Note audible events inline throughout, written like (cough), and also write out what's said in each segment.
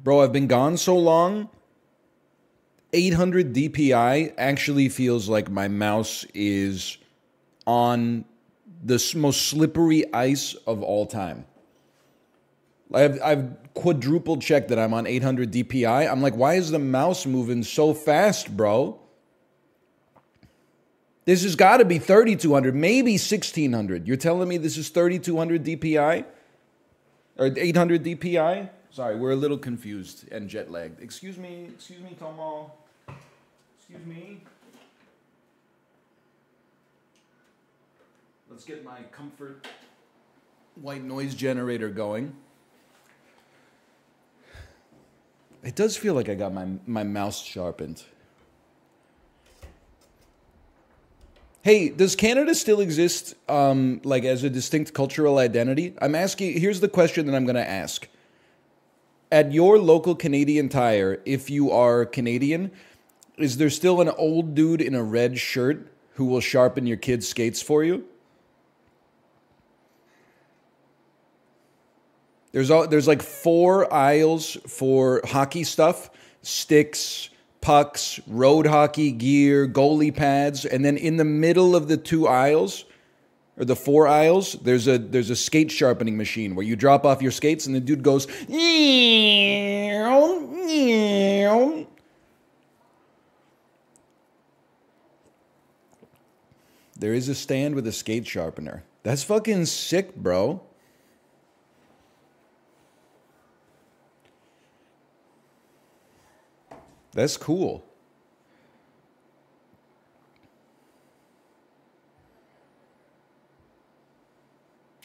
Bro, I've been gone so long. 800 DPI actually feels like my mouse is on the most slippery ice of all time. I've, I've quadruple checked that I'm on 800 DPI. I'm like, why is the mouse moving so fast, bro? This has got to be 3200, maybe 1600. You're telling me this is 3200 DPI? Or 800 DPI? Sorry, we're a little confused and jet lagged. Excuse me, excuse me, Tomo. Excuse me. Let's get my comfort white noise generator going. It does feel like I got my, my mouse sharpened. Hey, does Canada still exist um, like as a distinct cultural identity? I'm asking, here's the question that I'm going to ask. At your local Canadian tire, if you are Canadian, is there still an old dude in a red shirt who will sharpen your kid's skates for you? There's all, there's like four aisles for hockey stuff, sticks, pucks, road hockey gear, goalie pads, and then in the middle of the two aisles or the four aisles, there's a there's a skate sharpening machine where you drop off your skates and the dude goes There is a stand with a skate sharpener. That's fucking sick, bro. That's cool.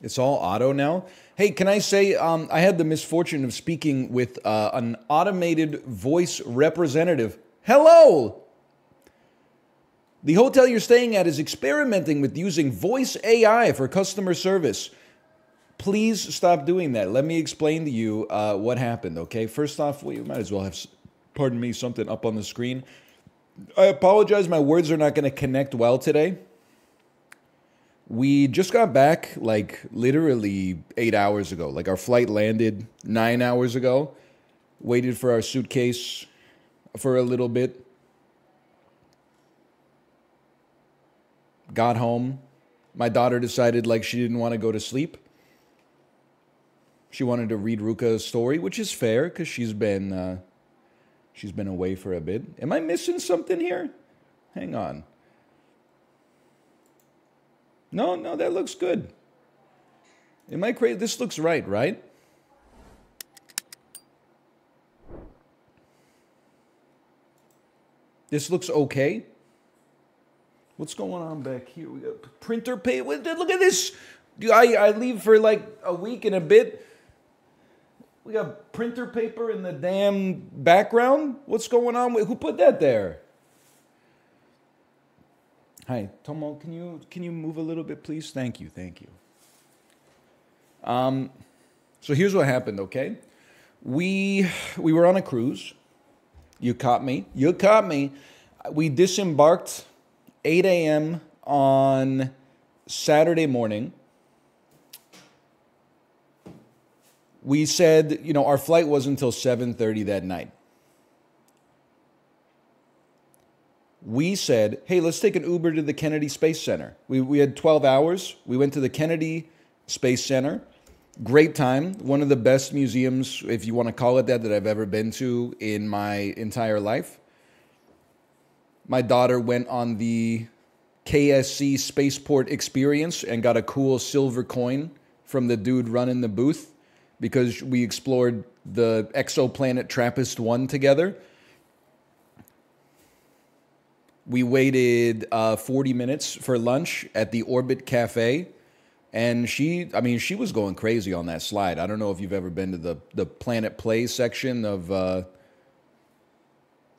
It's all auto now. Hey, can I say um, I had the misfortune of speaking with uh, an automated voice representative. Hello! The hotel you're staying at is experimenting with using voice AI for customer service. Please stop doing that. Let me explain to you uh, what happened, okay? First off, we might as well have, pardon me, something up on the screen. I apologize, my words are not going to connect well today. We just got back like literally eight hours ago. Like our flight landed nine hours ago. Waited for our suitcase for a little bit. Got home. My daughter decided like she didn't want to go to sleep. She wanted to read Ruka a story, which is fair because she's been uh, she's been away for a bit. Am I missing something here? Hang on. No, no, that looks good. Am I crazy? This looks right, right? This looks okay. What's going on back here? We got printer paper. Look at this. I, I leave for like a week and a bit. We got printer paper in the damn background. What's going on? Who put that there? Hi, Tomo, can you can you move a little bit, please? Thank you, thank you. Um, so here's what happened. Okay, we we were on a cruise. You caught me. You caught me. We disembarked 8 a.m. on Saturday morning. We said, you know, our flight was until 7:30 that night. We said, hey, let's take an Uber to the Kennedy Space Center. We, we had 12 hours. We went to the Kennedy Space Center. Great time. One of the best museums, if you want to call it that, that I've ever been to in my entire life. My daughter went on the KSC Spaceport experience and got a cool silver coin from the dude running the booth because we explored the exoplanet TRAPPIST 1 together we waited uh, 40 minutes for lunch at the Orbit Cafe. And she, I mean, she was going crazy on that slide. I don't know if you've ever been to the, the Planet Play section of, uh,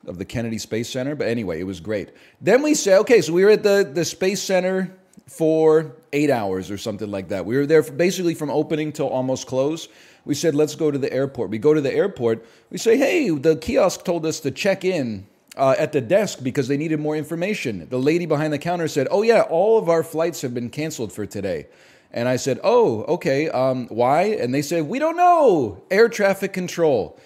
of the Kennedy Space Center. But anyway, it was great. Then we said, okay, so we were at the, the Space Center for eight hours or something like that. We were there basically from opening till almost close. We said, let's go to the airport. We go to the airport. We say, hey, the kiosk told us to check in uh, at the desk because they needed more information. The lady behind the counter said, Oh, yeah, all of our flights have been canceled for today. And I said, Oh, okay. Um, why? And they said, We don't know. Air traffic control.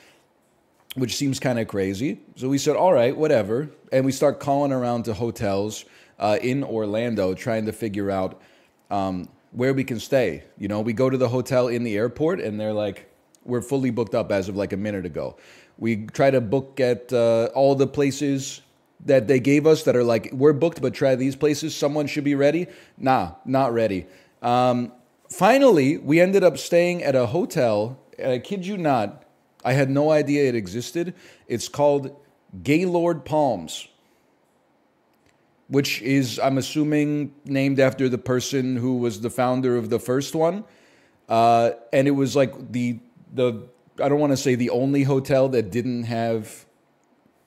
which seems kind of crazy. So we said, all right, whatever. And we start calling around to hotels uh, in Orlando trying to figure out um, where we can stay. You know, we go to the hotel in the airport and they're like, we're fully booked up as of like a minute ago. We try to book at uh, all the places that they gave us that are like, we're booked, but try these places. Someone should be ready. Nah, not ready. Um, finally, we ended up staying at a hotel. I kid you not, I had no idea it existed. It's called Gaylord Palms, which is, I'm assuming, named after the person who was the founder of the first one. Uh, and it was like the the I don't want to say the only hotel that didn't have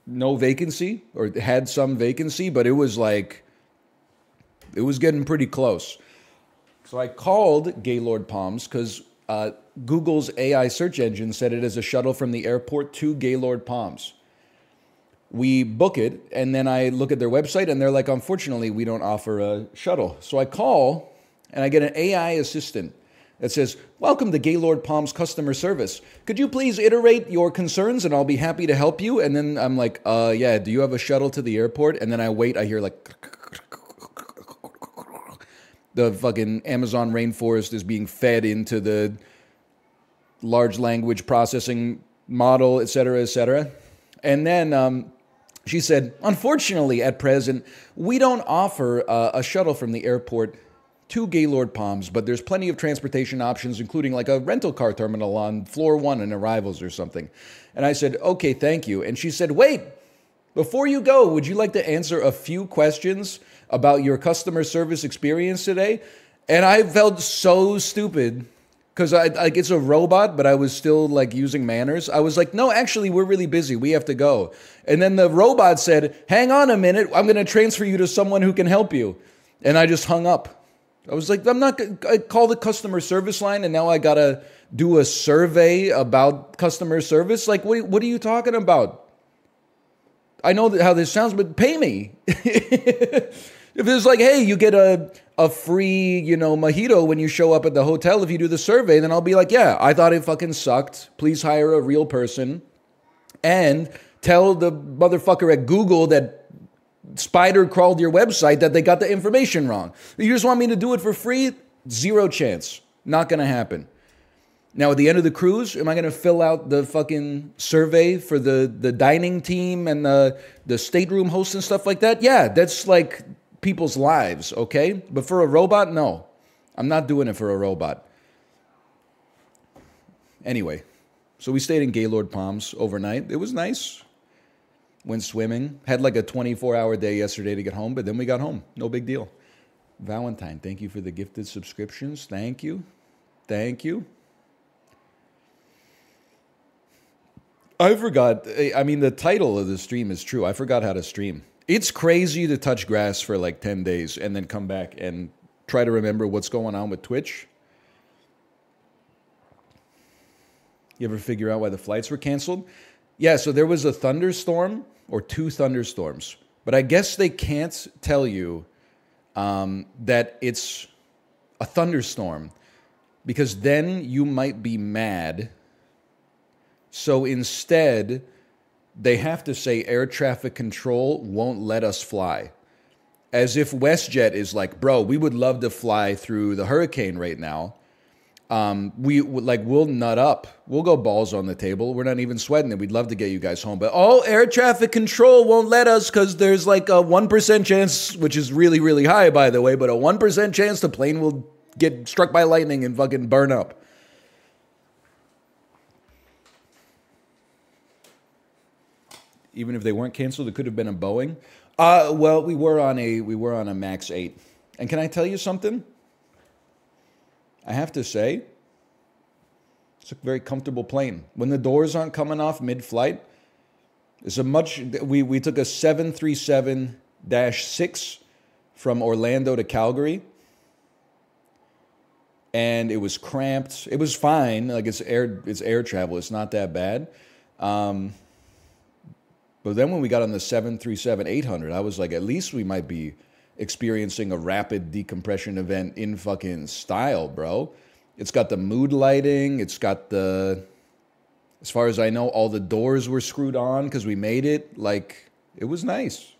no vacancy or had some vacancy, but it was like it was getting pretty close. So I called Gaylord Palms because uh, Google's AI search engine said it is a shuttle from the airport to Gaylord Palms. We book it, and then I look at their website, and they're like, unfortunately, we don't offer a shuttle. So I call, and I get an AI assistant that says, Welcome to Gaylord Palms customer service. Could you please iterate your concerns and I'll be happy to help you? And then I'm like, uh, yeah, do you have a shuttle to the airport? And then I wait, I hear like the fucking Amazon rainforest is being fed into the large language processing model, et cetera, et cetera. And then um, she said, unfortunately, at present, we don't offer uh, a shuttle from the airport to Gaylord Palms, but there's plenty of transportation options, including like a rental car terminal on floor one in arrivals or something. And I said, okay, thank you. And she said, wait, before you go, would you like to answer a few questions about your customer service experience today? And I felt so stupid because I like it's a robot, but I was still like using manners. I was like, no, actually, we're really busy. We have to go. And then the robot said, hang on a minute. I'm going to transfer you to someone who can help you. And I just hung up. I was like, I'm not. I call the customer service line, and now I gotta do a survey about customer service. Like, what? What are you talking about? I know how this sounds, but pay me. (laughs) if it's like, hey, you get a a free, you know, mojito when you show up at the hotel if you do the survey, then I'll be like, yeah, I thought it fucking sucked. Please hire a real person and tell the motherfucker at Google that spider crawled your website that they got the information wrong. You just want me to do it for free? Zero chance. Not going to happen. Now, at the end of the cruise, am I going to fill out the fucking survey for the, the dining team and the, the stateroom hosts and stuff like that? Yeah, that's like people's lives, okay? But for a robot, no. I'm not doing it for a robot. Anyway, so we stayed in Gaylord Palms overnight. It was nice. Went swimming. Had like a 24 hour day yesterday to get home, but then we got home. No big deal. Valentine, thank you for the gifted subscriptions. Thank you. Thank you. I forgot. I mean, the title of the stream is true. I forgot how to stream. It's crazy to touch grass for like 10 days and then come back and try to remember what's going on with Twitch. You ever figure out why the flights were canceled? Yeah, so there was a thunderstorm or two thunderstorms, but I guess they can't tell you um, that it's a thunderstorm because then you might be mad. So instead, they have to say air traffic control won't let us fly. As if WestJet is like, bro, we would love to fly through the hurricane right now um, we like we'll nut up. We'll go balls on the table. We're not even sweating it. We'd love to get you guys home, but oh, air traffic control won't let us because there's like a one percent chance, which is really really high by the way, but a one percent chance the plane will get struck by lightning and fucking burn up. Even if they weren't canceled, it could have been a Boeing. Uh, well, we were on a we were on a Max eight, and can I tell you something? I have to say, it's a very comfortable plane. When the doors aren't coming off mid flight, it's a much, we, we took a 737 6 from Orlando to Calgary. And it was cramped. It was fine. Like it's air, it's air travel. It's not that bad. Um, but then when we got on the 737 800, I was like, at least we might be experiencing a rapid decompression event in fucking style, bro. It's got the mood lighting, it's got the As far as I know, all the doors were screwed on because we made it. Like, it was nice.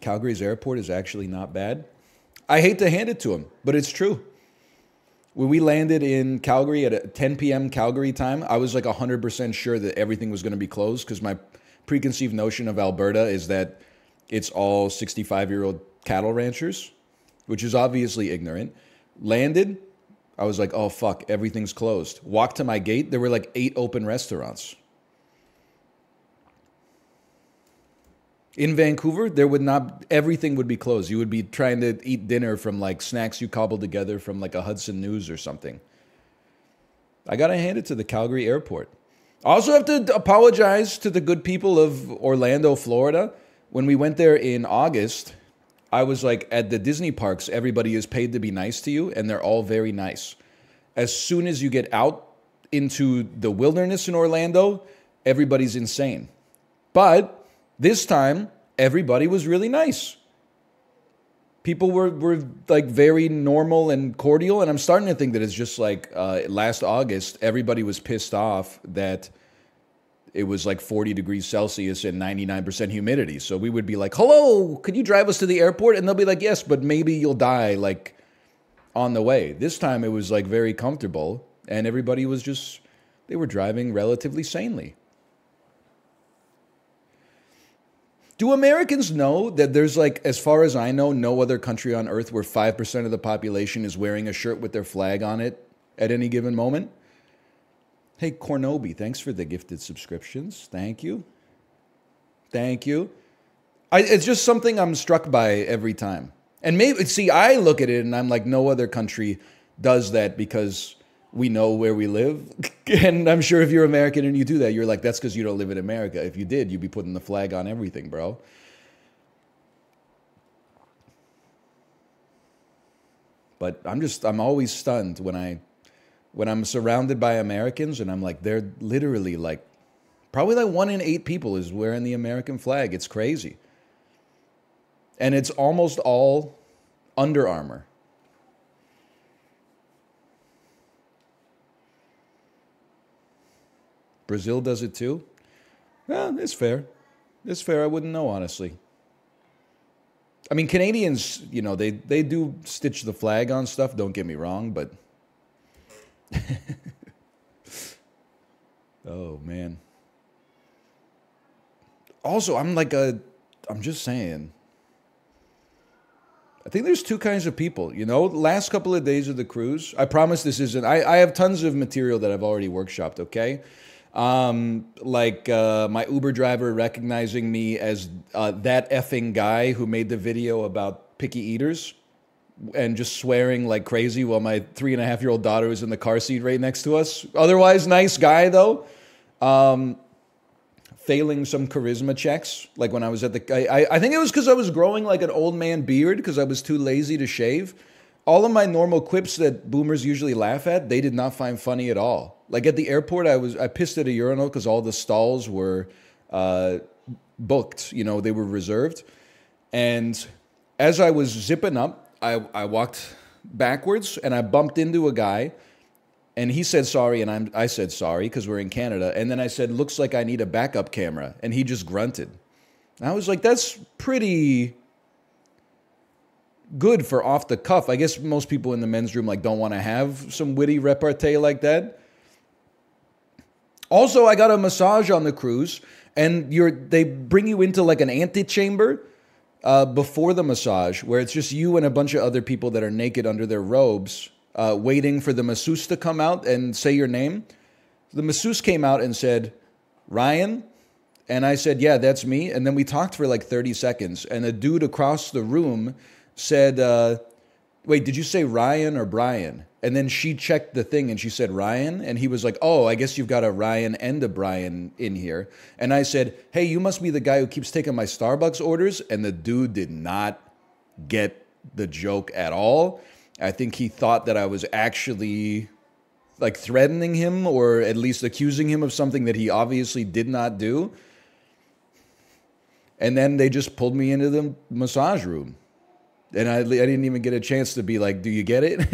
Calgary's airport is actually not bad. I hate to hand it to him, but it's true. When we landed in Calgary at 10 p.m. Calgary time, I was like 100% sure that everything was going to be closed because my preconceived notion of Alberta is that it's all 65 year old cattle ranchers, which is obviously ignorant. Landed, I was like, oh fuck, everything's closed. Walked to my gate, there were like eight open restaurants. In Vancouver, there would not everything would be closed. You would be trying to eat dinner from like snacks you cobbled together from like a Hudson News or something. I gotta hand it to the Calgary airport. I also have to apologize to the good people of Orlando, Florida. When we went there in August, I was like, at the Disney parks, everybody is paid to be nice to you, and they're all very nice. As soon as you get out into the wilderness in Orlando, everybody's insane. But this time, everybody was really nice. People were, were like very normal and cordial. And I'm starting to think that it's just like uh, last August, everybody was pissed off that it was like 40 degrees Celsius and 99% humidity. So we would be like, hello, could you drive us to the airport? And they'll be like, yes, but maybe you'll die like on the way. This time it was like very comfortable and everybody was just, they were driving relatively sanely. Do Americans know that there's like, as far as I know, no other country on earth where 5% of the population is wearing a shirt with their flag on it at any given moment? Hey, Cornobi, thanks for the gifted subscriptions. Thank you. Thank you. I, it's just something I'm struck by every time. And maybe, see, I look at it and I'm like, no other country does that because we know where we live. (laughs) and I'm sure if you're American and you do that, you're like, that's because you don't live in America. If you did, you'd be putting the flag on everything, bro. But I'm just, I'm always stunned when I, when I'm surrounded by Americans and I'm like, they're literally like, probably like one in eight people is wearing the American flag. It's crazy. And it's almost all Under Armour. Brazil does it too. Yeah, it's fair. It's fair. I wouldn't know honestly. I mean, Canadians, you know, they they do stitch the flag on stuff. Don't get me wrong, but (laughs) oh man. Also, I'm like a, I'm just saying. I think there's two kinds of people. You know, last couple of days of the cruise. I promise this isn't. I I have tons of material that I've already workshopped. Okay. Um, like uh, my Uber driver recognizing me as uh, that effing guy who made the video about picky eaters and just swearing like crazy while my three and a half year old daughter was in the car seat right next to us. Otherwise, nice guy though. Um, failing some charisma checks, like when I was at the. I, I think it was because I was growing like an old man beard because I was too lazy to shave all of my normal quips that boomers usually laugh at, they did not find funny at all. Like at the airport, I was I pissed at a urinal because all the stalls were uh, booked. You know, they were reserved. And as I was zipping up, I, I walked backwards and I bumped into a guy. And he said sorry, and I'm, I said sorry because we're in Canada. And then I said, looks like I need a backup camera. And he just grunted. And I was like, that's pretty good for off the cuff. I guess most people in the men's room like don't want to have some witty repartee like that. Also, I got a massage on the cruise, and you're they bring you into like an antechamber uh, before the massage, where it's just you and a bunch of other people that are naked under their robes, uh, waiting for the masseuse to come out and say your name. The masseuse came out and said, "Ryan." And I said, Yeah, that's me. And then we talked for like 30 seconds. And a dude across the room said, uh, Wait, did you say Ryan or Brian? And then she checked the thing and she said Ryan. And he was like, Oh, I guess you've got a Ryan and a Brian in here. And I said, Hey, you must be the guy who keeps taking my Starbucks orders. And the dude did not get the joke at all. I think he thought that I was actually like threatening him or at least accusing him of something that he obviously did not do. And then they just pulled me into the massage room and I, I didn't even get a chance to be like, "Do you get it?" (laughs)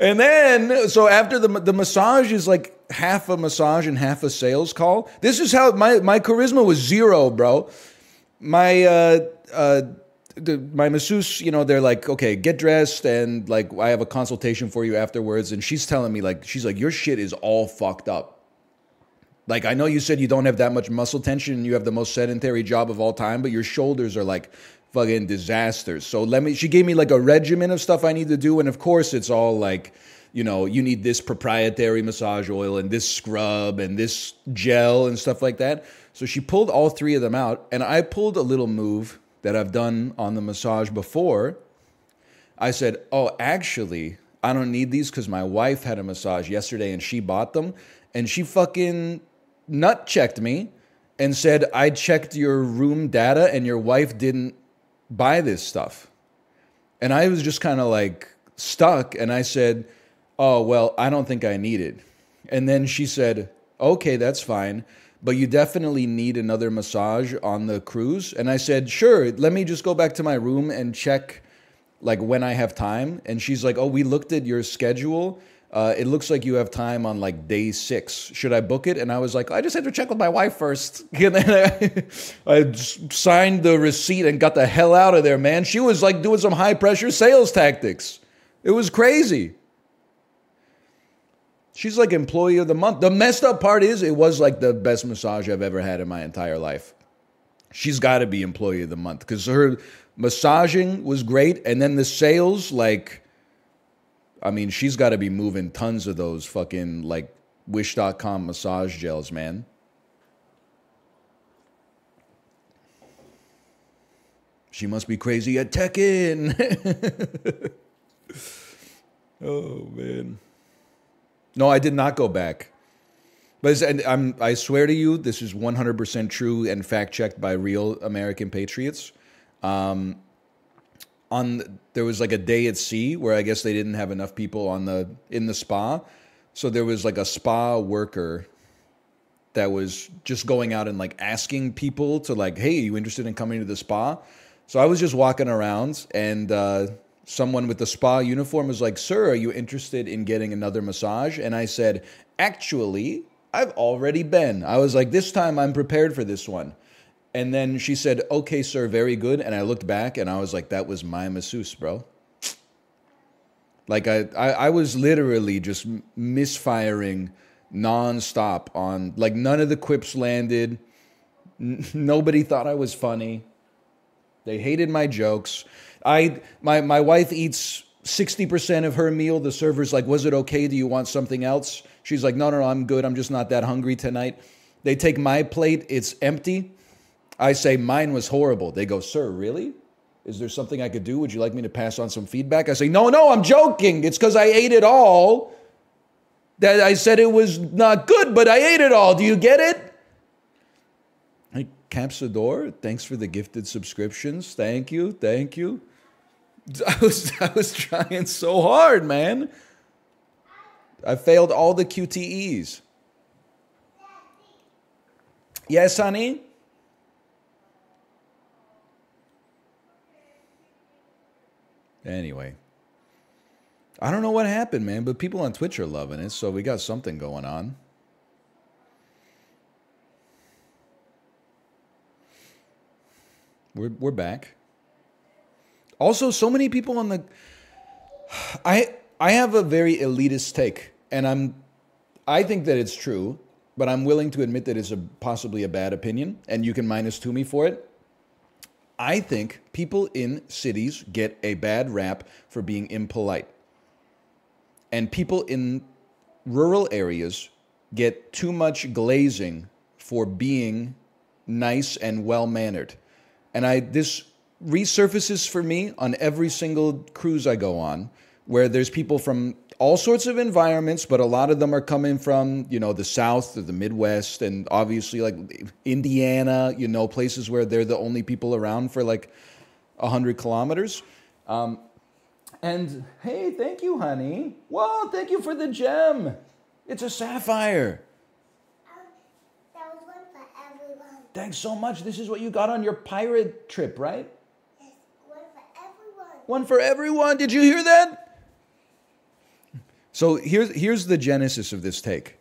and then, so after the the massage is like half a massage and half a sales call. This is how my my charisma was zero, bro. My uh uh the, my masseuse, you know, they're like, okay, get dressed and like I have a consultation for you afterwards. And she's telling me like, she's like, your shit is all fucked up. Like I know you said you don't have that much muscle tension and you have the most sedentary job of all time, but your shoulders are like fucking disasters. So let me she gave me like a regimen of stuff I need to do and of course it's all like you know, you need this proprietary massage oil and this scrub and this gel and stuff like that. So she pulled all three of them out and I pulled a little move that I've done on the massage before. I said, "Oh, actually, I don't need these cuz my wife had a massage yesterday and she bought them and she fucking nut checked me and said, I checked your room data and your wife didn't buy this stuff. And I was just kind of like stuck. And I said, Oh, well, I don't think I need it. And then she said, Okay, that's fine. But you definitely need another massage on the cruise. And I said, Sure, let me just go back to my room and check like when I have time. And she's like, Oh, we looked at your schedule uh, it looks like you have time on like day six. Should I book it? And I was like, I just had to check with my wife first. (laughs) And then I, (laughs) I signed the receipt and got the hell out of there, man. She was like doing some high pressure sales tactics. It was crazy. She's like employee of the month. The messed up part is it was like the best massage I've ever had in my entire life. She's got to be employee of the month because her massaging was great. And then the sales, like, I mean, she's got to be moving tons of those fucking like wish.com massage gels, man. She must be crazy at Tekken. (laughs) oh man. No, I did not go back. But I'm, I swear to you, this is 100% true and fact checked by real American patriots. Um, on there was like a day at sea where I guess they didn't have enough people on the in the spa. So there was like a spa worker that was just going out and like asking people to like, "Hey, you interested in coming to the spa?" So I was just walking around and uh, someone with the spa uniform was like, "Sir, are you interested in getting another massage?" And I said, "Actually, I've already been." I was like, "This time I'm prepared for this one." And then she said, okay, sir, very good. And I looked back and I was like, that was my masseuse, bro. Like I, I, I was literally just misfiring nonstop on like none of the quips landed. N- nobody thought I was funny. They hated my jokes. I my my wife eats 60% of her meal. The server's like, "Was it okay? Do you want something else?" She's like, "No, no, no, I'm good. I'm just not that hungry tonight." They take my plate, it's empty. I say, mine was horrible. They go, sir, really? Is there something I could do? Would you like me to pass on some feedback? I say, no, no, I'm joking. It's because I ate it all. That I said it was not good, but I ate it all. Do you get it? Hey, Capsador, thanks for the gifted subscriptions. Thank you, thank you. (laughs) I was I was trying so hard, man. I failed all the QTEs. Yes, honey? Anyway, I don't know what happened, man, but people on Twitch are loving it, so we got something going on. We're we're back. Also, so many people on the (sighs) I I have a very elitist take, and I'm I think that it's true, but I'm willing to admit that it's a possibly a bad opinion, and you can two me for it. I think people in cities get a bad rap for being impolite. And people in rural areas get too much glazing for being nice and well mannered. And I this resurfaces for me on every single cruise I go on where there's people from all sorts of environments, but a lot of them are coming from, you know, the South or the Midwest and obviously like Indiana, you know, places where they're the only people around for like 100 kilometers. Um, and hey, thank you, honey. Well, thank you for the gem. It's a sapphire. Thanks so much. This is what you got on your pirate trip, right? Yes, one for everyone. One for everyone. Did you hear that? So here's here's the genesis of this take.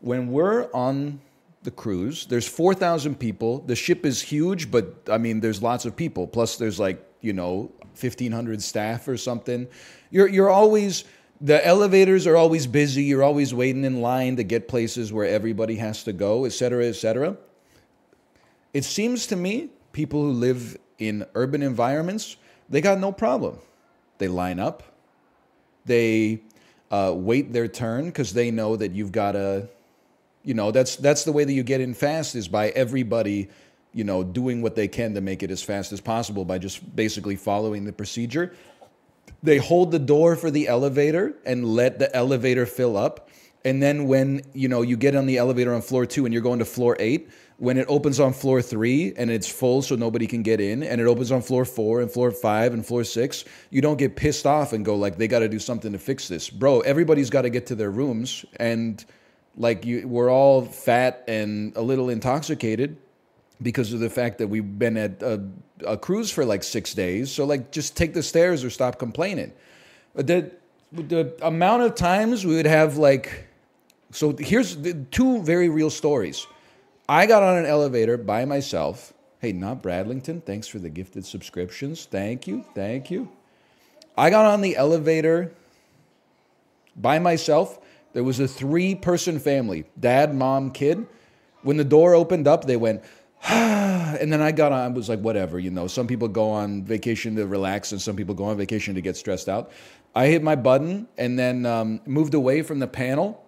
When we're on the cruise, there's 4,000 people. The ship is huge, but I mean, there's lots of people. Plus, there's like you know 1,500 staff or something. You're you're always the elevators are always busy. You're always waiting in line to get places where everybody has to go, et cetera, et cetera. It seems to me people who live in urban environments they got no problem. They line up. They uh, wait their turn because they know that you've got to, you know, that's that's the way that you get in fast is by everybody, you know, doing what they can to make it as fast as possible by just basically following the procedure. They hold the door for the elevator and let the elevator fill up. And then when, you know, you get on the elevator on floor 2 and you're going to floor 8, when it opens on floor three and it's full so nobody can get in and it opens on floor four and floor five and floor six you don't get pissed off and go like they got to do something to fix this. Bro everybody's got to get to their rooms and like you we're all fat and a little intoxicated because of the fact that we've been at a, a cruise for like six days. So like just take the stairs or stop complaining. But the the amount of times we would have like so here's two very real stories I got on an elevator by myself. Hey, not Bradlington. Thanks for the gifted subscriptions. Thank you. Thank you. I got on the elevator by myself. There was a three person family dad, mom, kid. When the door opened up, they went, ah, and then I got on, I was like, whatever, you know. Some people go on vacation to relax, and some people go on vacation to get stressed out. I hit my button and then um, moved away from the panel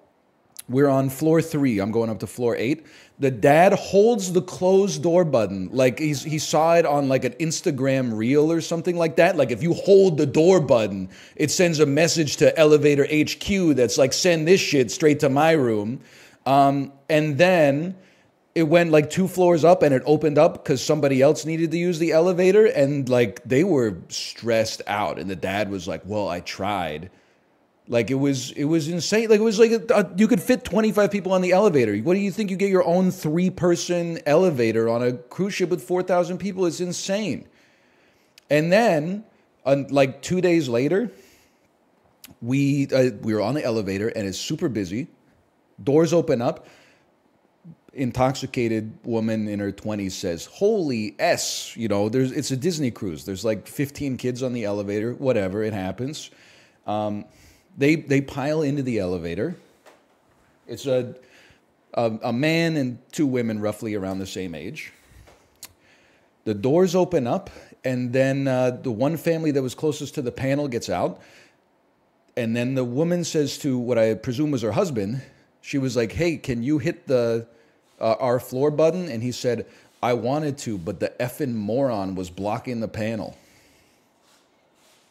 we're on floor three. I'm going up to floor eight. The dad holds the closed door button like he's, he saw it on like an Instagram reel or something like that. Like if you hold the door button, it sends a message to elevator HQ that's like, send this shit straight to my room. Um, and then it went like two floors up and it opened up because somebody else needed to use the elevator. And like they were stressed out. And the dad was like, well, I tried. Like it was, it was insane. Like it was like a, a, you could fit 25 people on the elevator. What do you think? You get your own three-person elevator on a cruise ship with 4,000 people? It's insane. And then, uh, like two days later, we uh, we were on the elevator and it's super busy. Doors open up. Intoxicated woman in her 20s says, "Holy s!" You know, there's it's a Disney cruise. There's like 15 kids on the elevator. Whatever, it happens. Um, they, they pile into the elevator. It's a, a, a man and two women roughly around the same age. The doors open up, and then uh, the one family that was closest to the panel gets out. And then the woman says to what I presume was her husband, she was like, Hey, can you hit the uh, our floor button? And he said, I wanted to, but the effing moron was blocking the panel.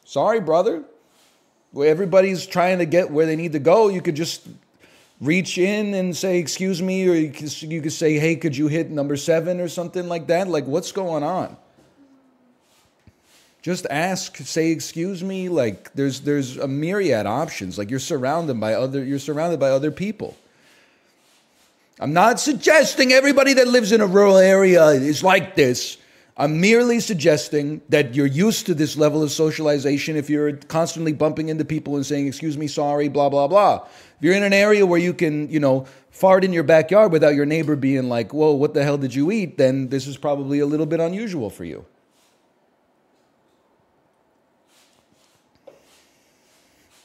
Sorry, brother where everybody's trying to get where they need to go, you could just reach in and say, "Excuse me," or you could, you could say, "Hey, could you hit number seven or something like that?" Like, what's going on? Just ask, say, "Excuse me." Like, there's there's a myriad options. Like, you're surrounded by other you're surrounded by other people. I'm not suggesting everybody that lives in a rural area is like this. I'm merely suggesting that you're used to this level of socialization if you're constantly bumping into people and saying, excuse me, sorry, blah, blah, blah. If you're in an area where you can, you know, fart in your backyard without your neighbor being like, whoa, what the hell did you eat? Then this is probably a little bit unusual for you.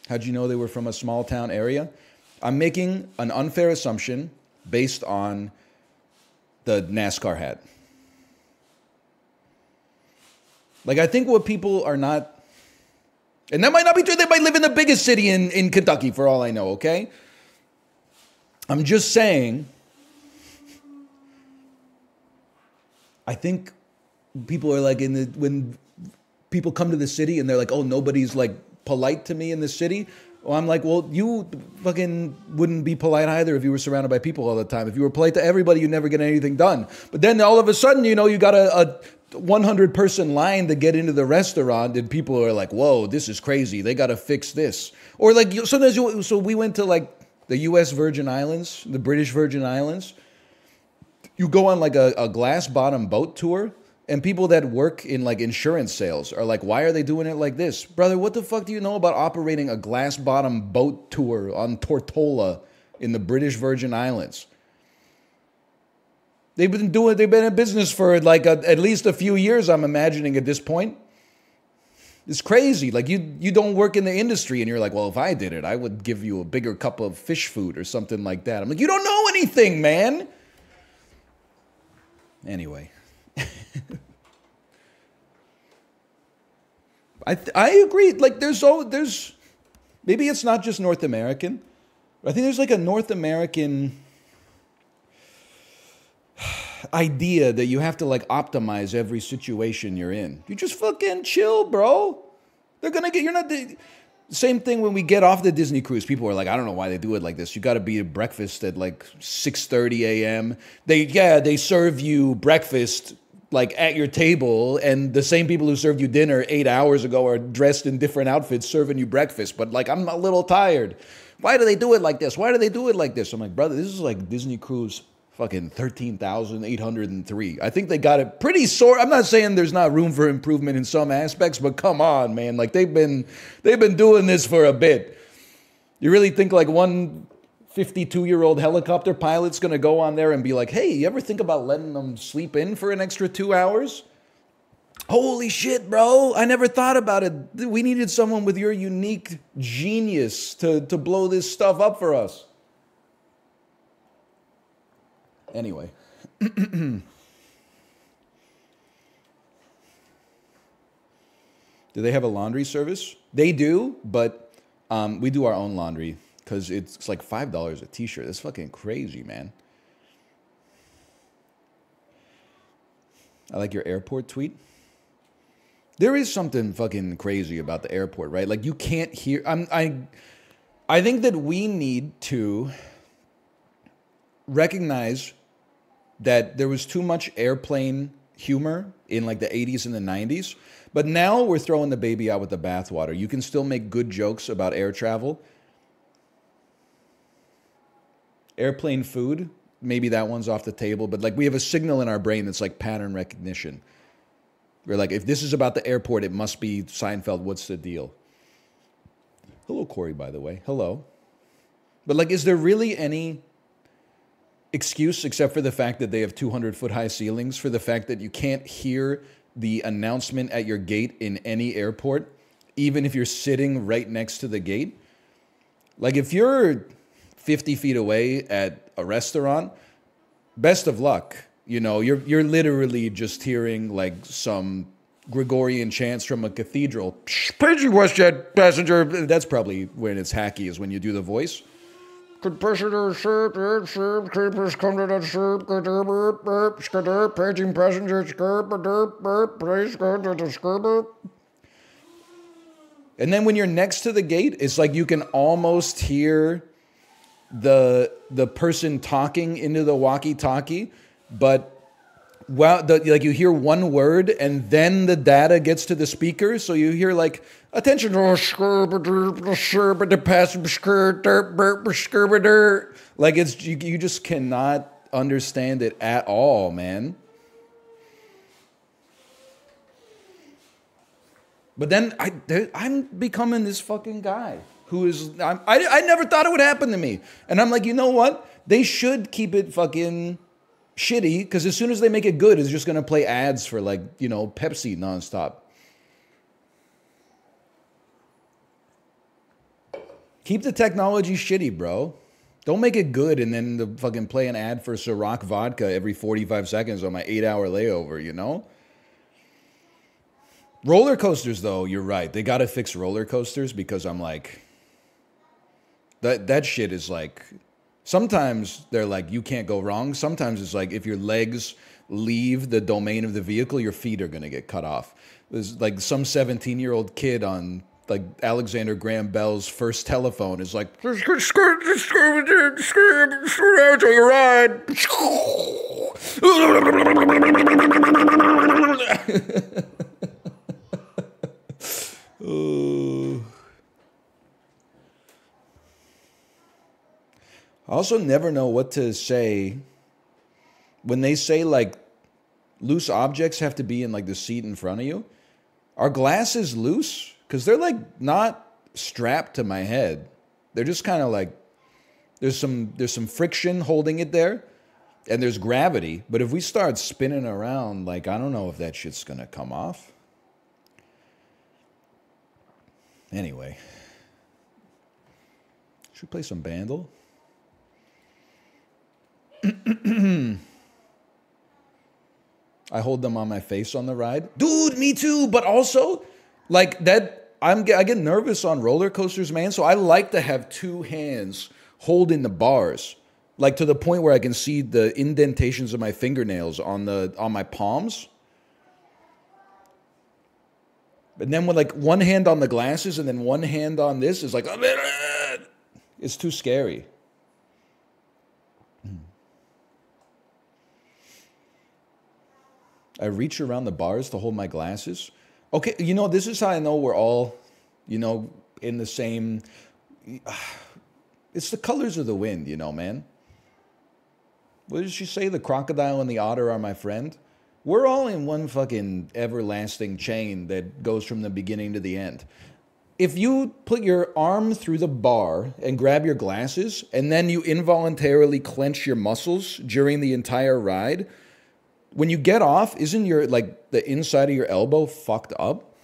How'd you know they were from a small town area? I'm making an unfair assumption based on the NASCAR hat. Like I think what people are not and that might not be true. They might live in the biggest city in, in Kentucky for all I know, okay? I'm just saying I think people are like in the when people come to the city and they're like, oh, nobody's like polite to me in the city. Well, I'm like, well, you fucking wouldn't be polite either if you were surrounded by people all the time. If you were polite to everybody, you'd never get anything done. But then all of a sudden, you know, you got a, a 100 person line to get into the restaurant and people are like whoa this is crazy they got to fix this or like sometimes you, so we went to like the us virgin islands the british virgin islands you go on like a, a glass bottom boat tour And people that work in like insurance sales are like, why are they doing it like this? Brother, what the fuck do you know about operating a glass bottom boat tour on Tortola in the British Virgin Islands? They've been doing, they've been in business for like a, at least a few years, I'm imagining at this point. It's crazy. Like you, you don't work in the industry, and you're like, well, if I did it, I would give you a bigger cup of fish food or something like that. I'm like, you don't know anything, man. Anyway. (laughs) I I agree. Like there's oh there's maybe it's not just North American. I think there's like a North American idea that you have to like optimize every situation you're in. You just fucking chill, bro. They're gonna get you're not the same thing when we get off the Disney cruise. People are like, I don't know why they do it like this. You got to be at breakfast at like 6:30 a.m. They yeah, they serve you breakfast like at your table and the same people who served you dinner 8 hours ago are dressed in different outfits serving you breakfast. But like I'm a little tired. Why do they do it like this? Why do they do it like this? I'm like, brother, this is like Disney cruise fucking 13,803. I think they got it pretty sore. I'm not saying there's not room for improvement in some aspects, but come on, man. Like they've been they've been doing this for a bit. You really think like one 52-year-old helicopter pilot's going to go on there and be like, "Hey, you ever think about letting them sleep in for an extra 2 hours?" Holy shit, bro. I never thought about it. We needed someone with your unique genius to, to blow this stuff up for us. Anyway. do they have a laundry service? They do, but um, we do our own laundry because it's like $5 a t shirt. That's fucking crazy, man. I like your airport tweet. There is something fucking crazy about the airport, right? Like you can't hear. I'm, I, I think that we need to recognize that there was too much airplane humor in like the 80s and the 90s. But now we're throwing the baby out with the bathwater. You can still make good jokes about air travel. Airplane food, maybe that one's off the table, but like we have a signal in our brain that's like pattern recognition. We're like, if this is about the airport, it must be Seinfeld. What's the deal? Hello, Corey, by the way. Hello. But like, is there really any excuse except for the fact that they have 200 foot high ceilings, for the fact that you can't hear the announcement at your gate in any airport, even if you're sitting right next to the gate. Like if you're 50 feet away at a restaurant, best of luck. You know, you're you're literally just hearing like some Gregorian chants from a cathedral. Paging WestJet passenger. That's probably when it's hacky, is when you do the voice. Creepers come to burp burp, skader, paging passenger skirt, burp to the. And then when you're next to the gate, it's like you can almost hear the the person talking into the walkie-talkie, but well, the, like you hear one word and then the data gets to the speaker, so you hear like attention oh, oh, like it's you, you just cannot understand it at all, man. But then I I'm becoming this fucking guy who is I I never thought it would happen to me, and I'm like, you know what? They should keep it fucking shitty because as soon as they make it good, it's just gonna play ads for like you know Pepsi nonstop. Keep the technology shitty, bro. Don't make it good and then the fucking play an ad for Ciroc vodka every 45 seconds on my eight hour layover, you know? Roller coasters, though, you're right. They got to fix roller coasters because I'm like, that, that shit is like Sometimes they're like, you can't go wrong. Sometimes it's like, if your legs leave the domain of the vehicle, your feet are going to get cut off. There's like some 17 year old kid on like Alexander Graham Bell's first telephone is like. (laughs) I also never know what to say when they say like loose objects have to be in like the seat in front of you. Are glasses loose? Because they're like not strapped to my head. They're just kind of like there's some there's some friction holding it there, and there's gravity. But if we start spinning around, like I don't know if that shit's gonna come off. Anyway, should we play some Bandle? (clears throat) I hold them on my face on the ride. Dude, me too. But also, like that, I'm I get nervous on roller coasters, man. So I like to have two hands holding the bars, like to the point where I can see the indentations of my fingernails on the on my palms. And then with like one hand on the glasses and then one hand on this is like it's too scary. I reach around the bars to hold my glasses. Okay, you know, this is how I know we're all, you know, in the same. (sighs) It's the colors of the wind, you know, man. What did she say? The crocodile and the otter are my friend. We're all in one fucking everlasting chain that goes from the beginning to the end. If you put your arm through the bar and grab your glasses, and then you involuntarily clench your muscles during the entire ride, when you get off, isn't your like the inside of your elbow fucked up?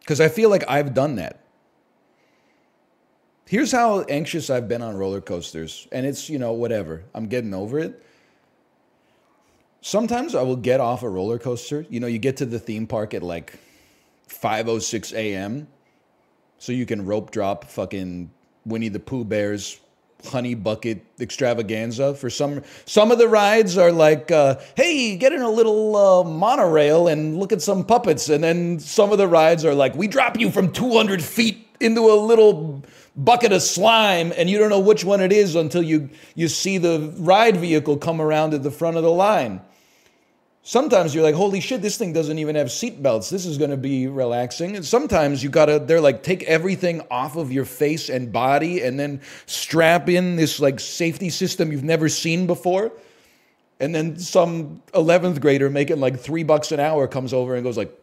Because I feel like I've done that. Here's how anxious I've been on roller coasters, and it's, you know, whatever. I'm getting over it. Sometimes I will get off a roller coaster. You know, you get to the theme park at like 5:06 a.m. so you can rope drop fucking Winnie the Pooh bears honey bucket extravaganza. For some some of the rides are like uh, hey get in a little uh, monorail and look at some puppets. And then some of the rides are like we drop you from 200 feet into a little bucket of slime and you don't know which one it is until you you see the ride vehicle come around at the front of the line Sometimes you're like, holy shit, this thing doesn't even have seatbelts. This is going to be relaxing. And sometimes you got to, they're like, take everything off of your face and body and then strap in this like safety system you've never seen before. And then some 11th grader making like three bucks an hour comes over and goes like,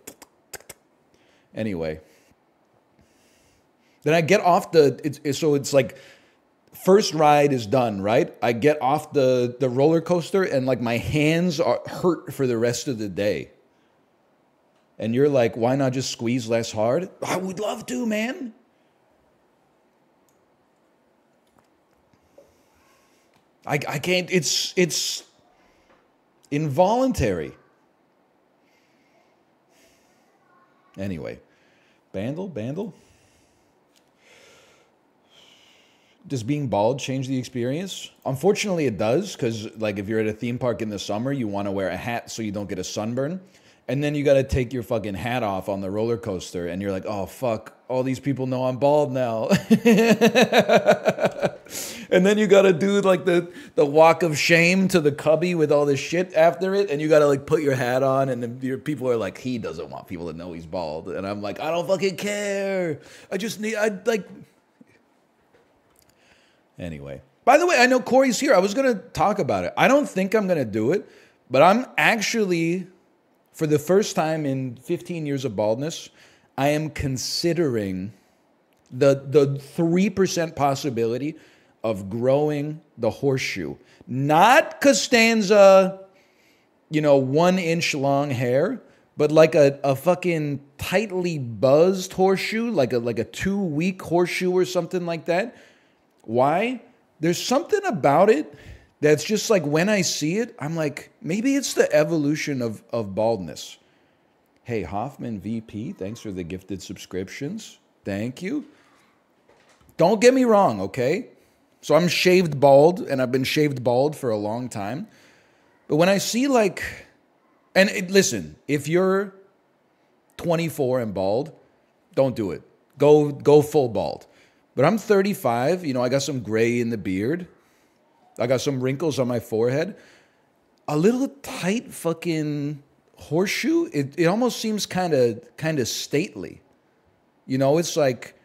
anyway. Then I get off the, so it's like first ride is done, right? I get off the, the roller coaster and like my hands are hurt for the rest of the day. And you're like, why not just squeeze less hard? I would love to, man. I, I can't, it's, it's involuntary. Anyway, Bandle, Bandle. Does being bald change the experience? Unfortunately, it does because, like, if you're at a theme park in the summer, you want to wear a hat so you don't get a sunburn. And then you got to take your fucking hat off on the roller coaster, and you're like, oh, fuck, all these people know I'm bald now. (laughs) and then you got to do like the, the walk of shame to the cubby with all this shit after it, and you got to like put your hat on, and then your people are like, he doesn't want people to know he's bald. And I'm like, I don't fucking care. I just need, I like, Anyway, by the way, I know Corey's here. I was going to talk about it. I don't think I'm going to do it, but I'm actually, for the first time in 15 years of baldness, I am considering the the 3% possibility of growing the horseshoe. Not Costanza, you know, one inch long hair, but like a, a fucking tightly buzzed horseshoe, like a like a two week horseshoe or something like that why? There's something about it that's just like when I see it, I'm like, maybe it's the evolution of, of baldness. Hey, Hoffman VP, thanks for the gifted subscriptions. Thank you. Don't get me wrong, okay? So I'm shaved bald, and I've been shaved bald for a long time. But when I see like, and it, listen, if you're 24 and bald, don't do it. Go go full bald. But I'm 35. You know, I got some gray in the beard. I got some wrinkles on my forehead. A little tight fucking horseshoe. It, it almost seems kind of kind of stately. You know, it's like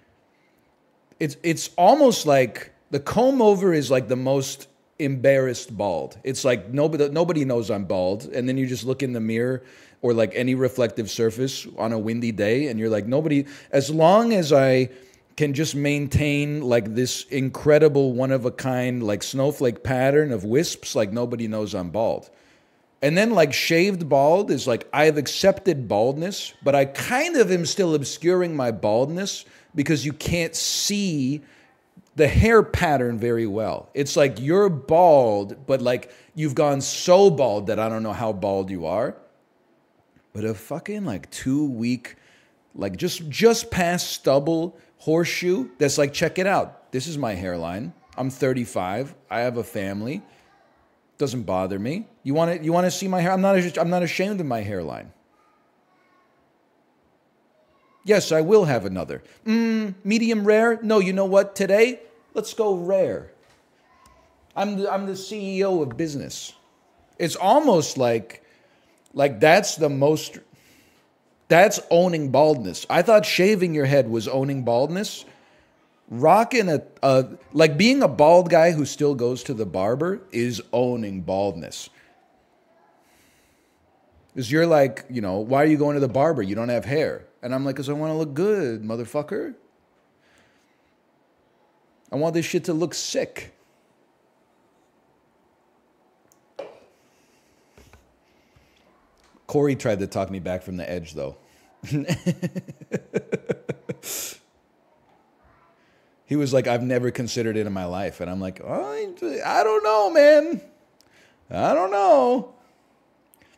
it's it's almost like the comb over is like the most embarrassed bald. It's like nobody nobody knows I'm bald, and then you just look in the mirror or like any reflective surface on a windy day, and you're like nobody. As long as I can just maintain like this incredible one of a kind like snowflake pattern of wisps, like nobody knows I'm bald. And then like shaved bald is like I've accepted baldness, but I kind of am still obscuring my baldness because you can't see the hair pattern very well. It's like you're bald, but like you've gone so bald that I don't know how bald you are. But a fucking like two week, like just just past stubble horseshoe that's like, check it out. This is my hairline. I'm 35. I have a family. Doesn't bother me. You want to you want to see my hair? I'm not I'm not ashamed of my hairline. Yes, I will have another. Mm, medium rare? No, you know what? Today, let's go rare. I'm the, I'm the CEO of business. It's almost like like that's the most that's owning baldness. I thought shaving your head was owning baldness. Rocking a, a like being a bald guy who still goes to the barber is owning baldness. Because you're like, you know, why are you going to the barber? You don't have hair. And I'm like, because I want to look good, motherfucker. I want this shit to look sick. Corey tried to talk me back from the edge, though. he was like, I've never considered it in my life. And I'm like, oh, I, I don't know, man. I don't know.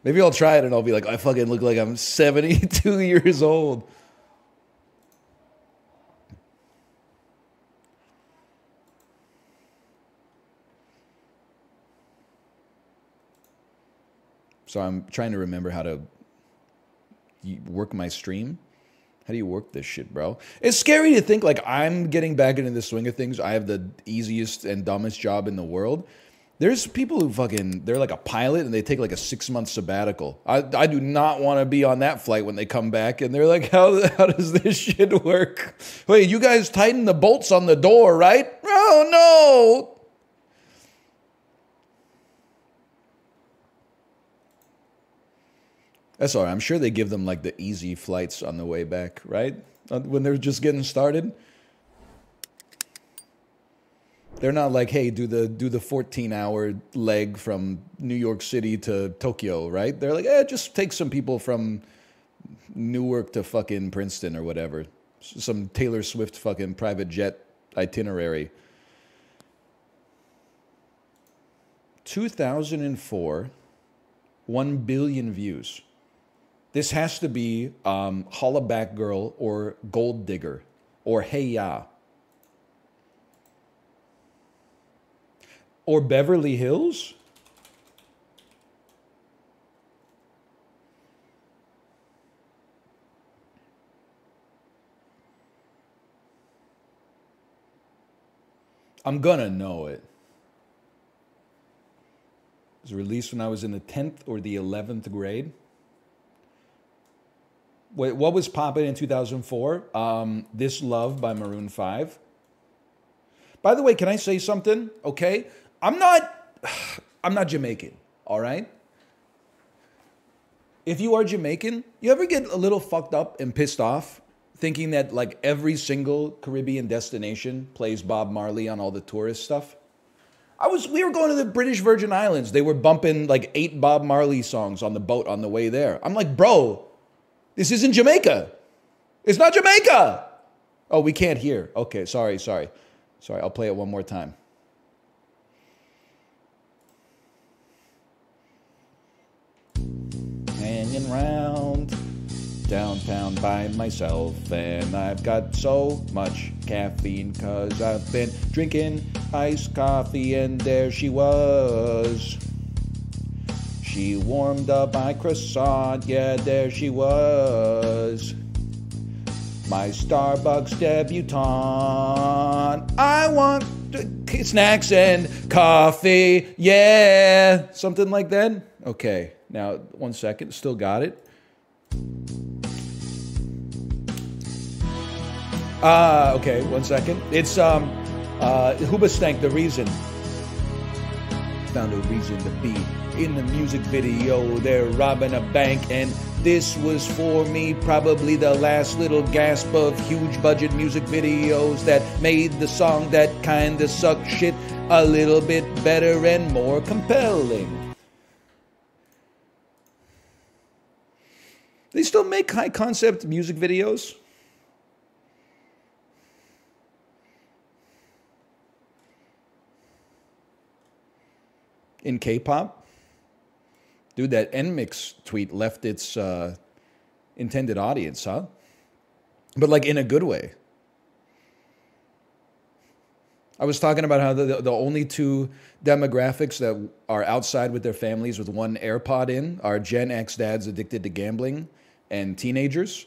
Maybe I'll try it and I'll be like, I fucking look like I'm 72 (laughs) years old. So I'm trying to remember how to work my stream. How do you work this shit, bro? It's scary to think like I'm getting back into the swing of things. I have the easiest and dumbest job in the world. There's people who fucking they're like a pilot and they take like a six month sabbatical. I, I do not want to be on that flight when they come back and they're like, (laughs) how how does this shit work? Wait, you guys tighten the bolts on the door, right? Oh no! That's all right. I'm sure they give them like the easy flights on the way back, right? Uh, when they're just getting started. They're not like, hey, do the do the 14 hour leg from New York City to Tokyo, right? They're like, eh, just take some people from Newark to fucking Princeton or whatever. Some Taylor Swift fucking private jet itinerary. 2004, 1 billion views. This has to be um, Hollaback Girl or Gold Digger or Hey Ya. Or Beverly Hills? I'm gonna know it. It was released when I was in the 10th or the 11th grade what was popping in 2004? Um, this Love by Maroon 5. By the way, can I say something? Okay. I'm not (sighs) I'm not Jamaican, all right? If you are Jamaican, you ever get a little fucked up and pissed off thinking that like every single Caribbean destination plays Bob Marley on all the tourist stuff? I was we were going to the British Virgin Islands. They were bumping like eight Bob Marley songs on the boat on the way there. I'm like, "Bro, this isn't Jamaica. It's not Jamaica. Oh, we can't hear. Okay, sorry, sorry. Sorry, I'll play it one more time. Hanging round downtown by myself, and I've got so much caffeine because I've been drinking iced coffee, and there she was. She warmed up my croissant, yeah, there she was. My Starbucks debutante. I want snacks and coffee, yeah. Something like that. Okay, now one second, still got it. Ah, uh, okay, one second. It's um, uh, the reason. Found a reason to be in the music video. They're robbing a bank, and this was for me probably the last little gasp of huge budget music videos that made the song that kinda sucked shit a little bit better and more compelling. They still make high concept music videos. In K-pop. Dude, that NMIXX tweet left its uh, intended audience, huh? But like in a good way. I was talking about how the, the only two demographics that are outside with their families with one AirPod in are Gen X dads addicted to gambling and teenagers.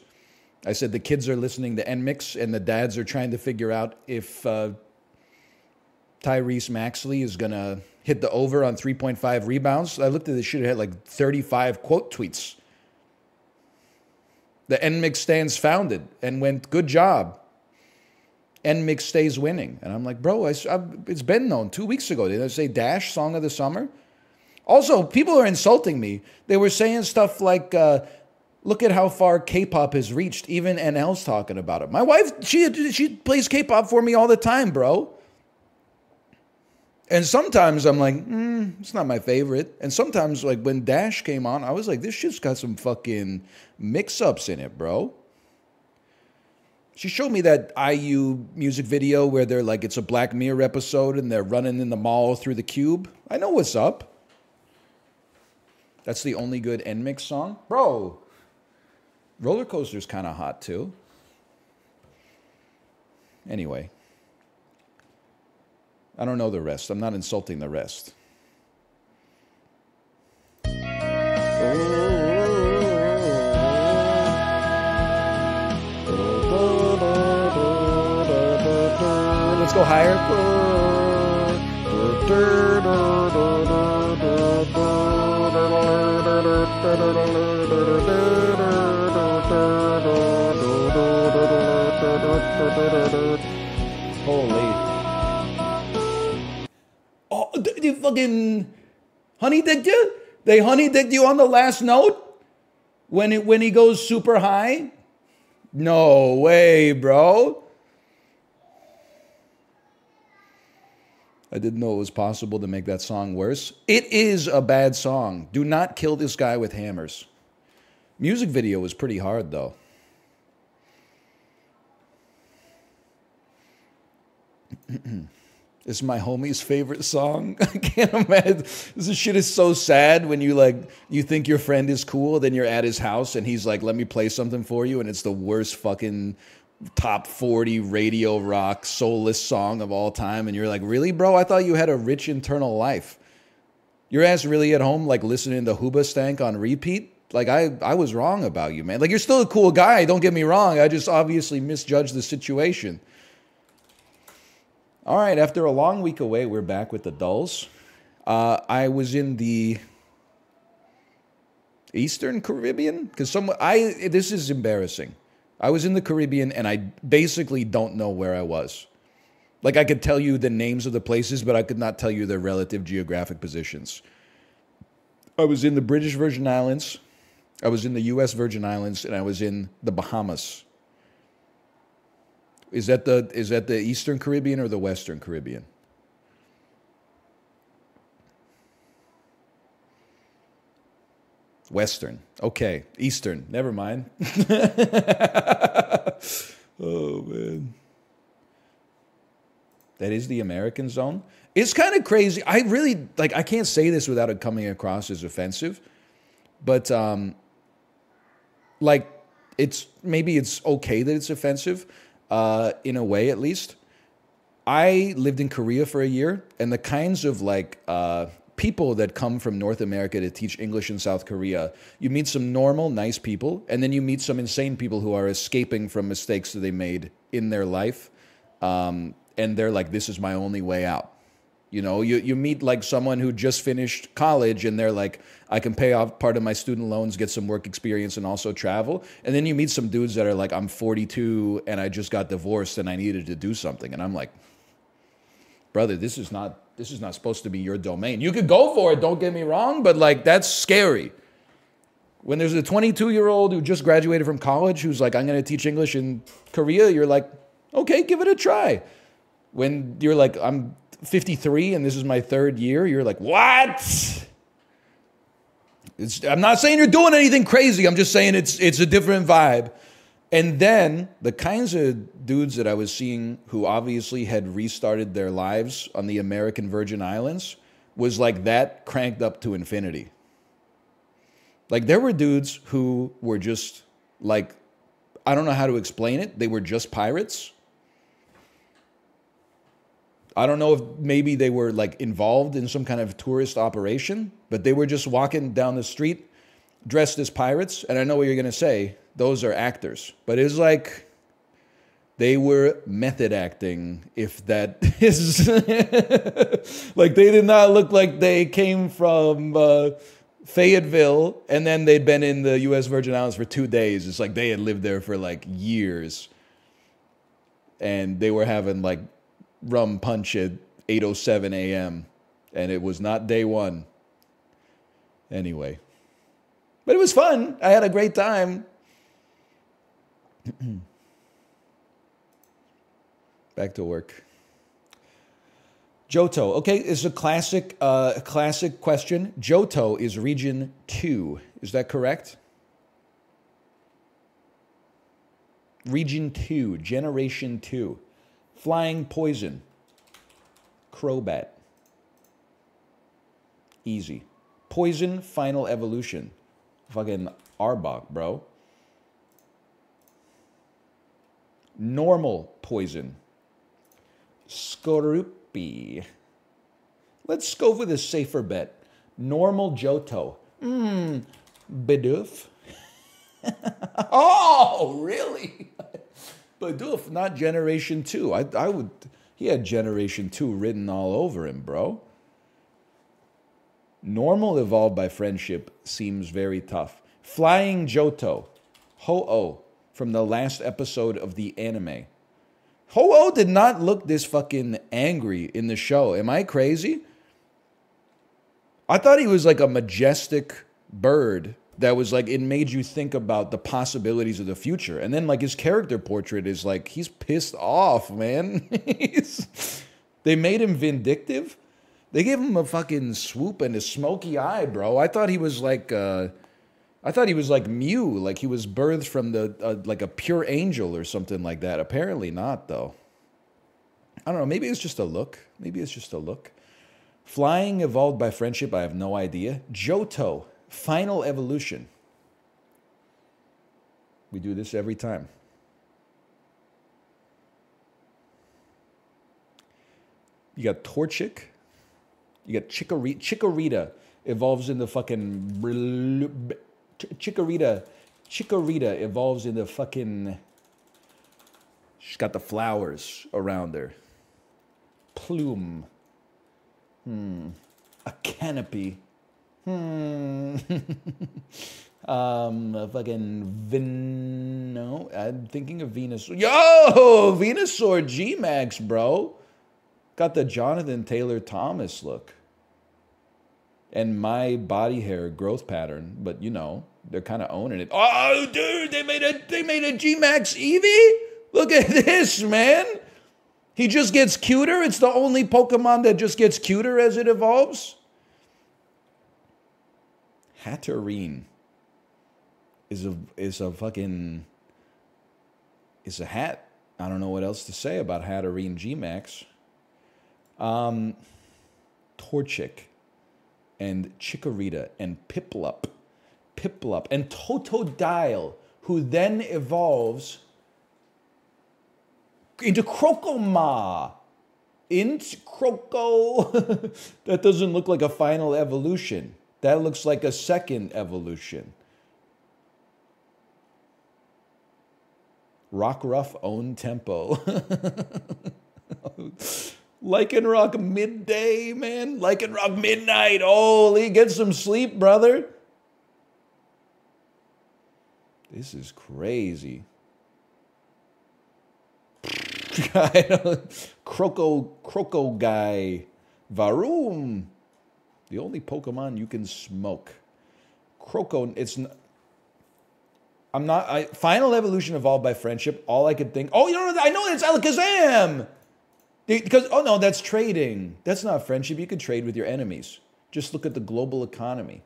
I said the kids are listening to NMIXX and the dads are trying to figure out if uh, Tyrese Maxey is going to hit the over on 3.5 rebounds. I looked at this shit, it had like 35 quote tweets. The NMIXX stands founded and went, good job. NMIXX stays winning. And I'm like, bro, I, it's been known two weeks ago. Did I say Dash, Song of the Summer? Also, people are insulting me. They were saying stuff like, uh, look at how far K-pop has reached. Even NL's talking about it. My wife, she, she plays K-pop for me all the time, bro. And sometimes I'm like, mm, it's not my favorite. And sometimes, like when Dash came on, I was like, this shit's got some fucking mix ups in it, bro. She showed me that IU music video where they're like, it's a Black Mirror episode and they're running in the mall through the cube. I know what's up. That's the only good NMIXX song. Bro, Roller Coaster's kind of hot too. Anyway. I don't know the rest. I'm not insulting the rest. Let's go higher. Holy fucking honey dicked you? They honey dicked you on the last note when it when he goes super high? No way, bro. I didn't know it was possible to make that song worse. It is a bad song. Do not kill this guy with hammers. Music video was pretty hard though. (clears throat) It's my homie's favorite song. (laughs) I can't imagine. This shit is so sad when you like you think your friend is cool, then you're at his house and he's like, "Let me play something for you," and it's the worst fucking top 40 radio rock soulless song of all time and you're like, "Really, bro? I thought you had a rich internal life." Your ass really at home like listening to Hoobastank on repeat? Like I I was wrong about you, man. Like you're still a cool guy, don't get me wrong. I just obviously misjudged the situation. All right, after a long week away, we're back with the Dulls. Uh, I was in the Eastern Caribbean because some I this is embarrassing. I was in the Caribbean and I basically don't know where I was. Like I could tell you the names of the places, but I could not tell you their relative geographic positions. I was in the British Virgin Islands, I was in the U.S. Virgin Islands, and I was in the Bahamas. Is that the is that the Eastern Caribbean or the Western Caribbean? Western. Okay. Eastern. Never mind. (laughs) oh man. That is the American zone. It's kind of crazy. I really like I can't say this without it coming across as offensive. But um like it's maybe it's okay that it's offensive uh, in a way at least. I lived in Korea for a year, and the kinds of like uh, people that come from North America to teach English in South Korea, you meet some normal, nice people, and then you meet some insane people who are escaping from mistakes that they made in their life, um, and they're like, "This is my only way out." You know, you, you meet like someone who just finished college and they're like, I can pay off part of my student loans, get some work experience, and also travel. And then you meet some dudes that are like, I'm 42 and I just got divorced and I needed to do something. And I'm like, brother, this is not this is not supposed to be your domain. You could go for it, don't get me wrong, but like that's scary. When there's a 22 year old who just graduated from college who's like, I'm going to teach English in Korea, you're like, okay, give it a try. When you're like, I'm 53 and this is my third year, you're like, what? It's, I'm not saying you're doing anything crazy. I'm just saying it's it's a different vibe. And then the kinds of dudes that I was seeing who obviously had restarted their lives on the American Virgin Islands was like that cranked up to infinity. Like there were dudes who were just like, I don't know how to explain it. They were just pirates. I don't know if maybe they were like involved in some kind of tourist operation, but they were just walking down the street dressed as pirates. And I know what you're going to say those are actors. But it's like they were method acting, if that (laughs) is. (laughs) like they did not look like they came from uh, Fayetteville and then they'd been in the U.S. Virgin Islands for two days. It's like they had lived there for like years. And they were having like rum punch at 8.07 a.m. And it was not day one. Anyway. But it was fun. I had a great time. (clears throat) Back to work. Johto. Okay, it's a classic, uh, classic question. Johto is region two. Is that correct? Region two, generation two. Flying poison. Crobat. Easy. Poison, final evolution. Fucking Arbok, bro. normal poison. Skorupi. Let's go with a safer bet. Normal Johto. Mmm, Bidoof. (laughs) oh, really? Bidoof, not Generation 2. I, I would, he had Generation 2 written all over him, bro. Normal evolved by friendship seems very tough. Flying Johto. Ho-Oh from the last episode of the anime. Ho-Oh did not look this fucking angry in the show. Am I crazy? I thought he was like a majestic bird that was like it made you think about the possibilities of the future. And then like his character portrait is like he's pissed off, man. (laughs) they made him vindictive. They gave him a fucking swoop and a smoky eye, bro. I thought he was like uh I thought he was like Mew, like he was birthed from the uh, like a pure angel or something like that. Apparently not, though. I don't know. Maybe it's just a look. Maybe it's just a look. Flying evolved by friendship. I have no idea. Johto, final evolution. We do this every time. You got Torchic. You got Chikorita. Chikorita evolves into fucking Chikorita, Chikorita evolves into fucking. She's got the flowers around her. Plume. Hmm. A canopy. Hmm. (laughs) um, fucking Vin. No, I'm thinking of Venus. Yo, Venusaur G Max, bro. Got the Jonathan Taylor Thomas look and my body hair growth pattern, but you know, they're kind of owning it. Oh, dude, they made a they made a G Max Eevee. Look at (laughs) this, man. He just gets cuter. It's the only Pokemon that just gets cuter as it evolves. Hatterene is a is a fucking is a hat. I don't know what else to say about Hatterene G Max. Um, Torchic and Chikorita and Piplup, Piplup and Totodile, who then evolves into Crocoma. Into Croco. (laughs) that doesn't look like a final evolution. That looks like a second evolution. Rockruff own tempo. (laughs) Lycanroc midday, man. Lycanroc midnight. Holy, get some sleep, brother. This is crazy. (laughs) Croco, Croco guy. Varoom, the only Pokemon you can smoke. Croco, it's. N- I'm not. I, Final Evolution evolved by friendship. All I could think. Oh, you know, I know it's Alakazam. Because oh no, that's trading. That's not friendship. You could trade with your enemies. Just look at the global economy.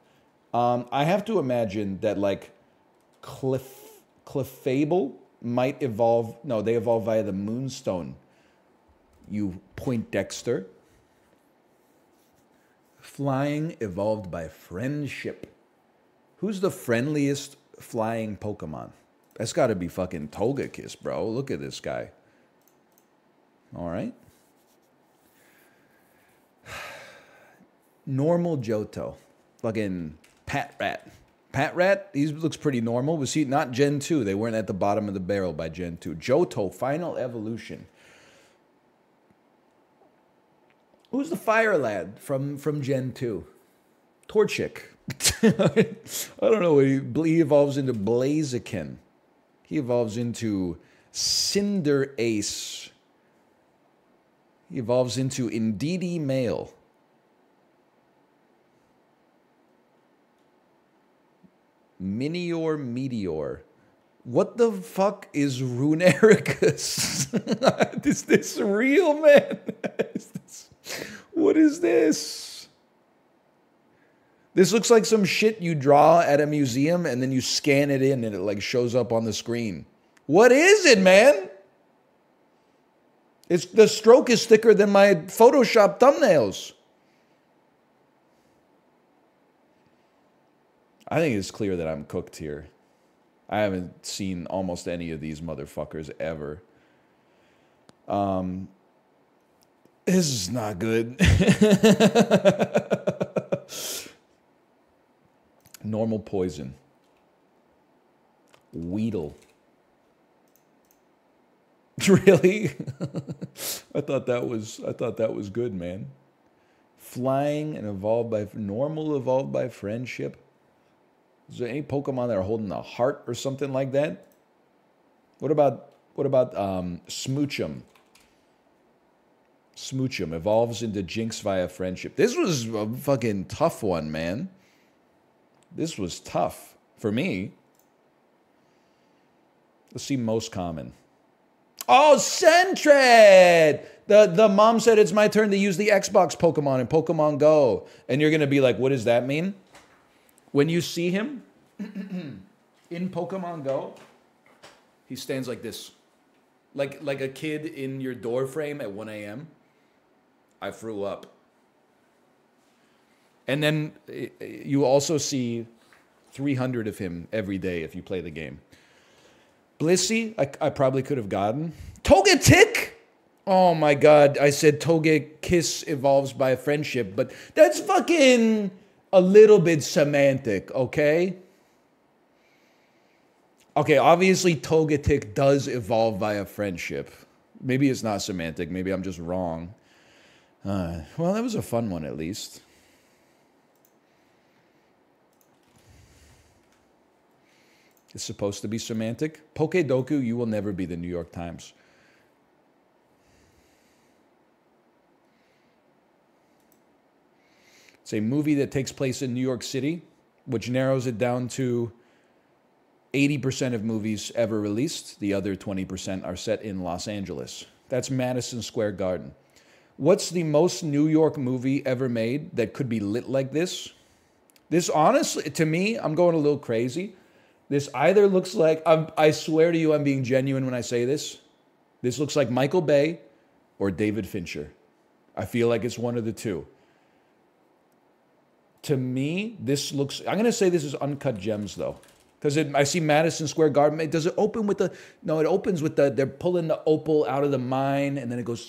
Um, I have to imagine that like Cliff Clefable might evolve. No, they evolve via the Moonstone. You Poindexter. Flying evolved by friendship. Who's the friendliest flying Pokemon? That's got to be fucking Togekiss, bro. Look at this guy. All right. (sighs) Normal Johto. Fucking Patrat. Pat Rat, he looks pretty normal. Was he not Gen 2? They weren't at the bottom of the barrel by Gen 2. Johto, Final Evolution. Who's the fire lad from, from Gen 2? Torchic. (laughs) I don't know. He, evolves into Blaziken. He evolves into Cinderace. He evolves into Indeedee Male. Minior Meteor. What the fuck is Runerigus? (laughs) is this real, man? (laughs) Is this, what is this? This looks like some shit you draw at a museum and then you scan it in and it like shows up on the screen. What is it, man? It's the stroke is thicker than my Photoshop thumbnails. I think it's clear that I'm cooked here. I haven't seen almost any of these motherfuckers ever. Um, this is not good. (laughs) Normal poison. Weedle. (laughs) Really? (laughs) I thought that was I thought that was good, man. Flying and evolved by normal evolved by friendship. Is there any Pokemon that are holding a heart or something like that? What about what about um, Smoochum? Smoochum evolves into Jynx via friendship. This was a fucking tough one, man. This was tough for me. Let's see most common. Oh, Sentret! The, the mom said it's my turn to use the Xbox Pokemon in Pokemon Go. And you're going to be like, what does that mean? When you see him (clears throat) in Pokemon Go, he stands like this. Like like a kid in your door frame at 1 a.m. I threw up. And then eh, eh, you also see 300 of him every day if you play the game. Blissey, I, I probably could have gotten. Togetic! Oh my god, I said Togekiss evolves by friendship, but that's fucking a little bit semantic, okay? Okay, obviously Togetic does evolve via friendship. Maybe it's not semantic. Maybe I'm just wrong. Uh, well, that was a fun one at least. It's supposed to be semantic. Pokedoku, you will never be the New York Times. It's a movie that takes place in New York City, which narrows it down to 80% of movies ever released. The other 20% are set in Los Angeles. That's Madison Square Garden. What's the most New York movie ever made that could be lit like this? This honestly, to me, I'm going a little crazy. This either looks like, I'm, i swear to you, I'm being genuine when I say this. This looks like Michael Bay or David Fincher. I feel like it's one of the two to me, this looks. I'm going to say this is uncut gems though, because it I see Madison Square Garden. Does it open with the? No, it opens with the. They're pulling the opal out of the mine, and then it goes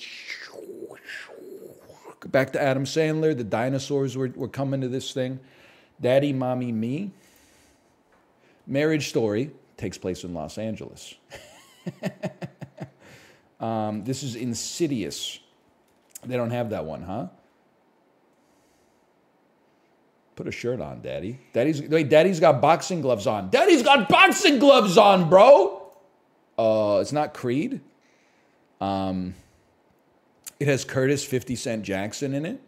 back to Adam Sandler. The dinosaurs were, were coming to this thing. Daddy, mommy, me. Marriage Story takes place in Los Angeles. (laughs) um, this is Insidious. They don't have that one, huh? Put a shirt on, Daddy. Daddy's wait, Daddy's got boxing gloves on. Daddy's got boxing gloves on, bro. Uh, it's not Creed. Um, it has Curtis 50 Cent Jackson in it.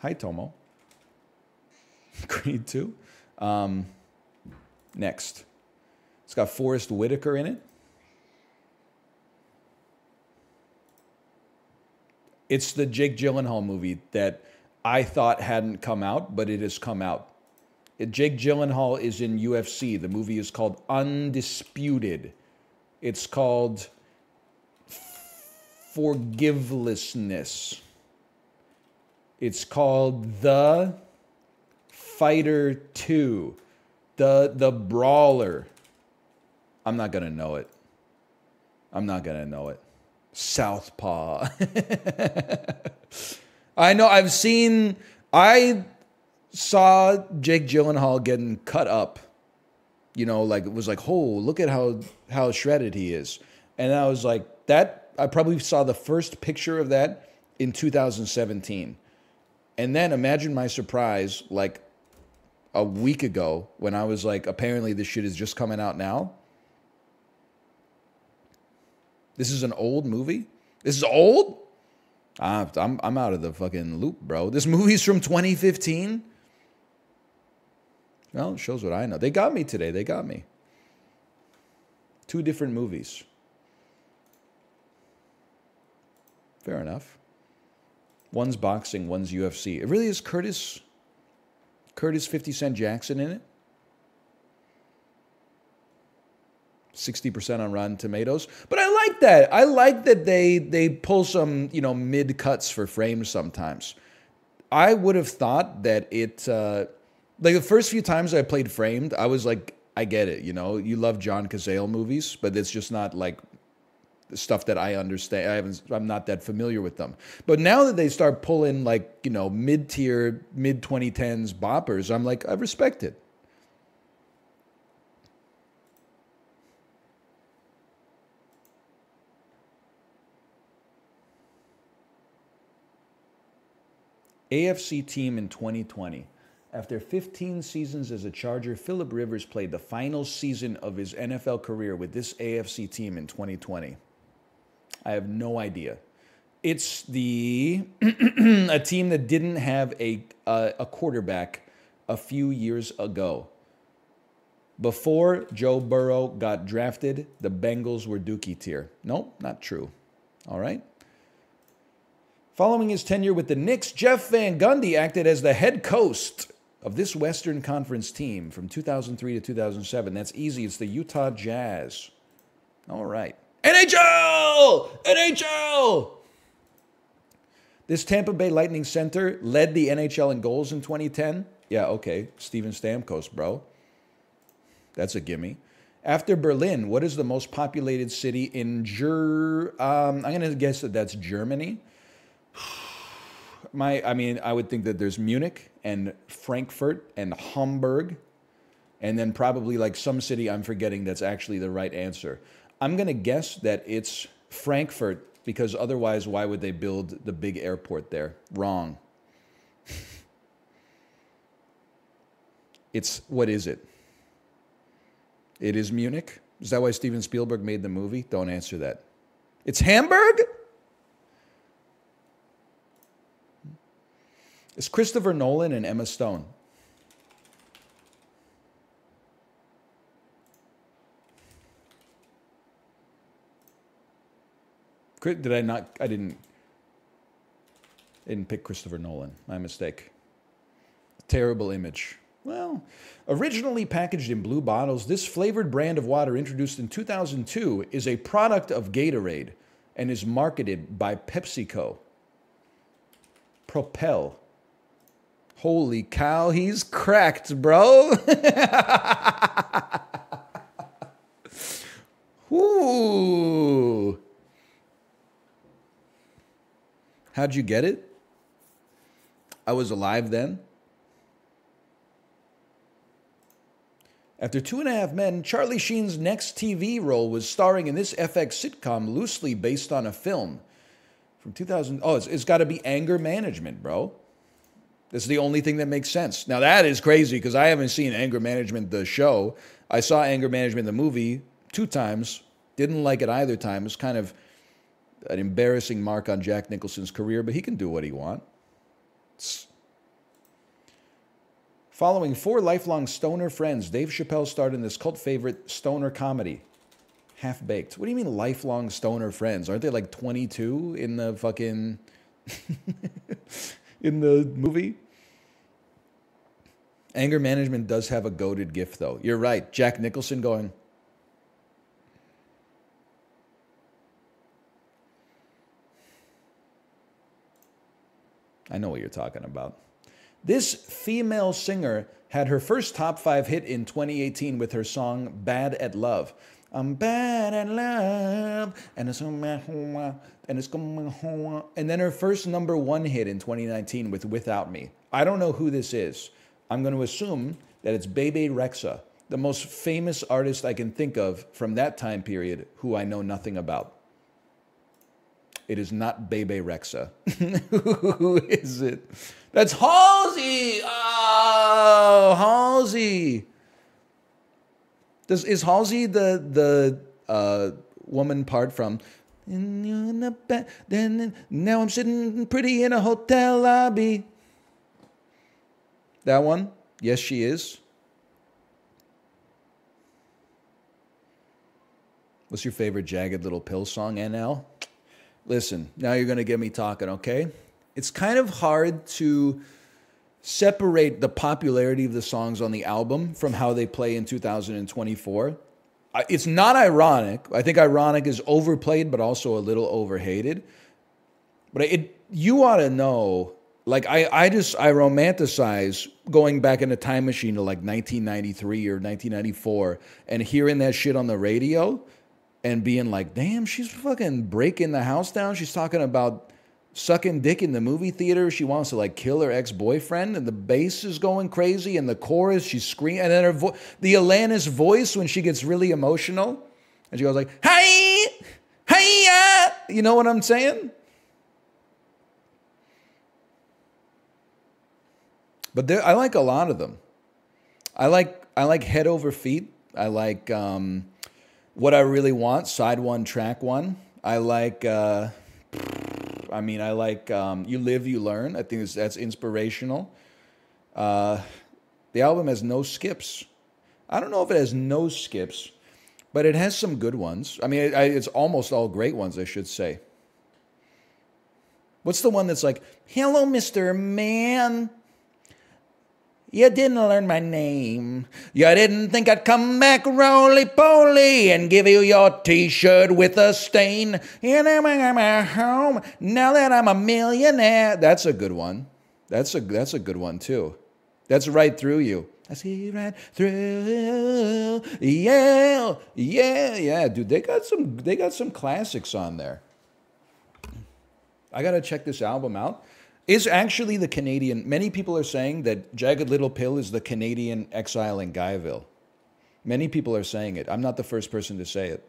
Hi, Tomo. (laughs) Creed 2. Um, next. It's got Forest Whitaker in it. It's the Jake Gyllenhaal movie that I thought hadn't come out, but it has come out. Jake Gyllenhaal is in UFC. The movie is called Undisputed. It's called Forgivelessness. It's called The Fighter 2. The the brawler. I'm not going to know it. I'm not going to know it. Southpaw. (laughs) I know I've seen I saw Jake Gyllenhaal getting cut up. You know, like it was like, "Oh, look at how how shredded he is." And I was like, that I probably saw the first picture of that in 2017. And then imagine my surprise like a week ago when I was like, apparently this shit is just coming out now. This is an old movie. This is old. I'm I'm out of the fucking loop, bro. This movie's from 2015. Well, it shows what I know. They got me today. They got me. Two different movies. Fair enough. One's boxing, one's UFC. It really is Curtis Curtis 50 Cent Jackson in it. 60% on Rotten Tomatoes. But I like that. I like that they they pull some, you know, mid cuts for frames sometimes. I would have thought that it uh like the first few times I played Framed, I was like, I get it, you know, you love John Cazale movies, but it's just not like stuff that I understand. I haven't, I'm not that familiar with them. But now that they start pulling like, you know, mid tier, mid 2010s boppers, I'm like, I respect it. AFC team in 2020. After 15 seasons as a Charger, Philip Rivers played the final season of his NFL career with this AFC team in 2020. I have no idea. It's the (clears throat) a team that didn't have a uh, a quarterback a few years ago. Before Joe Burrow got drafted, the Bengals were Dookie tier. Nope, not true. All right. Following his tenure with the Knicks, Jeff Van Gundy acted as the head coach of this Western Conference team from 2003 to 2007. That's easy. It's the Utah Jazz. All right. NHL! NHL! This Tampa Bay Lightning center led the NHL in goals in 2010. Yeah, okay. Steven Stamkos, bro. That's a gimme. After Berlin, what is the most populated city in Ger? Um, I'm going to guess that that's Germany. My, I mean, I would think that there's Munich and Frankfurt and Hamburg, and then probably like some city I'm forgetting that's actually the right answer. I'm going to guess that it's Frankfurt because otherwise, why would they build the big airport there? Wrong. it's, what is it? It is Munich? Is that why Steven Spielberg made the movie? Don't answer that. It's Hamburg? It's Christopher Nolan and Emma Stone. Did I not? I didn't. I didn't pick Christopher Nolan. My mistake. Terrible image. Well, originally packaged in blue bottles, this flavored brand of water introduced in 2002 is a product of Gatorade and is marketed by PepsiCo. Propel. Holy cow, he's cracked, bro. (laughs) Ooh. How'd you get it? I was alive then. After Two and a Half Men, Charlie Sheen's next TV role was starring in this FX sitcom loosely based on a film from 2000. Oh, it's, it's got to be Anger Management, bro. This is the only thing that makes sense. Now, that is crazy because I haven't seen Anger Management, the show. I saw Anger Management, the movie, two times. Didn't like it either time. It was kind of an embarrassing mark on Jack Nicholson's career, but he can do what he wants. Following four lifelong stoner friends, Dave Chappelle starred in this cult favorite stoner comedy, Half Baked. What do you mean lifelong stoner friends? Aren't they like 22 in the fucking (laughs) in the movie? Anger management does have a goaded gift though. You're right. Jack Nicholson going, I know what you're talking about. This female singer had her first top five hit in 2018 with her song Bad at Love. I'm bad at love, and it's and it's and then her first number one hit in 2019 with Without Me. I don't know who this is. I'm going to assume that it's Bebe Rexha, the most famous artist I can think of from that time period who I know nothing about. It is not Bebe Rexha. (laughs) Who is it? That's Halsey. Oh, Halsey. Does is Halsey the the uh, woman part from? Then now I'm sitting pretty in a hotel lobby. That one? Yes, she is. What's your favorite Jagged Little Pill song, NL? Listen, now you're going to get me talking, okay? It's kind of hard to separate the popularity of the songs on the album from how they play in 2024. It's not ironic. I think ironic is overplayed, but also a little overhated. But it, you ought to know. Like I, I just I romanticize going back in a time machine to like 1993 or 1994 and hearing that shit on the radio and being like, damn, she's fucking breaking the house down. She's talking about sucking dick in the movie theater. She wants to like kill her ex boyfriend, and the bass is going crazy, and the chorus, she's screaming, and then her vo- the Alanis voice when she gets really emotional, and she goes like, "Hey, hey, you know what I'm saying?" But there, I like a lot of them. I like I like head over feet. I like. Um, what I really want, side one, track one. I like. Uh, I mean, I like um, "You Live, You Learn." I think that's inspirational. Uh, the album has no skips. I don't know if it has no skips, but it has some good ones. I mean, it, it's almost all great ones, I should say. What's the one that's like, "Hello, Mister Man"? You didn't learn my name. You didn't think I'd come back roly poly and give you your t shirt with a stain. And I'm at home now that I'm a millionaire. That's a good one. That's a, that's a good one, too. That's right through you. I see right through. Yeah, yeah, yeah, dude. They got some. They got some classics on there. I gotta check this album out is actually the Canadian. Many people are saying that Jagged Little Pill is the Canadian exile in Guyville. Many people are saying it. I'm not the first person to say it.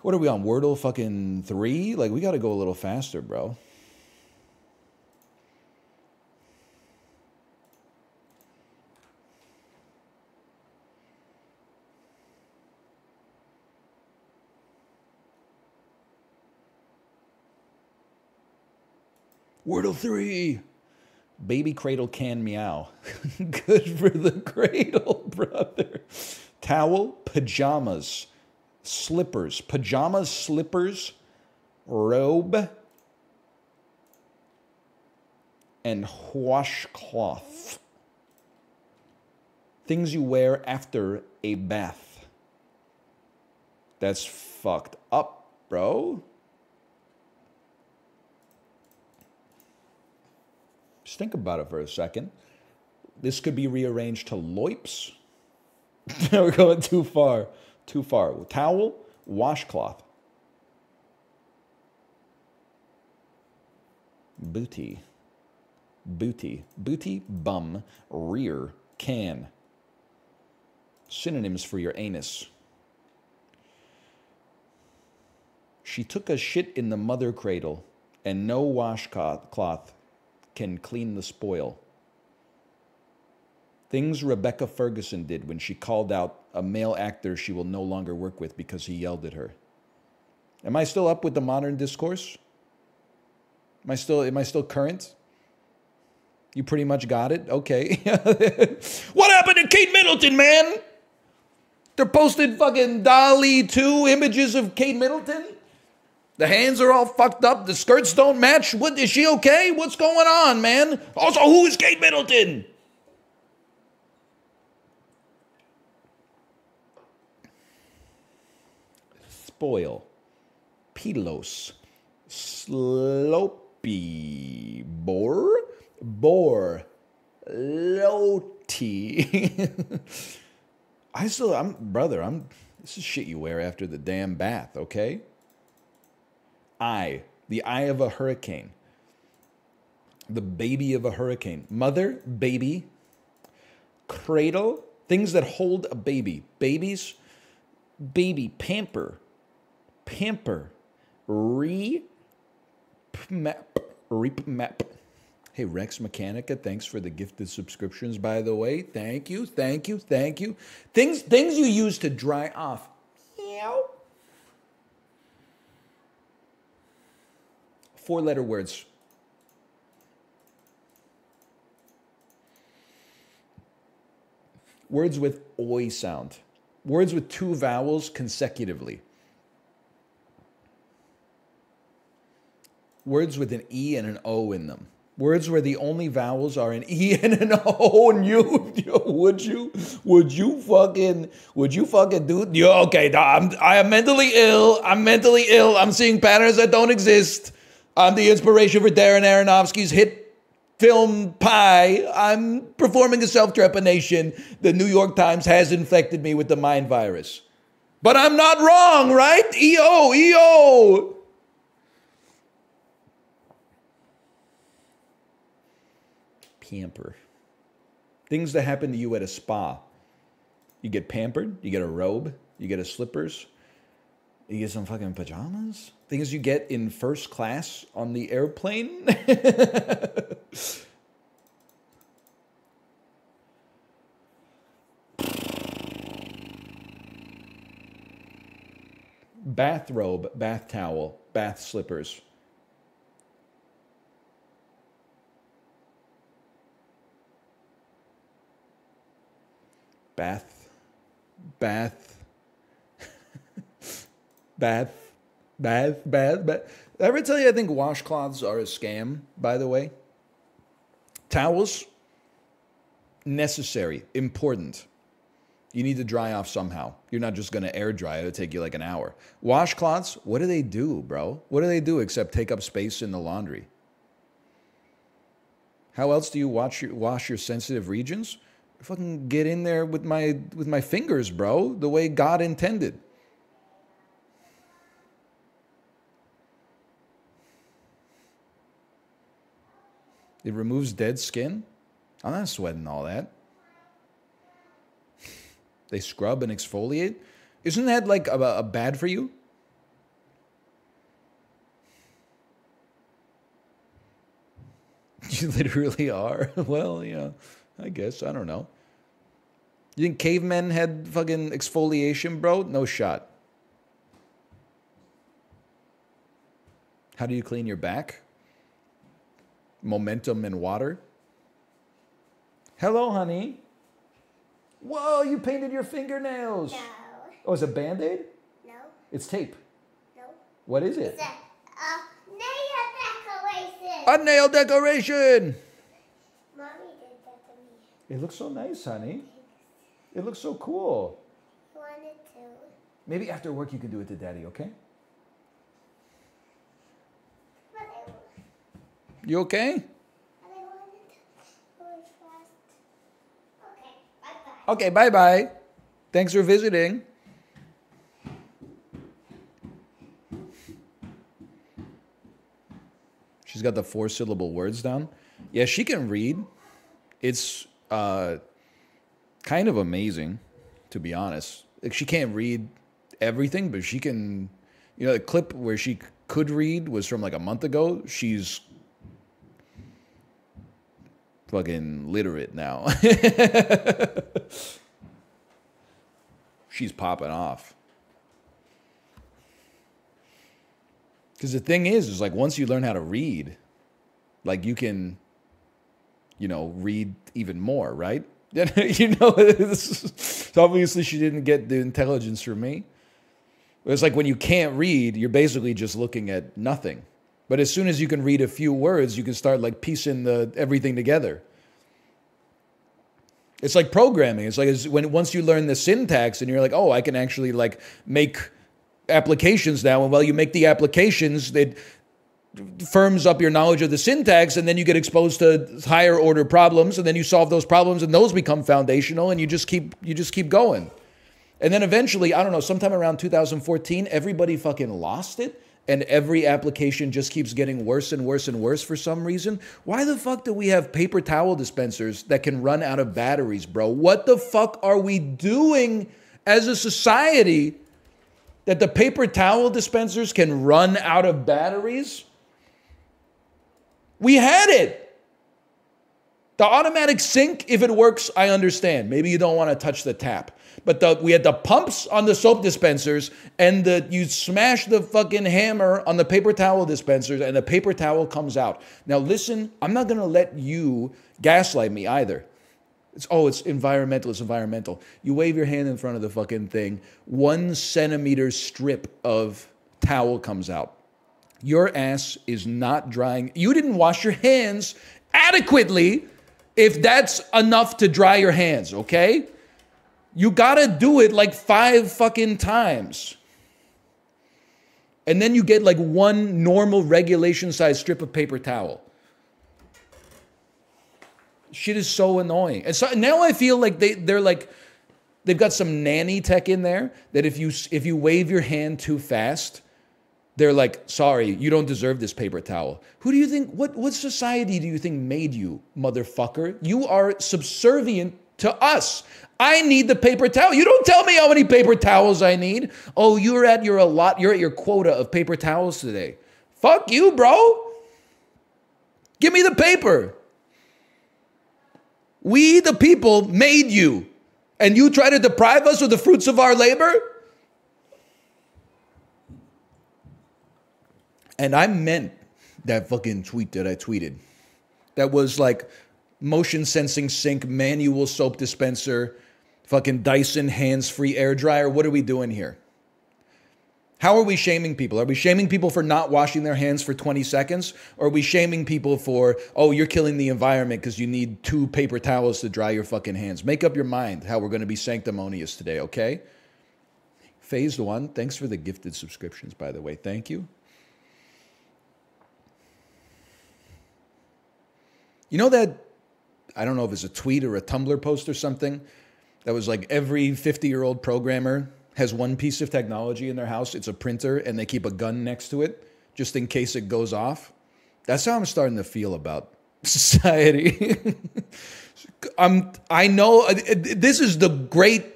What are we on? Wordle fucking three? Like, we got to go a little faster, bro. Wordle 3. Baby cradle can meow. (laughs) Good for the cradle, (laughs) brother. Towel, pajamas, slippers, pajamas, slippers, robe, and washcloth. Things you wear after a bath. That's fucked up, bro. Just think about it for a second. This could be rearranged to loips. (laughs) We're going too far. Too far. Towel, washcloth. Booty. Booty. Booty, bum, rear, can. Synonyms for your anus. She took a shit in the mother cradle, and no washcloth can clean the spoil. Things Rebecca Ferguson did when she called out a male actor she will no longer work with because he yelled at her. Am I still up with the modern discourse? Am I still am I still current? You pretty much got it. Okay. (laughs) what happened to Kate Middleton, man? They're posted fucking DALL-E 2 images of Kate Middleton. The hands are all fucked up. The skirts don't match. What is she okay? What's going on, man? Also, who is Kate Middleton? Spoil. Pilos. Slopey. Bore? Bore. Loti. (laughs) I still, I'm, brother, I'm, this is shit you wear after the damn bath, okay? Eye, the eye of a hurricane, the baby of a hurricane. Mother, baby, cradle, things that hold a baby. Babies, baby, pamper, pamper, re, map, reap map. Hey, Rex Mechanica, thanks for the gifted subscriptions, by the way. Thank you, thank you, thank you. Things, things you use to dry off. Meow. Four letter words. Words with oi sound. Words with two vowels consecutively. Words with an E and an O in them. Words where the only vowels are an E (laughs) and an O, and you, (laughs) would you, would you fucking, would you fucking do? You okay? I'm, I am mentally ill. I'm mentally ill. I'm seeing patterns that don't exist. I'm the inspiration for Darren Aronofsky's hit film Pi. I'm performing a self trepanation. The New York Times has infected me with the mind virus, but I'm not wrong, right? EO, EO. pamper. Things that happen to you at a spa. You get pampered, you get a robe, you get a slippers, you get some fucking pajamas. Things you get in first class on the airplane. (laughs) Bathrobe, bath towel, bath slippers. bath, bath, (laughs) bath, bath, bath, bath. Did I ever tell you I think washcloths are a scam, by the way? Towels, necessary, important. You need to dry off somehow. You're not just going to air dry it. It'll take you like an hour. Washcloths, what do they do, bro? What do they do except take up space in the laundry? How else do you wash your, wash your sensitive regions? fucking get in there with my with my fingers, bro, the way God intended. It removes dead skin. I'm not sweating all that. They scrub and exfoliate. Isn't that like a, a bad for you? (laughs) You literally are. (laughs) well, yeah. I guess. I don't know. You think cavemen had fucking exfoliation, bro? No shot. How do you clean your back? Momentum and water. Hello, honey. Whoa, you painted your fingernails. No. Oh, it's a band aid? No. It's tape. No. What is it? It's a, a nail decoration. A nail decoration. Mommy did that to me. It looks so nice, honey. It looks so cool. He wanted to. Maybe after work you can do it to daddy, okay? But I, You okay? Okay, bye bye. Thanks for visiting. She's got the four syllable words down. Yeah, she can read. It's uh, kind of amazing, to be honest. Like she can't read everything, but she can. You know, the clip where she could read was from like a month ago. She's fucking literate now. (laughs) She's popping off. Because the thing is, is like once you learn how to read, like you can, you know, read even more, right? (laughs) you know, so (laughs) obviously she didn't get the intelligence from me. It's like when you can't read, you're basically just looking at nothing. But as soon as you can read a few words, you can start like piecing the everything together. It's like programming. It's like it's when once you learn the syntax and you're like, oh, I can actually like make applications now. And while you make the applications, it firms up your knowledge of the syntax, and then you get exposed to higher order problems, and then you solve those problems, and those become foundational, and you just keep you just keep going. And then eventually, I don't know, sometime around 2014, everybody fucking lost it. And every application just keeps getting worse and worse and worse for some reason. Why the fuck do we have paper towel dispensers that can run out of batteries, bro? What the fuck are we doing as a society that the paper towel dispensers can run out of batteries? We had it. The automatic sink, if it works, I understand. Maybe you don't want to touch the tap. But the, we had the pumps on the soap dispensers, and the, you smash the fucking hammer on the paper towel dispensers, and the paper towel comes out. Now, listen, I'm not going to let you gaslight me either. It's, oh, it's environmental, it's environmental. You wave your hand in front of the fucking thing, one centimeter strip of towel comes out. Your ass is not drying. You didn't wash your hands adequately if that's enough to dry your hands, okay? You gotta do it like five fucking times. And then you get like one normal regulation size strip of paper towel. Shit is so annoying. And so now I feel like they, they're like, they've got some nanny tech in there that if you if you wave your hand too fast, they're like, sorry, you don't deserve this paper towel. Who do you think, what, what society do you think made you, motherfucker? You are subservient to us. I need the paper towel. You don't tell me how many paper towels I need. Oh, you're at your allot, you're at your quota of paper towels today. Fuck you, bro. Give me the paper. We, the people, made you. And you try to deprive us of the fruits of our labor? And I meant that fucking tweet that I tweeted. That was like motion sensing sink, manual soap dispenser, fucking Dyson hands free air dryer. What are we doing here? How are we shaming people? Are we shaming people for not washing their hands for 20 seconds? Or are we shaming people for, oh, you're killing the environment because you need two paper towels to dry your fucking hands? Make up your mind how we're going to be sanctimonious today, okay? Phase one, thanks for the gifted subscriptions, by the way. Thank you. You know that, I don't know if it's a tweet or a Tumblr post or something, that was like every 50 year old programmer has one piece of technology in their house. It's a printer, and they keep a gun next to it just in case it goes off. That's how I'm starting to feel about (laughs) society. (laughs) I'm, I know uh, this is the great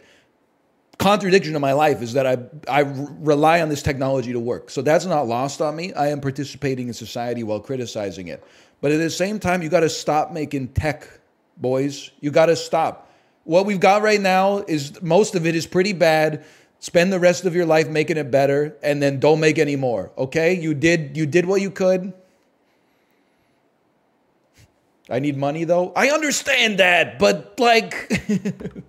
contradiction of my life is that I, I rely on this technology to work. So that's not lost on me. I am participating in society while criticizing it. But at the same time, you got to stop making tech, boys. You got to stop. What we've got right now is most of it is pretty bad. Spend the rest of your life making it better and then don't make any more. Okay? You did you did what you could. I need money though. I understand that, but like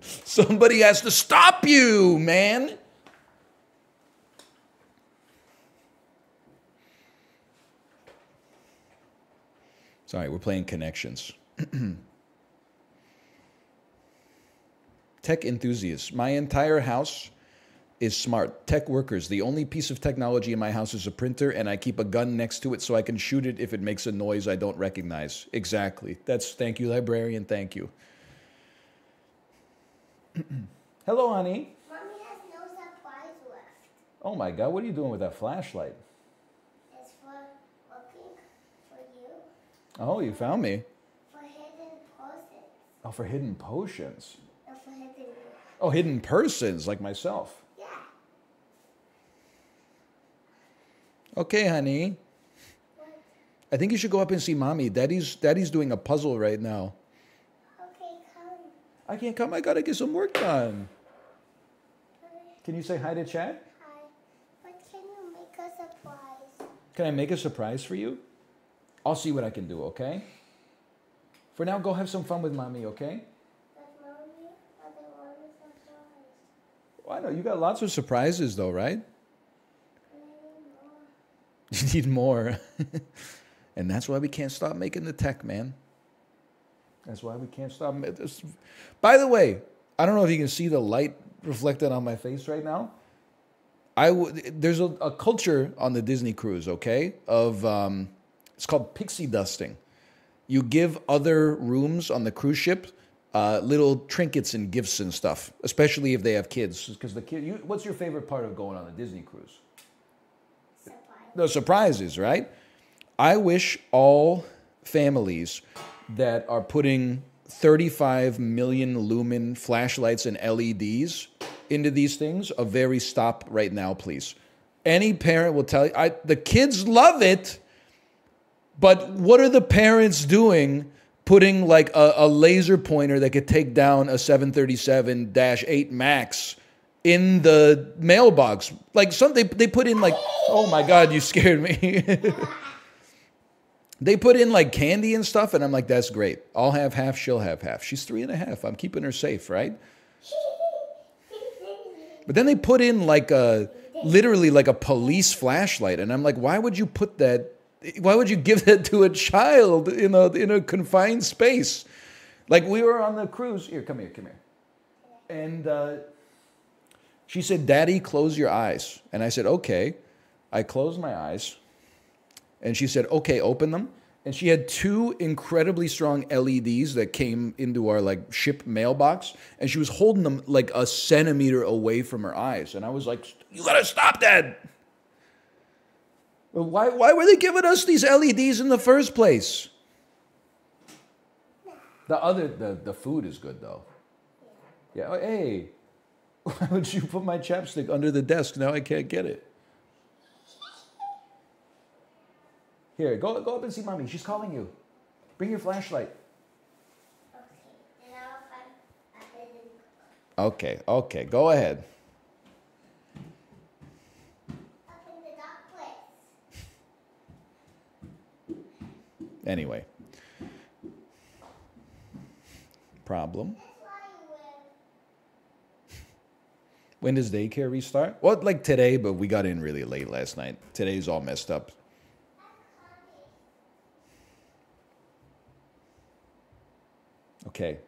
(laughs) somebody has to stop you, man. Sorry, we're playing connections. Tech enthusiasts. My entire house is smart. Tech workers. The only piece of technology in my house is a printer, and I keep a gun next to it so I can shoot it if it makes a noise I don't recognize. Exactly. That's thank you, librarian. Thank you. (clears throat) Hello, honey. Mommy has no supplies left. Oh my God, what are you doing with that flashlight? It's for looking for you, Oh, you found me. for hidden potions, Oh, for hidden potions. and for hidden. Oh, hidden persons like myself. Yeah. Okay, honey. What? I think you should go up and see mommy. Daddy's daddy's doing a puzzle right now. Okay, come. I can't come. I gotta get some work done. Can you say hi to Chad? Hi. But can you make a surprise? Can I make a surprise for you? I'll see what I can do, okay? For now, go have some fun with mommy, okay? But mommy, I don't want a surprise. Well, I know you got lots of surprises, though, right? I need (laughs) more. You need more. (laughs) and that's why we can't stop making the tech, man. That's why we can't stop. By the way, I don't know if you can see the light reflected on my face right now. I w- there's a, a culture on the Disney cruise, okay, of um, it's called pixie dusting. You give other rooms on the cruise ship uh, little trinkets and gifts and stuff, especially if they have kids. Because the kid, you, what's your favorite part of going on a Disney cruise? Surprise. the surprises, right? I wish all families that are putting 35 million lumen flashlights and LEDs into these things a very stop right now, please. Any parent will tell you, I, the kids love it, but what are the parents doing putting like a, a laser pointer that could take down a 737 8 Max in the mailbox? Like some they, they put in like, oh my God, you scared me. (laughs) they put in like candy and stuff, and I'm like, that's great. I'll have half, she'll have half. She's three and a half. I'm keeping her safe, right? But then they put in like a literally like a police flashlight, and I'm like, why would you put that? Why would you give that to a child in a in a confined space? Like we were on the cruise. Here, come here, come here. And uh, she said, "Daddy, close your eyes." And I said, "Okay." I closed my eyes, and she said, "Okay, open them." And she had two incredibly strong LEDs that came into our like ship mailbox, and she was holding them like a centimeter away from her eyes. And I was like, "You gotta stop that!" Why, why were they giving us these LEDs in the first place? The other, the, the food is good though. Yeah, oh, hey, (laughs) why would you put my chapstick under the desk? Now I can't get it. Here, go, go up and see mommy. She's calling you. Bring your flashlight. Okay. Now I'm, I didn't. Okay, okay, go ahead. Up in the dark place. Anyway, problem. When does daycare restart? Well, like today, but we got in really late last night. Today's all messed up. Okay.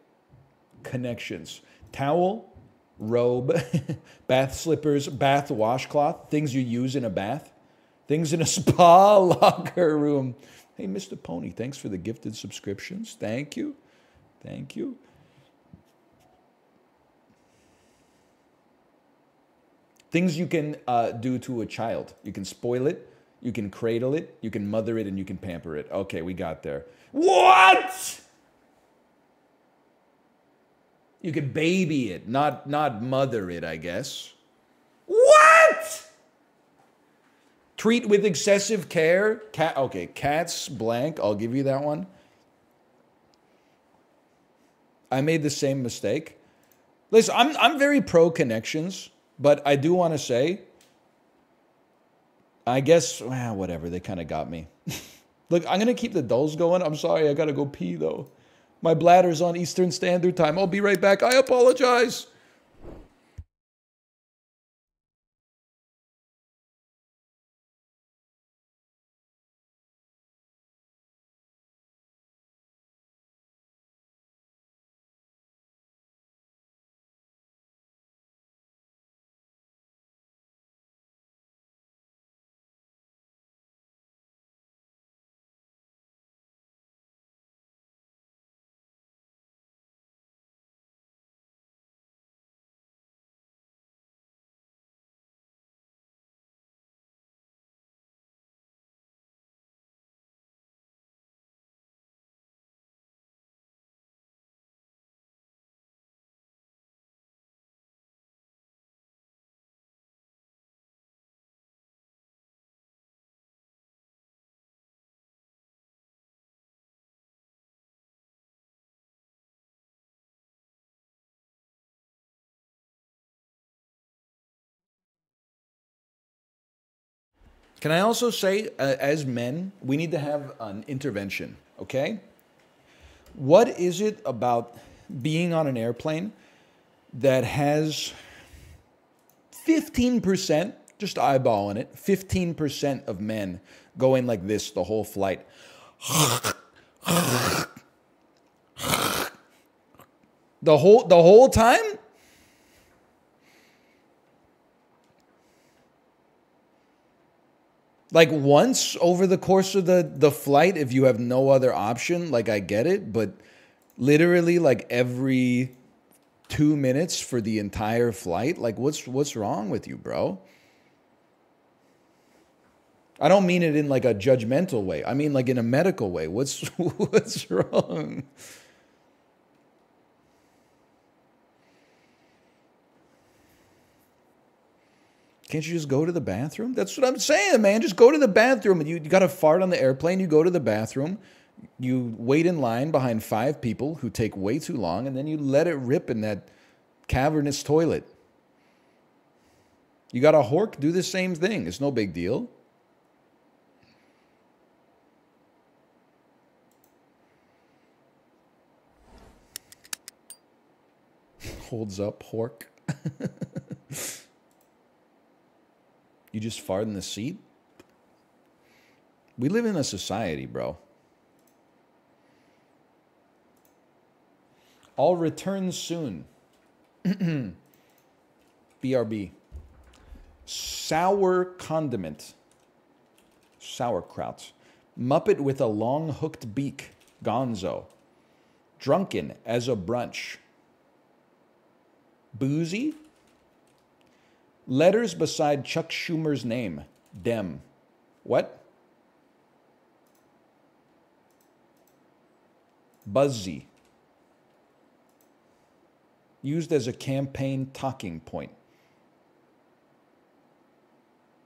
Connections. Towel, robe, (laughs) bath slippers, bath washcloth, things you use in a bath, things in a spa (laughs) locker room. Hey, Mr. Pony, thanks for the gifted subscriptions. Thank you. Thank you. Things you can uh, do to a child. You can spoil it, you can cradle it, you can mother it, and you can pamper it. Okay, we got there. What? You can baby it, not not mother it, I guess. What? Treat with excessive care. Cat. Okay, cats blank. I'll give you that one. I made the same mistake. Listen, I'm I'm very pro connections, but I do want to say. I guess well, whatever. They kind of got me. (laughs) Look, I'm gonna keep the dolls going. I'm sorry, I gotta go pee though. My bladder's on Eastern Standard Time. I'll be right back. I apologize. Can I also say, uh, as men, we need to have an intervention, okay? What is it about being on an airplane that has 15%, just eyeballing it, 15% of men going like this the whole flight? The whole the whole time? Like once over the course of the the flight if you have no other option, like I get it, but literally like every 2 minutes for the entire flight, like what's what's wrong with you, bro? I don't mean it in like a judgmental way. I mean like in a medical way. What's (laughs) what's wrong? Can't you just go to the bathroom? That's what I'm saying, man. Just go to the bathroom. You, you got to fart on the airplane. You go to the bathroom. You wait in line behind five people who take way too long, and then you let it rip in that cavernous toilet. You got a hork, do the same thing. It's no big deal. (laughs) Holds up, hork. (laughs) You just fart in the seat? We live in a society, bro. I'll return soon. (clears throat) BRB. Sour condiment. Sauerkraut. Muppet with a long hooked beak. Gonzo. Drunken as a brunch. Boozy Letters beside Chuck Schumer's name. Dem. What? Buzzy. Used as a campaign talking point.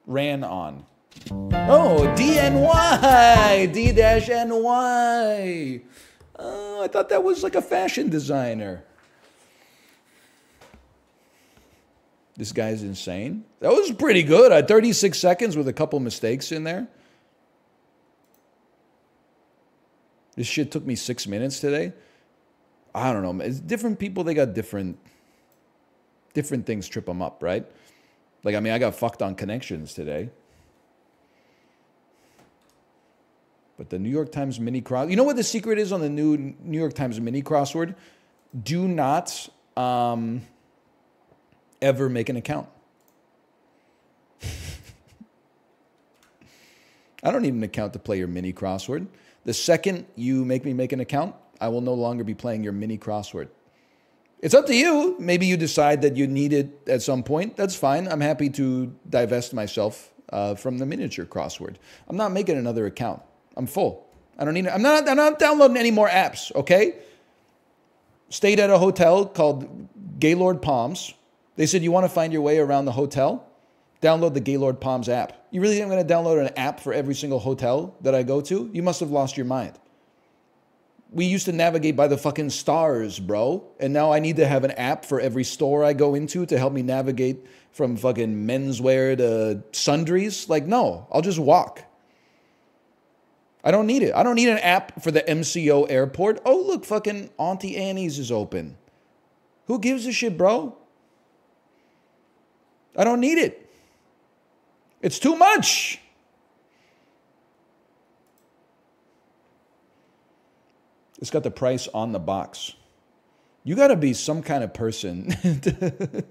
Ran on. Oh, DNY! D-NY! Oh, I thought that was like a fashion designer. This guy's insane. That was pretty good. I 36 seconds with a couple mistakes in there. This shit took me six minutes today. I don't know. It's different people. They got different, different things trip them up, right? Like I mean, I got fucked on connections today. But the New York Times mini cross. You know what the secret is on the new New York Times mini crossword? Do not. Um, ever make an account. I don't need an account to play your mini crossword. The second you make me make an account, I will no longer be playing your mini crossword. It's up to you. Maybe you decide that you need it at some point. That's fine. I'm happy to divest myself uh, from the miniature crossword. I'm not making another account. I'm full. I don't need. I'm not. I'm not downloading any more apps. Okay. Stayed at a hotel called Gaylord Palms. They said, You want to find your way around the hotel? Download the Gaylord Palms app. You really think I'm going to download an app for every single hotel that I go to? You must have lost your mind. We used to navigate by the fucking stars, bro. And now I need to have an app for every store I go into to help me navigate from fucking menswear to sundries. Like, no, I'll just walk. I don't need it. I don't need an app for the MCO airport. Oh, look, fucking Auntie Anne's is open. Who gives a shit, bro? I don't need it. It's too much. It's got the price on the box. You got to be some kind of person (laughs) to,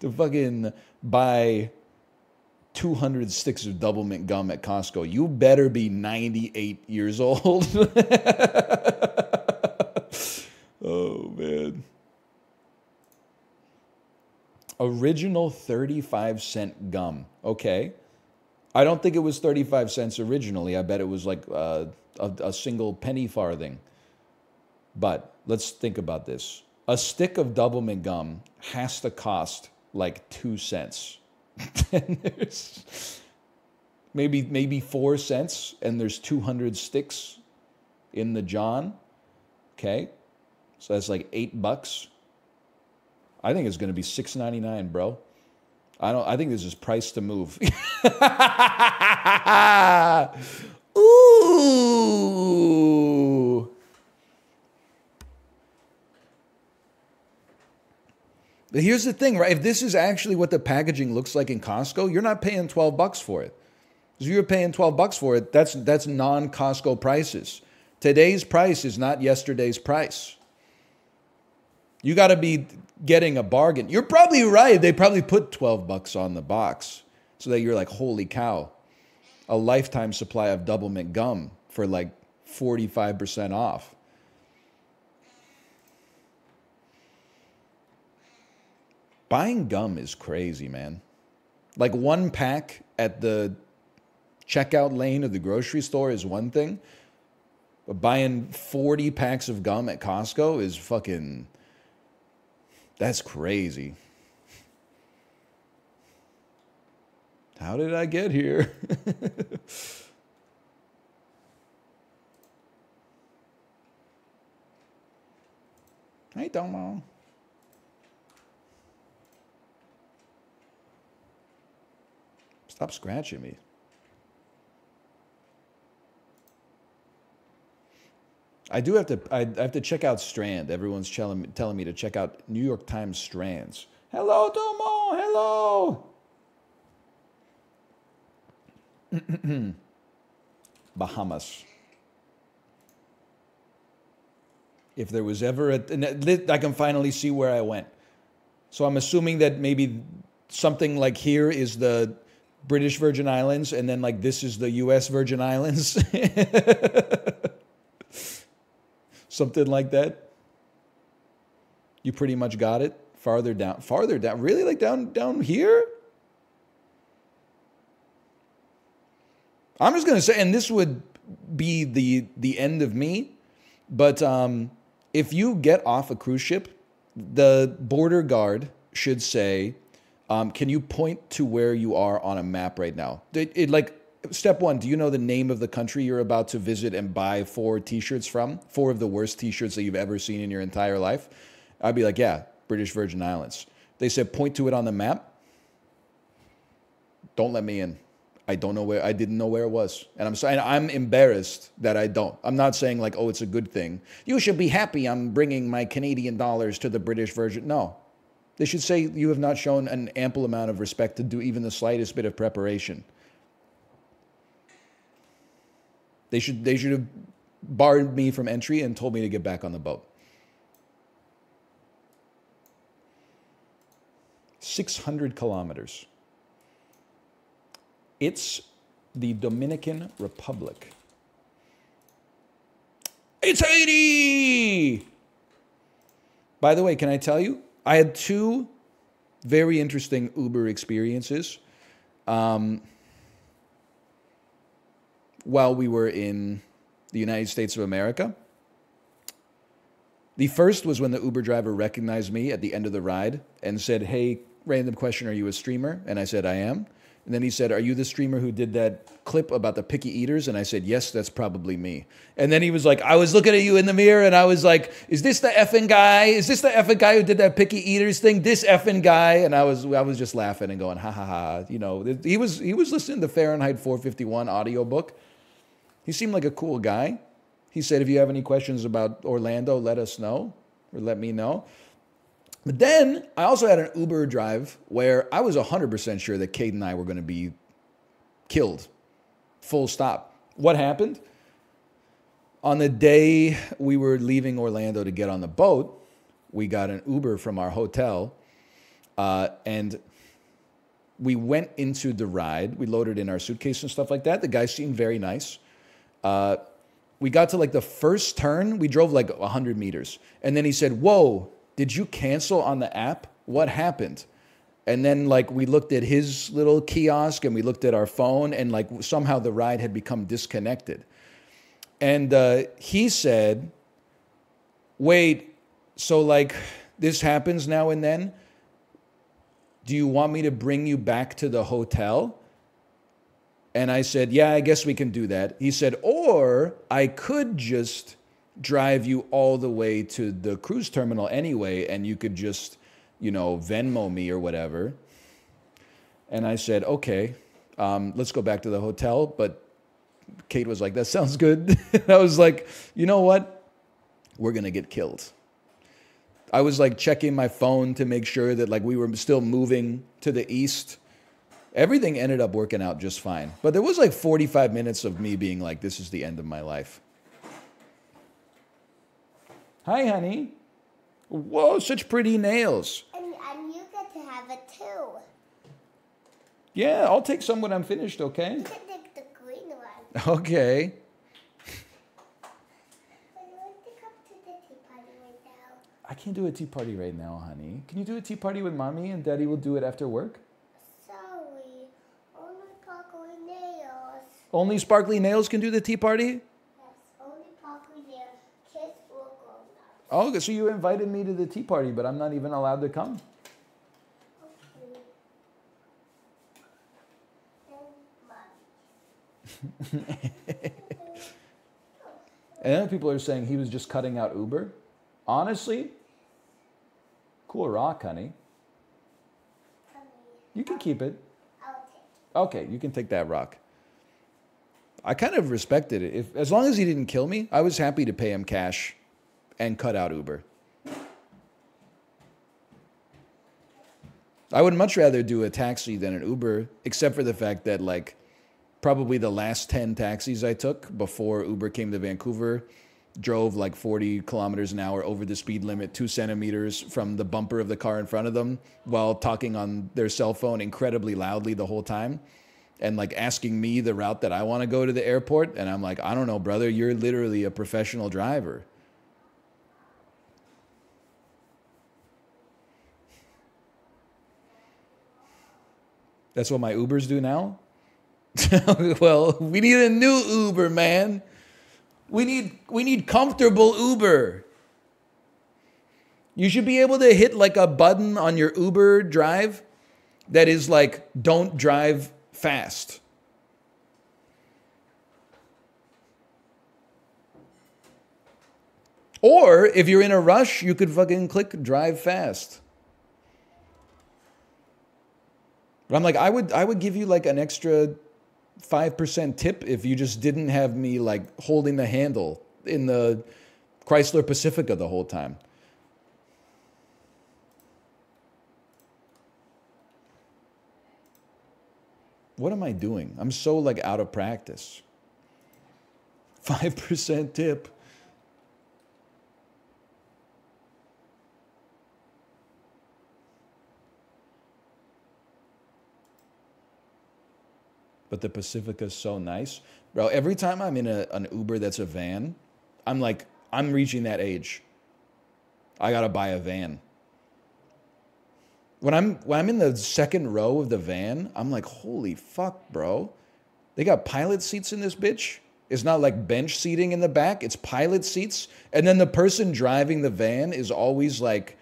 to fucking buy 200 sticks of Doublemint gum at Costco. You better be 98 years old. (laughs) oh, man original 35 cent gum. Okay. I don't think it was 35 cents originally. I bet it was like uh, a, a single penny farthing. But let's think about this. A stick of Doublemint gum has to cost like two cents. (laughs) maybe maybe four cents, and there's 200 sticks in the John. Okay, so that's like eight bucks. I think it's going to be six ninety nine, bro. I don't. I think this is price to move. (laughs) Ooh. But here's the thing, right? If this is actually what the packaging looks like in Costco, you're not paying 12 bucks for it. Because you're paying 12 bucks for it, that's that's non-Costco prices. Today's price is not yesterday's price. You got to be getting a bargain. You're probably right. They probably put 12 bucks on the box so that you're like, holy cow, a lifetime supply of Doublemint gum for like 45% off. Buying gum is crazy, man. Like one pack at the checkout lane of the grocery store is one thing, but buying 40 packs of gum at Costco is fucking. That's crazy. How did I get here? (laughs) hey, Domo. Stop scratching me. I do have to. I, have to check out Strand. Everyone's telling me, telling me to check out New York Times Strands. Hello, Tomo. Hello. (clears throat) Bahamas. If there was ever a, I can finally see where I went. So I'm assuming that maybe something like here is the British Virgin Islands, and then like this is the U.S. Virgin Islands. (laughs) Something like that. You pretty much got it. Farther down, farther down. Really, like down down here. I'm just gonna say, and this would be the the end of me, but um, if you get off a cruise ship, the border guard should say um, can you point to where you are on a map right now? It, it, like step one, do you know the name of the country you're about to visit and buy four T-shirts from? Four of the worst T-shirts that you've ever seen in your entire life. I'd be like, yeah, British Virgin Islands. They said point to it on the map. Don't let me in. I don't know where. I didn't know where it was, and I'm saying I'm embarrassed that I don't. I'm not saying like, oh, it's a good thing. You should be happy. I'm bringing my Canadian dollars to the British Virgin. No, they should say you have not shown an ample amount of respect to do even the slightest bit of preparation. They should, they should have barred me from entry and told me to get back on the boat. 600 kilometers. It's the Dominican Republic. It's Haiti! By the way, can I tell you? I had two very interesting Uber experiences um, while we were in the United States of America. The first was when the Uber driver recognized me at the end of the ride and said, Hey, random question, are you a streamer? And I said, I am. And then he said, Are you the streamer who did that clip about the picky eaters? And I said, Yes, that's probably me. And then he was like, I was looking at you in the mirror and I was like, Is this the effing guy? Is this the effing guy who did that picky eaters thing? This effing guy? And I was I was just laughing and going, ha ha ha. You know, he was he was listening to Fahrenheit 451 audiobook. He seemed like a cool guy. He said, if you have any questions about Orlando, let us know or let me know. But then I also had an Uber drive where I was 100% sure that Kate and I were going to be killed. Full stop. What happened? On the day we were leaving Orlando to get on the boat, we got an Uber from our hotel uh, and we went into the ride. We loaded in our suitcase and stuff like that. The guy seemed very nice. Uh, we got to like the first turn. We drove like 100 meters. And then he said, Whoa, did you cancel on the app? What happened? And then like we looked at his little kiosk and we looked at our phone and like somehow the ride had become disconnected. And uh, he said, wait, so like this happens now and then? Do you want me to bring you back to the hotel? And I said, yeah, I guess we can do that. He said, or I could just drive you all the way to the cruise terminal anyway, and you could just, you know, Venmo me or whatever. And I said, okay, um, let's go back to the hotel. But Kate was like, that sounds good. (laughs) I was like, you know what? We're going to get killed. I was like checking my phone to make sure that like we were still moving to the east. Everything ended up working out just fine. But there was like 45 minutes of me being like, this is the end of my life. Hi, honey. Whoa, such pretty nails. And, and you get to have it too. Yeah, I'll take some when I'm finished, okay? You can take the green one. Okay. But you want come to the tea party right now? I can't do a tea party right now, honey. Can you do a tea party with mommy and daddy will do it after work? Sorry, only Paco nails. Only sparkly nails can do the tea party? Yes, only Paco nails. Kids will go now. Oh, okay, so you invited me to the tea party, but I'm not even allowed to come. Okay. (laughs) And people are saying he was just cutting out Uber. Honestly, cool rock, honey. You can keep it. I'll take Okay, you can take that rock. I kind of respected it. If as long as he didn't kill me, I was happy to pay him cash and cut out Uber. I would much rather do a taxi than an Uber, except for the fact that like probably the last 10 taxis I took before Uber came to Vancouver drove like 40 kilometers an hour over the speed limit, two centimeters from the bumper of the car in front of them, while talking on their cell phone incredibly loudly the whole time and like asking me the route that I want to go to the airport. And I'm like, I don't know, brother, you're literally a professional driver. That's what my Ubers do now? (laughs) well, we need a new Uber, man. We need we need comfortable Uber. You should be able to hit like a button on your Uber drive that is like don't drive fast. Or if you're in a rush, you could fucking click drive fast. But I'm like, I would I would give you like an extra five percent tip if you just didn't have me like holding the handle in the Chrysler Pacifica the whole time. What am I doing? I'm so like out of practice. (laughs) Five percent tip. but the Pacifica is so nice. Bro, every time I'm in a, an Uber that's a van, I'm like, I'm reaching that age. I gotta buy a van. When I'm when I'm in the second row of the van, I'm like, holy fuck, bro. They got pilot seats in this bitch. It's not like bench seating in the back, it's pilot seats. And then the person driving the van is always like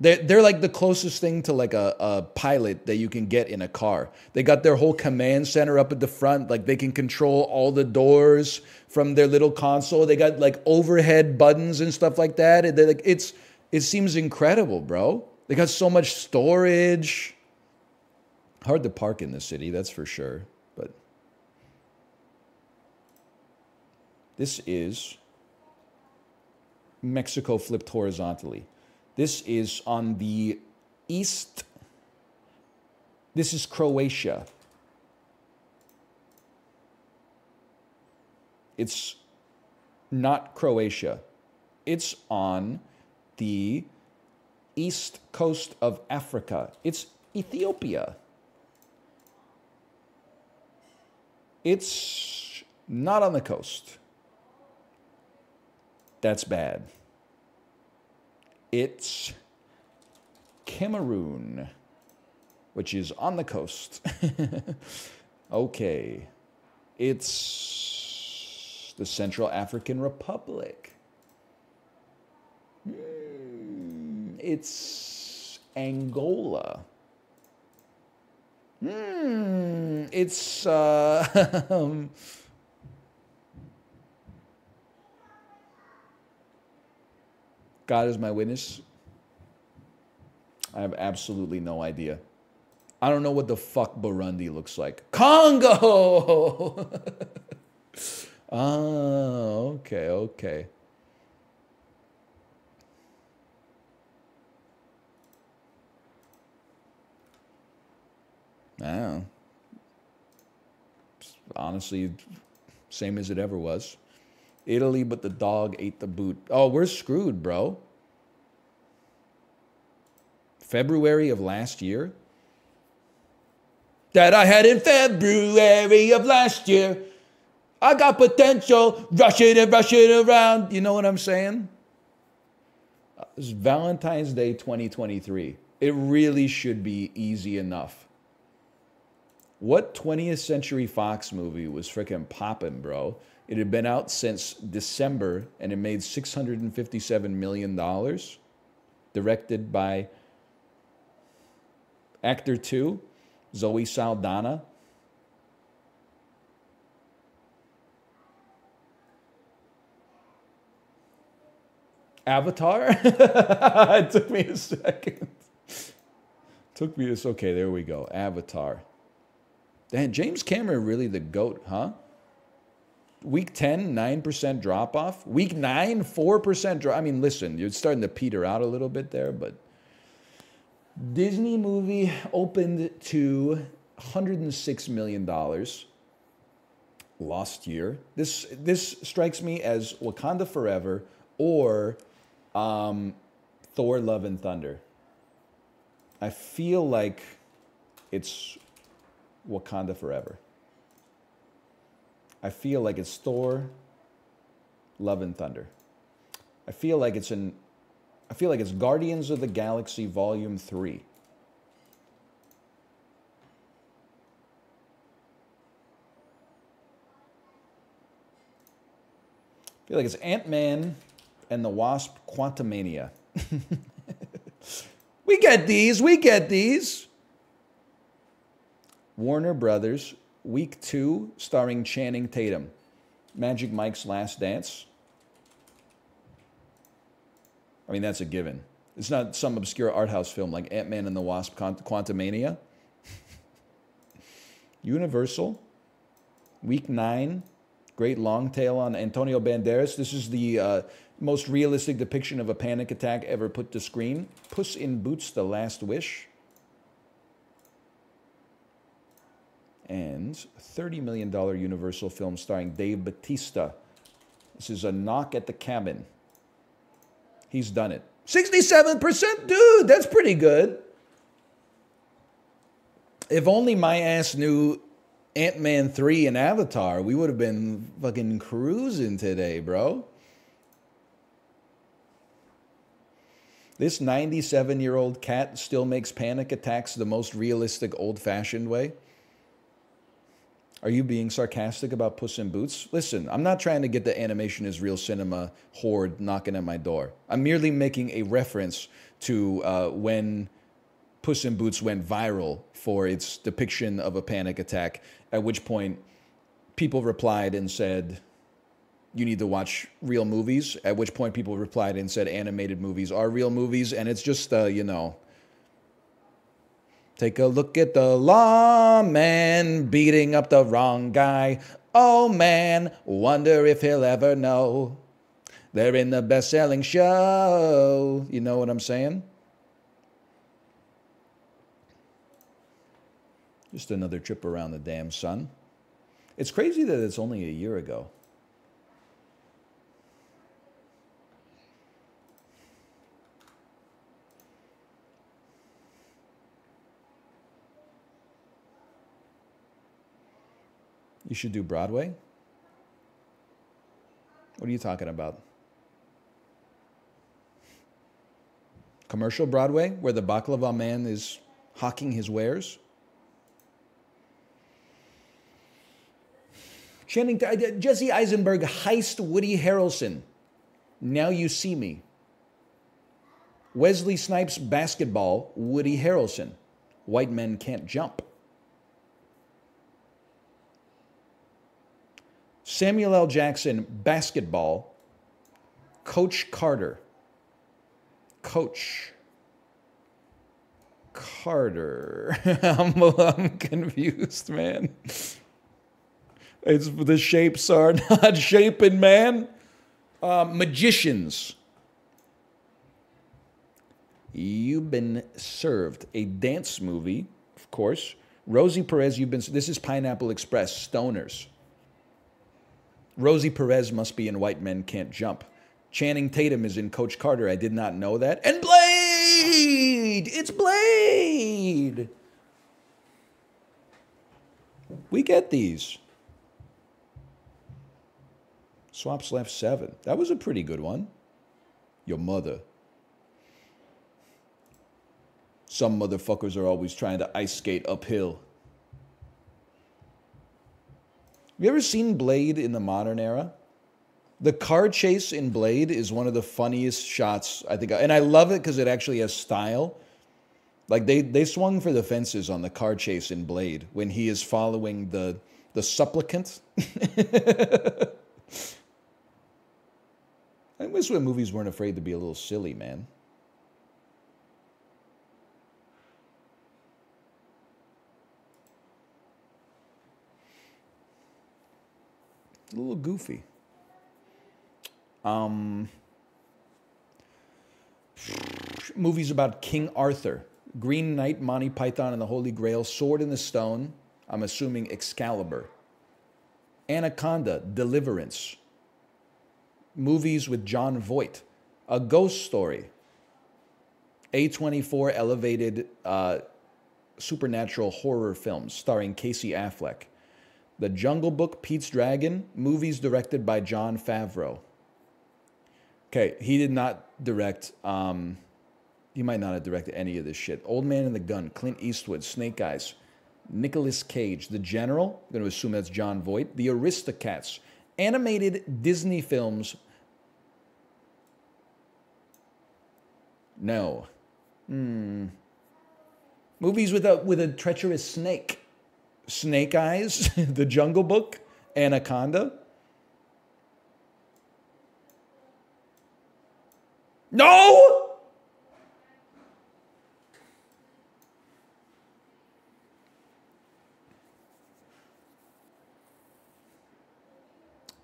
they're, they're like the closest thing to like a, a pilot that you can get in a car. They got their whole command center up at the front. Like they can control all the doors from their little console. They got like overhead buttons and stuff like that. They're like, it's, it seems incredible, bro. They got so much storage. Hard to park in the city, that's for sure. But this is Mexico flipped horizontally. This is on the east. This is Croatia. It's not Croatia. It's on the east coast of Africa. It's Ethiopia. It's not on the coast. That's bad. It's Cameroon, which is on the coast. (laughs) okay. It's the Central African Republic. Hmm, it's Angola. Hmm, it's uh, God is my witness. I have absolutely no idea. I don't know what the fuck Burundi looks like. Congo! oh, (laughs) okay, okay. Don't know. Honestly, same as it ever was. Italy, but the dog ate the boot. Oh, we're screwed, bro. February of last year? That I had in February of last year. I got potential, rush it and rush it around. You know what I'm saying? It's Valentine's Day 2023. It really should be easy enough. What 20th Century Fox movie was freaking popping, bro? It had been out since December and it made $657 million. Directed by actor two, Zoe Saldana. Avatar? (laughs) it took me a second. took me a okay, there we go. Avatar. Damn, James Cameron really the GOAT, huh? Week 10, 9% drop off. Week 9, 4% drop. I mean, listen, you're starting to peter out a little bit there, but Disney movie opened to $106 million last year. This, this strikes me as Wakanda Forever or um, Thor Love and Thunder. I feel like it's Wakanda Forever. I feel like it's Thor, Love and Thunder. I feel like it's an I feel like it's Guardians of the Galaxy Volume 3. I feel like it's Ant-Man and the Wasp Quantumania. (laughs) we get these, we get these. Warner Brothers Week two, starring Channing Tatum. Magic Mike's Last Dance. I mean, that's a given. It's not some obscure art house film like Ant Man and the Wasp Quantumania. (laughs) Universal. Week nine. Great long tail on Antonio Banderas. This is the uh, most realistic depiction of a panic attack ever put to screen. Puss in Boots: The Last Wish. And $30 million Universal film starring Dave Bautista. This is a knock at the cabin. He's done it. 67%, dude, that's pretty good. If only my ass knew Ant Man 3 and Avatar, we would have been fucking cruising today, bro. This 97 year old cat still makes panic attacks the most realistic, old fashioned way. Are you being sarcastic about Puss in Boots? Listen, I'm not trying to get the animation is real cinema horde knocking at my door. I'm merely making a reference to uh, when Puss in Boots went viral for its depiction of a panic attack, at which point people replied and said, you need to watch real movies. At which point people replied and said animated movies are real movies. And it's just, uh, you know, Take a look at the lawman beating up the wrong guy. Oh man, wonder if he'll ever know. They're in the best selling show. You know what I'm saying? Just another trip around the damn sun. It's crazy that it's only a year ago. You should do Broadway? What are you talking about? Commercial Broadway, where the baklava man is hawking his wares? Channing, Jesse Eisenberg heist Woody Harrelson. Now you see me. Wesley Snipes basketball, Woody Harrelson. White men can't jump. Samuel L. Jackson, basketball, Coach Carter. Coach Carter. (laughs) I'm, I'm confused, man. It's the shapes are (laughs) not shaping, man. Uh, magicians. You've been served a dance movie, of course, Rosie Perez, you've been. This is Pineapple Express. Stoners. Rosie Perez must be in White Men Can't Jump. Channing Tatum is in Coach Carter. I did not know that. And Blade! It's Blade! We get these. Swaps left seven. That was a pretty good one. Your mother. Some motherfuckers are always trying to ice skate uphill. Have you ever seen Blade in the modern era? The car chase in Blade is one of the funniest shots I think, and I love it because it actually has style. Like they they swung for the fences on the car chase in Blade when he is following the the supplicant. (laughs) I wish when movies weren't afraid to be a little silly, man. A little goofy. Um, movies about King Arthur, Green Knight, Monty Python and the Holy Grail, Sword in the Stone. I'm assuming Excalibur. Anaconda, Deliverance. Movies with Jon Voight. A Ghost Story. A24 elevated uh, supernatural horror films starring Casey Affleck. The Jungle Book, Pete's Dragon, movies directed by Jon Favreau. Okay, he did not direct. Um, he might not have directed any of this shit. Old Man and the Gun, Clint Eastwood, Snake Eyes, Nicolas Cage, The General. I'm going to assume that's Jon Voight. The Aristocats, animated Disney films. No. Hmm. Movies with a with a treacherous snake. Snake Eyes, (laughs) The Jungle Book, Anaconda. No!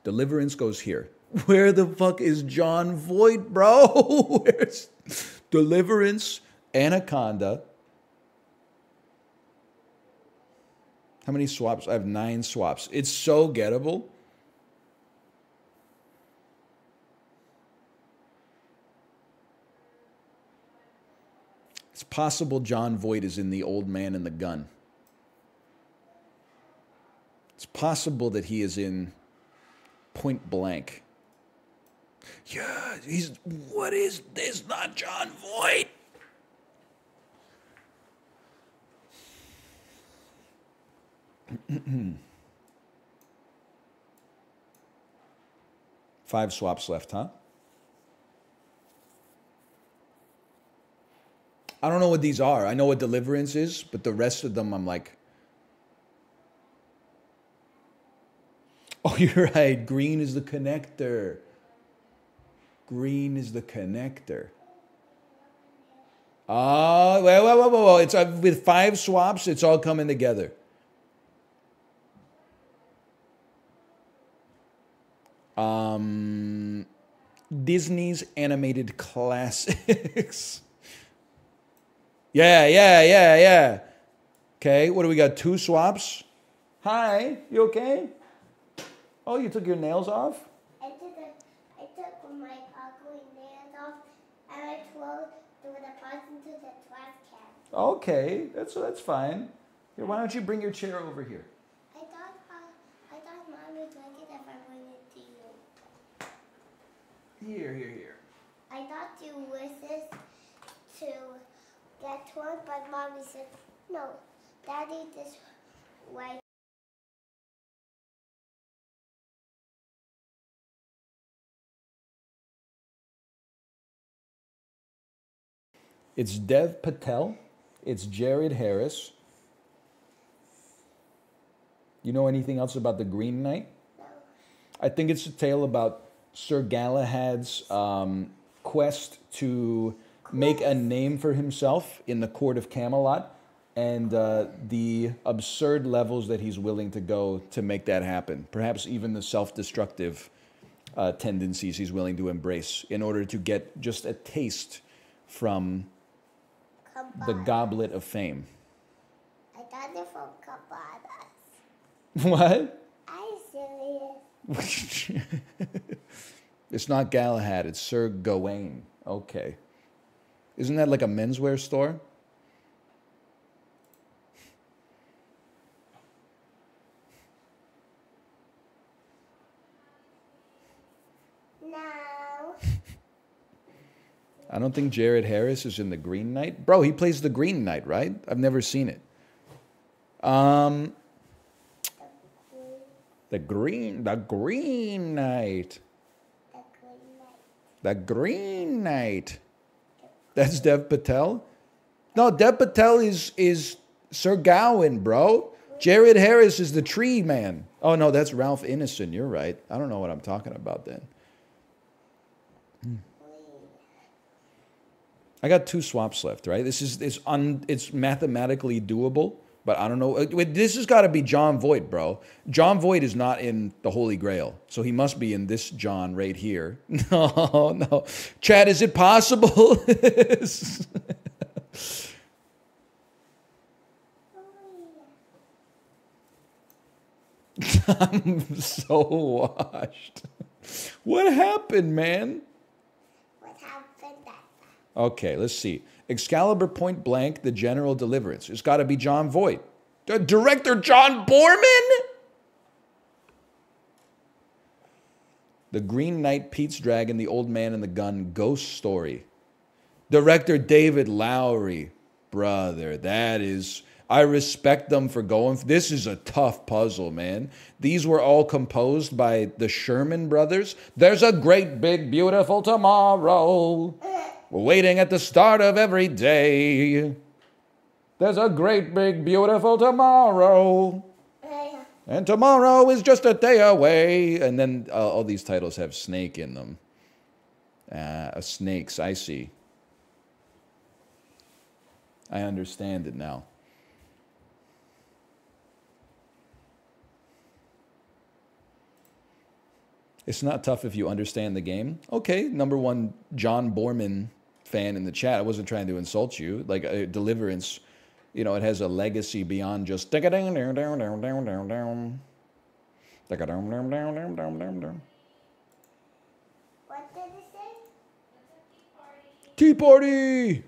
Deliverance goes here. (laughs) Where the fuck is Jon Voight, bro? (laughs) Where's Deliverance, Anaconda, How many swaps? I have nine swaps. It's so gettable. It's possible Jon Voight is in The Old Man and the Gun. It's possible that he is in Point Blank. Yeah, he's. What is this? Not Jon Voight. (clears throat) Five swaps left, huh? I don't know what these are. I know what deliverance is, but the rest of them I'm like, (laughs) oh, you're right. Green is the connector. Green is the connector. Ah, uh, wait, wait, wait, wait, wait. It's uh, with five swaps, it's all coming together. Um, Disney's animated classics. (laughs) yeah, yeah, yeah, yeah. Okay, what do we got? Two swaps. Hi, you okay? Oh, you took your nails off? I took, a, I took my ugly nails off and I closed the parts into the trash can. Okay, that's that's fine. Here, why don't you bring your chair over here? Here, here, here. I thought you wishes to get one, but mommy said, no, daddy this way. It's Dev Patel. It's Jared Harris. You know anything else about the Green Knight? No. I think it's a tale about Sir Galahad's um, quest to make a name for himself in the court of Camelot and uh, the absurd levels that he's willing to go to make that happen. Perhaps even the self destructive uh, tendencies he's willing to embrace in order to get just a taste from the goblet of fame. I brother from Cabanas. (laughs) What? (laughs) It's not Galahad, it's Sir Gawain. Okay. Isn't that like a menswear store? No. (laughs) I don't think Jared Harris is in the Green Knight. Bro, he plays the Green Knight, right? I've never seen it. Um the Green the Green Knight. The green light. The Green Knight. That's Dev Patel? No, Dev Patel is is Sir Gawain, bro. Jared Harris is the tree man. Oh no, that's Ralph Ineson. You're right. I don't know what I'm talking about then. Green. I got two swaps left, right? This is it's un it's mathematically doable, but I don't know. uh, This has got to be Jon Voight, bro. Jon Voight is not in the Holy Grail, so he must be in this John right here. (laughs) No, no, Chad, is it possible? (laughs) I'm so washed. What happened, man? What happened Okay, let's see. Excalibur Point Blank, The General Deliverance. It's got to be Jon Voight. D- Director John Boorman? The Green Knight, Pete's Dragon, The Old Man and the Gun, Ghost Story. Director David Lowery. Brother, that is. I respect them for going. This is a tough puzzle, man. These were all composed by the Sherman brothers. There's a great, big, beautiful tomorrow. Waiting at the start of every day. There's a great, big, beautiful tomorrow. And tomorrow is just a day away. And then uh, all these titles have snake in them. Uh, snakes, I see. I understand it now. It's not tough if you understand the game. Okay, number one, John Boorman fan in the chat. I wasn't trying to insult you. Like uh, Deliverance, you know, it has a legacy beyond just. What did it say? Tea party!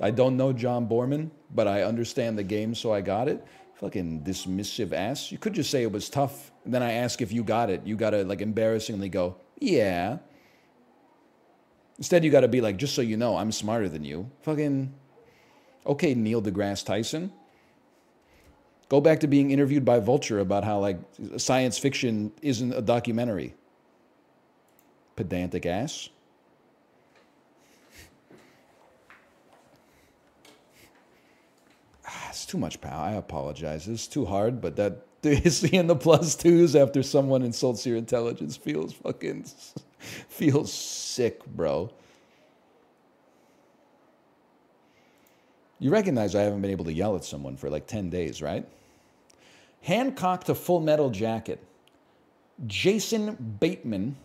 I don't know John Boorman, but I understand the game, so I got it. Fucking dismissive ass. You could just say it was tough. And then I ask if you got it. You gotta like embarrassingly go, yeah. Instead, you gotta be like, just so you know, I'm smarter than you. Fucking, okay, Neil deGrasse Tyson. Go back to being interviewed by Vulture about how like science fiction isn't a documentary. Pedantic ass. It's too much power. I apologize. It's too hard, but that (laughs) seeing the plus twos after someone insults your intelligence feels fucking (laughs) feels sick, bro. You recognize I haven't been able to yell at someone for like 10 days, right? Hancock to Full Metal Jacket. Jason Bateman.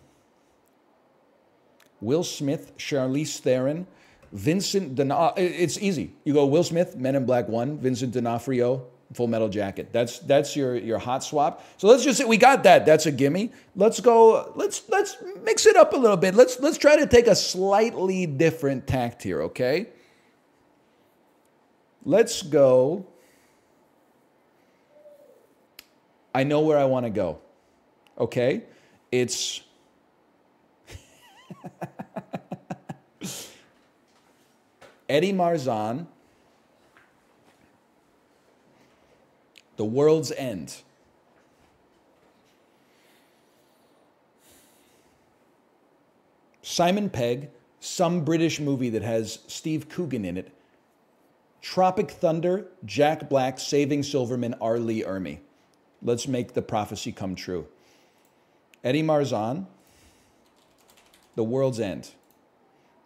Will Smith, Charlize Theron, Vincent D'Onofrio. Uh, it's easy. You go Will Smith, Men in Black One, Vincent D'Onofrio, Full Metal Jacket. That's that's your your hot swap. So let's just say we got that. That's a gimme. Let's go. Let's let's mix it up a little bit. Let's let's try to take a slightly different tact here. Okay. Let's go. I know where I want to go. Okay? It's Eddie Marsan, The World's End. Simon Pegg, some British movie that has Steve Coogan in it. Tropic Thunder, Jack Black, Saving Silverman, R. Lee Ermey. Let's make the prophecy come true. Eddie Marsan, The World's End.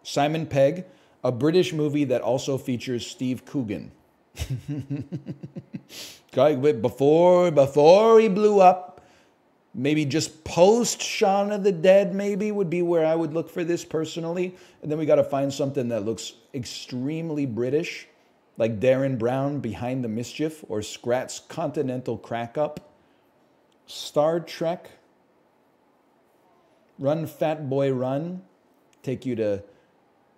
Simon Pegg, a British movie that also features Steve Coogan. (laughs) Before before he blew up, maybe just post Shaun of the Dead, maybe would be where I would look for this personally. And then we got to find something that looks extremely British, like Derren Brown Behind the Mischief or Scrat's Continental Crack Up. Star Trek. Run Fat Boy Run. Take you to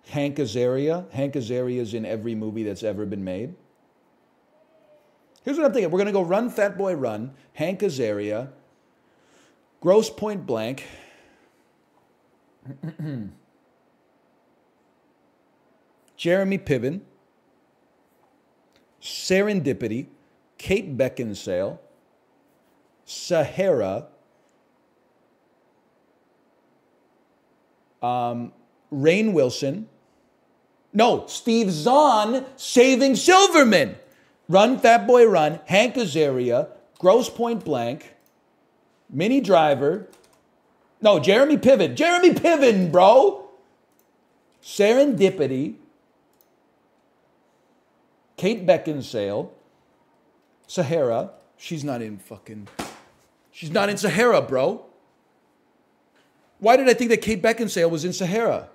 Hank Azaria. Hank Azaria is in every movie that's ever been made. Here's what I'm thinking. We're going to go Run Fat Boy Run, Hank Azaria, Grosse Pointe Blank. (clears throat) Jeremy Piven, Serendipity, Kate Beckinsale, Sahara, um, Rainn Wilson. No, Steve Zahn saving Silverman. Run, Fat Boy Run, Hank Azaria, Grosse Pointe Blank, Minnie Driver. No, Jeremy Piven. Jeremy Piven, bro. Serendipity. Kate Beckinsale. Sahara. She's not in fucking. She's not in Sahara, bro. Why did I think that Kate Beckinsale was in Sahara?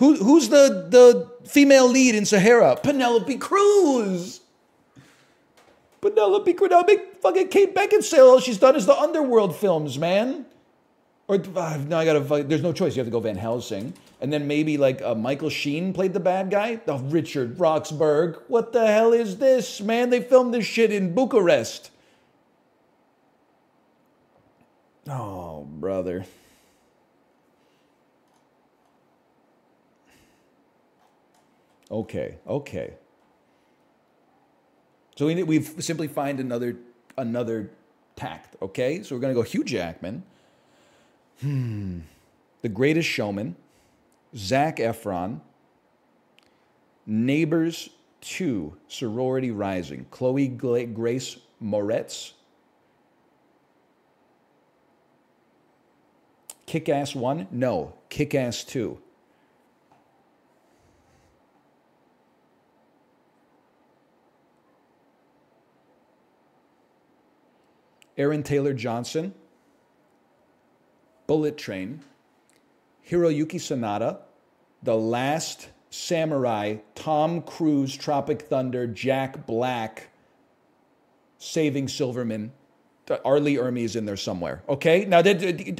Who, who's the, the female lead in Sahara? Penelope Cruz. Penelope Cruz. Now make fucking Kate Beckinsale. All she's done is the underworld films, man. Or uh, now I gotta. There's no choice. You have to go Van Helsing, and then maybe like uh, Michael Sheen played the bad guy. Oh, Richard Roxburgh. What the hell is this, man? They filmed this shit in Bucharest. Oh, brother. Okay, okay. So we we simply find another another tact. Okay, so we're gonna go Hugh Jackman. Hmm. The Greatest Showman, Zac Efron, Neighbors 2, Sorority Rising, Chloe Grace Moretz, Kick Ass 1? No, Kick Ass 2. Aaron Taylor Johnson, Bullet Train, Hiroyuki Sanada, The Last Samurai, Tom Cruise, Tropic Thunder, Jack Black, Saving Silverman. R. Lee Ermey is in there somewhere. Okay? Now,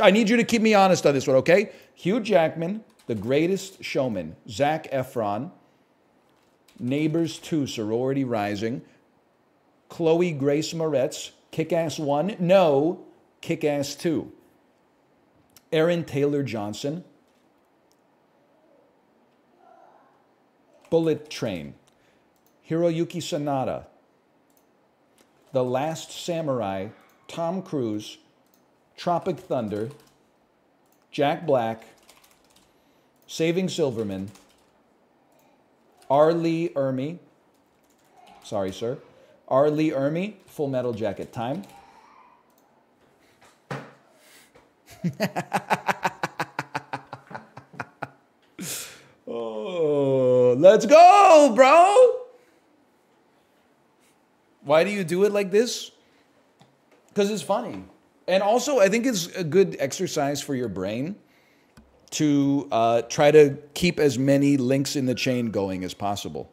I need you to keep me honest on this one, okay? Hugh Jackman, The Greatest Showman, Zac Efron, Neighbors 2, Sorority Rising, Chloe Grace Moretz, Kick Ass 1? No, Kick Ass 2. Aaron Taylor Johnson. Bullet Train. Hiroyuki Sanada. The Last Samurai. Tom Cruise. Tropic Thunder. Jack Black. Saving Silverman. R. Lee Ermey. Sorry, sir. R. Lee Ermey, Full Metal Jacket. Time. (laughs) oh, let's go, bro. Why do you do it like this? Because it's funny. And also, I think it's a good exercise for your brain to uh, try to keep as many links in the chain going as possible.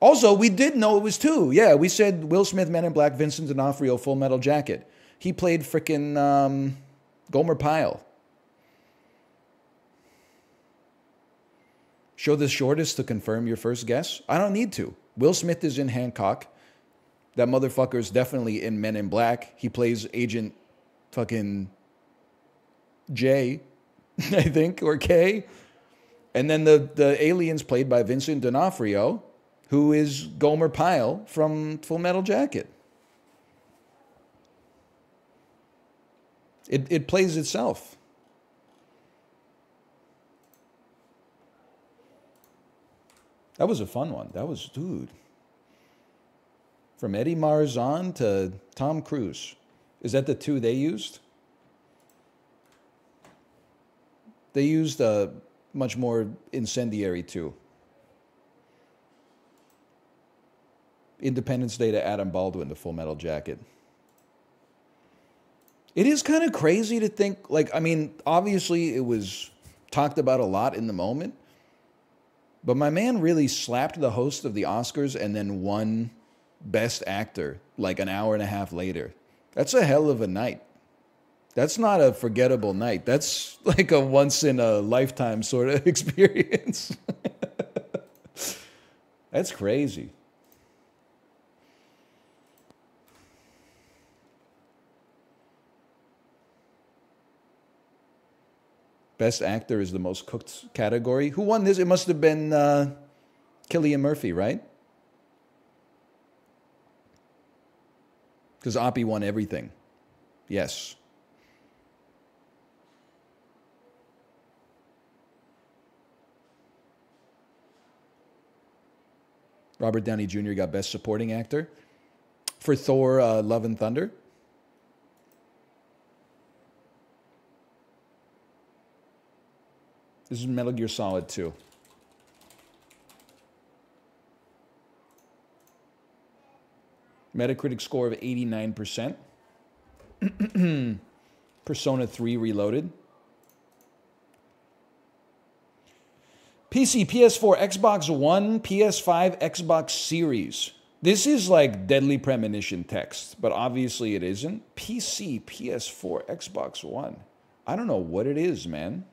Also, we did know it was two. Yeah, we said Will Smith, Men in Black, Vincent D'Onofrio, Full Metal Jacket. He played frickin' um, Gomer Pyle. Show the shortest to confirm your first guess? I don't need to. Will Smith is in Hancock. That motherfucker is definitely in Men in Black. He plays Agent fucking J, (laughs) I think, or K. And then the, the alien's played by Vincent D'Onofrio who is Gomer Pyle from Full Metal Jacket. It, it plays itself. That was a fun one. That was, dude. From Eddie Marsan to Tom Cruise. Is that the two they used? They used a much more incendiary two. Independence Day to Adam Baldwin, the Full Metal Jacket. It is kind of crazy to think, like, I mean, obviously it was talked about a lot in the moment, but my man really slapped the host of the Oscars and then won Best Actor like an hour and a half later. That's a hell of a night. That's not a forgettable night. That's like a once in a lifetime sort of (laughs) experience. (laughs) That's crazy. Best actor is the most cooked category. Who won this? It must have been uh, Cillian Murphy, right? Because Oppie won everything. Yes. Robert Downey Jr. got Best Supporting Actor for Thor: uh, Love and Thunder. This is Metal Gear Solid 2. Metacritic score of 89%. (clears throat) Persona 3 Reloaded. PC, PS4, Xbox One, PS5, Xbox Series. This is like deadly premonition text, but obviously it isn't. PC, PS4, Xbox One. I don't know what it is, man.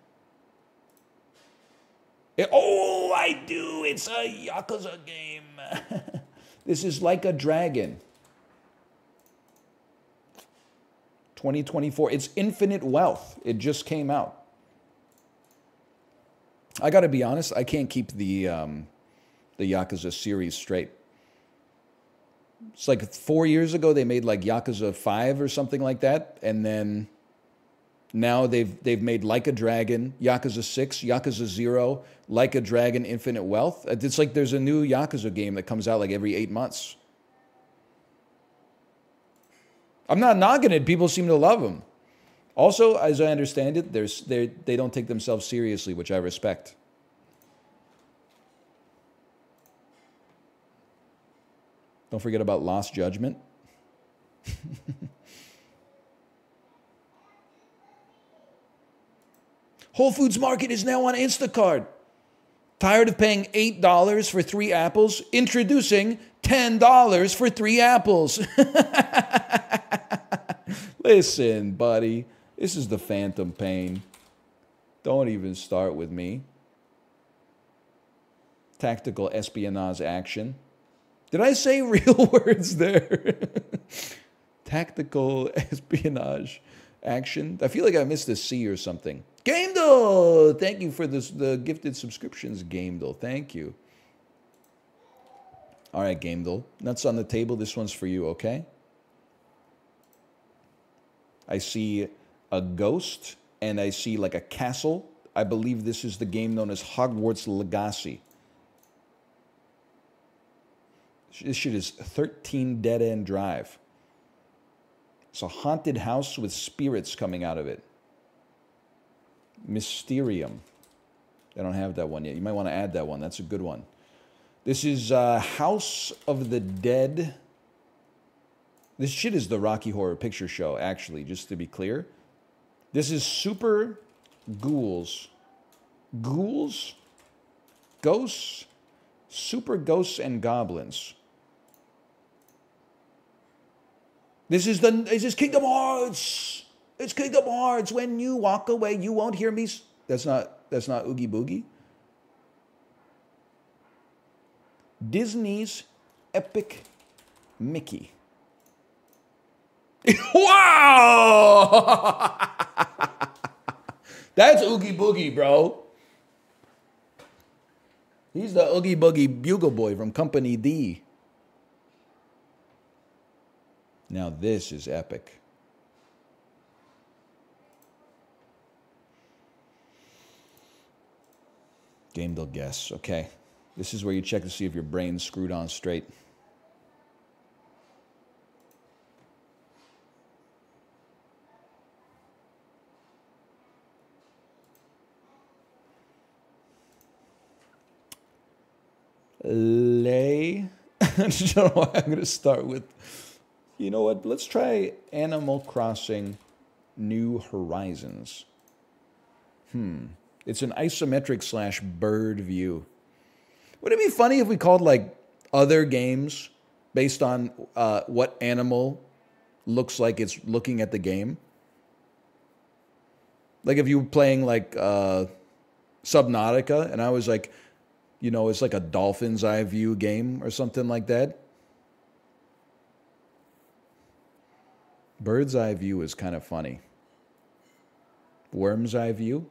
Oh, I do. It's a Yakuza game. (laughs) this is like a dragon. 2024. It's Infinite Wealth. It just came out. I got to be honest, I can't keep the um, the Yakuza series straight. It's like four years ago they made like Yakuza Five or something like that, and then now they've they've made Like a Dragon, Yakuza Six, Yakuza Zero, Like a Dragon, Infinite Wealth. Uh, it's like there's a new Yakuza game that comes out like every eight months. I'm not knocking it. People seem to love them. Also, as I understand it, there's, they don't take themselves seriously, which I respect. Don't forget about Lost Judgment. (laughs) Whole Foods Market is now on Instacart. Tired of paying $8 for three apples? Introducing $10 for three apples. (laughs) Listen, buddy. This is the phantom pain. Don't even start with me. Tactical espionage action. Did I say (laughs) real words there? (laughs) Tactical espionage action. I feel like I missed a C or something. Gamedle! Thank you for this, the gifted subscriptions, Gamedle. Thank you. All right, Gamedle. Nuts on the table. This one's for you, okay? I see a ghost, and I see like a castle. I believe this is the game known as Hogwarts Legacy. This shit is 13 Dead End Drive. It's a haunted house with spirits coming out of it. Mysterium. I don't have that one yet. You might want to add that one. That's a good one. This is uh, House of the Dead. This shit is the Rocky Horror Picture Show, actually, just to be clear. This is Super Ghouls. Ghouls? Ghosts? Super Ghosts and Goblins. This is the this is Kingdom Hearts. It's Kingdom Hearts. When you walk away, you won't hear me. That's not that's not Oogie Boogie. Disney's Epic Mickey. (laughs) wow! (laughs) That's Oogie Boogie, bro. He's the Oogie Boogie Bugle Boy from Company D. Now this is epic. Game they'll guess. Okay. This is where you check to see if your brain's screwed on straight. Lay. (laughs) I don't know why I'm going to start with. You know what? Let's try Animal Crossing New Horizons. Hmm. It's an isometric slash bird view. Would it be funny if we called like other games based on uh, what animal looks like it's looking at the game? Like if you were playing like uh, Subnautica and I was like, you know, it's like a dolphin's eye view game or something like that. Bird's eye view is kind of funny. Worm's eye view.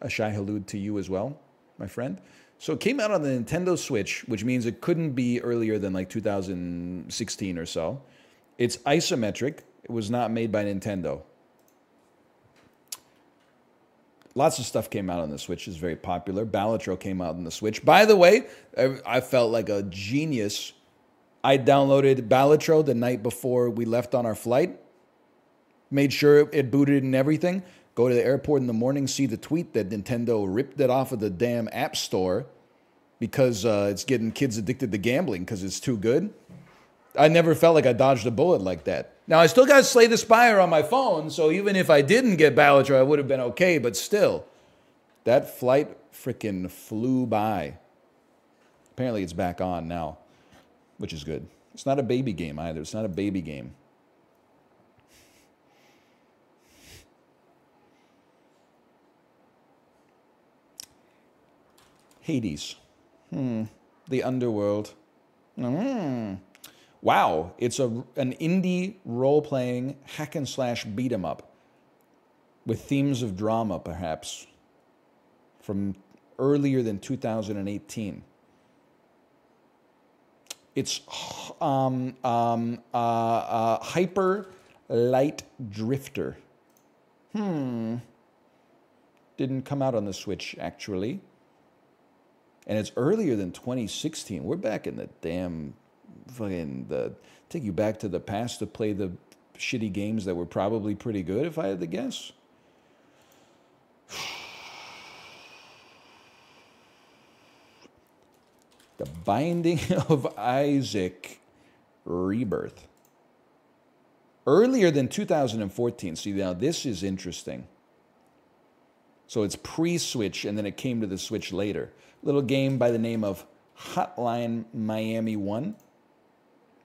A Shai-Hulud to you as well, my friend. So it came out on the Nintendo Switch, which means it couldn't be earlier than like 2016 or so. It's isometric. It was not made by Nintendo. Lots of stuff came out on the Switch. is very popular. Balatro came out on the Switch. By the way, I felt like a genius. I downloaded Balatro the night before we left on our flight. Made sure it booted and everything. Go to the airport in the morning, see the tweet that Nintendo ripped it off of the damn App Store because uh, it's getting kids addicted to gambling because it's too good. I never felt like I dodged a bullet like that. Now I still got Slay the Spire on my phone, so even if I didn't get Balatro, I would have been okay. But still, that flight freaking flew by. Apparently, it's back on now, which is good. It's not a baby game either. It's not a baby game. Hades. Hmm. The underworld. Hmm. Wow, it's a, an indie role playing hack and slash beat 'em up with themes of drama, perhaps, from earlier than 2018. It's um, um, uh, uh, Hyper Light Drifter. Hmm. Didn't come out on the Switch, actually. And it's earlier than 2016. We're back in the damn fucking the take you back to the past to play the shitty games that were probably pretty good if I had to guess. The Binding (laughs) of Isaac Rebirth. Earlier than 2014. See, now this is interesting. So it's pre Switch, and then it came to the Switch later. Little game by the name of Hotline Miami 1.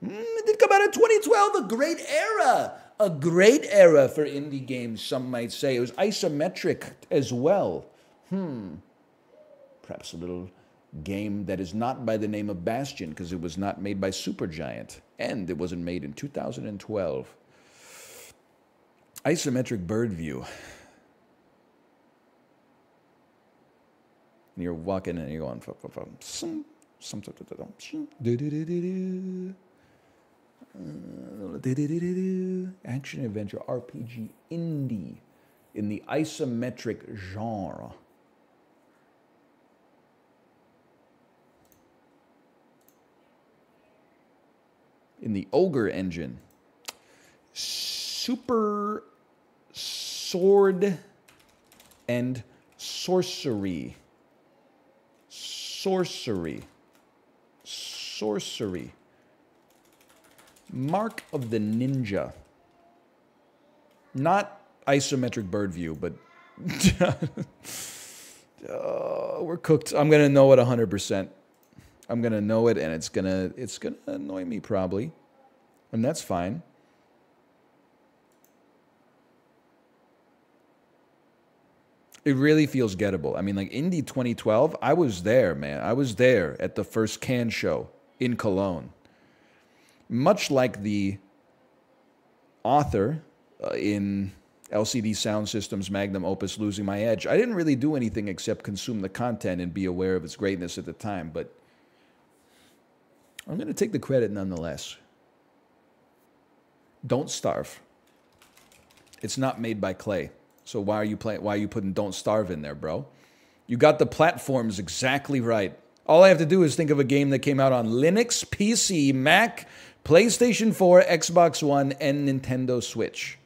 Mm, it did come out in 2012, a great era. A great era for indie games, some might say. It was isometric as well. Hmm. Perhaps a little game that is not by the name of Bastion because it was not made by Supergiant and it wasn't made in 2012. Isometric bird view. And you're walking and you're going, some, some, uh, action adventure RPG indie in the isometric genre. In the Ogre engine, Super Sword and Sorcery. Sorcery. Sorcery. Mark of the Ninja. Not isometric bird view, but (laughs) uh, we're cooked. I'm gonna know it 100%. I'm gonna know it, and it's gonna it's gonna annoy me probably, and that's fine. It really feels gettable. I mean, like Indie 2012, I was there, man. I was there at the first can show in Cologne much like the author uh, in LCD Soundsystem's Magnum Opus Losing My Edge, I didn't really do anything except consume the content and be aware of its greatness at the time, but I'm going to take the credit nonetheless. Don't starve. It's not made by Klei. So why are you playing why are you putting don't starve in there, bro? You got the platforms exactly right. All I have to do is think of a game that came out on Linux, PC, Mac, PlayStation 4, Xbox One, and Nintendo Switch.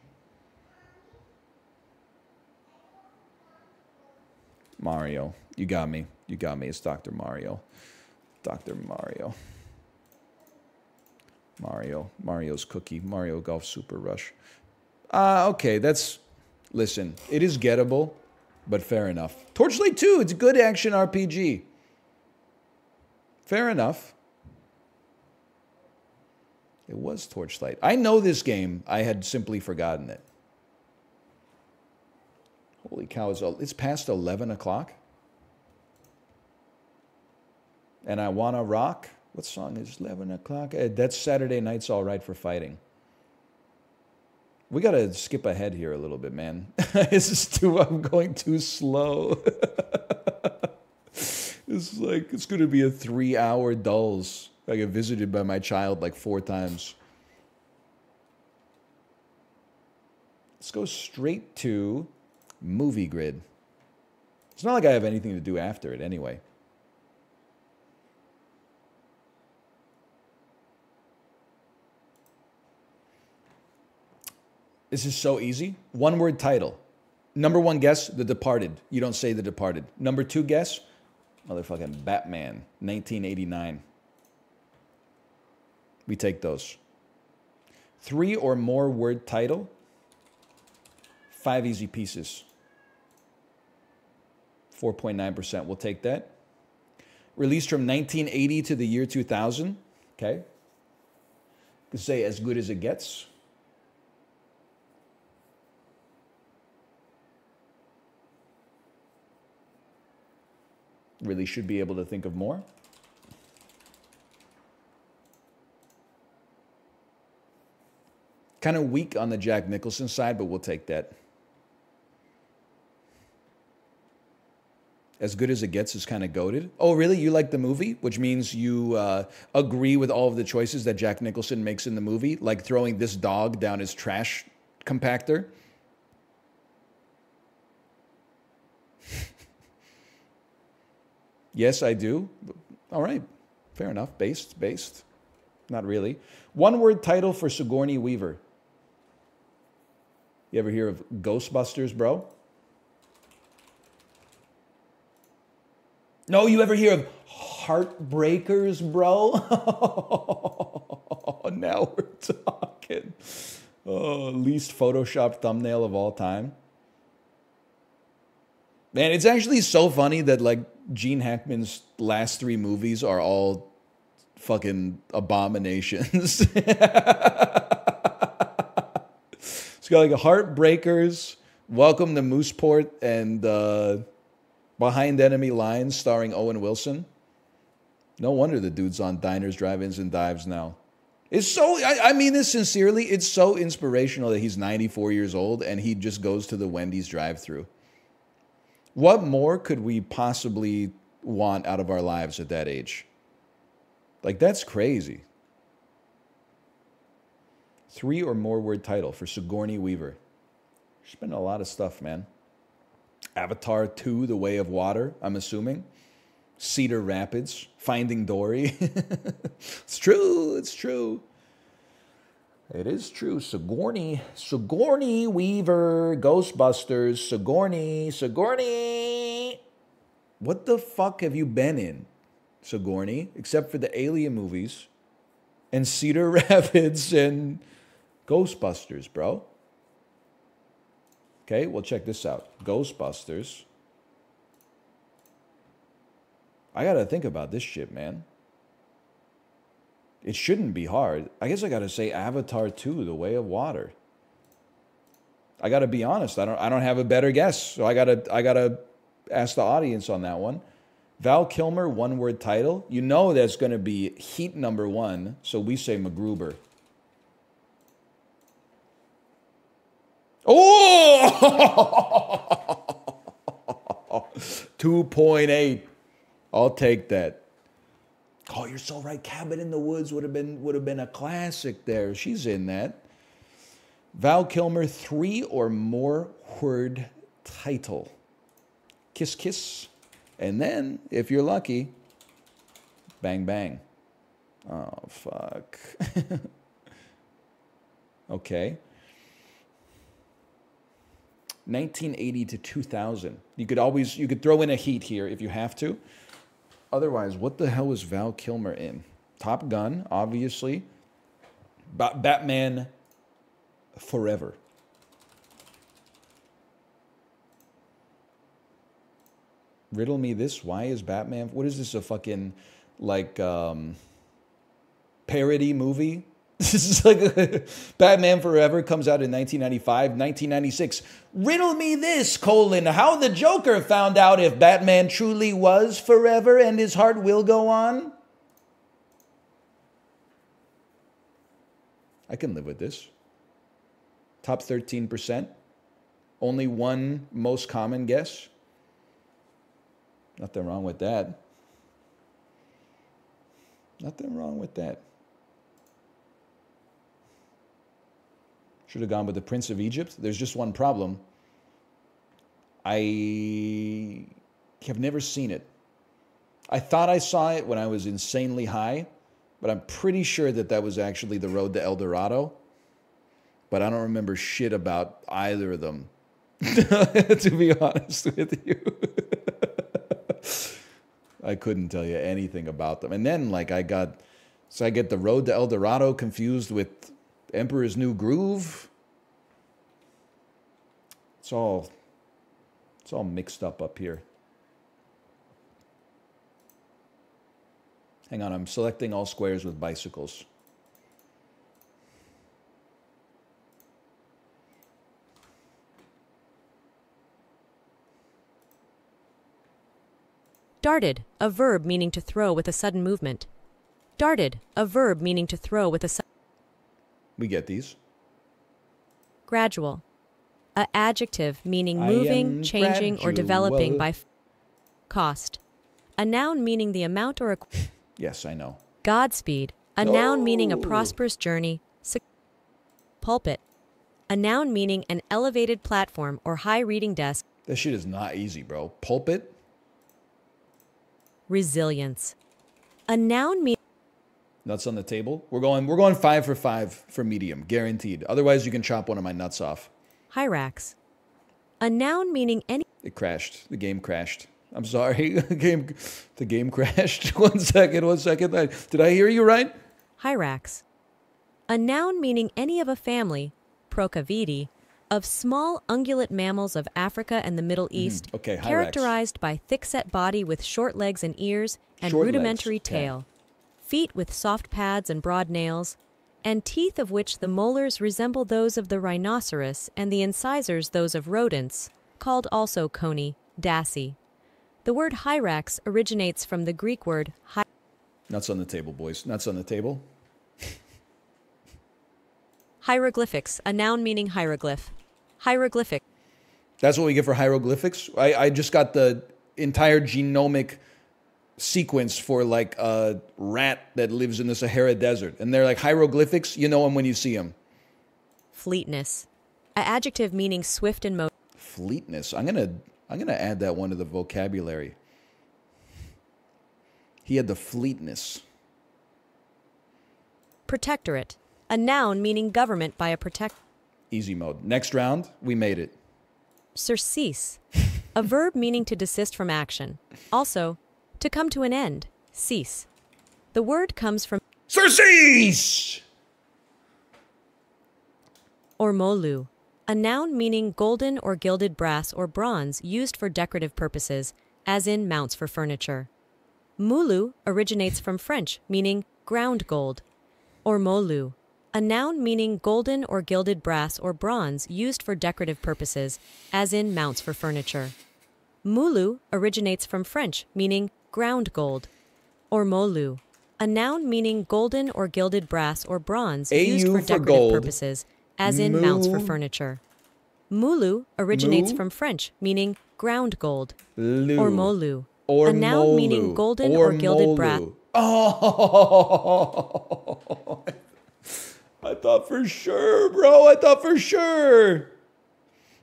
Mario. You got me. You got me. It's Dr. Mario. Dr. Mario. Mario. Mario's Cookie. Mario Golf Super Rush. Uh, okay, that's. Listen, it is gettable, but fair enough. Torchlight 2, it's a good action RPG. Fair enough. It was Torchlight. I know this game. I had simply forgotten it. Holy cow, it's, it's past 11 o'clock. And I Wanna Rock. What song is 11 o'clock? Uh, that's Saturday Night's All Right for Fighting. We got to skip ahead here a little bit, man. (laughs) this is too, I'm going too slow. (laughs) it's like, it's going to be a three hour dulls. I get visited by my child like four times. Let's go straight to Movie Grid. It's not like I have anything to do after it anyway. This is so easy. One word title. Number one guess, The Departed. You don't say The Departed. Number two guess, motherfucking Batman, 1989. We take those. Three or more word title, five easy pieces. 4.9%. We'll take that. Released from 1980 to the year 2000. Okay. Say as good as it gets. Really should be able to think of more. Kind of weak on the Jack Nicholson side, but we'll take that. As good as it gets is kind of goaded. Oh, really? You like the movie? Which means you uh, agree with all of the choices that Jack Nicholson makes in the movie, like throwing this dog down his trash compactor. Yes, I do. All right. Fair enough. Based, based. Not really. One word title for Sigourney Weaver. You ever hear of Ghostbusters, bro? No, you ever hear of Heartbreakers, bro? (laughs) now we're talking. Oh, least Photoshop thumbnail of all time. Man, it's actually so funny that like Gene Hackman's last three movies are all fucking abominations. (laughs) it's got like Heartbreakers, Welcome to Mooseport, and uh, Behind Enemy Lines, starring Owen Wilson. No wonder the dude's on diners, drive-ins, and dives now. It's so, I, I, mean this sincerely, it's so inspirational that he's 94 years old and he just goes to the Wendy's drive through. What more could we possibly want out of our lives at that age? Like, that's crazy. Three or more word title for Sigourney Weaver. She's been a lot of stuff, man. Avatar 2, The Way of Water, I'm assuming. Cedar Rapids, Finding Dory. (laughs) it's true, it's true. It is true. Sigourney, Sigourney Weaver, Ghostbusters, Sigourney, Sigourney. What the fuck have you been in, Sigourney, except for the Alien movies and Cedar (laughs) Rapids and Ghostbusters, bro? Okay, well, check this out Ghostbusters. I gotta think about this shit, man. It shouldn't be hard. I guess I got to say Avatar 2, The Way of Water. I got to be honest. I don't I don't have a better guess. So I got to I got to ask the audience on that one. Val Kilmer one word title. You know that's going to be heat number 1, so we say MacGruber. Oh! (laughs) 2.8. I'll take that. Oh, you're so right. Cabin in the Woods would have been would have been a classic there. She's in that. Val Kilmer, three or more word title. Kiss kiss. And then, if you're lucky, bang bang. Oh fuck. (laughs) okay. 1980 to 2000. You could always you could throw in a heat here if you have to. Otherwise, what the hell was Val Kilmer in? Top Gun, obviously. Ba- Batman Forever. Riddle me this. Why is Batman? What is this? A fucking like um, parody movie? (laughs) This is like (laughs) Batman Forever comes out in 1995, 1996. Riddle me this, colon, how the Joker found out if Batman truly was forever and his heart will go on? I can live with this. Top 13%. Only one most common guess. Nothing wrong with that. Nothing wrong with that. Should have gone with the Prince of Egypt. There's just one problem. I have never seen it. I thought I saw it when I was insanely high, but I'm pretty sure that that was actually the road to El Dorado. But I don't remember shit about either of them, (laughs) to be honest with you. (laughs) I couldn't tell you anything about them. And then, like, I got, so I get the road to El Dorado confused with Emperor's New Groove. It's all it's all mixed up up here. Hang on, I'm selecting all squares with bicycles. Darted, a verb meaning to throw with a sudden movement. Darted, a verb meaning to throw with a su- We get these. gradual. A adjective meaning moving, changing, or developing by f- cost. A noun meaning the amount or equ- Yes, I know. Godspeed, a noun meaning a prosperous journey. Pulpit, a noun meaning an elevated platform or high reading desk. This shit is not easy, bro. Pulpit? Resilience, a noun meaning Nuts on the table. We're going we're going five for five for medium, guaranteed. Otherwise you can chop one of my nuts off. hyrax, a noun meaning any It crashed. The game crashed. I'm sorry. (laughs) the game the game crashed. (laughs) one second, one second. I- Did I hear you right? hyrax, a noun meaning any of a family, Procaviidae, of small ungulate mammals of Africa and the Middle East, Mm-hmm. Okay, characterized by thick-set body with short legs and ears and Short legs, rudimentary okay. Feet with soft pads and broad nails, and teeth of which the molars resemble those of the rhinoceros and the incisors those of rodents, called also coney, dassie. The word hyrax originates from the Greek word hy- Nuts on the table, boys. Nuts on the table. hieroglyphics, a noun meaning hieroglyph. Hieroglyphic, That's what we get for hieroglyphics. I, I just got the entire genomic sequence for like a rat that lives in the Sahara Desert. And they're like hieroglyphics. You know them when you see them. fleetness, a adjective meaning swift and motion. Fleetness. I'm gonna I'm gonna add that one to the vocabulary. He had the fleetness. Protectorate, a noun meaning government by a protect. Easy mode. Next round, we made it. Surcease, a verb meaning to desist from action. Also, to come to an end, cease. The word comes from ormolu, a noun meaning golden or gilded brass or bronze used for decorative purposes, as in mounts for furniture. Mulu originates from French, meaning ground gold. ormolu, a noun meaning golden or gilded brass or bronze used for decorative purposes, as in mounts for furniture. Mulu originates from French, meaning ground gold. ormolu, a noun meaning golden or gilded brass or bronze used for for decorative gold. purposes, as in mounts for furniture. Mulu originates Mu- from French, meaning ground gold. ormolu, Or a noun meaning golden or gilded brass. (laughs) Oh, I thought for sure, bro. I thought for sure.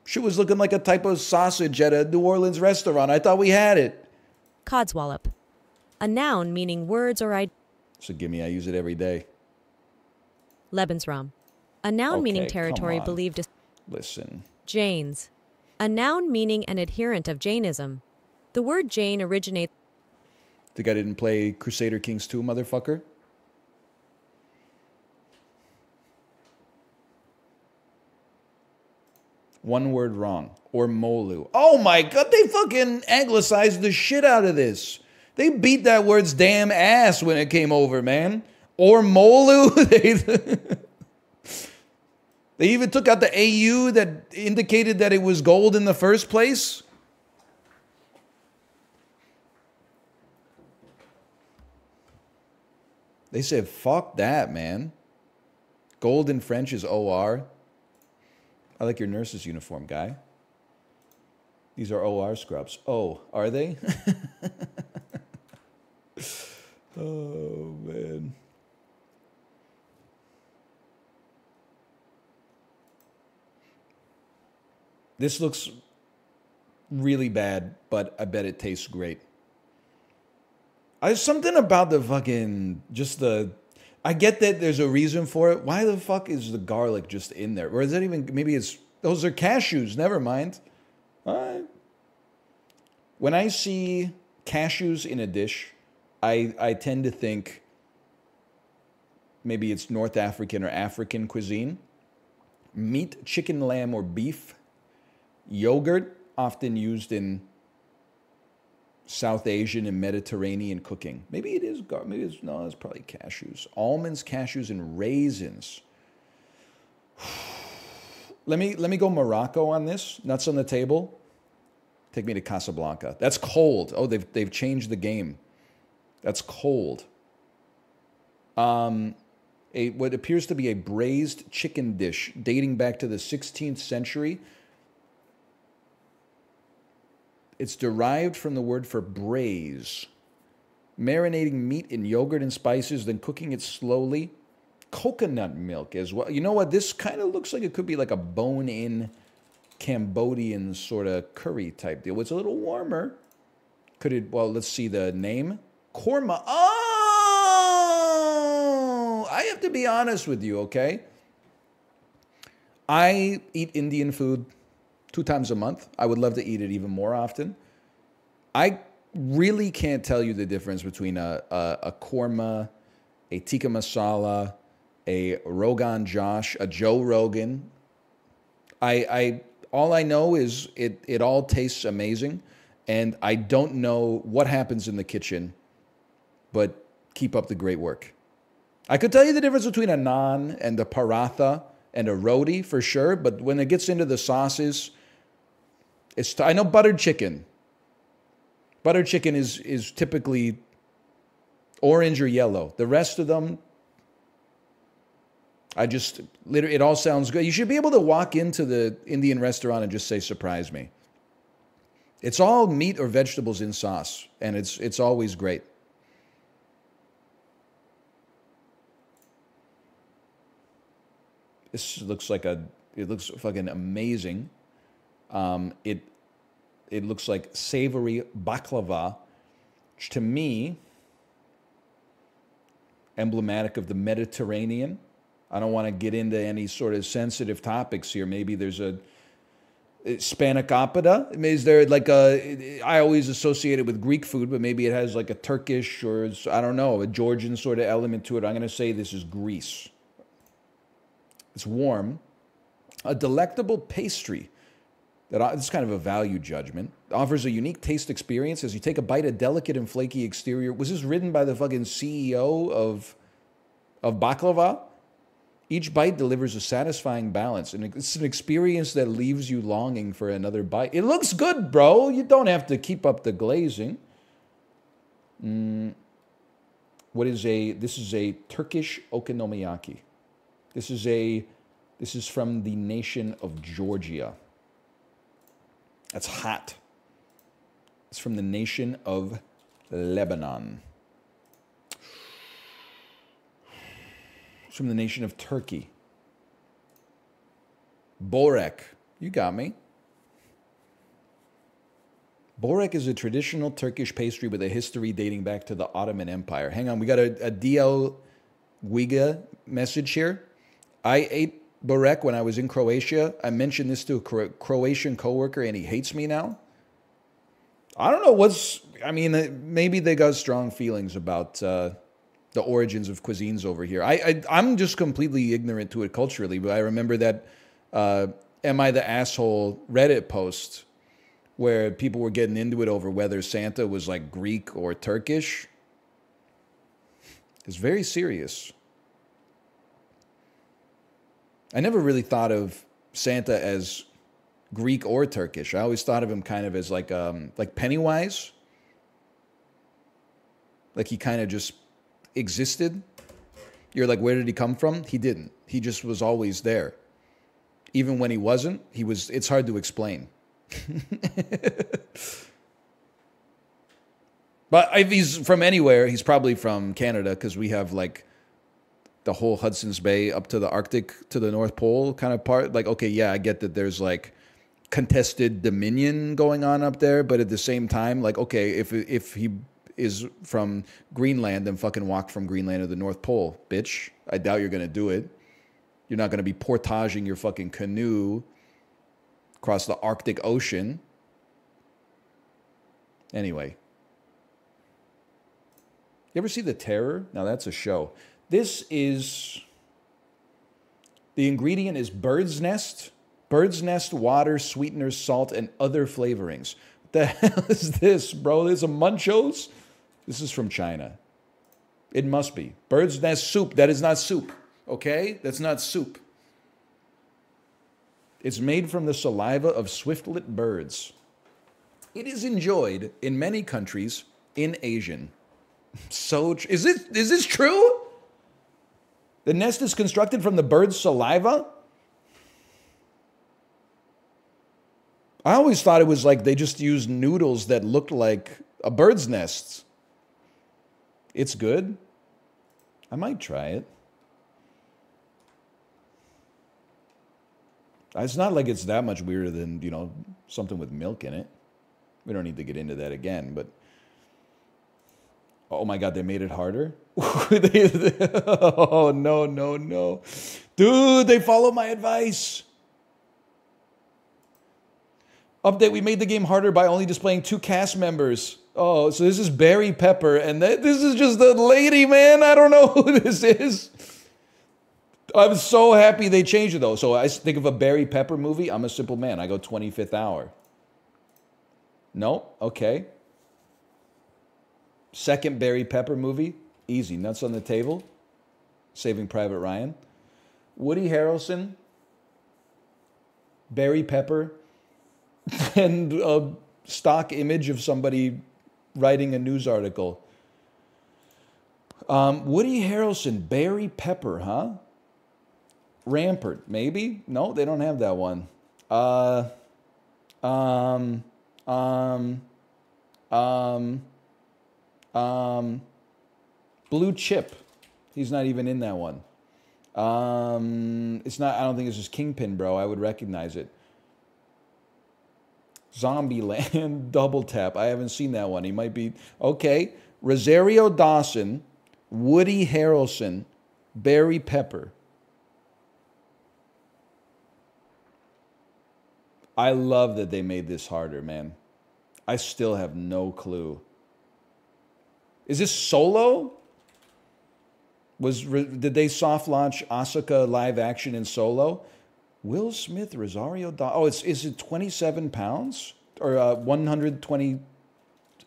She was looking like a type of sausage at a New Orleans restaurant. I thought we had it. Codswallop, a noun meaning words or ideas. So give me, I use it every day. Lebensraum, a noun meaning Okay, come territory believed as Listen. Jains, a noun meaning an adherent of Jainism. The word Jain originates Think I didn't play Crusader Kings 2, motherfucker? One word wrong. Ormolu. Oh my god, they fucking anglicized the shit out of this. They beat that word's damn ass when it came over, man. Ormolu. (laughs) they, they even took out the AU that indicated that it was gold in the first place. They said, fuck that, man. Gold in French is OR. I like your nurse's uniform, guy. These are OR scrubs. Oh, are they? (laughs) oh, man. This looks really bad, but I bet it tastes great. I something about the fucking just the I get that there's a reason for it. Why the fuck is the garlic just in there? Or is that even maybe it's those are cashews, never mind. Right. When I see cashews in a dish, I I tend to think maybe it's North African or African cuisine. Meat, chicken, lamb, or beef. Yogurt, often used in South Asian and Mediterranean cooking. Maybe it is. Maybe it's no. It's probably cashews, almonds, cashews, and raisins. (sighs) let me let me go Morocco on this. Nuts on the table. Take me to Casablanca. That's cold. Oh, they've they've changed the game. That's cold. Um, a what appears to be a braised chicken dish dating back to the 16th century it's derived from the word for braise. Marinating meat in yogurt and spices, then cooking it slowly. Coconut milk as well. You know what? This kind of looks like it could be like a bone in Cambodian sort of curry type deal. It's a little warmer. Could it, well, let's see the name. Korma. Oh! I have to be honest with you, okay? I eat Indian food two times a month. I would love to eat it even more often. I really can't tell you the difference between a, a, a korma, a tikka masala, a Rogan Josh, a Joe Rogan. I, I all I know is it it all tastes amazing, and I don't know what happens in the kitchen, but keep up the great work. I could tell you the difference between a naan and a paratha and a roti for sure, but when it gets into the sauces, it's I know buttered chicken. Buttered chicken is is typically orange or yellow. The rest of them, I just literally it all sounds good. You should be able to walk into the Indian restaurant and just say surprise me. It's all meat or vegetables in sauce, and it's it's always great. This looks like a it looks fucking amazing. Um, it it looks like savory baklava, which to me emblematic of the Mediterranean. I don't want to get into any sort of sensitive topics here. Maybe there's a spanakopita. Is there like a? I always associate it with Greek food, but maybe it has like a Turkish or I don't know a Georgian sort of element to it. I'm going to say this is Greece. It's warm, a delectable pastry that it's kind of a value judgment. Offers a unique taste experience as you take a bite of delicate and flaky exterior. Was this written by the fucking CEO of of baklava? Each bite delivers a satisfying balance, and it's an experience that leaves you longing for another bite. It looks good, bro. You don't have to keep up the glazing. Mm. What is a? This is a Turkish okonomiyaki. This is a. This is from the nation of Georgia. That's hot. It's from the nation of Lebanon. It's from the nation of Turkey. Borek. You got me. Borek is a traditional Turkish pastry with a history dating back to the Ottoman Empire. Hang on, we got a, a DL Guiga message here. I ate Borek when I was in Croatia. I mentioned this to a Croatian coworker and he hates me now. I don't know what's I mean, uh, maybe they got strong feelings about uh, the origins of cuisines over here. I, I I'm just completely ignorant to it culturally, but I remember that uh, "Am I the asshole?" Reddit post where people were getting into it over whether Santa was like Greek or Turkish. It's very serious. I never really thought of Santa as Greek or Turkish. I always thought of him kind of as like um, like Pennywise. Like he kind of just existed. You're like, where did he come from? He didn't. He just was always there. Even when he wasn't, he was. It's hard to explain. (laughs) but if he's from anywhere, he's probably from Canada because we have like the whole Hudson's Bay up to the Arctic to the North Pole kind of part. Like, okay, yeah, I get that there's like contested dominion going on up there, but at the same time, like, okay, if if he is from Greenland, then fucking walk from Greenland to the North Pole, bitch. I doubt you're gonna do it. You're not gonna be portaging your fucking canoe across the Arctic Ocean. Anyway. You ever see The Terror? Now that's a show. This is the ingredient is bird's nest, bird's nest, water, sweeteners, salt, and other flavorings. What the (laughs) hell is this, bro? This is a Munchos? This is from China. It must be. Bird's nest soup. That is not soup. Okay? That's not soup. It's made from the saliva of swiftlet birds. It is enjoyed in many countries in Asian. (laughs) So is this is this true? The nest is constructed from the bird's saliva? I always thought it was like they just used noodles that looked like a bird's nest. It's good. I might try it. It's not like it's that much weirder than, you know, something with milk in it. We don't need to get into that again, but oh my God, they made it harder? (laughs) oh, no, no, no. Dude, they follow my advice. Update, we made the game harder by only displaying two cast members. Oh, so this is Barry Pepper, and this is just the lady, man. I don't know (laughs) who this is. I'm so happy they changed it though. So I think of a Barry Pepper movie. I'm a simple man. I go 25th hour. No? Okay. Second Barry Pepper movie. Easy. Nuts on the table. Saving Private Ryan. Woody Harrelson. Barry Pepper. (laughs) And a stock image of somebody writing a news article. Um, Woody Harrelson, Barry Pepper, huh? Rampart, maybe? No, they don't have that one. Uh, um, um, um, um, Blue Chip. He's not even in that one. Um, it's not. I don't think it's just Kingpin, bro. I would recognize it. Zombieland (laughs) Double Tap. I haven't seen that one. He might be okay. Rosario Dawson, Woody Harrelson, Barry Pepper. I love that they made this harder, man. I still have no clue. Is this solo? Was did they soft launch Asuka live action in solo? Will Smith, Rosario Dawson. Oh, it's is it 27 pounds or uh, 120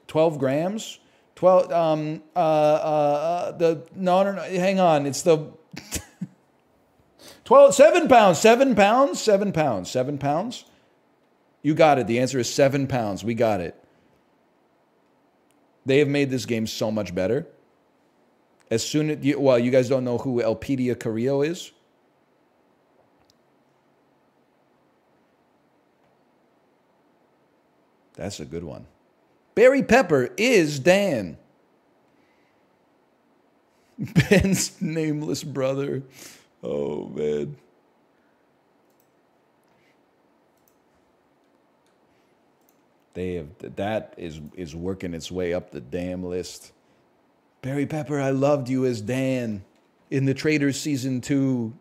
12 grams? 12 um uh, uh uh the no no no hang on it's the (laughs) 12 7 pounds 7 pounds 7 pounds 7 pounds you got it. The answer is seven pounds. We got it. They have made this game so much better. As soon as you, well, you guys don't know who Elpidia Carrillo is. That's a good one. Barry Pepper is Dan. (laughs) Ben's nameless brother. Oh, man. They have that is is working its way up the damn list. Barry Pepper, I loved you as Dan in the Traitors season two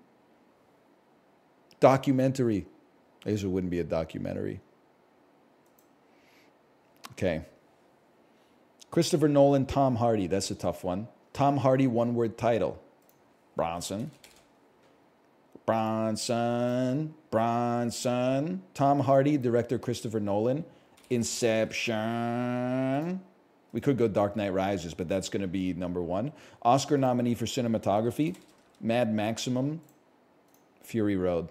documentary. I guess it wouldn't be a documentary. Okay. Christopher Nolan, Tom Hardy. That's a tough one. Tom Hardy, one word title. Bronson. Bronson. Bronson. Tom Hardy, director Christopher Nolan. Inception. We could go Dark Knight Rises, but that's going to be number one. Oscar nominee for cinematography. Mad Maximum. Fury Road.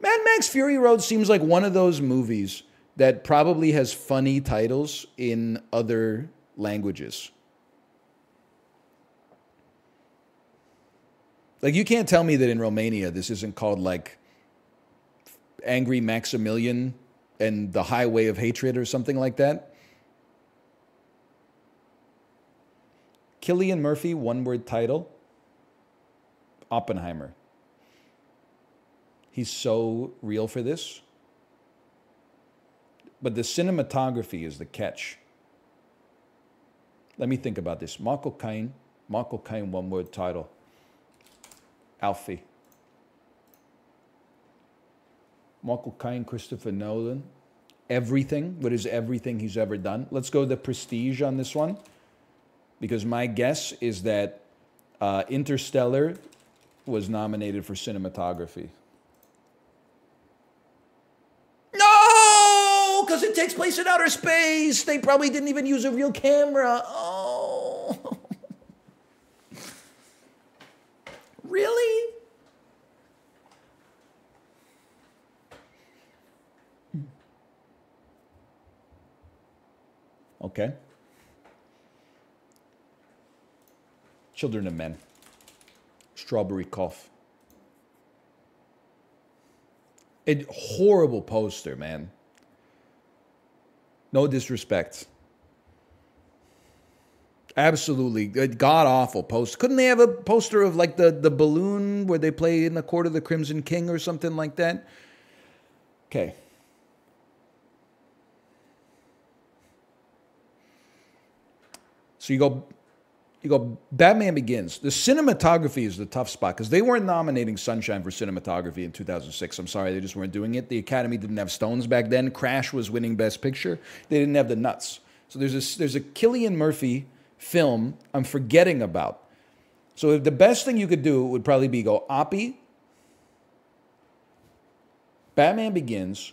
Mad Max Fury Road seems like one of those movies that probably has funny titles in other languages. Like you can't tell me that in Romania this isn't called like Angry Maximilian and the Highway of Hatred or something like that. Cillian Murphy, one word title. Oppenheimer. He's so real for this. But the cinematography is the catch. Let me think about this. Michael Caine, Michael Caine, one word title. Alfie. Michael Caine, Christopher Nolan. Everything. What is everything he's ever done? Let's go the prestige on this one. Because my guess is that uh, Interstellar was nominated for cinematography. No! Because it takes place in outer space. They probably didn't even use a real camera. Oh. (laughs) really? Okay. Children of Men. Strawberry Cough. A horrible poster, man. No disrespect. Absolutely god awful poster. Couldn't they have a poster of like the the balloon where they play in the court of the Crimson King or something like that? Okay. So you go you go Batman Begins. The cinematography is the tough spot because they weren't nominating Sunshine for cinematography in 2006. I'm sorry, they just weren't doing it. The Academy didn't have stones back then. Crash was winning Best Picture. They didn't have the nuts. So there's a, there's a Cillian Murphy film I'm forgetting about. So the best thing you could do would probably be go Oppie, Batman Begins.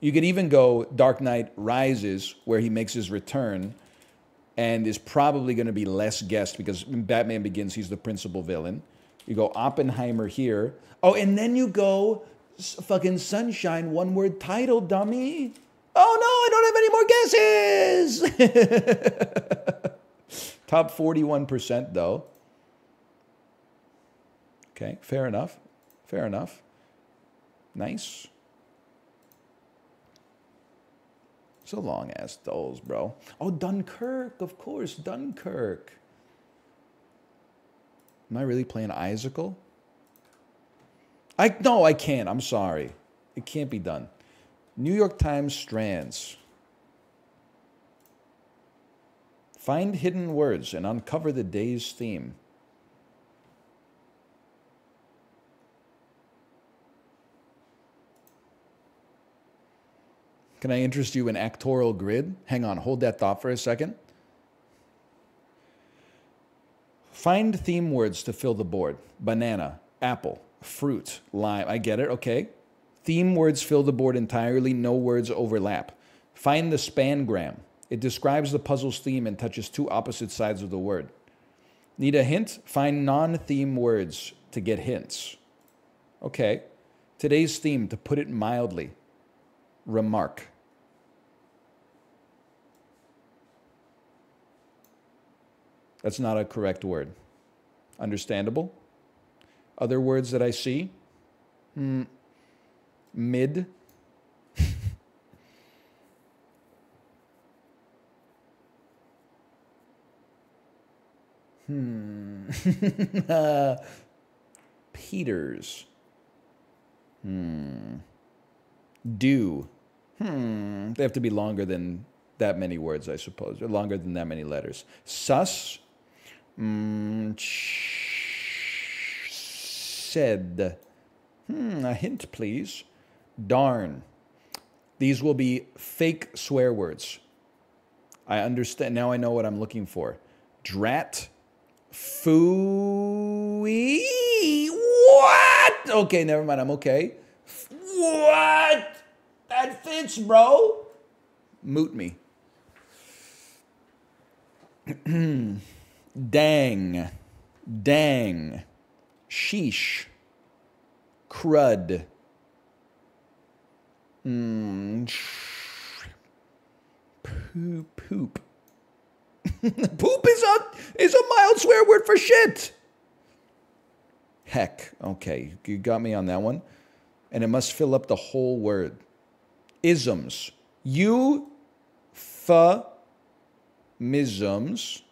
You could even go Dark Knight Rises, where he makes his return and is probably going to be less guessed because Batman Begins, he's the principal villain. You go Oppenheimer here. Oh, and then you go fucking Sunshine, one word title, dummy. Oh no, I don't have any more guesses. (laughs) Top 41% though. Okay, fair enough. Fair enough. Nice. So long ass dolls, bro. Oh, Dunkirk, of course, Dunkirk. Am I really playing Icicle? I no, I can't. I'm sorry. It can't be done. New York Times strands. Find hidden words and uncover the day's theme. Can I interest you in actorial grid? Hang on, hold that thought for a second. Find theme words to fill the board banana, apple, fruit, lime. I get it, okay. Theme words fill the board entirely, no words overlap. Find the spangram. It describes the puzzle's theme and touches two opposite sides of the word. Need a hint? Find non theme words to get hints. Okay. Today's theme, to put it mildly, remark. That's not a correct word. Understandable? Other words that I see? Hmm. Mid. (laughs) hmm. (laughs) Peters. Hmm. Do. Hmm. They have to be longer than that many words, I suppose, or longer than that many letters. Sus. Mm, said. Hmm, a hint, please. Darn. These will be fake swear words. I understand. Now I know what I'm looking for. Drat. Fooey. What? Okay, never mind. I'm okay. What? That fits, bro. Moot me. (clears throat) Dang. Dang. Sheesh. Crud. Mm. Poop. Poop. (laughs) poop is a is a mild swear word for shit. Heck. Okay, you got me on that one. And it must fill up the whole word. Isms. You misms.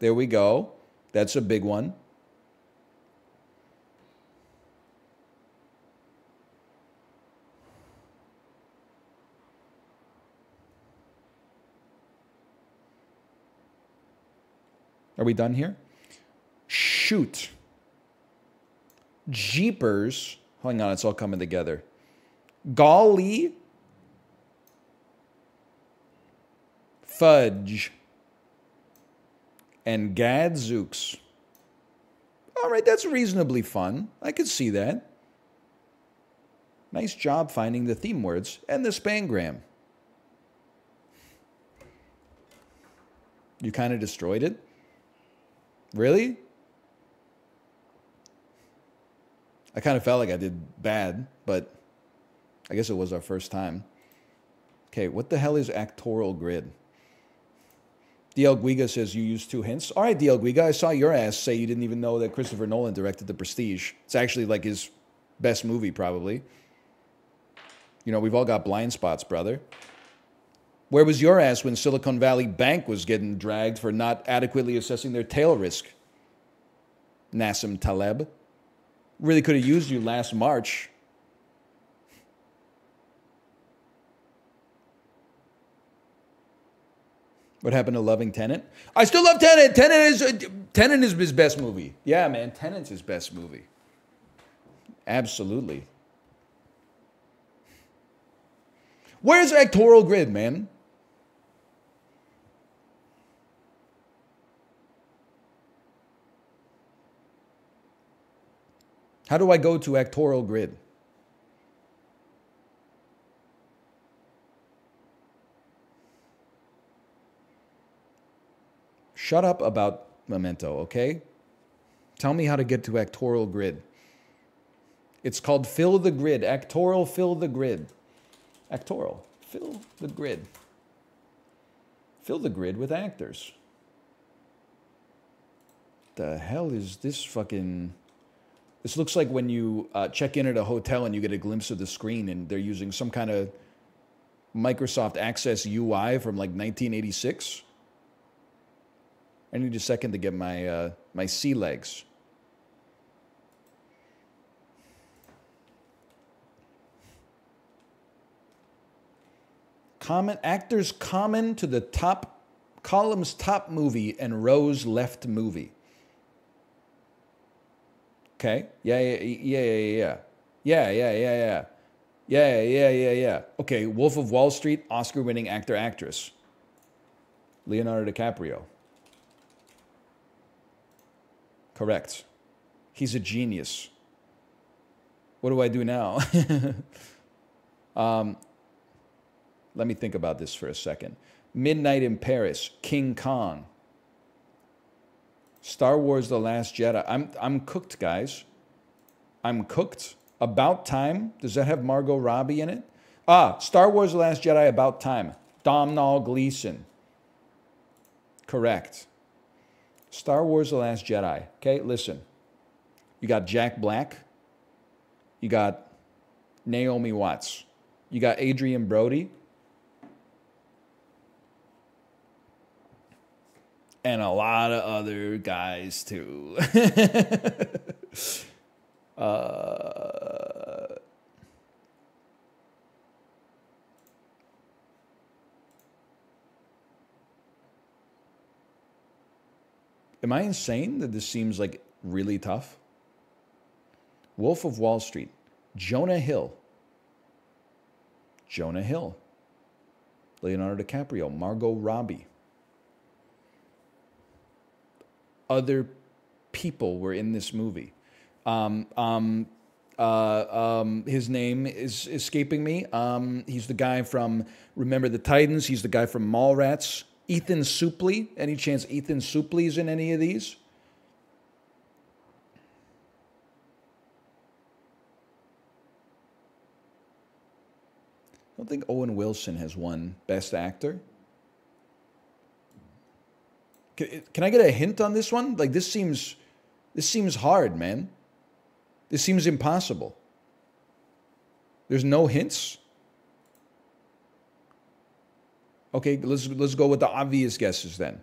There we go. That's a big one. Are we done here? Shoot. Jeepers. Hang on, it's all coming together. Golly. Fudge. And gadzooks. All right, that's reasonably fun. I could see that. Nice job finding the theme words and the spangram. You kind of destroyed it? Really? I kind of felt like I did bad, but I guess it was our first time. Okay, what the hell is actoral grid? DL Guiga says you used two hints. All right, DL Guiga, I saw your ass say you didn't even know that Christopher Nolan directed The Prestige. It's actually like his best movie, probably. You know, we've all got blind spots, brother. Where was your ass when Silicon Valley Bank was getting dragged for not adequately assessing their tail risk? Nassim Taleb. Really could have used you last March. What happened to loving Tenant? I still love Tenant. Tenant is Tenet is his best movie. Yeah, man, Tenet's his best movie. Absolutely. Where's Actoral Grid, man? How do I go to actoral grid? Shut up about Memento, okay? Tell me how to get to actoral grid. It's called fill the grid. Actoral, fill the grid. Actoral, fill the grid. Fill the grid with actors. The hell is this fucking this looks like when you uh, check in at a hotel and you get a glimpse of the screen and they're using some kind of Microsoft Access UI from like 1986. I need a second to get my uh, my sea legs. Comment actors common to the top column's top movie and rows left movie. Okay. Yeah, yeah, yeah, yeah, yeah. Yeah, yeah, yeah, yeah. Yeah, yeah, yeah, yeah. Okay, Wolf of Wall Street, Oscar winning actor, actress. Leonardo DiCaprio. Correct. He's a genius. What do I do now? (laughs) um, let me think about this for a second. Midnight in Paris, King Kong. Star Wars The Last Jedi. I'm, I'm cooked, guys. I'm cooked. About Time. Does that have Margot Robbie in it? Ah, Star Wars The Last Jedi, About Time. Domhnall Gleeson. Correct. Star Wars The Last Jedi. Okay, listen. You got Jack Black. You got Naomi Watts. You got Adrien Brody. and a lot of other guys too. (laughs) uh, Am I insane that this seems like really tough? Wolf of Wall Street, Jonah Hill. Jonah Hill. Leonardo DiCaprio, Margot Robbie. Other people were in this movie. Um, um, uh, um, his name is escaping me. Um, he's the guy from Remember the Titans. He's the guy from Mallrats. Ethan Suplee. Any chance Ethan Suplee's in any of these? I don't think Owen Wilson has won Best Actor. Can, can I get a hint on this one? Like this seems, this seems hard, man. This seems impossible. There's no hints. Okay, let's let's go with the obvious guesses then.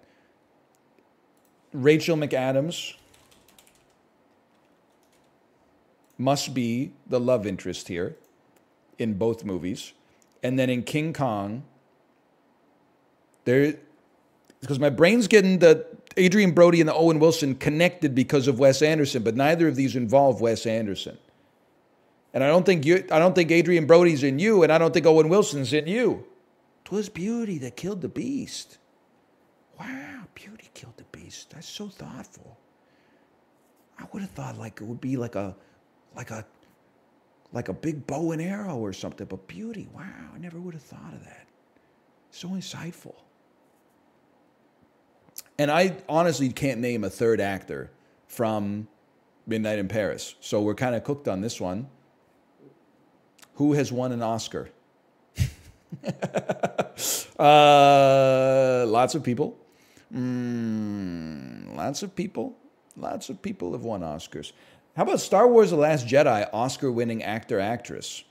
Rachel McAdams must be the love interest here in both movies. And then in King Kong, there because my brain's getting the Adrien Brody and the Owen Wilson connected because of Wes Anderson, but neither of these involve Wes Anderson. And I don't think you I don't think Adrien Brody's in you, and I don't think Owen Wilson's in you. Twas beauty that killed the beast. Wow, beauty killed the beast. That's so thoughtful. I would have thought like it would be like a like a like a big bow and arrow or something, but beauty, wow, I never would have thought of that. So insightful. And I honestly can't name a third actor from Midnight in Paris. So we're kind of cooked on this one. Who has won an Oscar? (laughs) uh, lots of people. Mm, lots of people. Lots of people have won Oscars. How about Star Wars The Last Jedi Oscar winning actor actress?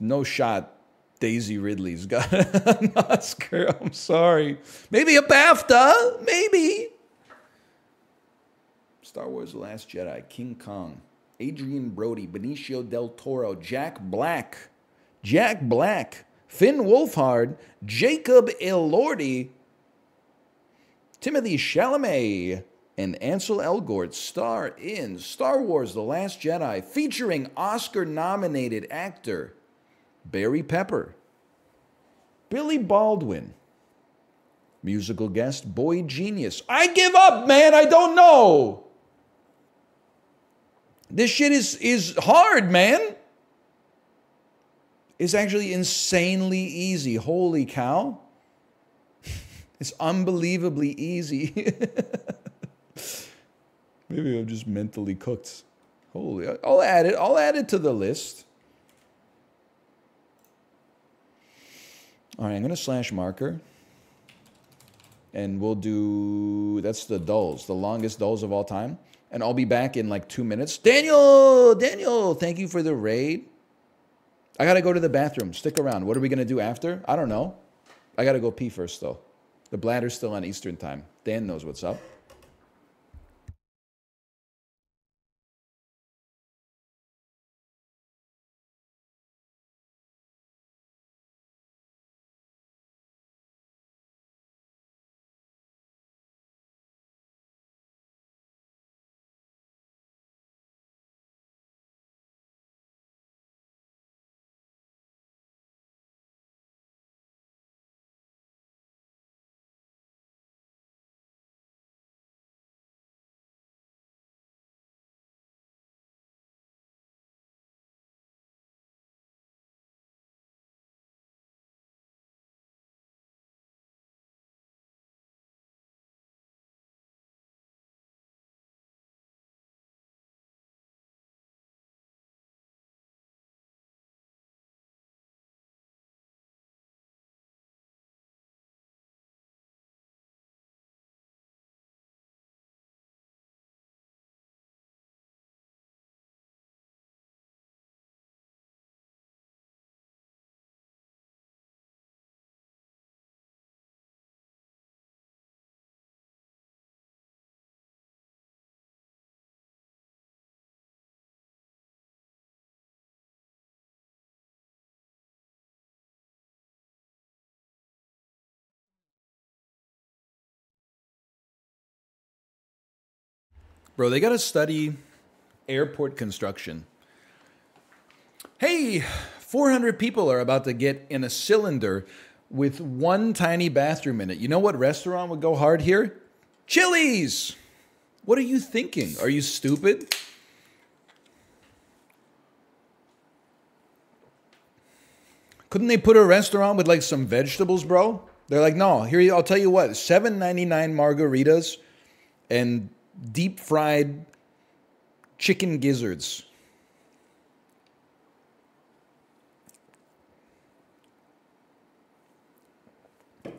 No shot Daisy Ridley's got (laughs) an Oscar. I'm sorry. Maybe a BAFTA. Maybe. Star Wars The Last Jedi, King Kong, Adrien Brody, Benicio del Toro, Jack Black, Jack Black, Finn Wolfhard, Jacob Elordi, Timothée Chalamet, and Ansel Elgort star in Star Wars The Last Jedi, featuring Oscar nominated actor Barry Pepper, Billy Baldwin, musical guest Boy Genius. I give up, man. I don't know. This shit is is hard, man. It's actually insanely easy. Holy cow. (laughs) It's unbelievably easy. (laughs) Maybe I'm just mentally cooked. Holy, I'll add it. I'll add it to the list. All right, I'm going to slash marker. And we'll do, that's the dulls, the longest dulls of all time. And I'll be back in like two minutes. Daniel, Daniel, thank you for the raid. I got to go to the bathroom. Stick around. What are we to do after? I don't know. I got to go pee first, though. The bladder's still on Eastern time. Dan knows what's up. Bro, they got to study airport construction. Hey, 400 people are about to get in a cylinder with one tiny bathroom in it. You know what restaurant would go hard here? Chili's. What are you thinking? Are you stupid? Couldn't they put a restaurant with like some vegetables, bro? They're like, no, here I'll tell you what, seven ninety nine margaritas and deep fried chicken gizzards.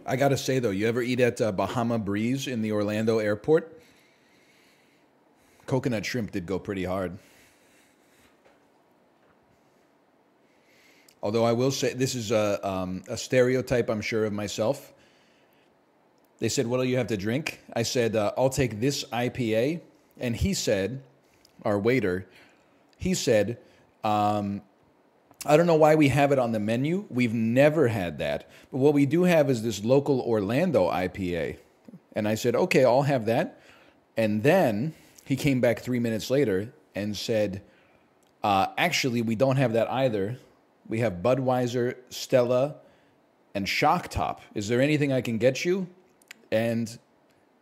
I gotta say though, you ever eat at uh, Bahama Breeze in the Orlando airport? Coconut shrimp did go pretty hard. Although I will say this is a, um, a stereotype, I'm sure, of myself. They said, What do you have to drink? I said, uh, I'll take this IPA. And he said, Our waiter, he said, um, I don't know why we have it on the menu. We've never had that. But what we do have is this local Orlando IPA. And I said, Okay, I'll have that. And then he came back three minutes later and said, uh, Actually, we don't have that either. We have Budweiser, Stella, and Shock Top. Is there anything I can get you? And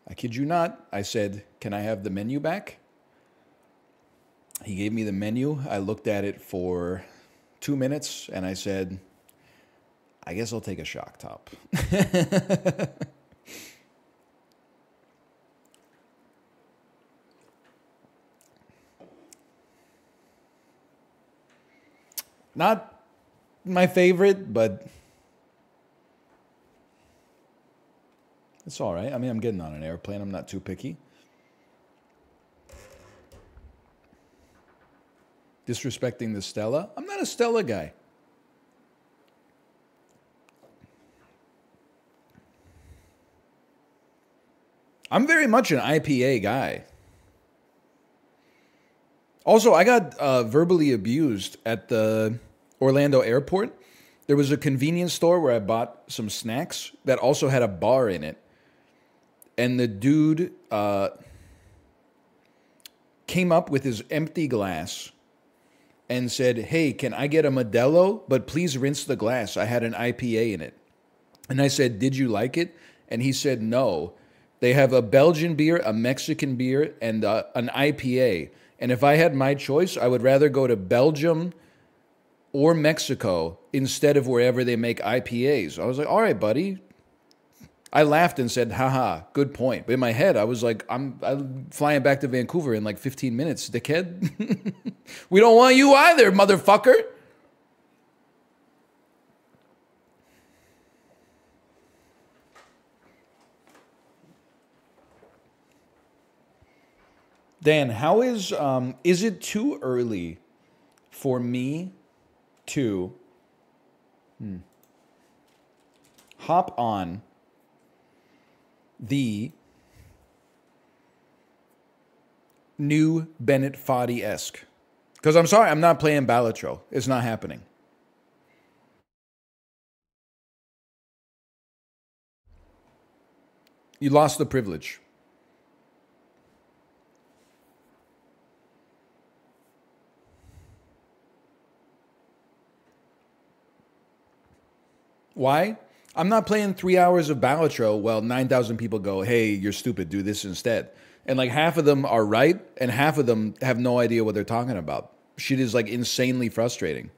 I kid you not, I said, Can I have the menu back? He gave me the menu. I looked at it for two minutes and I said, I guess I'll take a shock top. (laughs) Not my favorite, but it's all right. I mean, I'm getting on an airplane. I'm not too picky. Disrespecting the Stella? I'm not a Stella guy. I'm very much an IPA guy. Also, I got uh, verbally abused at the Orlando airport. There was a convenience store where I bought some snacks that also had a bar in it. And the dude uh, came up with his empty glass and said, Hey, can I get a Modelo? But please rinse the glass. I had an IPA in it. And I said, Did you like it? And he said, No. They have a Belgian beer, a Mexican beer, and uh, an IPA. And if I had my choice, I would rather go to Belgium or Mexico instead of wherever they make IPAs. I was like, all right, buddy. I laughed and said, haha, good point. But in my head, I was like, I'm, I'm flying back to Vancouver in like 15 minutes, dickhead. (laughs) we don't want you either, motherfucker. Dan, how is um, is it too early for me to hmm, hop on the new Bennett Foddy esque? Because I'm sorry, I'm not playing Balatro. It's not happening. You lost the privilege. Why? I'm not playing three hours of Balatro while 9,000 people go, hey, you're stupid, do this instead. And like half of them are right, and half of them have no idea what they're talking about. Shit is like insanely frustrating.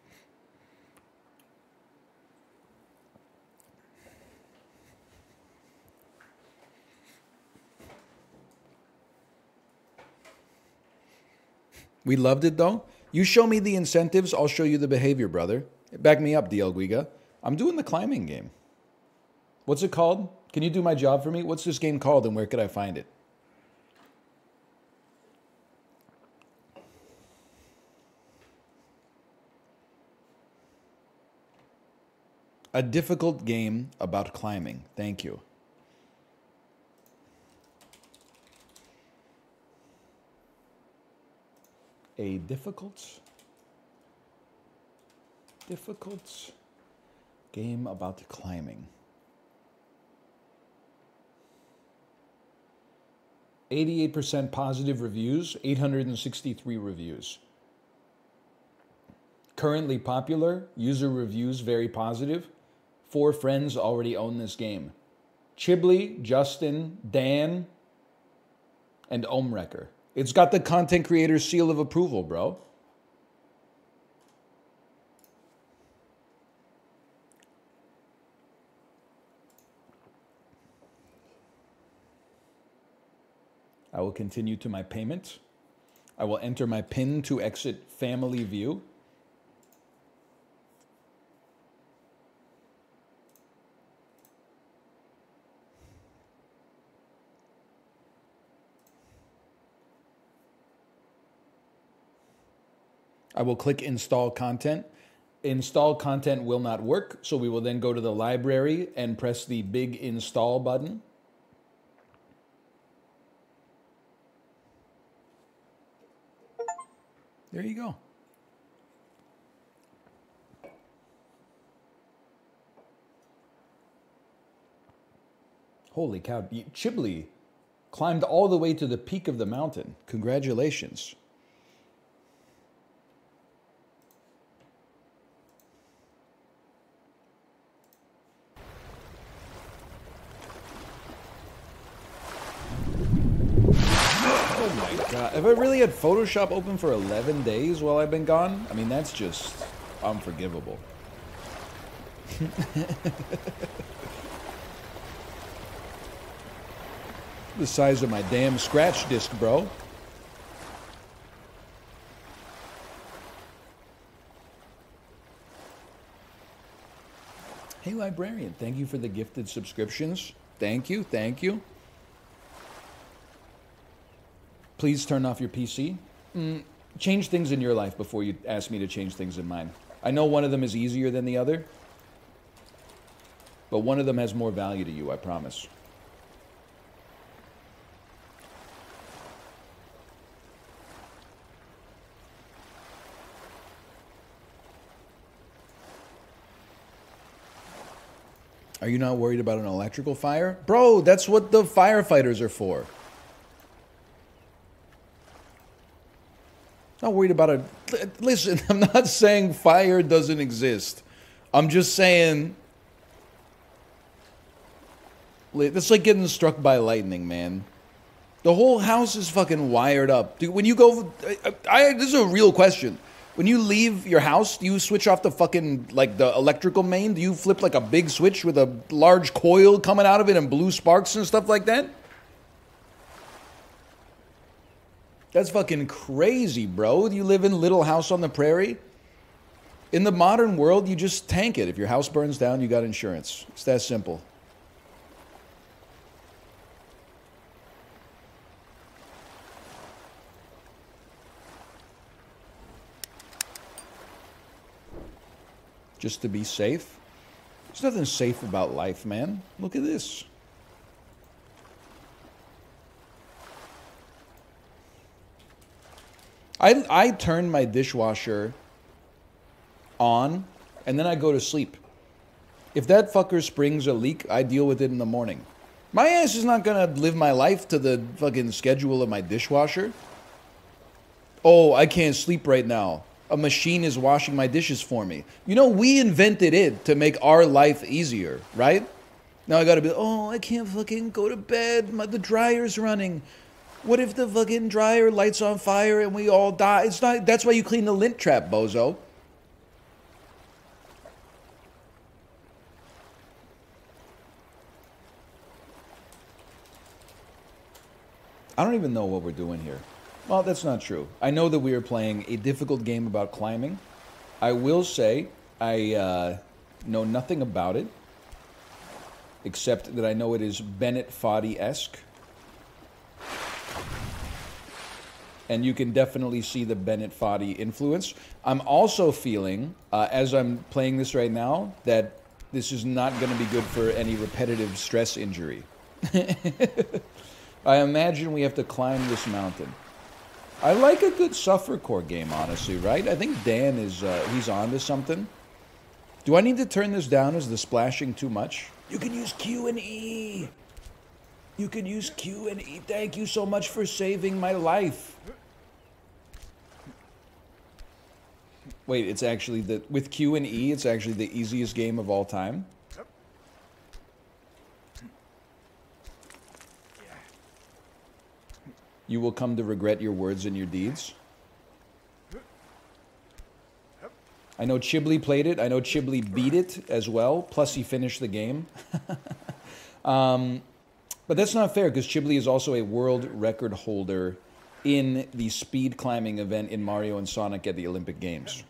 We loved it though. You show me the incentives, I'll show you the behavior, brother. Back me up, DL Guiga. I'm doing the climbing game. What's it called? Can you do my job for me? What's this game called and where could I find it? A difficult game about climbing. Thank you. A difficult, difficult game about climbing. 88% positive reviews, 863 reviews. Currently popular, user reviews very positive. four friends already own this game. Chiblee, Justin, Dan, and Omrecker. It's got the content creator seal of approval, bro. I will continue to my payment. I will enter my PIN to exit family view. I will click install content. Install content will not work, so we will then go to the library and press the big install button. There you go. Holy cow. Chiblee climbed all the way to the peak of the mountain. Congratulations. Have I really had Photoshop open for 11 days while I've been gone? I mean, that's just unforgivable. (laughs) the size of my damn scratch disc, bro. Hey, librarian, thank you for the gifted subscriptions. Thank you, thank you. Please turn off your PC. Mm, change things in your life before you ask me to change things in mine. I know one of them is easier than the other, but one of them has more value to you, I promise. Are you not worried about an electrical fire? Bro, that's what the firefighters are for. Not worried about it. Listen, (laughs) I'm not saying fire doesn't exist. I'm just saying. It's like getting struck by lightning, man. The whole house is fucking wired up. Dude, when you go. I, I, this is a real question. When you leave your house, do you switch off the fucking, like, the electrical main? Do you flip, like, a big switch with a large coil coming out of it and blue sparks and stuff like that? That's fucking crazy, bro. You live in Little House on the Prairie. In the modern world, you just tank it. If your house burns down, you got insurance. It's that simple. Just to be safe. There's nothing safe about life, man. Look at this. I, I turn my dishwasher on and then I go to sleep. If that fucker springs a leak, I deal with it in the morning. My ass is not gonna live my life to the fucking schedule of my dishwasher. Oh, I can't sleep right now. A machine is washing my dishes for me. You know, we invented it to make our life easier, right? Now I gotta be, oh, I can't fucking go to bed. My, the dryer's running. What if the fucking dryer lights on fire and we all die? It's not. That's why you clean the lint trap, bozo. I don't even know what we're doing here. Well, that's not true. I know that we are playing a difficult game about climbing. I will say I uh, know nothing about it, except that I know it is Bennett Foddy esque. And you can definitely see the Bennett Foddy influence. I'm also feeling, uh, as I'm playing this right now, that this is not going to be good for any repetitive stress injury. (laughs) I imagine we have to climb this mountain. I like a good suffer core game, honestly, right? I think Dan is, uh, he's on to something. Do I need to turn this down? Is the splashing too much? You can use Q and E. You can use Q and E. Thank you so much for saving my life. Wait, it's actually the with Q and E, it's actually the easiest game of all time. You will come to regret your words and your deeds. I know Chiblee played it. I know Chiblee beat it as well. Plus, he finished the game. (laughs) um, but that's not fair because Chiblee is also a world record holder in the speed climbing event in Mario and Sonic at the Olympic Games.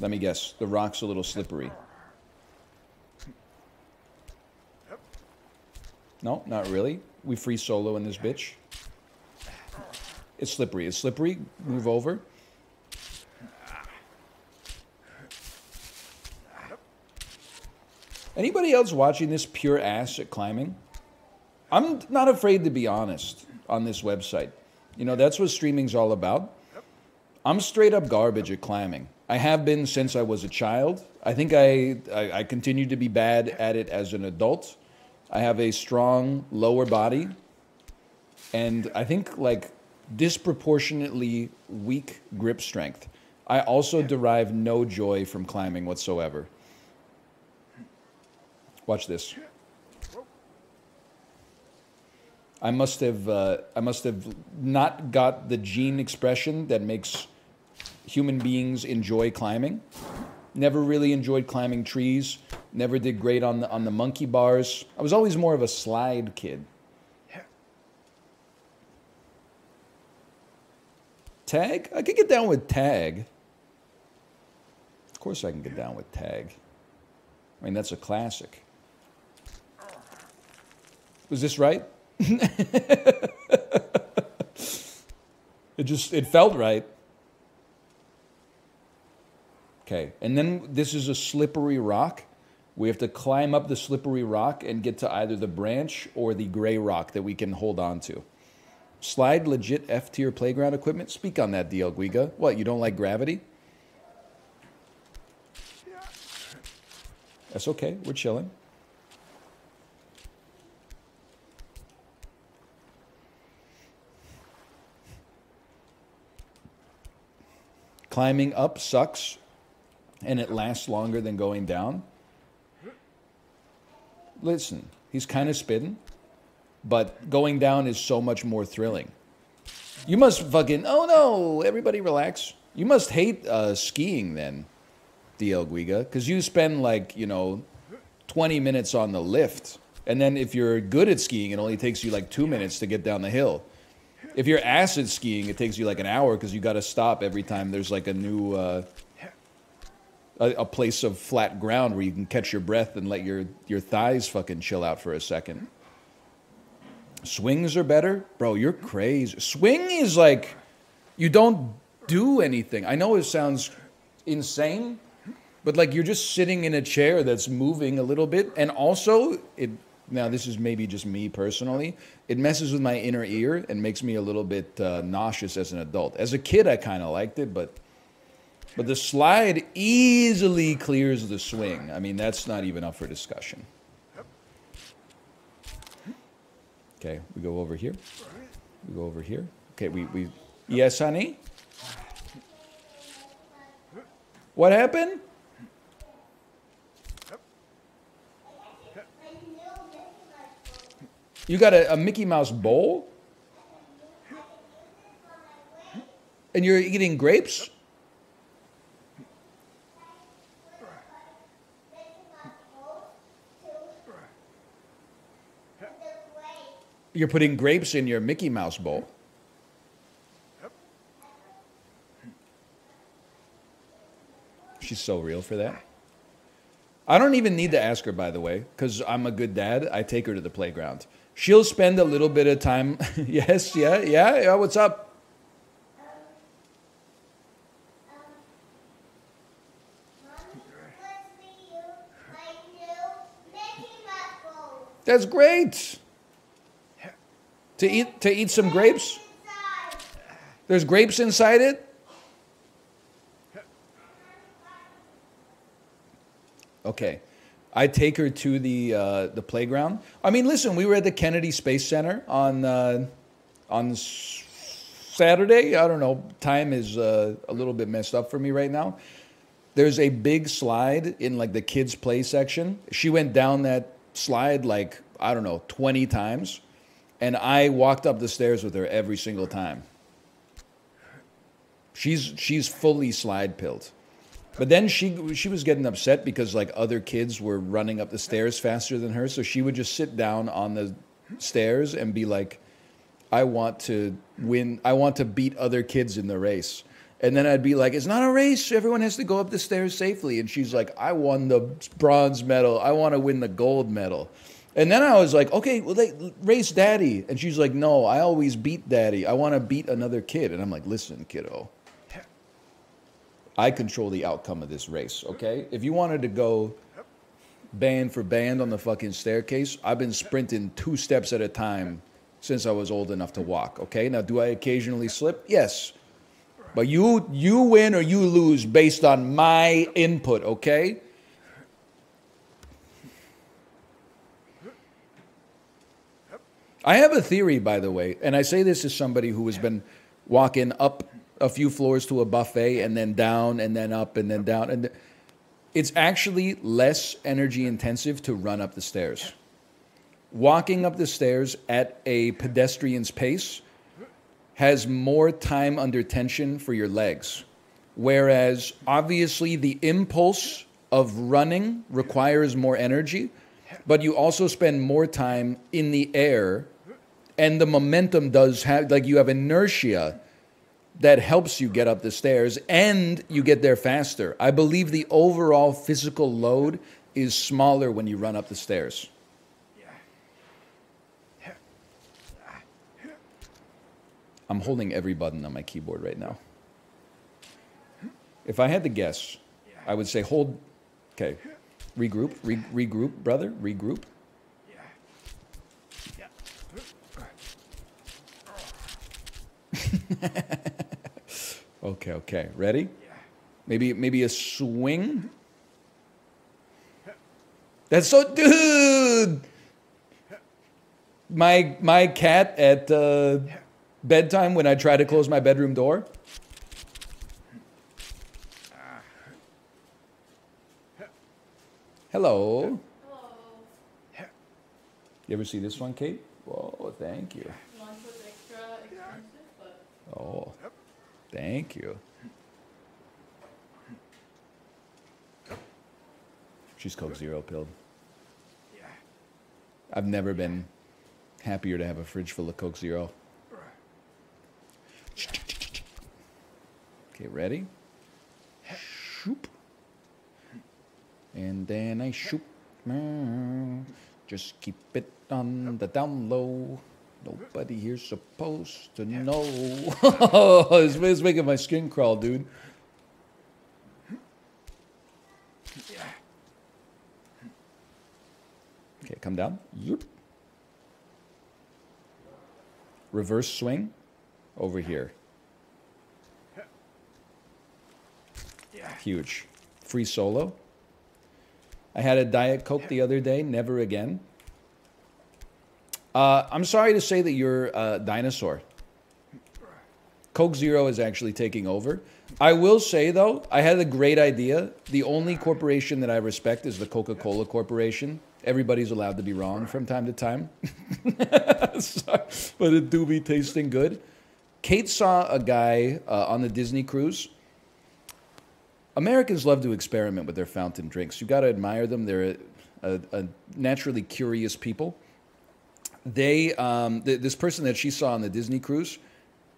Let me guess. The rock's a little slippery. No, not really. We free solo in this bitch. It's slippery. It's slippery. Move over. Anybody else watching this pure ass at climbing? I'm not afraid to be honest on this website. You know, that's what streaming's all about. I'm straight up garbage at climbing. I have been since I was a child. I think I, I, I continue to be bad at it as an adult. I have a strong lower body and I think like disproportionately weak grip strength. I also derive no joy from climbing whatsoever. Watch this. I must have uh, I must have not got the gene expression that makes human beings enjoy climbing. Never really enjoyed climbing trees. Never did great on the on the monkey bars. I was always more of a slide kid. Tag? I could get down with tag. Of course I can get down with tag. I mean, that's a classic. Was this right? (laughs) it just it felt right. Okay, and then this is a slippery rock. We have to climb up the slippery rock and get to either the branch or the gray rock that we can hold on to. Slide legit F tier playground equipment? Speak on that, DL Guiga. What, you don't like gravity? That's okay, we're chilling. Climbing up sucks and it lasts longer than going down. Listen, he's kind of spitting, but going down is so much more thrilling. You must fucking, oh no, everybody relax. You must hate uh, skiing then, DL Guiga, because you spend like, you know, 20 minutes on the lift. And then if you're good at skiing, it only takes you like two minutes to get down the hill. If you're acid skiing, it takes you like an hour because you got to stop every time there's like a new uh, a, a, place of flat ground where you can catch your breath and let your your thighs fucking chill out for a second. Swings are better, bro. You're crazy. Swing is like you don't do anything. I know it sounds insane, but like you're just sitting in a chair that's moving a little bit, and also it now this is maybe just me personally. It messes with my inner ear and makes me a little bit uh, nauseous as an adult. As a kid i kind of liked it but but the slide easily clears the swing. I mean that's not even up for discussion. Okay we go over here. We go over here. Okay we, we yes honey? What happened You got a, a Mickey Mouse bowl? And you're eating grapes? You're putting grapes in your Mickey Mouse bowl. She's so real for that. I don't even need to ask her, by the way, because I'm a good dad. I take her to the playground she'll spend a little bit of time. (laughs) yes, yeah, yeah, yeah. What's up? That's great. To eat to eat some grapes. There's grapes inside it. Okay. I take her to the uh, the playground. I mean, listen, we were at the Kennedy Space Center on uh, on Saturday. I don't know. Time is uh, a little bit messed up for me right now. There's a big slide in like the kids' play section. She went down that slide like I don't know 20 times, and I walked up the stairs with her every single time. She's she's fully slide pilled. But then she she was getting upset because like other kids were running up the stairs faster than her, so she would just sit down on the stairs and be like, "I want to win. I want to beat other kids in the race." And then I'd be like, "It's not a race. Everyone has to go up the stairs safely." And she's like, "I won the bronze medal. I want to win the gold medal." And then I was like, "Okay, well, they race daddy." And she's like, "No, I always beat daddy. I want to beat another kid." And I'm like, "Listen, kiddo." I control the outcome of this race, okay? If you wanted to go band for band on the fucking staircase, I've been sprinting two steps at a time since I was old enough to walk, okay? Now, do I occasionally slip? Yes. But you you win or you lose based on my input, okay? I have a theory, by the way, and I say this as somebody who has been walking up a few floors to a buffet and then down and then up and then down. And it's actually less energy intensive to run up the stairs. Walking up the stairs at a pedestrian's pace has more time under tension for your legs. Whereas obviously the impulse of running requires more energy, but you also spend more time in the air and the momentum does have like you have inertia that helps you get up the stairs and you get there faster. I believe the overall physical load is smaller when you run up the stairs. I'm holding every button on my keyboard right now. If I had to guess, I would say hold. Okay. Regroup, re, regroup, brother, regroup. (laughs) okay, okay. Ready? Maybe maybe a swing. That's so dude. My my cat at uh, bedtime when I try to close my bedroom door. Hello. Hello. You ever see this one, Kate? Whoa, thank you. Lunch was extra expensive, Oh, thank you. She's Coke Zero pilled. Yeah. I've never been happier to have a fridge full of Coke Zero. Okay, ready? Shoop. And then I shoop. Just keep it on the down low. Nobody here's supposed to know. (laughs) it's, it's making my skin crawl, dude. Okay, come down. Zoop. Reverse swing over here. Huge. Free solo. I had a Diet Coke the other day, never again. Uh, I'm sorry to say that you're a dinosaur. Coke Zero is actually taking over. I will say, though, I had a great idea. The only corporation that I respect is the Coca Cola Corporation. Everybody's allowed to be wrong from time to time. (laughs) Sorry, but it do be tasting good. Kate saw a guy uh, on the Disney cruise. Americans love to experiment with their fountain drinks. You got to admire them. They're a, a, a naturally curious people they um, th- this person that she saw on the Disney cruise,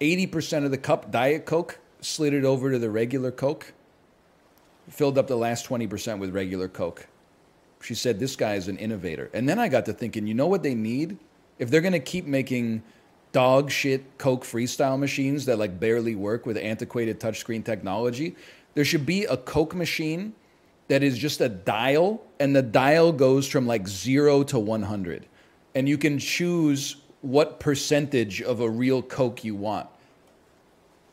eighty percent of the cup Diet Coke slid it over to the regular Coke. Filled up the last twenty percent with regular Coke. She said this guy is an innovator. And then I got to thinking, you know what they need if they're going to keep making dog shit Coke freestyle machines that like barely work with antiquated touchscreen technology. There should be a Coke machine that is just a dial, and the dial goes from like zero to 100 and you can choose what percentage of a real Coke you want.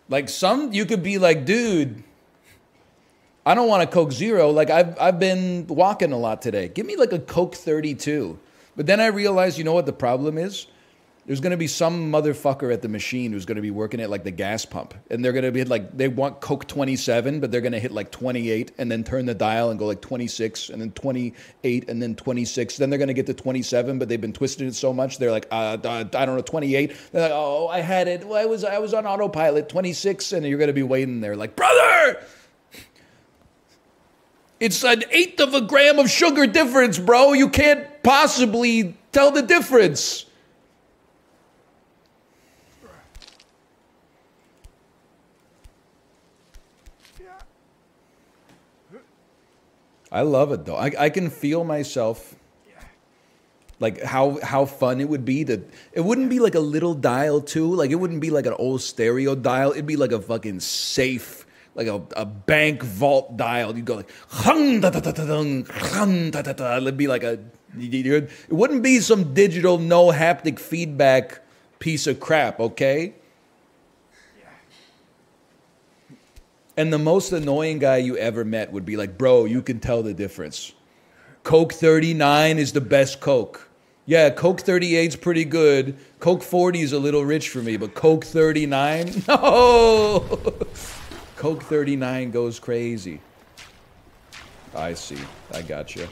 Like some, you could be like, dude, I don't want a Coke Zero. Like I've I've been walking a lot today. Give me like a Coke 32. But then I realized, you know what the problem is? There's going to be some motherfucker at the machine who's going to be working at like the gas pump and they're going to be like they want coke 27 but they're going to hit like 28 and then turn the dial and go like 26 and then 28 and then 26 then they're going to get to 27 but they've been twisting it so much they're like uh, i don't know 28 they're like oh i had it. Well, i was i was on autopilot 26 and you're going to be waiting there like brother! It's an eighth of a gram of sugar difference bro. You can't possibly tell the difference I love it though. I, I can feel myself like how how fun it would be to it wouldn't be like a little dial too. Like it wouldn't be like an old stereo dial. It'd be like a fucking safe, like a, a bank vault dial. You'd go like hung da da da da dung, hung da da da. It'd be like a it wouldn't be some digital no haptic feedback piece of crap, okay? And the most annoying guy you ever met would be like, bro, you can tell the difference. Coke 39 is the best Coke. Yeah, Coke 38 is pretty good. Coke 40 is a little rich for me, but Coke 39? (laughs) No! Coke 39 goes crazy. I see. I got you.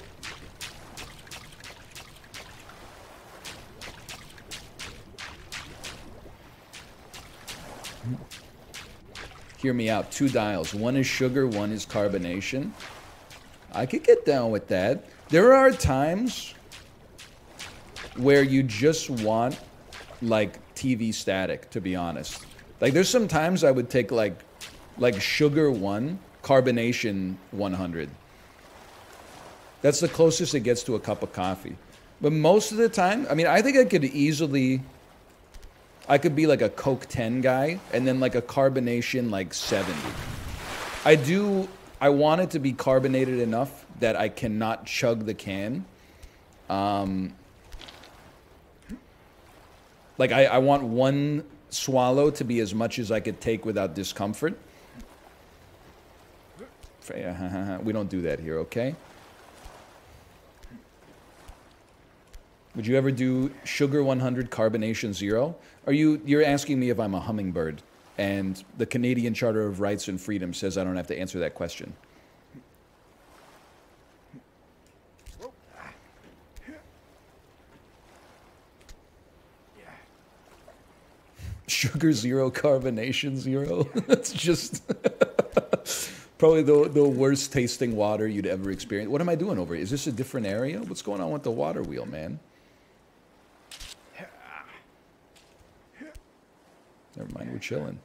Hear me out. Two dials. One is sugar, one is carbonation. I could get down with that. There are times where you just want like TV static, to be honest. Like there's some times I would take like like sugar one, carbonation 100. That's the closest it gets to a cup of coffee. But most of the time, I mean, I think I could easily I could be like a Coke 10 guy and then like a carbonation like 70. I do, I want it to be carbonated enough that I cannot chug the can. Um, like I, I want one swallow to be as much as I could take without discomfort. (laughs) We don't do that here, okay? Would you ever do sugar 100 carbonation zero? Are you you're asking me if I'm a hummingbird and the Canadian Charter of Rights and Freedom says I don't have to answer that question. Sugar zero, carbonation zero. (laughs) That's just (laughs) probably the, the worst tasting water you'd ever experience. What am I doing over here? Is this a different area? What's going on with the water wheel, man? Never mind, we're chilling.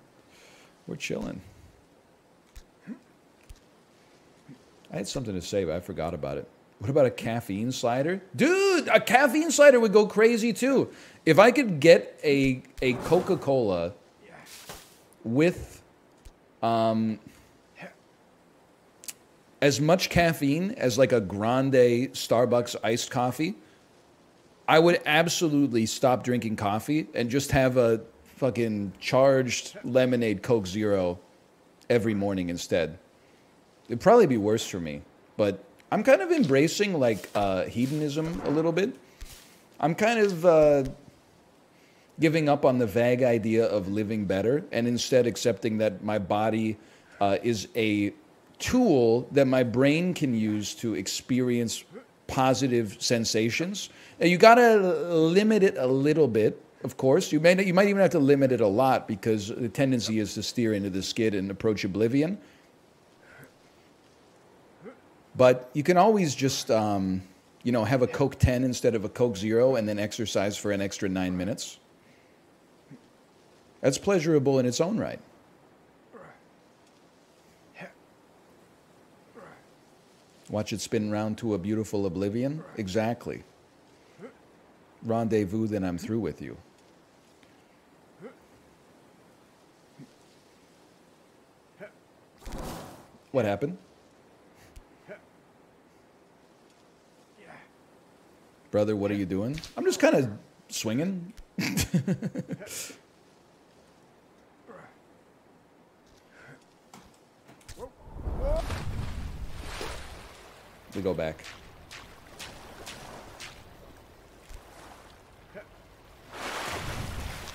We're chilling. I had something to say, but I forgot about it. What about a caffeine slider? Dude, a caffeine slider would go crazy too. If I could get a, a Coca Cola with um, as much caffeine as like a grande Starbucks iced coffee, I would absolutely stop drinking coffee and just have a fucking charged lemonade Coke Zero every morning instead. It'd probably be worse for me, but I'm kind of embracing like uh, hedonism a little bit. I'm kind of uh, giving up on the vague idea of living better and instead accepting that my body uh, is a tool that my brain can use to experience positive sensations. And you gotta limit it a little bit of course. You, may, you might even have to limit it a lot because the tendency is to steer into the skid and approach oblivion. But you can always just, um, you know, have a Coke 10 instead of a Coke Zero and then exercise for an extra nine minutes. That's pleasurable in its own right. Watch it spin round to a beautiful oblivion? Exactly. Rendezvous, then I'm through with you. What happened? Brother, what are you doing? I'm just kind of swinging. (laughs) we go back.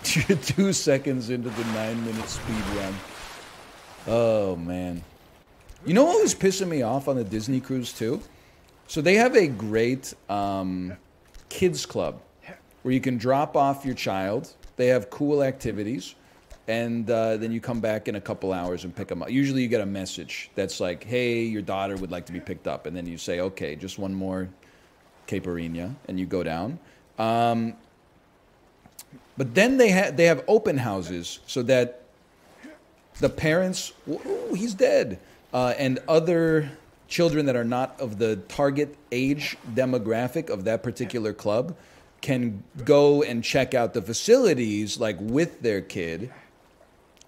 (laughs) Two seconds into the nine minute speed run. Oh man. You know what was pissing me off on the Disney cruise too? So they have a great um, kids club where you can drop off your child. They have cool activities, and uh, then you come back in a couple hours and pick them up. Usually, you get a message that's like, "Hey, your daughter would like to be picked up," and then you say, "Okay, just one more caperina," and you go down. Um, but then they have they have open houses so that the parents, ooh, he's dead, uh, and other children that are not of the target age demographic of that particular club can go and check out the facilities like with their kid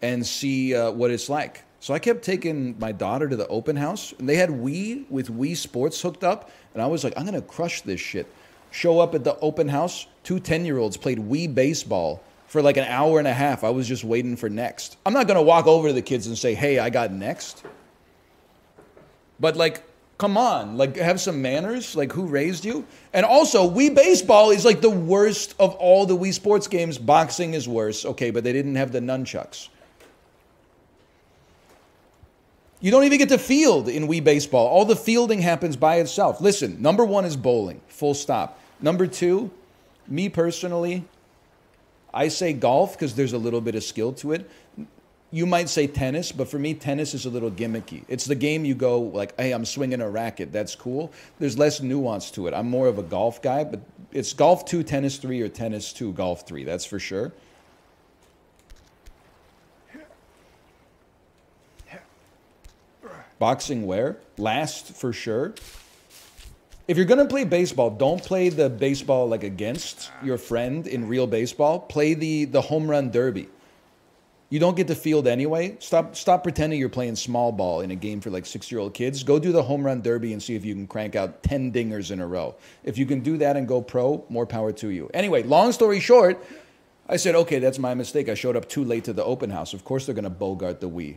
and see uh, what it's like. So I kept taking my daughter to the open house, and they had Wii with Wii Sports hooked up, and I was like, I'm gonna crush this shit. Show up at the open house, two 10 year olds played Wii baseball for like an hour and a half. I was just waiting for next. I'm not gonna walk over to the kids and say, hey, I got next. But like, come on, like have some manners. Like who raised you? And also, Wii Baseball is like the worst of all the Wii Sports games. Boxing is worse, okay, but they didn't have the nunchucks. You don't even get to field in Wii Baseball. All the fielding happens by itself. Listen, number one is bowling, full stop. Number two, me personally, I say golf because there's a little bit of skill to it you might say tennis, but for me, tennis is a little gimmicky. It's the game you go like, hey, I'm swinging a racket. That's cool. There's less nuance to it. I'm more of a golf guy, but it's golf two, tennis three, or tennis two, golf three. That's for sure. Boxing where? Last for sure. If you're gonna play baseball, don't play the baseball like against your friend in real baseball. Play the the home run derby. You don't get to field anyway. Stop stop pretending you're playing small ball in a game for like six year old kids. Go do the home run derby and see if you can crank out 10 dingers in a row. If you can do that and go pro, more power to you. Anyway, long story short, I said, okay, that's my mistake. I showed up too late to the open house. Of course they're gonna bogart the Wii.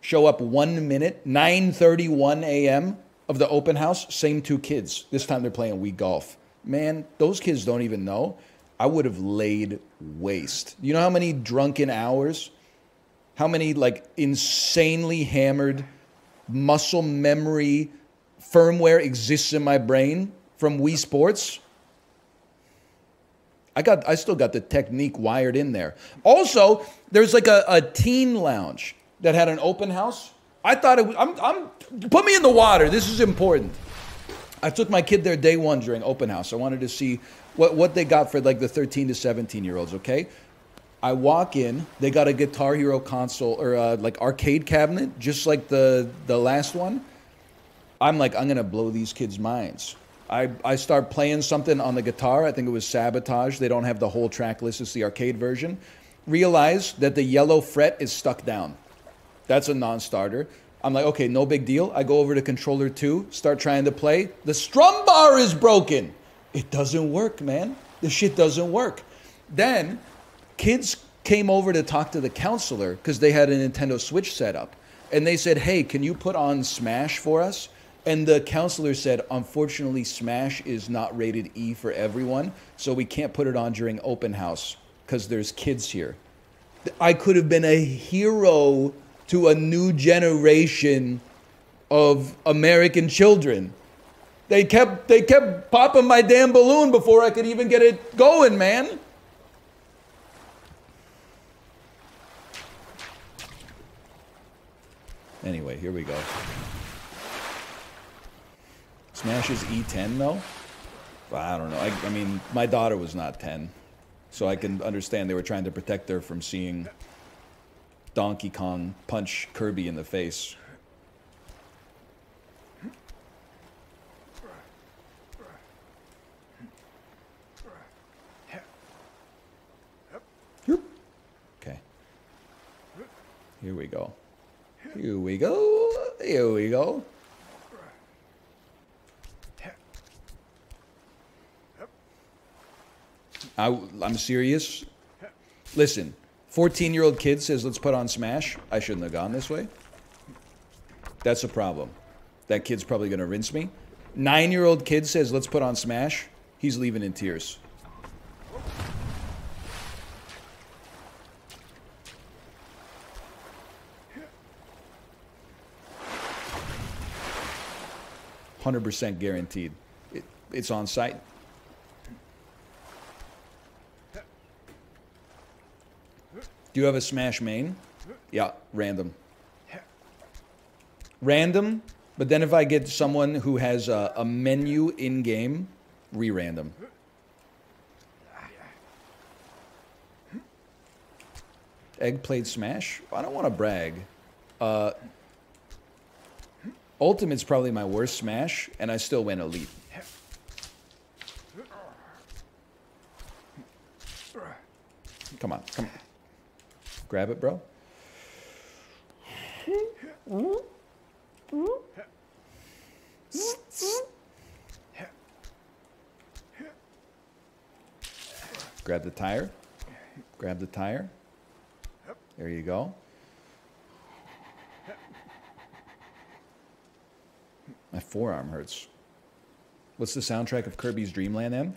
Show up one minute, 9:31 a.m. of the open house, same two kids. This time they're playing Wii golf. Man, those kids don't even know. I would have laid waste. You know how many drunken hours, how many like insanely hammered muscle memory firmware exists in my brain from Wii Sports? I got I still got the technique wired in there. Also, there's like a, a teen lounge that had an open house. I thought it was I'm I'm put me in the water. This is important. I took my kid there day one during open house. I wanted to see what, what they got for like the 13 to 17 year olds, okay? I walk in, they got a Guitar Hero console or uh, like arcade cabinet, just like the, the last one. I'm like, I'm gonna blow these kids' minds. I, I start playing something on the guitar. I think it was Sabotage. They don't have the whole track list, it's the arcade version. Realize that the yellow fret is stuck down. That's a non starter. I'm like, okay, no big deal. I go over to controller two, start trying to play. The strum bar is broken. It doesn't work, man. The shit doesn't work. Then kids came over to talk to the counselor because they had a Nintendo Switch set up. And they said, hey, can you put on Smash for us? And the counselor said, unfortunately, Smash is not rated E for everyone, so we can't put it on during open house because there's kids here. I could have been a hero to a new generation of American children they kept they kept popping my damn balloon before I could even get it going, man. Anyway, here we go. Smash is E10 though? I don't know. I, I mean, my daughter was not 10, so I can understand they were trying to protect her from seeing Donkey Kong punch Kirby in the face. Here we go. Here we go. Here we go. I, I'm serious. Listen, 14 year old kid says, let's put on Smash. I shouldn't have gone this way. That's a problem. That kid's probably going to rinse me. Nine year old kid says, let's put on Smash. He's leaving in tears. 100% guaranteed. It, it's on site. Do you have a Smash main? Yeah, random. Random, but then if I get someone who has a, a menu in game, re random. Egg played Smash? I don't want to brag. Uh, Ultimate's probably my worst Smash, and I still win Elite. Come on, come on. Grab it, bro. Grab the tire. Grab the tire. There you go. My forearm hurts. What's the soundtrack of Kirby's Dream Land then?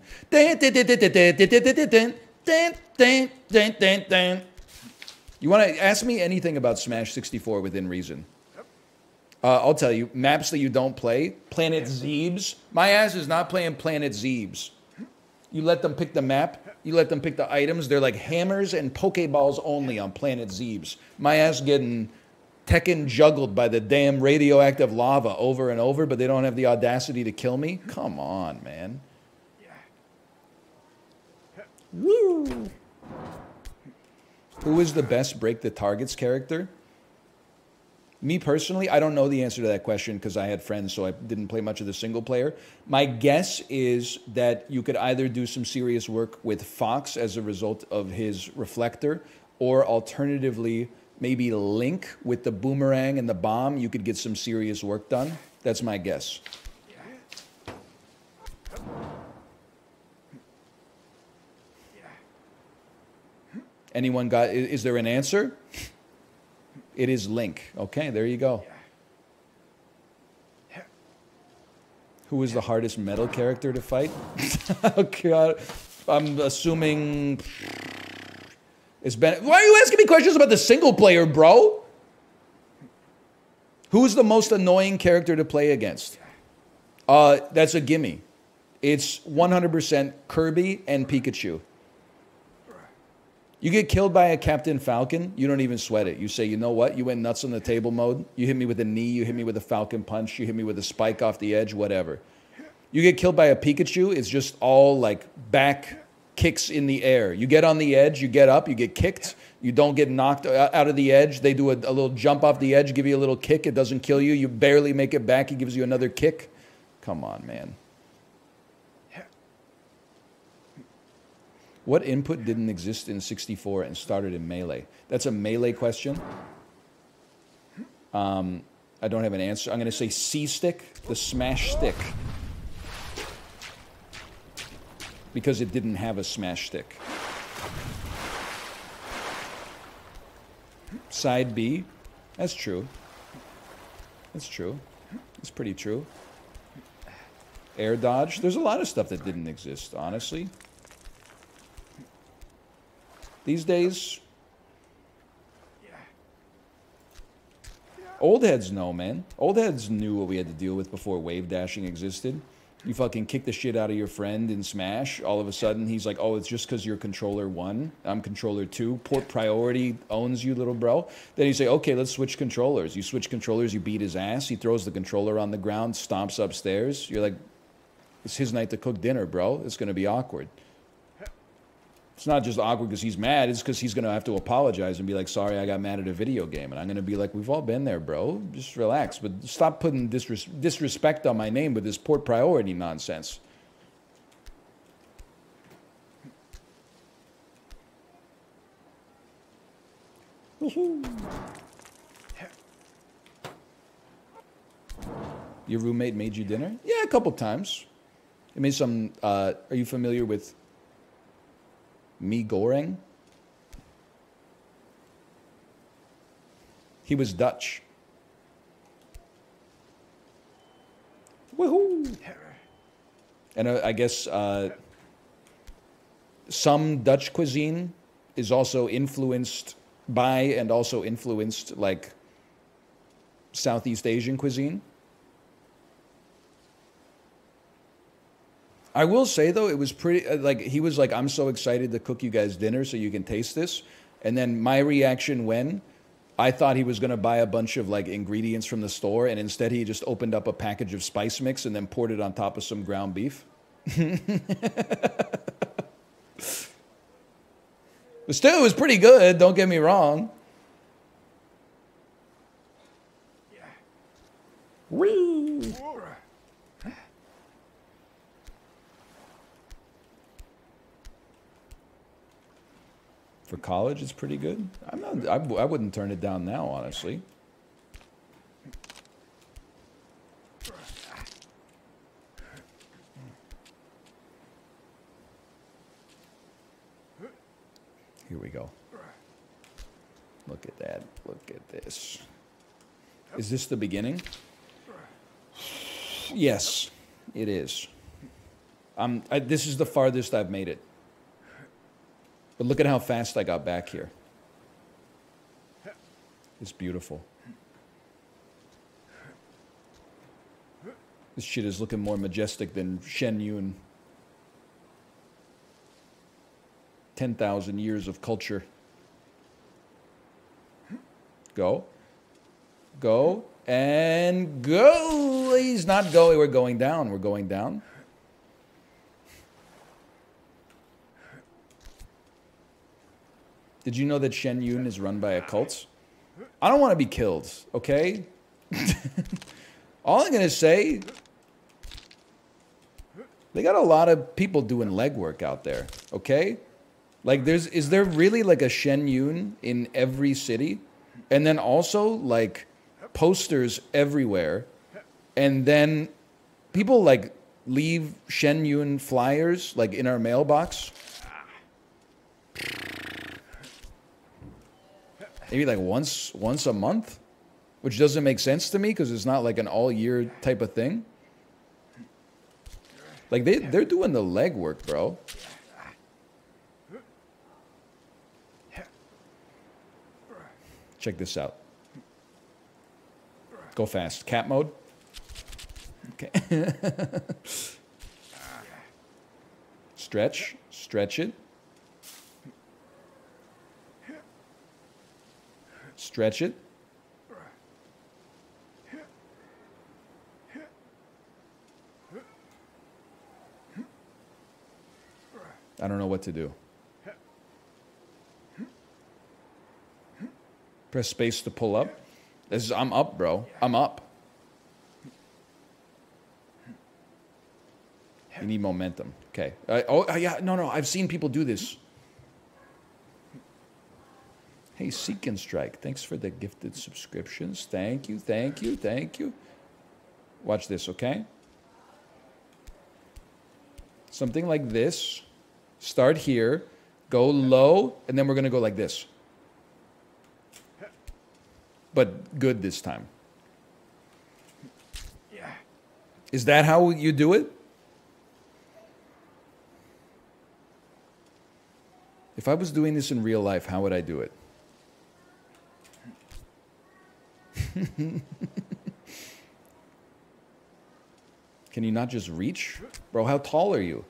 You want to ask me anything about Smash 64 within reason? Uh, I'll tell you, maps that you don't play, Planet Zebes. My ass is not playing Planet Zebes. You let them pick the map, you let them pick the items. They're like hammers and Pokeballs only on Planet Zebes. My ass getting Tekken juggled by the damn radioactive lava over and over, but they don't have the audacity to kill me? Come on, man. Woo. Who is the best break the targets character? Me personally, I don't know the answer to that question because I had friends, so I didn't play much of the single player. My guess is that you could either do some serious work with Fox as a result of his reflector, or alternatively, maybe Link with the boomerang and the bomb. You could get some serious work done. That's my guess. Anyone got, is there an answer? It is Link. Okay, there you go. Who is the hardest metal character to fight? (laughs) oh, God. I'm assuming it's been. Why are you asking me questions about the single player, bro? Who's the most annoying character to play against? Uh, that's a gimme. It's 100% Kirby and Pikachu. You get killed by a Captain Falcon, you don't even sweat it. You say, you know what? You went nuts on the table mode. You hit me with a knee, you hit me with a Falcon punch, you hit me with a spike off the edge, whatever. You get killed by a Pikachu, it's just all like back kicks in the air. You get on the edge, you get up, you get kicked. You don't get knocked out of the edge. They do a, a little jump off the edge, give you a little kick. It doesn't kill you. You barely make it back. He gives you another kick. Come on, man. What input didn't exist in 64 and started in Melee? That's a Melee question. Um, I don't have an answer. I'm going to say C stick, the smash stick. Because it didn't have a smash stick. Side B, that's true. That's true. That's pretty true. Air dodge, there's a lot of stuff that didn't exist, honestly. These days, old heads know, man. Old heads knew what we had to deal with before wave dashing existed. You fucking kick the shit out of your friend in Smash. All of a sudden, he's like, "Oh, it's just because you're controller one. I'm controller two. Port priority owns you, little bro." Then you say, "Okay, let's switch controllers." You switch controllers. You beat his ass. He throws the controller on the ground, stomps upstairs. You're like, "It's his night to cook dinner, bro. It's gonna be awkward." It's not just awkward because he's mad. It's because he's going to have to apologize and be like, sorry, I got mad at a video game. And I'm going to be like, we've all been there, bro. Just relax. But stop putting disres- disrespect on my name with this port priority nonsense. Your roommate made you dinner? Yeah, a couple times. He made some. Uh, are you familiar with mi goreng. He was Dutch. Woohoo! And uh, I guess uh, some Dutch cuisine is also influenced by and also influenced like Southeast Asian cuisine. I will say though, it was pretty uh, like he was like, "I'm so excited to cook you guys dinner so you can taste this," and then my reaction when I thought he was going to buy a bunch of like ingredients from the store, and instead he just opened up a package of spice mix and then poured it on top of some ground beef. (laughs) The stew was pretty good, don't get me wrong. Yeah. Woo! For college, it's pretty good. I'm not. I, I wouldn't turn it down now, honestly. Here we go. Look at that. Look at this. Is this the beginning? Yes, it is. Um, I, this is the farthest I've made it. But look at how fast I got back here. It's beautiful. This shit is looking more majestic than Shen Yun. 10,000 years of culture. Go. Go. And go. He's not going. We're going down. We're going down. Did you know that Shen Yun is run by a cult? I don't want to be killed, okay? (laughs) All I'm going to say, they got a lot of people doing legwork out there, okay? Like, there's, is there really like a Shen Yun in every city? And then also, like, posters everywhere. And then people, like, leave Shen Yun flyers, like, in our mailbox. Maybe like once once a month, which doesn't make sense to me because it's not like an all year type of thing. Like they they're doing the legwork, bro. Check this out. Go fast. Cat mode. Okay. (laughs) stretch. Stretch it. Stretch it. I don't know what to do. Press space to pull up. This is, I'm up, bro. I'm up. You need momentum. Okay. Uh, oh, yeah. No, no. I've seen people do this. Hey, Seek and Strike, thanks for the gifted subscriptions. Thank you, thank you, thank you. Watch this, okay? Something like this. Start here, go low, and then we're going to go like this. But good this time. Yeah. Is that how you do it? If I was doing this in real life, how would I do it? (laughs) Can you not just reach? Bro, how tall are you?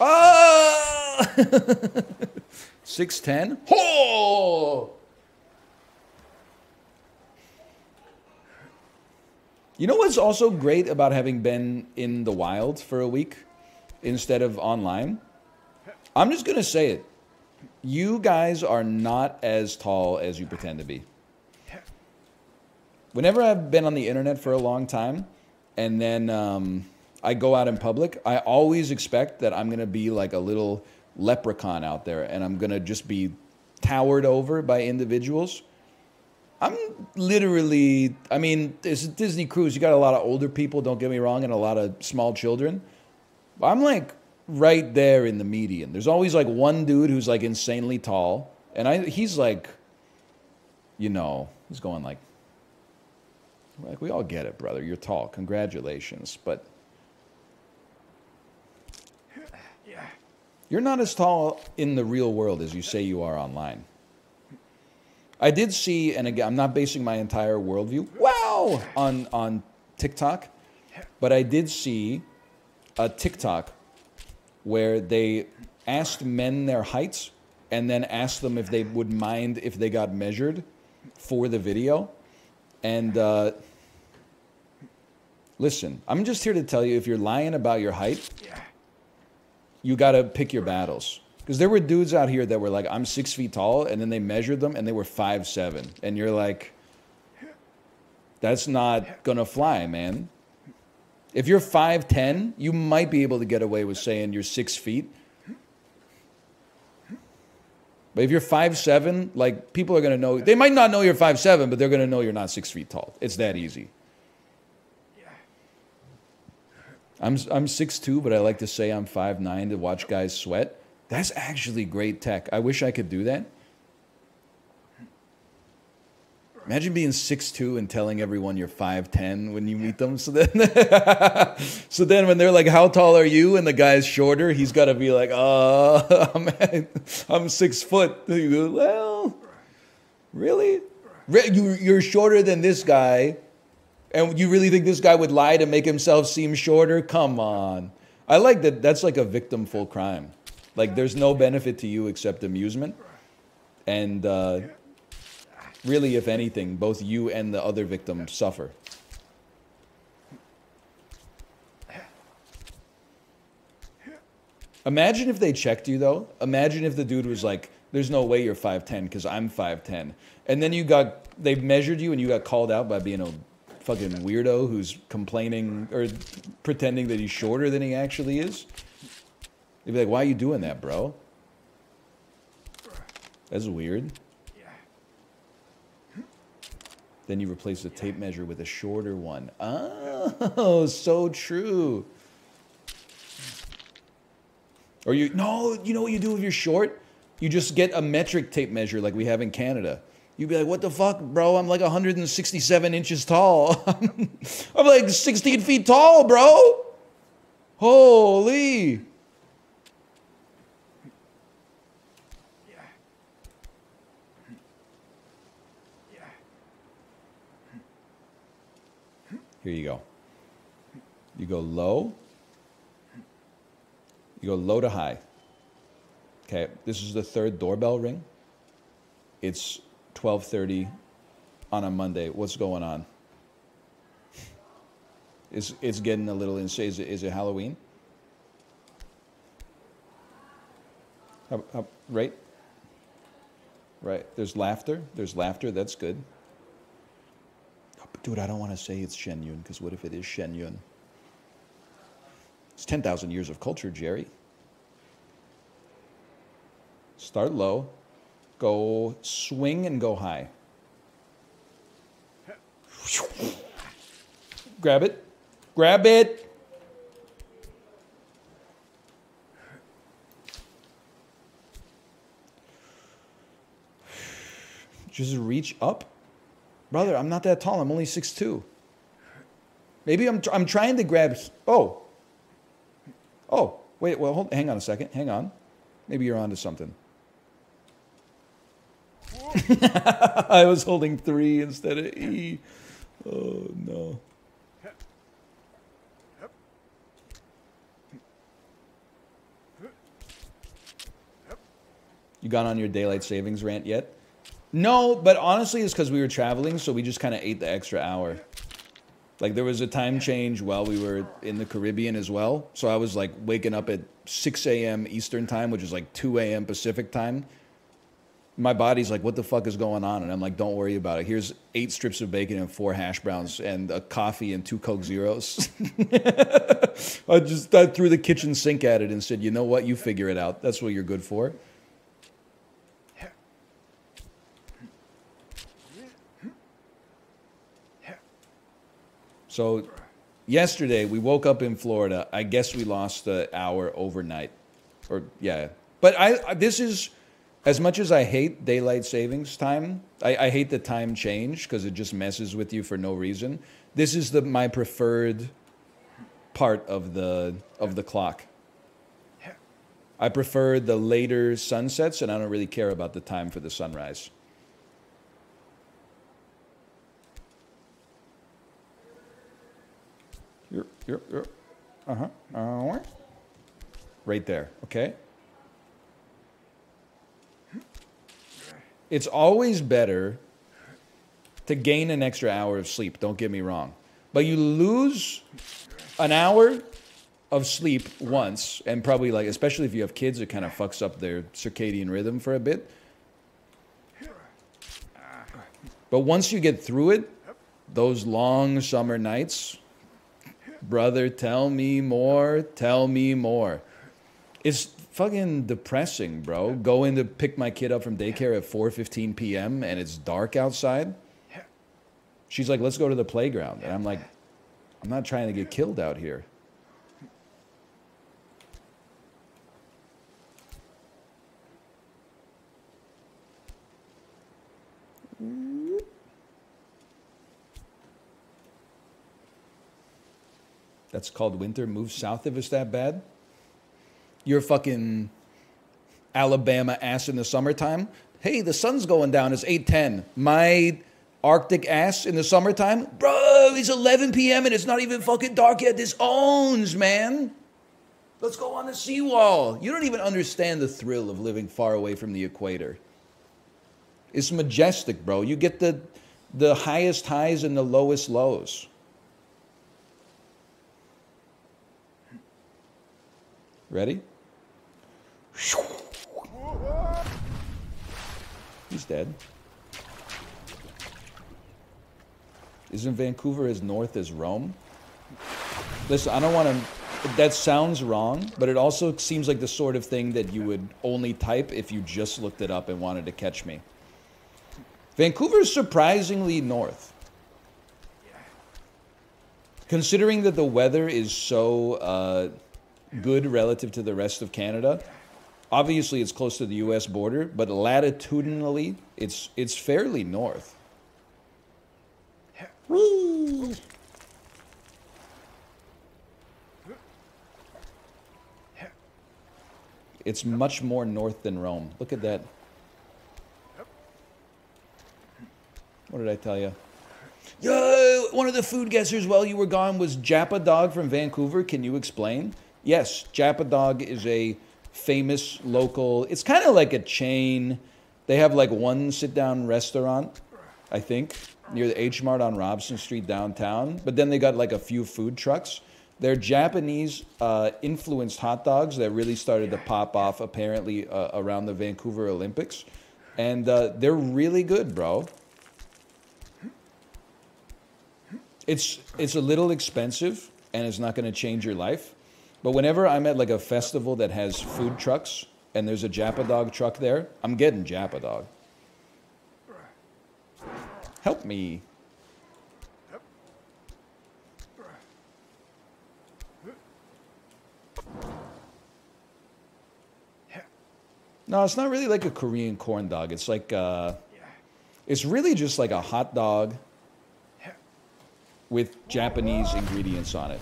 Ah! (laughs) 6'10? Oh! You know what's also great about having been in the wild for a week instead of online? I'm just going to say it. You guys are not as tall as you pretend to be. Whenever I've been on the internet for a long time and then um, I go out in public, I always expect that I'm going to be like a little leprechaun out there and I'm going to just be towered over by individuals. I'm literally, I mean, it's a Disney cruise. You got a lot of older people, don't get me wrong, and a lot of small children. I'm like right there in the median. There's always like one dude who's like insanely tall, and I he's like, you know, he's going like, like we all get it, brother. You're tall. Congratulations, but you're not as tall in the real world as you say you are online. I did see, and again, I'm not basing my entire worldview. Wow! on on TikTok, but I did see a TikTok where they asked men their heights and then asked them if they would mind if they got measured for the video. And uh, listen, I'm just here to tell you if you're lying about your height, you got to pick your battles. Because there were dudes out here that were like, I'm six feet tall, and then they measured them and they were five seven, and you're like, that's not gonna fly, man. If you're five ten, you might be able to get away with saying you're six feet. But if you're five seven, like people are gonna know. They might not know you're five seven, but they're gonna know you're not six feet tall. It's that easy. I'm I'm six two, but I like to say I'm five nine to watch guys sweat. That's actually great tech. I wish I could do that. Imagine being six two and telling everyone you're 5'10 when you meet them. So then, (laughs) so then when they're like, How tall are you? And the guy's shorter, he's got to be like, Uh, (laughs) I'm, I'm six foot. You go, Well, really? You, you're shorter than this guy. And you really think this guy would lie to make himself seem shorter? Come on. I like that. That's like a victimful crime. Like there's no benefit to you except amusement. And uh, really, if anything, both you and the other victim suffer. Imagine if they checked you though. Imagine if the dude was like, "There's no way you're 5'10 because I'm 5'10," and then you got they measured you and you got called out by being a fucking weirdo who's complaining or pretending that he's shorter than he actually is. You'd be like, "Why are you doing that, bro?" That's weird. Then you replace the tape measure with a shorter one. Oh, so true. Or you no, you know what you do if you're short? You just get a metric tape measure like we have in Canada. You'd be like, "What the fuck, bro? I'm like 167 inches tall. (laughs) I'm like 16 feet tall, bro. Holy." Here you go. You go low. You go low to high. Okay, this is the third doorbell ring. It's 12:30 on a Monday. What's going on? It's, it's getting a little insane. Is it, is it Halloween? Right? Right. There's laughter. There's laughter. That's good. Dude, I don't want to say it's Shen Yun because what if it is Shen Yun? It's 10,000 years of culture, Jerry. Start low, go swing and go high. Grab it. Grab it. Just reach up. Brother, I'm not that tall. I'm only 6'2. Maybe I'm, tr- I'm trying to grab. Oh. Oh, wait, well, hold, hang on a second. Hang on. Maybe you're onto something. (laughs) I was holding three instead of E. Oh, no. You got on your daylight savings rant yet? No, but honestly, it's because we were traveling, so we just kind of ate the extra hour. Like there was a time change while we were in the Caribbean as well. So I was like waking up at 6 a.m. Eastern time, which is like 2 a.m. Pacific time. My body's like, what the fuck is going on? And I'm like, don't worry about it. Here's eight strips of bacon and four hash browns and a coffee and two Coke Zeros. (laughs) I just I threw the kitchen sink at it and said, you know what? You figure it out. That's what you're good for. So yesterday we woke up in Florida. I guess we lost the hour overnight. Or yeah. But I I- this is as much as I hate daylight savings time, I, I hate the time change because it just messes with you for no reason. This is the my preferred part of the of the clock. I prefer the later sunsets and I don't really care about the time for the sunrise. You're, you're, you're. Uh huh. Uh, right there. Okay. It's always better to gain an extra hour of sleep. Don't get me wrong, but you lose an hour of sleep once, and probably like, especially if you have kids, it kind of fucks up their circadian rhythm for a bit. But once you get through it, those long summer nights, brother, tell me more, tell me more. It's fucking depressing, bro. Going to pick my kid up from daycare at 4:15 p.m. and it's dark outside. She's like, "Let's go to the playground." And I'm like, "I'm not trying to get killed out here." That's called winter. Move south if it's that bad. You're fucking Alabama ass in the summertime. Hey, the sun's going down. It's 8:10. My Arctic ass in the summertime, bro. It's 11 p.m. and it's not even fucking dark yet. This owns, man. Let's go on the seawall. You don't even understand the thrill of living far away from the equator. It's majestic, bro. You get the the highest highs and the lowest lows. Ready? He's dead. Isn't Vancouver as north as Rome? Listen, I don't want to. That sounds wrong, but it also seems like the sort of thing that you would only type if you just looked it up and wanted to catch me. Vancouver is surprisingly north. Considering that the weather is so uh, good relative to the rest of Canada, obviously it's close to the U.S. border, but latitudinally, it's it's fairly north. Whee! It's much more north than Rome. Look at that. What did I tell you? Yo, one of the food guessers while you were gone was Japadog from Vancouver. Can you explain? Yes, Japadog is a famous local. It's kind of like a chain. They have like one sit-down restaurant, I think, near the H Mart on Robson Street downtown. But then they got like a few food trucks. They're Japanese uh, influenced hot dogs that really started to pop off apparently uh, around the Vancouver Olympics, and uh, they're really good, bro. It's it's a little expensive and it's not going to change your life. But whenever I'm at like a festival that has food trucks and there's a Japadog truck there, I'm getting Japadog. Help me. No, it's not really like a Korean corn dog. It's like uh, it's really just like a hot dog with Japanese ingredients on it.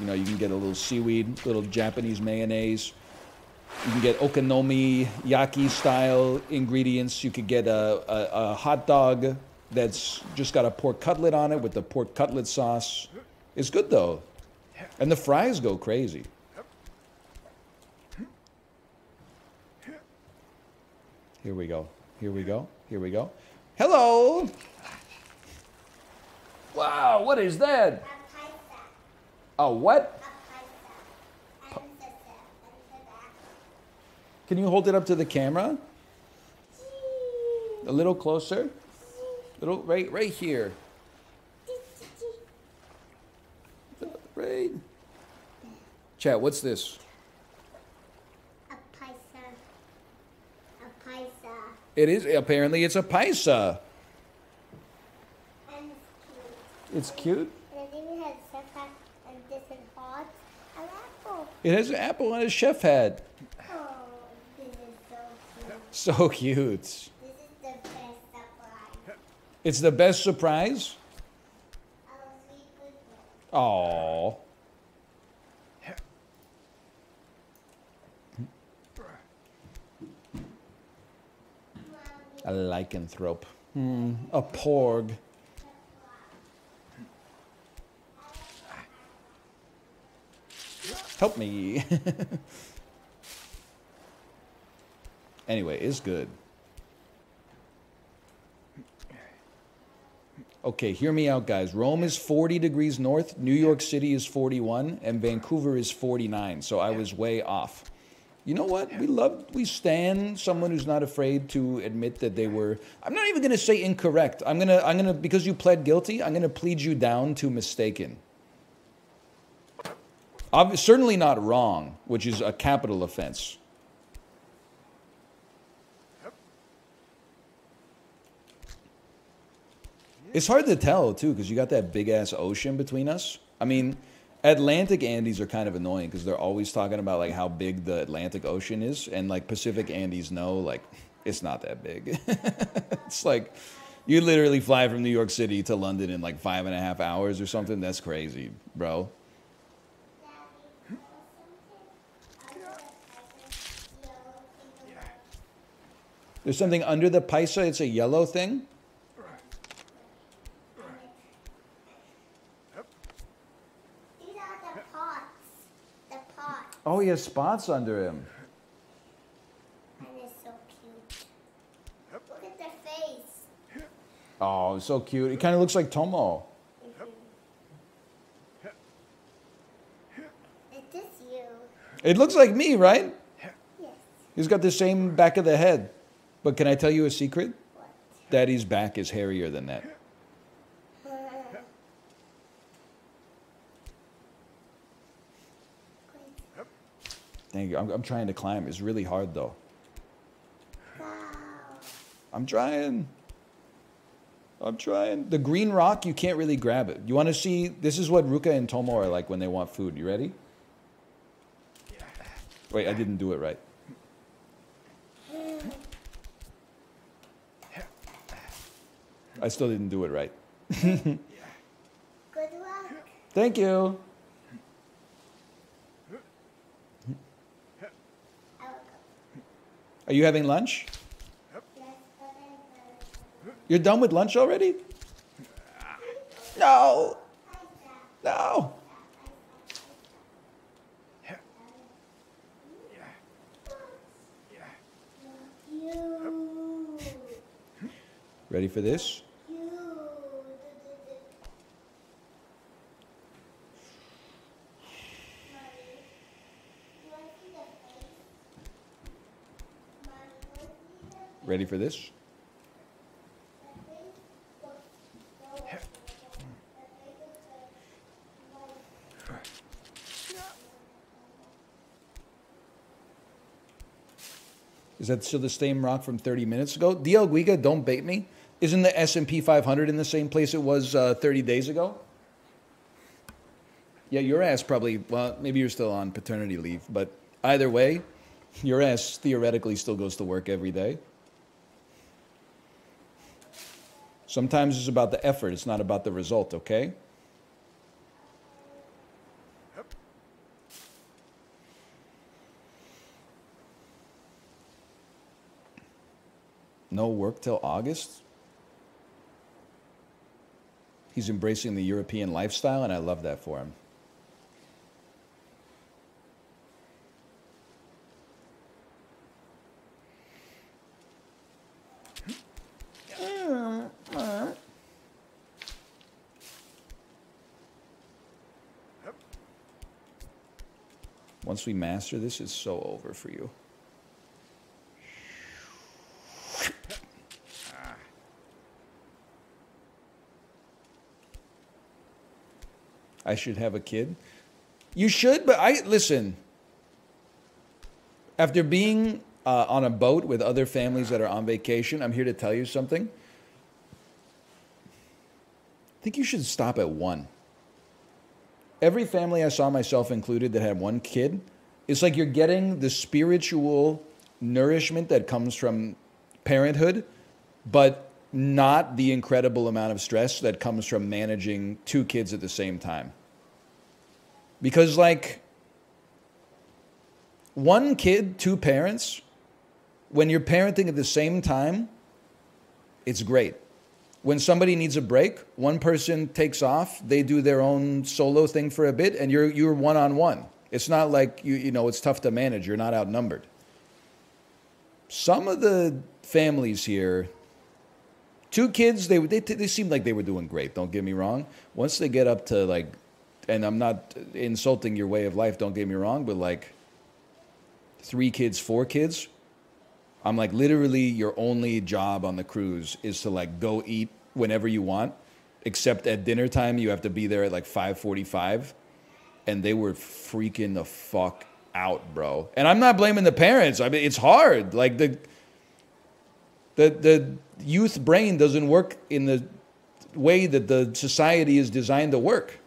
You know, you can get a little seaweed, little Japanese mayonnaise. You can get okonomiyaki style ingredients. You could get a, a, a hot dog that's just got a pork cutlet on it with the pork cutlet sauce. It's good though. And the fries go crazy. Here we go. Here we go. Here we go. Hello. Wow, what is that? A what? A paisa. Emphasis. Emphasis. Can you hold it up to the camera? A little closer. Little right right here. Right. Chat, what's this? A paisa. A paisa. It is apparently it's a paisa. It's cute. It's cute. And it even has separate and different hearts. An apple. It has an apple on a chef hat. Oh, so cute. So cute. This is the best surprise. It's the best surprise. I'll sleep with you. Oh. A lycanthrope. Hmm, a porg. Help me. (laughs) anyway, it's good. Okay, hear me out, guys. Rome is 40 degrees north, New York City is 41, and Vancouver is 49. So I was way off. You know what? We love, we stand someone who's not afraid to admit that they were. I'm not even going to say incorrect. I'm gonna, I'm gonna, because you pled guilty, I'm gonna plead you down to mistaken. Ob- certainly not wrong, which is a capital offense. It's hard to tell too because you got that big ass ocean between us. I mean, Atlantic Andes are kind of annoying because they're always talking about like how big the Atlantic Ocean is, and like Pacific Andes know like it's not that big. (laughs) it's like you literally fly from New York City to London in like five and a half hours or something. That's crazy, bro. There's something under the paisa. It's a yellow thing. These are the pots. The pots. Oh, he has spots under him. And it's so cute. Look at their face. Oh, so cute. It kind of looks like Tomo. Is this you? It looks like me, right? Yes. He's got the same back of the head. But can I tell you a secret? Daddy's back is hairier than that. Thank you. I'm, I'm trying to climb. It's really hard, though. I'm trying. I'm trying. The green rock, you can't really grab it. You want to see? This is what Ruka and Tomo are like when they want food. You ready? Wait, I didn't do it right. I still didn't do it right. (laughs) Good luck. Thank you. I will go. Are you having lunch? Yes, but I'm You're done with lunch already? No. No. Ready for this? Ready for this? Is that still the same rock from 30 minutes ago? DL Guiga, don't bait me. Isn't the S&P 500 in the same place it was uh, 30 days ago? Yeah, your ass probably, well, maybe you're still on paternity leave, but either way, your ass theoretically still goes to work every day. Sometimes it's about the effort, it's not about the result, okay? No work till August? He's embracing the European lifestyle, and I love that for him. Once we master this, it's so over for you. I should have a kid. You should, but I listen. After being uh, on a boat with other families that are on vacation, I'm here to tell you something. I think you should stop at one. Every family I saw, myself included, that had one kid, it's like you're getting the spiritual nourishment that comes from parenthood, but not the incredible amount of stress that comes from managing two kids at the same time. Because, like, one kid, two parents, when you're parenting at the same time, it's great. When somebody needs a break, one person takes off, they do their own solo thing for a bit, and you're, you're one on one. It's not like you you know it's tough to manage. You're not outnumbered. Some of the families here, two kids, they they they seemed like they were doing great. Don't get me wrong. Once they get up to like, and I'm not insulting your way of life. Don't get me wrong, but like three kids, four kids. I'm like literally your only job on the cruise is to like go eat whenever you want, except at dinner time you have to be there at like 5:45 and they were freaking the fuck out, bro. And I'm not blaming the parents. I mean, it's hard. Like the the the youth brain doesn't work in the way that the society is designed to work.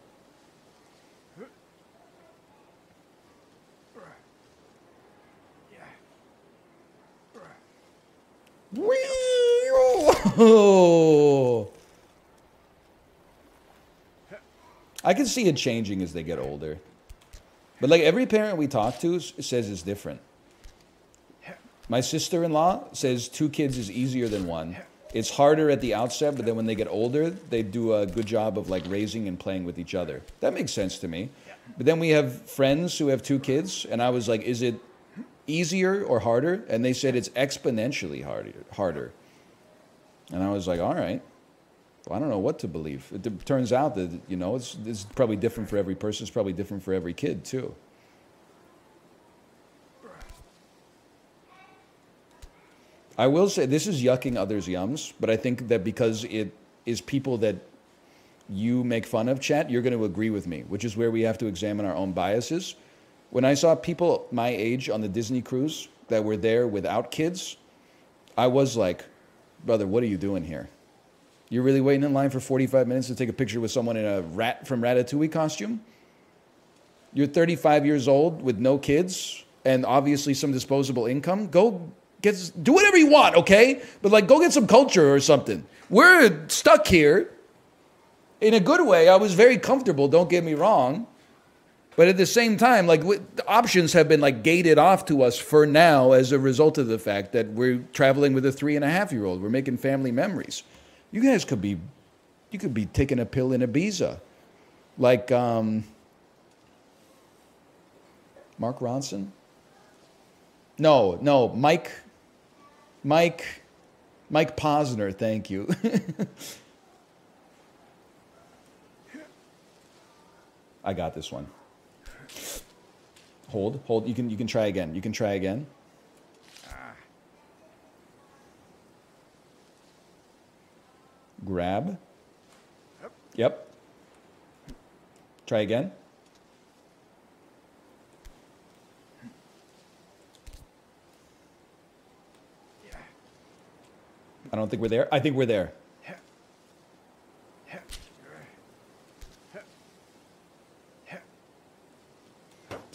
I can see it changing as they get older. But like every parent we talk to says it's different. My sister-in-law says two kids is easier than one. It's harder at the outset, but then when they get older, they do a good job of like raising and playing with each other. That makes sense to me. But then we have friends who have two kids, and I was like, is it easier or harder? And they said it's exponentially harder. Harder. And I was like, all right. Well, I don't know what to believe. It turns out that you know it's, it's probably different for every person. It's probably different for every kid too. I will say this is yucking others' yums, but I think that because it is people that you make fun of, chat, you're going to agree with me, which is where we have to examine our own biases. When I saw people my age on the Disney cruise that were there without kids, I was like, brother, what are you doing here? You're really waiting in line for 45 minutes to take a picture with someone in a rat from Ratatouille costume? You're 35 years old with no kids and obviously some disposable income. Go get do whatever you want, okay? But like go get some culture or something. We're stuck here. In a good way, I was very comfortable, don't get me wrong. But at the same time, like options have been like gated off to us for now as a result of the fact that we're traveling with a three and a half year old. We're making family memories. You guys could be, you could be taking a pill in Ibiza, like um, Mark Ronson. No, no, Mike, Mike, Mike Posner. Thank you. (laughs) I got this one. Hold, hold. You can you can try again. You can try again. Grab. Yep. Try again. I don't think we're there. I think we're there.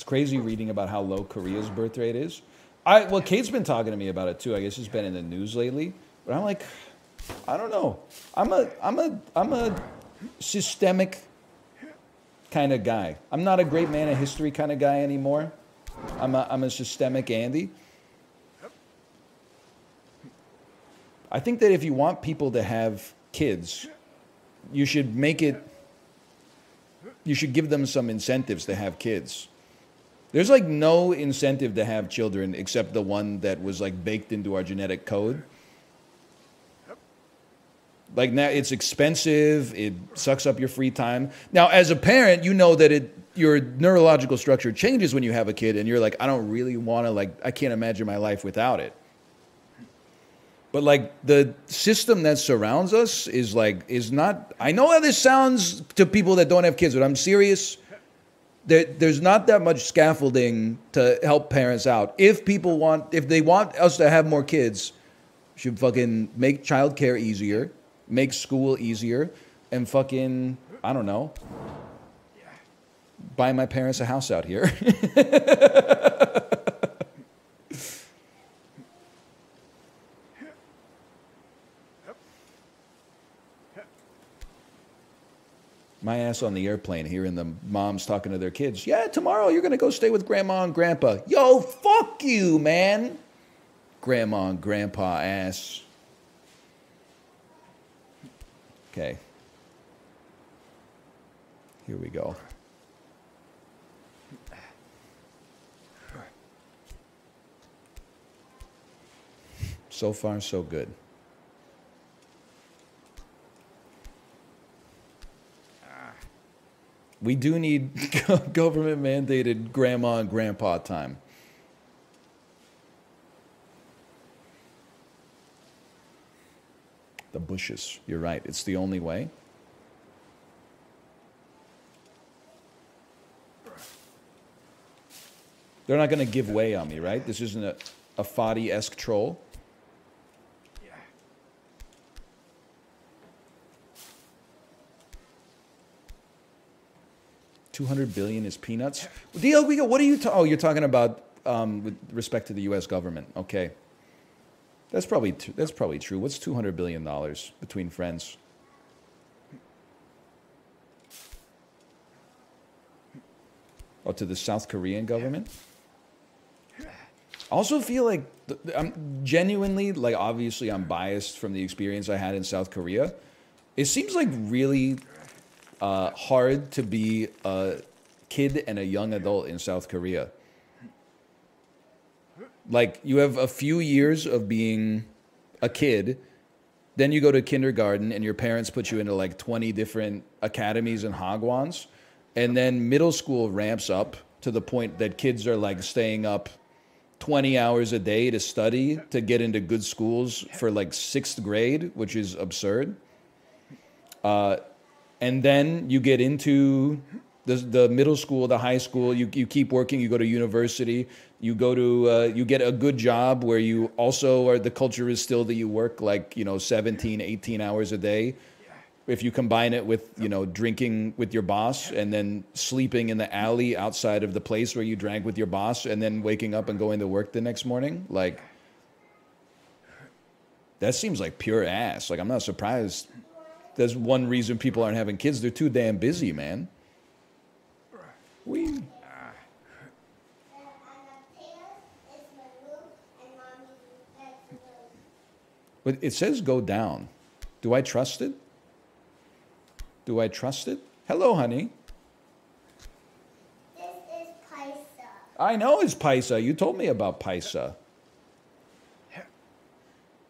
Crazy reading about how low Korea's birth rate is. I well, Kate's been talking to me about it too. I guess it's been in the news lately. But I'm like, I don't know. I'm a I'm a I'm a systemic kind of guy. I'm not a great man of history kind of guy anymore. I'm a I'm a systemic Andy. I think that if you want people to have kids, you should make it you should give them some incentives to have kids. There's like no incentive to have children except the one that was like baked into our genetic code. Like now it's expensive, it sucks up your free time. Now as a parent, you know that it your neurological structure changes when you have a kid and you're like I don't really want to like I can't imagine my life without it. But like the system that surrounds us is like is not I know how this sounds to people that don't have kids, but I'm serious there, there's not that much scaffolding to help parents out. If people want, if they want us to have more kids, should fucking make childcare easier, make school easier, and fucking I don't know, buy my parents a house out here. (laughs) my ass on the airplane hearing the moms talking to their kids. Yeah, tomorrow you're going to go stay with grandma and grandpa. Yo, fuck you, man. Grandma and grandpa ass. Okay. Here we go. So far, so good. We do need (laughs) government mandated grandma and grandpa time. The bushes. You're right. It's the only way. They're not going to give way on me, right? This isn't a, a Fadi esque troll. 200 billion is peanuts. We. What are you? Oh, you're talking about um, with respect to the U.S. government. Okay, that's probably tr- that's probably true. What's 200 billion dollars between friends? Oh, to the South Korean government. I also feel like th- I'm genuinely like obviously I'm biased from the experience I had in South Korea. It seems like really uh, hard to be a kid and a young adult in South Korea. Like you have a few years of being a kid, then you go to kindergarten and your parents put you into like 20 different academies and hagwons, and then middle school ramps up to the point that kids are like staying up 20 hours a day to study to get into good schools for like sixth grade, which is absurd. Uh, and then you get into the, the middle school, the high school. You, you keep working. You go to university. You go to uh, you get a good job where you also are. The culture is still that you work like you know 17, 18 hours a day. If you combine it with you know drinking with your boss and then sleeping in the alley outside of the place where you drank with your boss and then waking up and going to work the next morning, like that seems like pure ass. Like I'm not surprised there's one reason people aren't having kids. They're too damn busy, man. We. And, and upstairs is my room, and mommy's bedroom. But it says go down. Do I trust it? Do I trust it? Hello, honey. This is Paisa. I know it's Paisa. You told me about Paisa.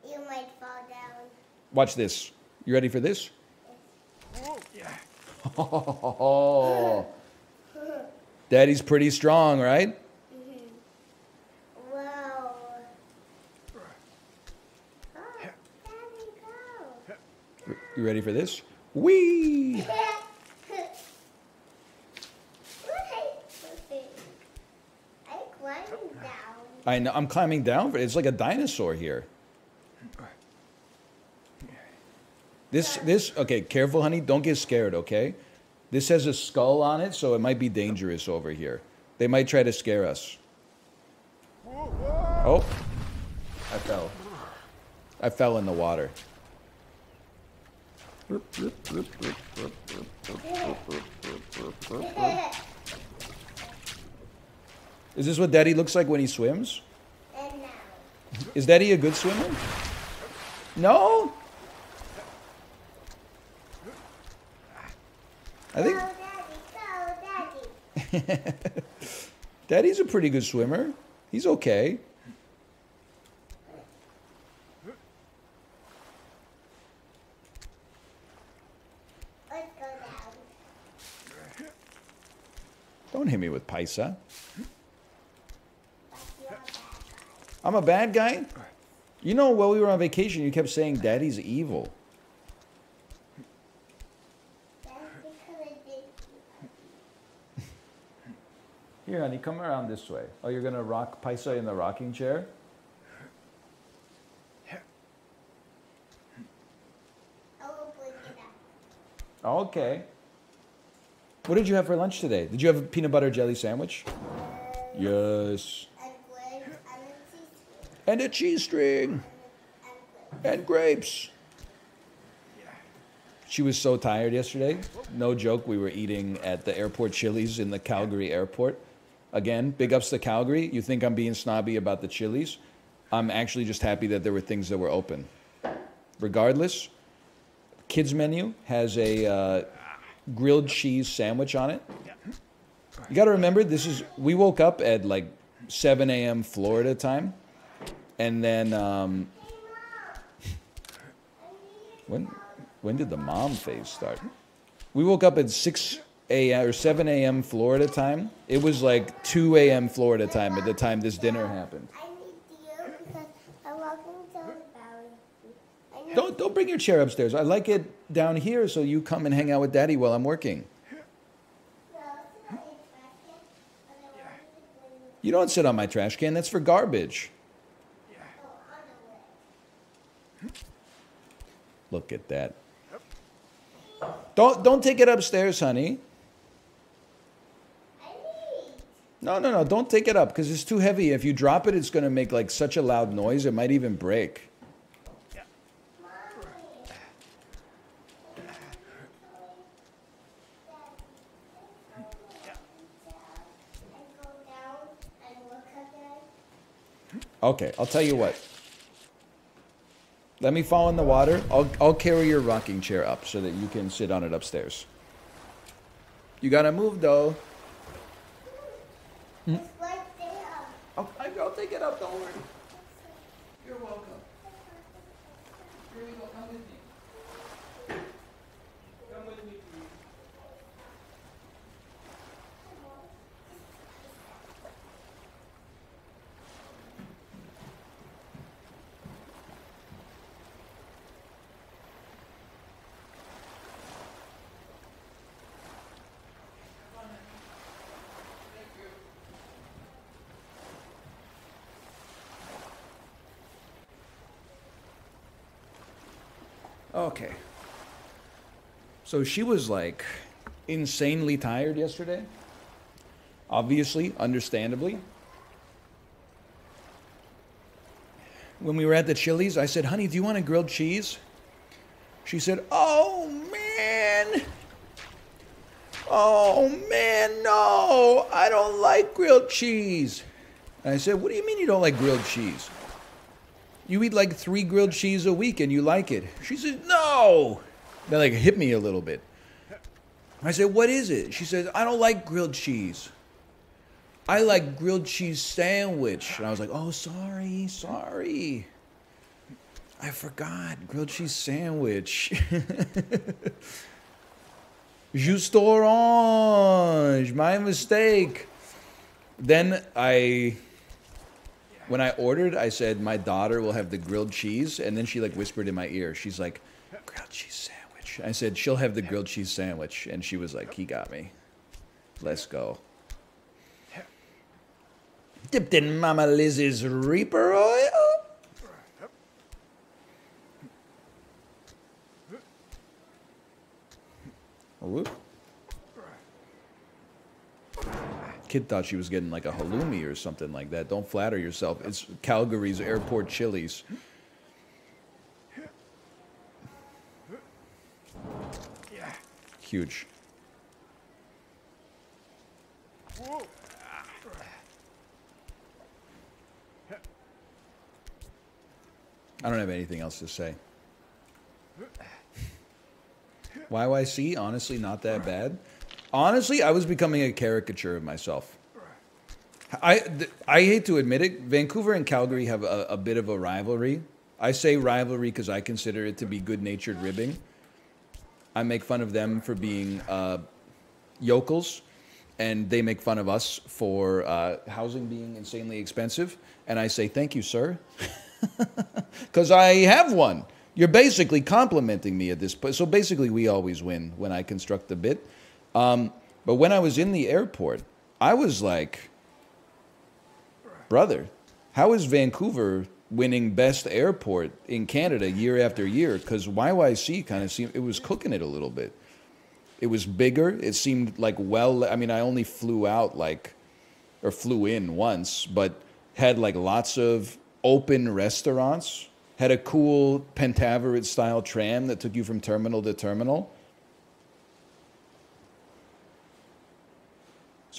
You might fall down. Watch this. You ready for this? Oh. (laughs) Daddy's pretty strong, right? Oh, Daddy. You ready for this? Wee! I climbing down. I know. I'm climbing down. It's like a dinosaur here. This, this, okay, careful, honey. Don't get scared, okay? This has a skull on it, so it might be dangerous over here. They might try to scare us. Oh, I fell. I fell in the water. Is this what daddy looks like when he swims? Is daddy a good swimmer? No? I think Go, Daddy, go, Daddy. (laughs) daddy's a pretty good swimmer. He's okay. Let's go down. Don't hit me with paisa. That's your bad. I'm a bad guy? You know, while we were on vacation, you kept saying daddy's evil. That's because I did. Here, honey, come around this way. Oh, you're gonna rock paisa in the rocking chair? Okay. What did you have for lunch today? Did you have a peanut butter jelly sandwich? Yes. And a cheese string. And grapes. And grapes. She was so tired yesterday. No joke. We were eating at the airport Chili's in the Calgary airport. Again, big ups to Calgary. You think I'm being snobby about the Chili's? I'm actually just happy that there were things that were open. Regardless, kids menu has a uh, grilled cheese sandwich on it. You got to remember, this is we woke up at like 7 a.m. Florida time, and then um, (laughs) When when did the mom phase start? We woke up at 6 a.m. or 7 a.m. Florida time. It was like 2 a.m. Florida time at the time this dinner happened. I need you because I'm walking down the valley. Don't don't bring your chair upstairs. I like it down here so you come and hang out with daddy while I'm working. No, it's not a trash can, but I want you to bring it You don't sit on my trash can. That's for garbage. on the way. Look at that. Don't don't take it upstairs, honey. I need. No, no, no. Don't take it up because it's too heavy. If you drop it, it's going to make like such a loud noise. It might even break. Okay, I'll tell you what. Let me fall in the water. I'll I'll carry your rocking chair up so that you can sit on it upstairs. You gotta move though. Mm. It's right there. I'll, I'll take it up. Don't worry. You're welcome. Here we go. Come with me. Come with me, please. Okay. So she was like insanely tired yesterday. Obviously, understandably. When we were at the Chili's, I said, honey, do you want a grilled cheese? She said, oh man. Oh man, no, I don't like grilled cheese. And I said, what do you mean you don't like grilled cheese? You eat like three grilled cheese a week and you like it. She says, No. That like hit me a little bit. I said, What is it? She says, I don't like grilled cheese. I like grilled cheese sandwich. And I was like, Oh, sorry, sorry. I forgot. Grilled cheese sandwich. (laughs) Juste orange. My mistake. Then I when I ordered, I said my daughter will have the grilled cheese, and then she like whispered in my ear. She's like, grilled cheese sandwich. I said she'll have the grilled cheese sandwich, and she was like, he got me. Let's go. Dipped in Mama Liz's Reaper oil. Whoop. Kid thought she was getting like a halloumi or something like that. Don't flatter yourself. It's Calgary's airport chilies. Huge. I don't have anything else to say. YYC, honestly, not that bad. Honestly, I was becoming a caricature of myself. I, th- I hate to admit it, Vancouver and Calgary have a, a bit of a rivalry. I say rivalry because I consider it to be good natured ribbing. I make fun of them for being uh, yokels, and they make fun of us for uh, housing being insanely expensive. And I say, thank you, sir. (laughs) Because I have one. You're basically complimenting me at this point. So basically, we always win when I construct the bit. Um, but when I was in the airport, I was like, brother, how is Vancouver winning best airport in Canada year after year? Because YYC kind of seemed, it was cooking it a little bit. It was bigger. It seemed like well, I mean, I only flew out like, or flew in once, but had like lots of open restaurants. Had a cool Pentaverate style tram that took you from terminal to terminal.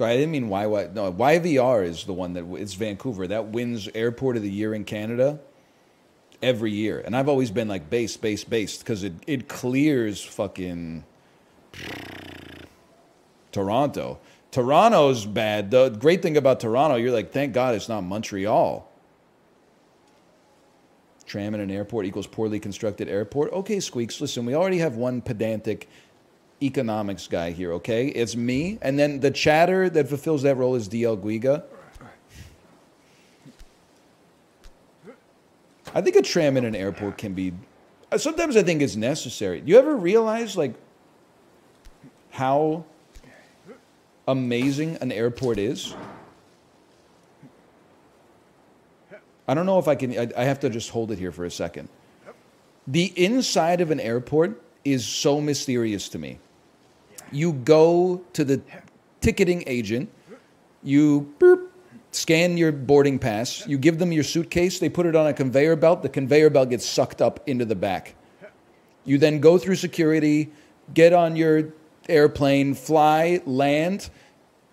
So I didn't mean YY. No, YVR is the one that it's Vancouver that wins Airport of the Year in Canada every year, and I've always been like base, base, base because it it clears fucking Toronto. Toronto's bad. The great thing about Toronto, you're like, thank God it's not Montreal. Tram in an airport equals poorly constructed airport. Okay, Squeaks, listen, we already have one pedantic economics guy here, okay? It's me. And then the chatter that fulfills that role is DL Guiga. I think a tram in an airport can be. uh, Sometimes I think it's necessary. Do you ever realize, like, how amazing an airport is? I don't know if I can. I, I have to just hold it here for a second. The inside of an airport is so mysterious to me. You go to the ticketing agent, you scan your boarding pass, you give them your suitcase, they put it on a conveyor belt, the conveyor belt gets sucked up into the back. You then go through security, get on your airplane, fly, land,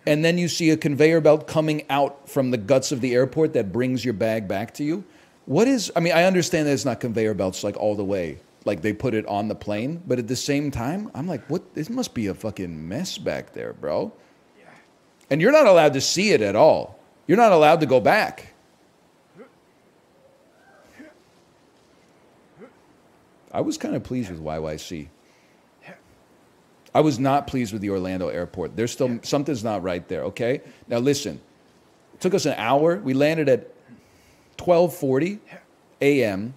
and then you see a conveyor belt coming out from the guts of the airport that brings your bag back to you. What is, I mean, I understand that it's not conveyor belts like all the way, like they put it on the plane, but at the same time, I'm like, what? This must be a fucking mess back there, bro. And you're not allowed to see it at all. You're not allowed to go back. I was kind of pleased with YYC. I was not pleased with the Orlando airport. There's still something's not right there, okay? Now listen. It took us an hour. We landed at 12:40 a.m.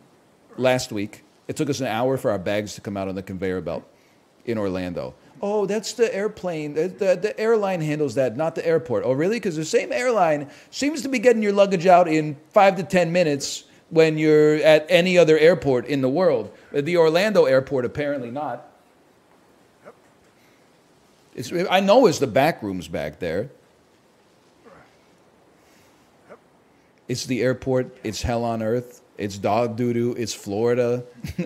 last week. It took us an hour for our bags to come out on the conveyor belt in Orlando. Oh, that's the airplane. The, the, the airline handles that, not the airport. Oh, really? Because the same airline seems to be getting your luggage out in five to 10 minutes when you're at any other airport in the world. The Orlando airport, apparently not. It's, I know it's the back rooms back there. It's the airport. It's hell on earth. It's dog doo doo. It's Florida. (laughs)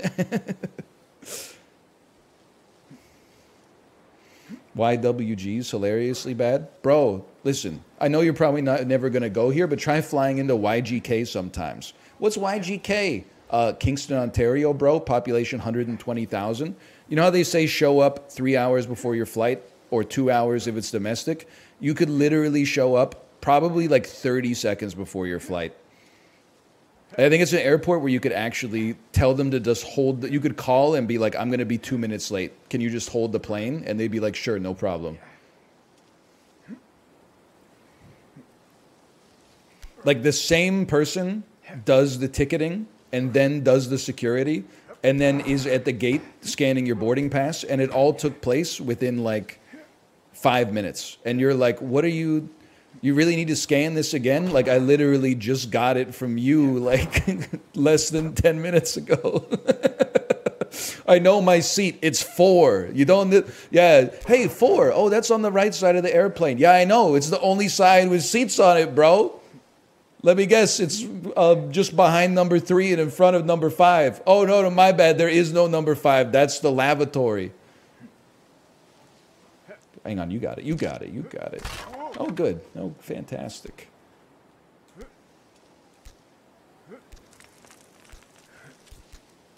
YWG is hilariously bad. Bro, listen, I know you're probably not never going to go here, but try flying into YGK sometimes. What's YGK? Uh, Kingston, Ontario, bro, population 120,000. You know how they say show up three hours before your flight or two hours if it's domestic? You could literally show up probably like 30 seconds before your flight. I think it's an airport where you could actually tell them to just hold. The, you could call and be like, "I'm going to be two minutes late. Can you just hold the plane?" And they'd be like, "Sure, no problem." Like the same person does the ticketing and then does the security and then is at the gate scanning your boarding pass, and it all took place within like five minutes. And you're like, "What are you?" You really need to scan this again? Like I literally just got it from you like (laughs) less than 10 minutes ago. (laughs) I know my seat. It's four. You don't, yeah. Hey, four. Oh, that's on the right side of the airplane. Yeah, I know. It's the only side with seats on it, bro. Let me guess. It's uh, just behind number three and in front of number five. Oh, no, no, my bad. There is no number five. That's the lavatory. Hang on. You got it. You got it. You got it. Oh, good. Oh, fantastic.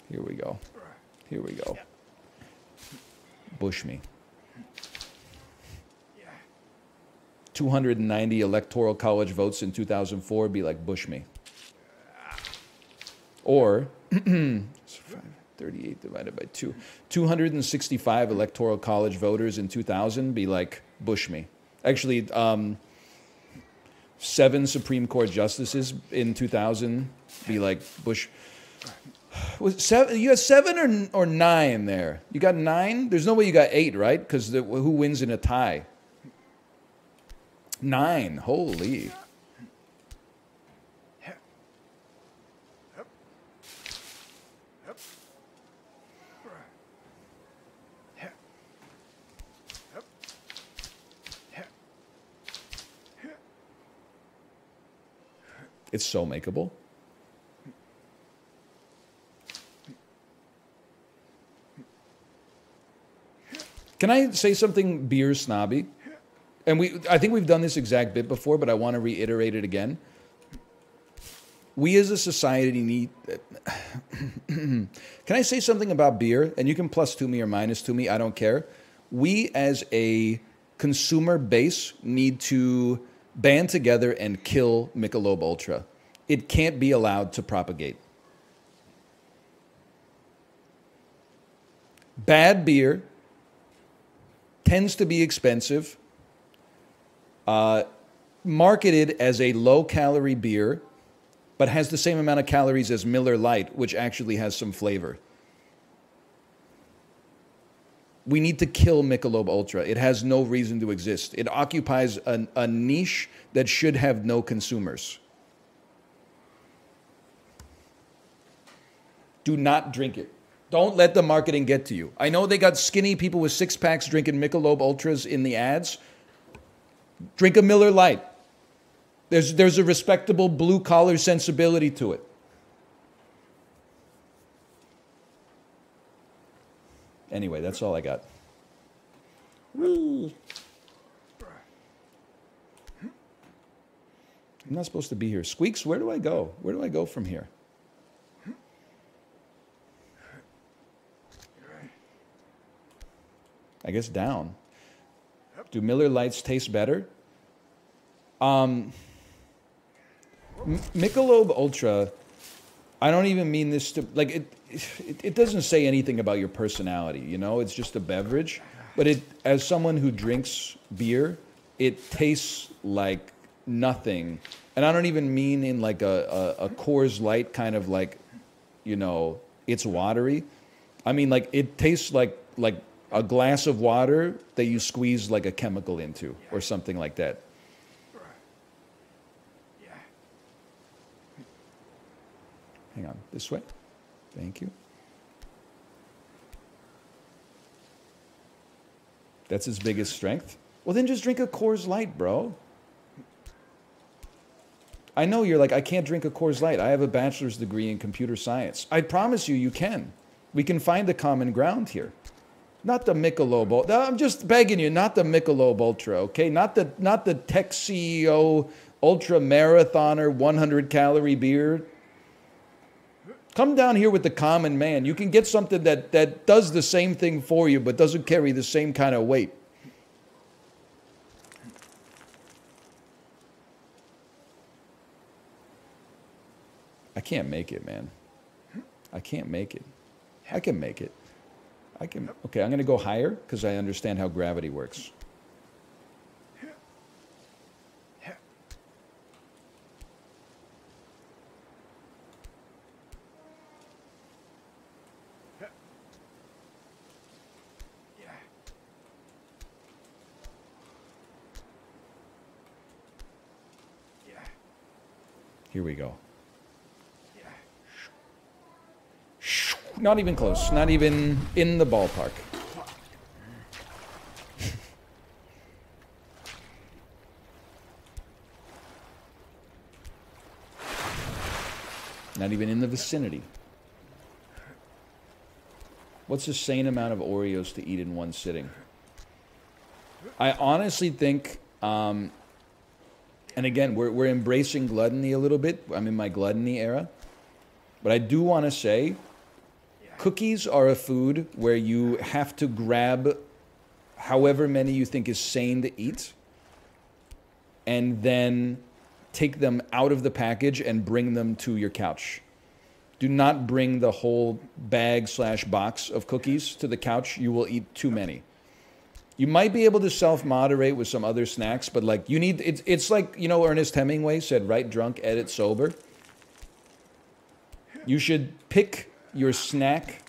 Here we go. Here we go. Bush me. 290 electoral college votes in 2004 be like Bush me. Or (clears throat) 38 divided by 2. 265 electoral college voters in 2000 be like Bush me. Actually, um, seven Supreme Court justices in 2000 be like Bush. Was seven, you got seven or, or nine there? You got nine? There's no way you got eight, right? Because who wins in a tie? Nine. Holy. It's so makeable. Can I say something beer snobby? And we, I think we've done this exact bit before, but I want to reiterate it again. We as a society need. (clears throat) can I say something about beer? And you can plus to me or minus to me, I don't care. We as a consumer base need to band together and kill Michelob Ultra. It can't be allowed to propagate. Bad beer tends to be expensive, uh, marketed as a low calorie beer, but has the same amount of calories as Miller Lite, which actually has some flavor. We need to kill Michelob Ultra. It has no reason to exist. It occupies an, a niche that should have no consumers. Do not drink it. Don't let the marketing get to you. I know they got skinny people with six packs drinking Michelob Ultras in the ads. Drink a Miller Lite. There's, there's a respectable blue collar sensibility to it. Anyway, that's all I got. I'm not supposed to be here. Squeaks, where do I go? Where do I go from here? I guess down. Do Miller Lites taste better? Um, Michelob Ultra, I don't even mean this to like it, it. It doesn't say anything about your personality. You know, it's just a beverage. But it, as someone who drinks beer, it tastes like nothing. And I don't even mean in like a, a, a Coors Light kind of like, you know, it's watery. I mean like it tastes like like a glass of water that you squeeze like a chemical into or something like that. Yeah. Hang on, this way. Thank you. That's his biggest strength. Well, then just drink a Coors Light, bro. I know you're like, I can't drink a Coors Light. I have a bachelor's degree in computer science. I promise you, you can. We can find the common ground here. Not the Michelob. Ul- I'm just begging you, not the Michelob Ultra, okay? Not the not the tech CEO ultra marathoner 100 calorie beer. Come down here with the common man. You can get something that, that does the same thing for you, but doesn't carry the same kind of weight. I can't make it, man. I can't make it. I can make it. I can. Okay, I'm going to go higher because I understand how gravity works. Here we go. Not even close. Not even in the ballpark. Not even in the vicinity. What's a sane amount of Oreos to eat in one sitting? I honestly think, um, and again, we're, we're embracing gluttony a little bit. I'm in my gluttony era. But I do want to say cookies are a food where you have to grab however many you think is sane to eat and then take them out of the package and bring them to your couch. Do not bring the whole bag slash box of cookies to the couch. You will eat too many. You might be able to self moderate with some other snacks, but like you need, it's, it's like, you know, Ernest Hemingway said, write drunk, edit sober. You should pick your snack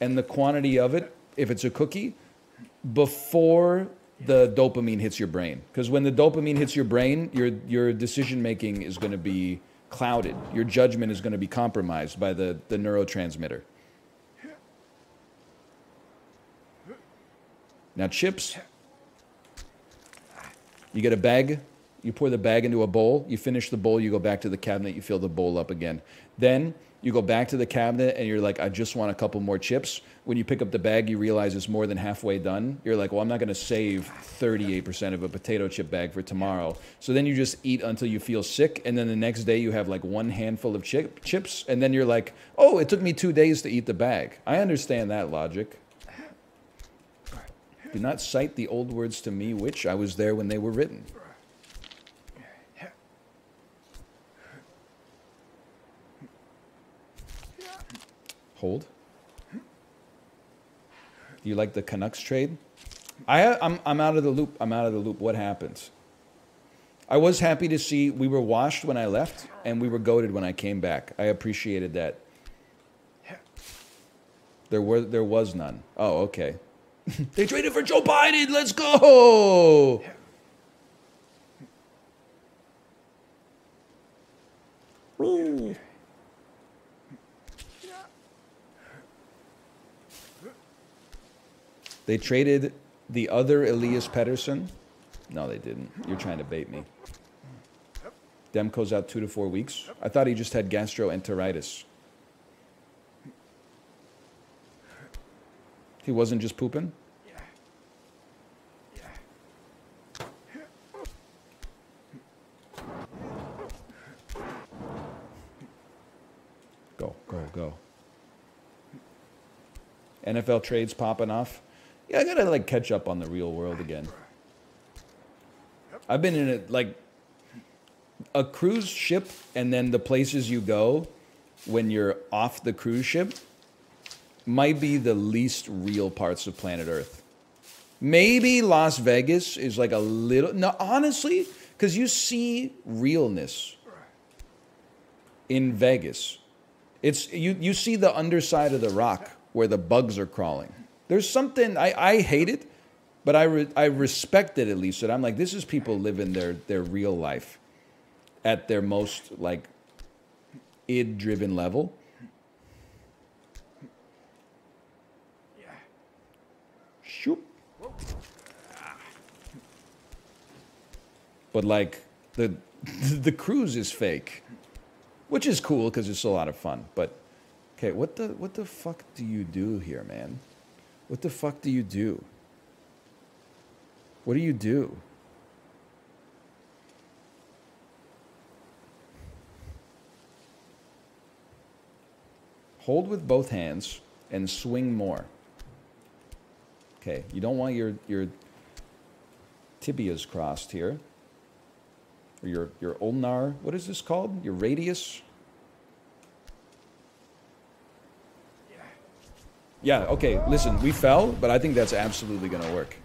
and the quantity of it, if it's a cookie, before the dopamine hits your brain. Because when the dopamine hits your brain, your, your decision making is going to be clouded. Your judgment is going to be compromised by the, the neurotransmitter. Now, chips, you get a bag, you pour the bag into a bowl, you finish the bowl, you go back to the cabinet, you fill the bowl up again. Then you go back to the cabinet and you're like, I just want a couple more chips. When you pick up the bag, you realize it's more than halfway done. You're like, well, I'm not going to save 38% of a potato chip bag for tomorrow. So then you just eat until you feel sick. And then the next day you have like one handful of chip, chips. And then you're like, oh, it took me two days to eat the bag. I understand that logic. Do not cite the old words to me, which I was there when they were written. Hold. Do you like the Canucks trade? I, I'm, I'm out of the loop. I'm out of the loop. What happens? I was happy to see we were washed when I left and we were goaded when I came back. I appreciated that. There were there was none. Oh, okay. They traded for Joe Biden. Let's go. They traded the other Elias Pettersson. No, they didn't. You're trying to bait me. Demko's out two to four weeks. I thought he just had gastroenteritis. He wasn't just pooping? Go, go, go. NFL trades popping off. Yeah, I gotta like catch up on the real world again. I've been in it like a cruise ship and then the places you go when you're off the cruise ship might be the least real parts of planet Earth. Maybe Las Vegas is like a little no honestly cuz you see realness in Vegas. It's you you see the underside of the rock where the bugs are crawling. There's something I, I hate it, but I re, I respect it at least. That I'm like this is people living their their real life at their most like id driven level. Shoop. But like the (laughs) the cruise is fake, which is cool because it's a lot of fun. But okay, what the what the fuck do you do here, man? What the fuck do you do? What do you do? Hold with both hands and swing more. Okay, you don't want your, your tibias crossed here. Or your, your ulnar, what is this called? Your radius? Yeah, okay, listen, we fell, but I think that's absolutely going to work.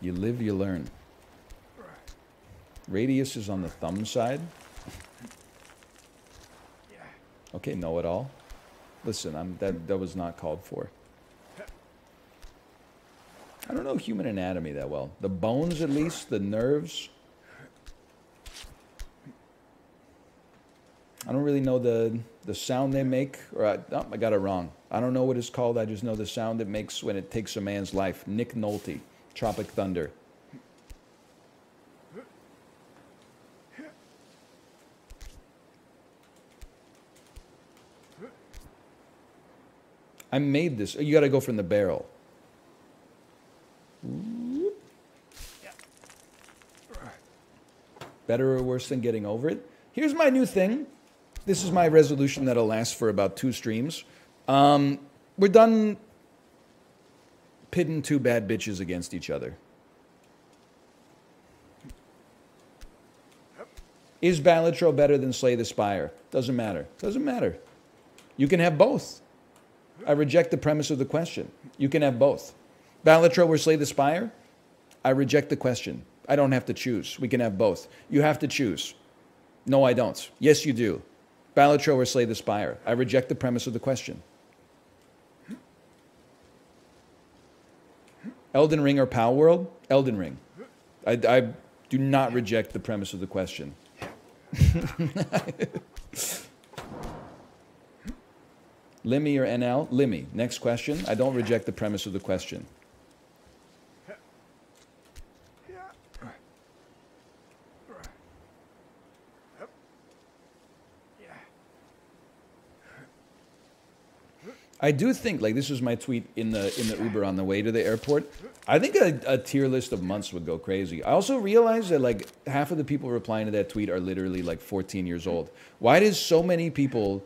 You live, you learn. Radius is on the thumb side. Okay, know it all. Listen, I'm that that was not called for. I don't know human anatomy that well. The bones, at least, the nerves. I don't really know the the sound they make, or I, oh, I got it wrong. I don't know what it's called. I just know the sound it makes when it takes a man's life. Nick Nolte, Tropic Thunder. I made this. You got to go from the barrel. Better or worse than getting over it? Here's my new thing. This is my resolution that'll last for about two streams. Um, we're done pitting two bad bitches against each other. Is Balatro better than Slay the Spire? Doesn't matter. Doesn't matter. You can have both. I reject the premise of the question. You can have both. Balatro or Slay the Spire? I reject the question. I don't have to choose. We can have both. You have to choose. No, I don't. Yes, you do. Balatro or Slay the Spire? I reject the premise of the question. Elden Ring or Palworld? Elden Ring. I, I do not reject the premise of the question. (laughs) Limmy or NL? Limmy. Next question. I don't reject the premise of the question. I do think like this was my tweet in the in the Uber on the way to the airport. I think a, a tier list of months would go crazy. I also realized that like half of the people replying to that tweet are literally like 14 years old. Why does so many people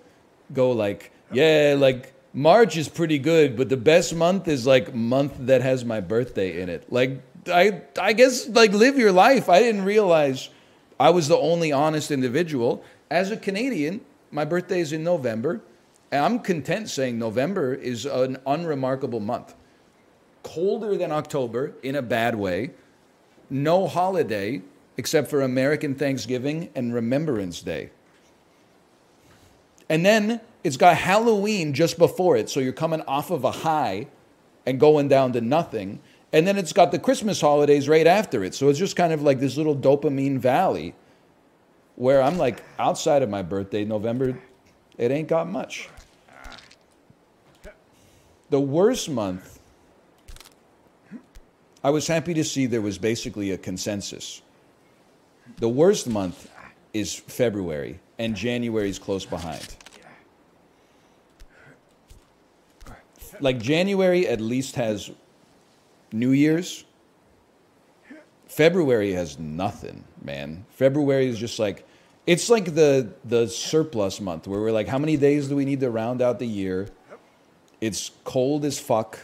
go like, yeah, like March is pretty good, but the best month is like month that has my birthday in it. Like I I guess like live your life. I didn't realize I was the only honest individual. As a Canadian, my birthday is in November, and I'm content saying November is an unremarkable month. Colder than October in a bad way. No holiday except for American Thanksgiving and Remembrance Day. And then it's got Halloween just before it, so you're coming off of a high and going down to nothing. And then it's got the Christmas holidays right after it. So it's just kind of like this little dopamine valley where I'm like, outside of my birthday, November, it ain't got much. The worst month, I was happy to see there was basically a consensus. The worst month is February, and January's close behind. Like January at least has New Year's. February has nothing, man. February is just like it's like the the surplus month where we're like, how many days do we need to round out the year? It's cold as fuck.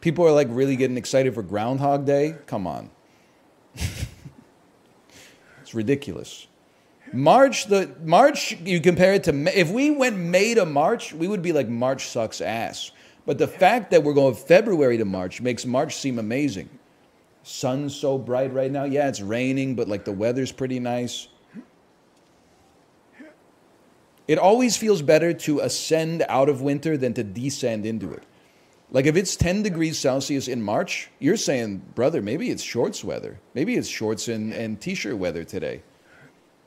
People are like really getting excited for Groundhog Day. Come on. (laughs) it's ridiculous. March, the March, you compare it to. If we went May to March, we would be like March sucks ass. But the fact that we're going February to March makes March seem amazing. Sun's so bright right now. Yeah, it's raining, but like the weather's pretty nice. It always feels better to ascend out of winter than to descend into it. Like if it's 10 degrees Celsius in March, you're saying, brother, maybe it's shorts weather. Maybe it's shorts and, and t shirt weather today.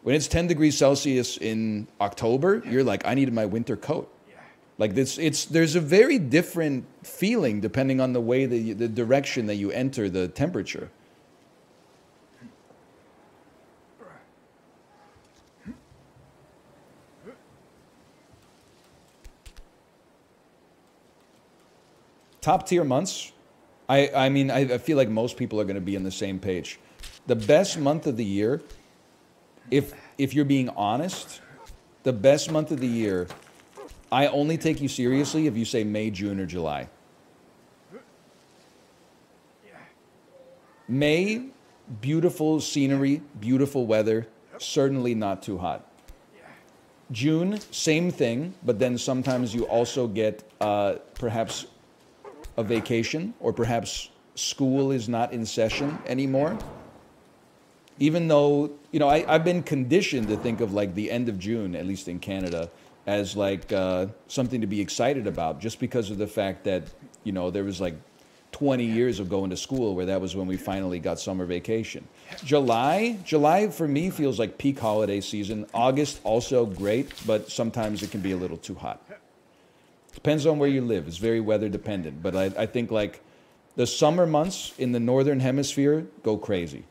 When it's 10 degrees Celsius in October, you're like, I need my winter coat. Like this, it's there's a very different feeling depending on the way that you, the direction that you enter the temperature. Top tier months. I, I mean, I, I feel like most people are going to be on the same page. The best month of the year, if if you're being honest, the best month of the year I only take you seriously if you say May, June, or July. May, beautiful scenery, beautiful weather, certainly not too hot. June, same thing, but then sometimes you also get uh, perhaps a vacation or perhaps school is not in session anymore. Even though, you know, I, I've been conditioned to think of like the end of June, at least in Canada, as like uh, something to be excited about just because of the fact that you know there was like 20 years of going to school where that was when we finally got summer vacation. July july for me feels like peak holiday season. August also great but sometimes it can be a little too hot. Depends on where you live. It's very weather dependent but i, I think like the summer months in the northern hemisphere go crazy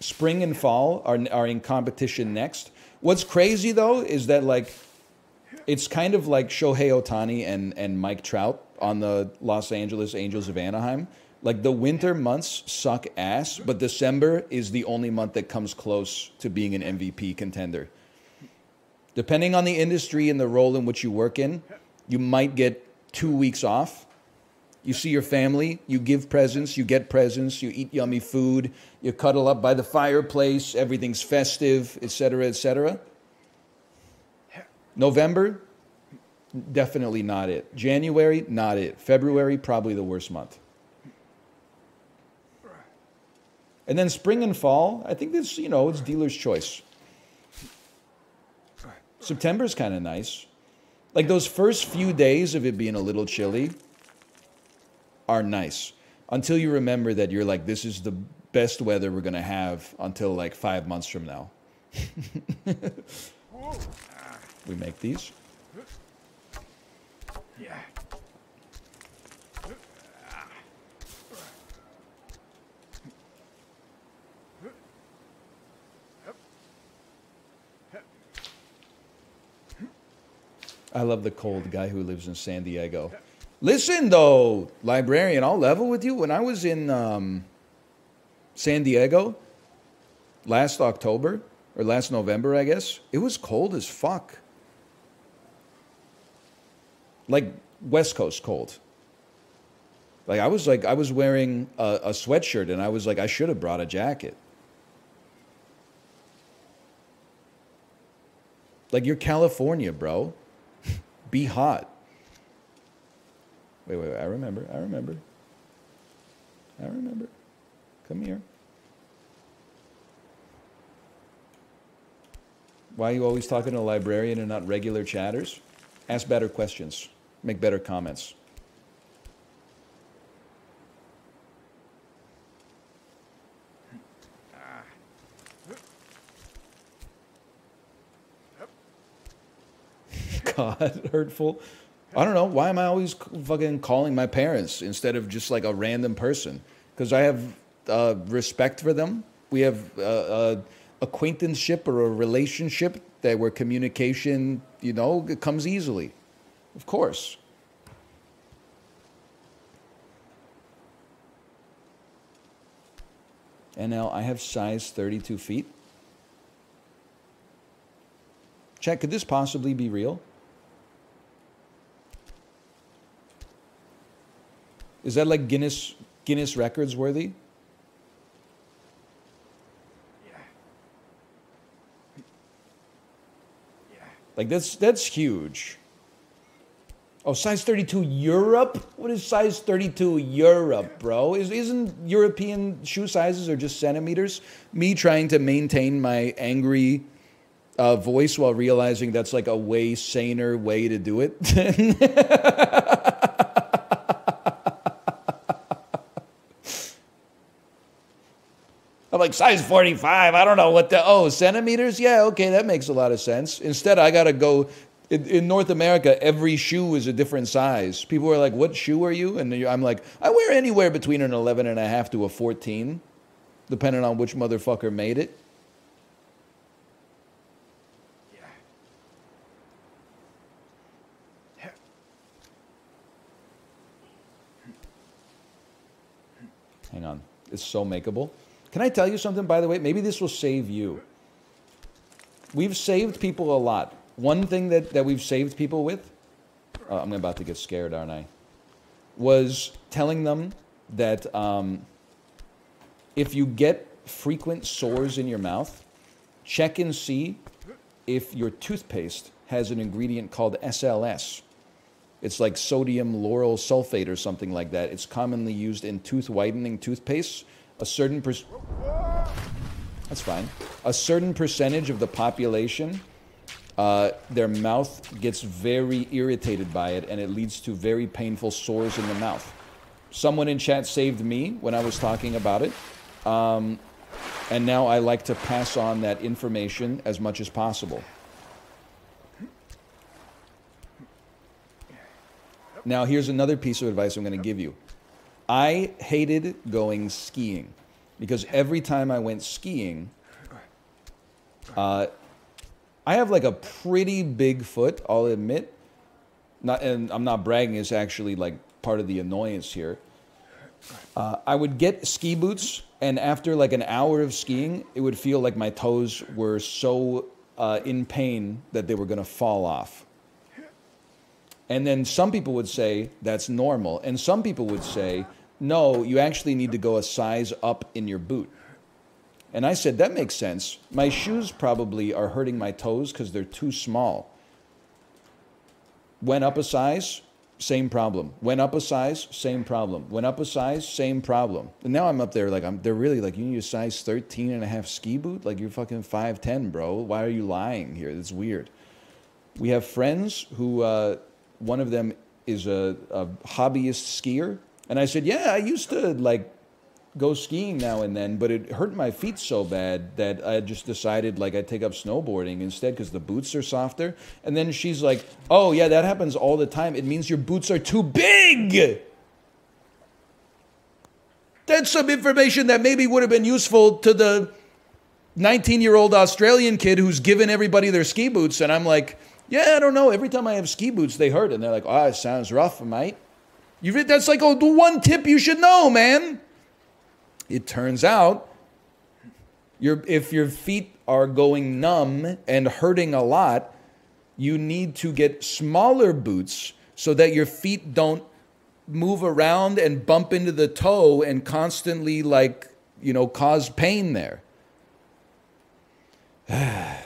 spring and fall are, are in competition next. What's crazy though is that like it's kind of like Shohei Ohtani and, and Mike Trout on the Los Angeles Angels of Anaheim. Like the winter months suck ass, but December is the only month that comes close to being an MVP contender. Depending on the industry and the role in which you work in, you might get two weeks off you see your family, you give presents, you get presents, you eat yummy food, you cuddle up by the fireplace, everything's festive, etc., etc. November, definitely not it. January, not it. February, probably the worst month. And then spring and fall, I think this, you know, it's dealer's choice. September's kind of nice. Like those first few days of it being a little chilly, are nice until you remember that you're like, this is the best weather we're going to have until like five months from now. (laughs) we make these. Yeah. I love the cold guy who lives in San Diego. Listen, though, librarian, I'll level with you. When I was in um, San Diego last October, or last November, I guess, it was cold as fuck. Like West Coast cold. Like I was like I was wearing a, a sweatshirt and I was like I should have brought a jacket. Like you're California, bro. (laughs) Be hot. Wait, wait, wait. I remember. I remember. I remember. Come here. Why are you always talking to a librarian and not regular chatters? Ask better questions. Make better comments. (laughs) God, hurtful. I don't know. Why am I always fucking calling my parents instead of just like a random person? Because I have uh, respect for them. We have uh, uh, acquaintanceship or a relationship that where communication, you know, comes easily. Of course. And now I have size 32 feet. Check, could this possibly be real? Is that like Guinness Guinness records worthy? Yeah. Yeah. Like that's that's huge. Oh, size 32 Europe? What is size 32 Europe, bro? Is isn't European shoe sizes are just centimeters? Me trying to maintain my angry uh, voice while realizing that's like a way saner way to do it. (laughs) I'm like size 45. I don't know what the oh centimeters. Yeah, okay, that makes a lot of sense. Instead, I gotta go. In, in North America, every shoe is a different size. People are like, "What shoe are you?" And I'm like, "I wear anywhere between an 11 and a half to a 14, depending on which motherfucker made it." Hang on, it's so makeable. Can I tell you something? By the way, maybe this will save you. We've saved people a lot. One thing that, that we've saved people with, uh, I'm about to get scared, aren't I? Was telling them that um, if you get frequent sores in your mouth, check and see if your toothpaste has an ingredient called SLS. It's like sodium lauryl sulfate or something like that. It's commonly used in tooth whitening toothpaste. A certain per- that's fine. A certain percentage of the population, uh, their mouth gets very irritated by it, and it leads to very painful sores in the mouth. Someone in chat saved me when I was talking about it, um, and now I like to pass on that information as much as possible. Now, here's another piece of advice I'm going to give you. I hated going skiing because every time I went skiing, uh, I have like a pretty big foot, I'll admit. Not, and I'm not bragging, it's actually like part of the annoyance here. Uh, I would get ski boots, and after like an hour of skiing, it would feel like my toes were so uh, in pain that they were going to fall off. And then some people would say that's normal. And some people would say, no, you actually need to go a size up in your boot. And I said, that makes sense. My shoes probably are hurting my toes because they're too small. Went up a size, same problem. Went up a size, same problem. Went up a size, same problem. And now I'm up there like I'm they're really like you need a size 13 and a half ski boot? Like you're fucking 5'10, bro. Why are you lying here? That's weird. We have friends who uh, one of them is a, a hobbyist skier. And I said, Yeah, I used to like go skiing now and then, but it hurt my feet so bad that I just decided like I'd take up snowboarding instead because the boots are softer. And then she's like, "Oh yeah, that happens all the time. It means your boots are too big." That's some information that maybe would have been useful to the 19-year-old Australian kid who's given everybody their ski boots and I'm like, "Yeah, I don't know. Every time I have ski boots, they hurt." And they're like, "Oh, it sounds rough, mate." You read that's like oh, the one tip you should know, man. It turns out your if your feet are going numb and hurting a lot, you need to get smaller boots so that your feet don't move around and bump into the toe and constantly like you know cause pain there. (sighs)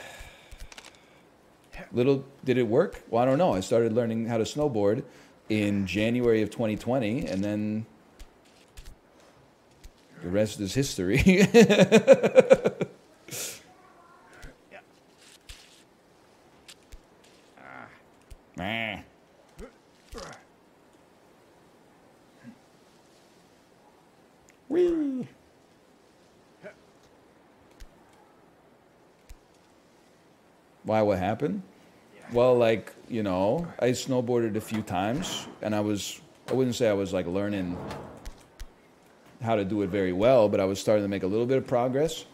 Little did it work? Well i don't know. I started learning how to snowboard in january of 2020 and then the rest is history. Whee. (laughs) Why? What happened? Well, like you know, I snowboarded a few times, and I was I wouldn't say I was like learning how to do it very well, but I was starting to make a little bit of progress.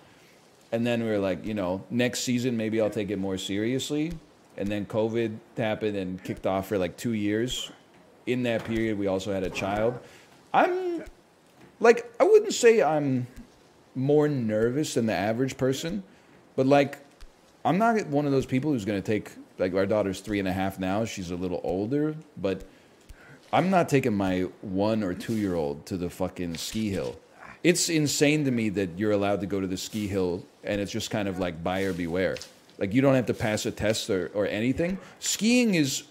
And then we were like, you know, next season maybe I'll take it more seriously. And then COVID happened and kicked off for like two years. In that period, we also had a child. I'm like, I wouldn't say I'm more nervous than the average person, but like, I'm not one of those people who's going to take, like, our daughter's three and a half now. She's a little older, but I'm not taking my one or two year old to the fucking ski hill. It's insane to me that you're allowed to go to the ski hill and it's just kind of like buyer beware. Like you don't have to pass a test or, or anything. Skiing is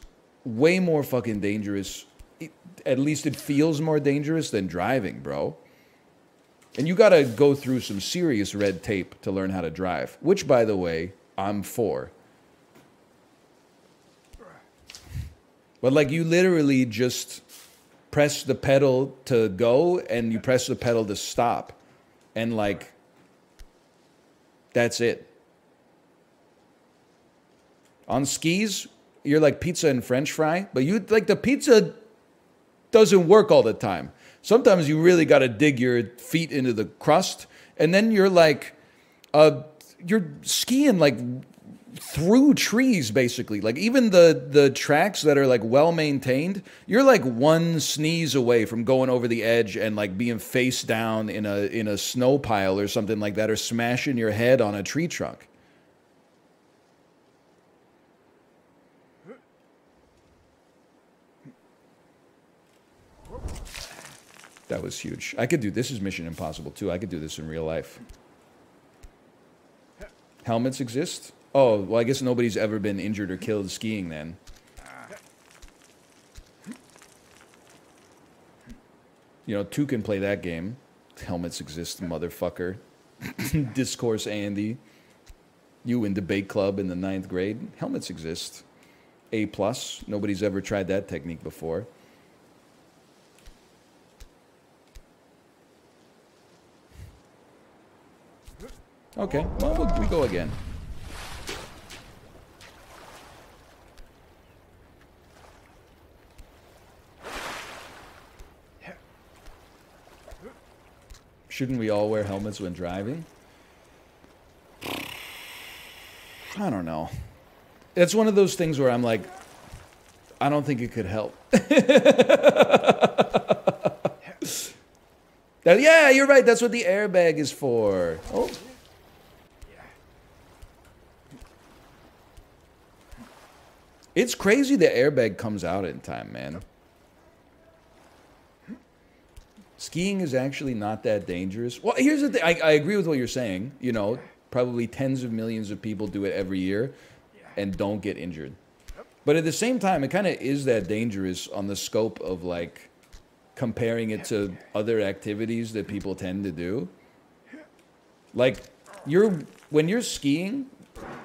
way more fucking dangerous. It, at least it feels more dangerous than driving, bro. And you gotta go through some serious red tape to learn how to drive, which, by the way, I'm for. But like you literally just press the pedal to go and you press the pedal to stop. And like that's it. On skis, you're like pizza and french fry, but you like the pizza doesn't work all the time. Sometimes you really got to dig your feet into the crust and then you're like uh you're skiing like through trees basically. Like even the the tracks that are like well maintained you're like one sneeze away from going over the edge and like being face down in a in a snow pile or something like that or smashing your head on a tree trunk. That was huge. I could do this is mission impossible too. I could do this in real life. Helmets exist Oh, well, I guess nobody's ever been injured or killed skiing then. You know, two can play that game. Helmets exist, motherfucker. (laughs) Discourse Andy. You in debate club in the ninth grade. Helmets exist. A plus. Nobody's ever tried that technique before. Okay, well, we'll we go again. Shouldn't we all wear helmets when driving? I don't know. It's one of those things where I'm like, I don't think it could help. (laughs) Yeah, you're right. That's what the airbag is for. Oh. It's crazy the airbag comes out in time, man. Skiing is actually not that dangerous. Well, here's the thing. I, I agree with what you're saying. You know, probably tens of millions of people do it every year and don't get injured. But at the same time, it kind of is that dangerous on the scope of like comparing it to other activities that people tend to do. Like you're when you're skiing,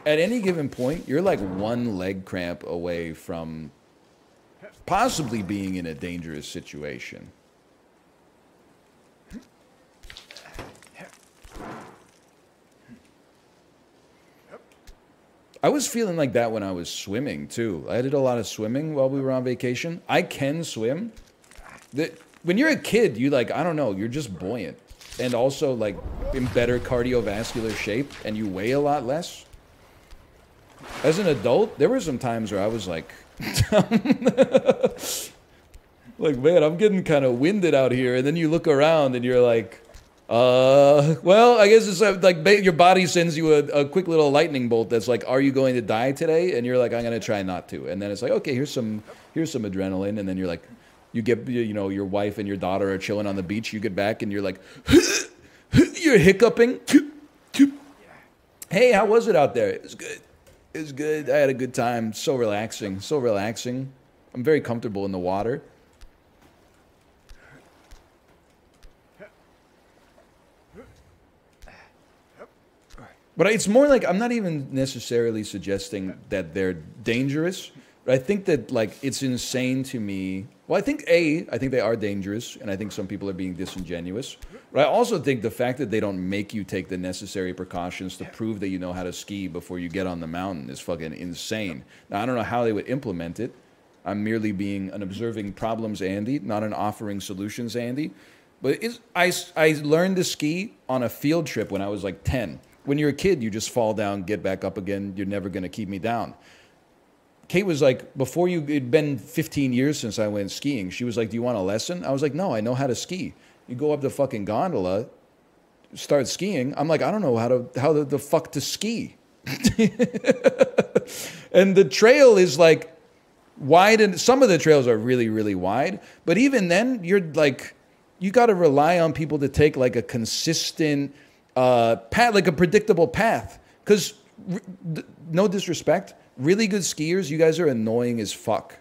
at any given point, you're like one leg cramp away from possibly being in a dangerous situation. I was feeling like that when I was swimming too. I did a lot of swimming while we were on vacation. I can swim. The, when you're a kid, you like I don't know, you're just buoyant, and also like in better cardiovascular shape, and you weigh a lot less. As an adult, there were some times where I was like, (laughs) like man, I'm getting kind of winded out here, and then you look around and you're like, uh, well, I guess it's uh, like your body sends you a, a quick little lightning bolt that's like, "Are you going to die today?" And you're like, "I'm gonna try not to." And then it's like, "Okay, here's some here's some adrenaline," and then you're like, You get you know your wife and your daughter are chilling on the beach. You get back and you're like, (laughs) you're hiccuping. Hey, how was it out there? It was good. It was good. I had a good time. So relaxing. So relaxing. I'm very comfortable in the water. But it's more like I'm not even necessarily suggesting that they're dangerous. But I think that like it's insane to me. Well, I think a I think they are dangerous, and I think some people are being disingenuous. But I also think the fact that they don't make you take the necessary precautions to prove that you know how to ski before you get on the mountain is fucking insane. Now I don't know how they would implement it. I'm merely being an observing problems Andy, not an offering solutions Andy. But it's, I, I learned to ski on a field trip when I was like 10. When you're a kid, you just fall down, get back up again. You're never going to keep me down. Kate was like, before you, it'd been 15 years since I went skiing. She was like, Do you want a lesson? I was like, No, I know how to ski. You go up the fucking gondola, start skiing. I'm like, I don't know how to, how the, the fuck to ski. (laughs) and the trail is like wide, and some of the trails are really, really wide. But even then, you're like, you got to rely on people to take like a consistent uh, path, like a predictable path. Because, no disrespect, really good skiers, you guys are annoying as fuck.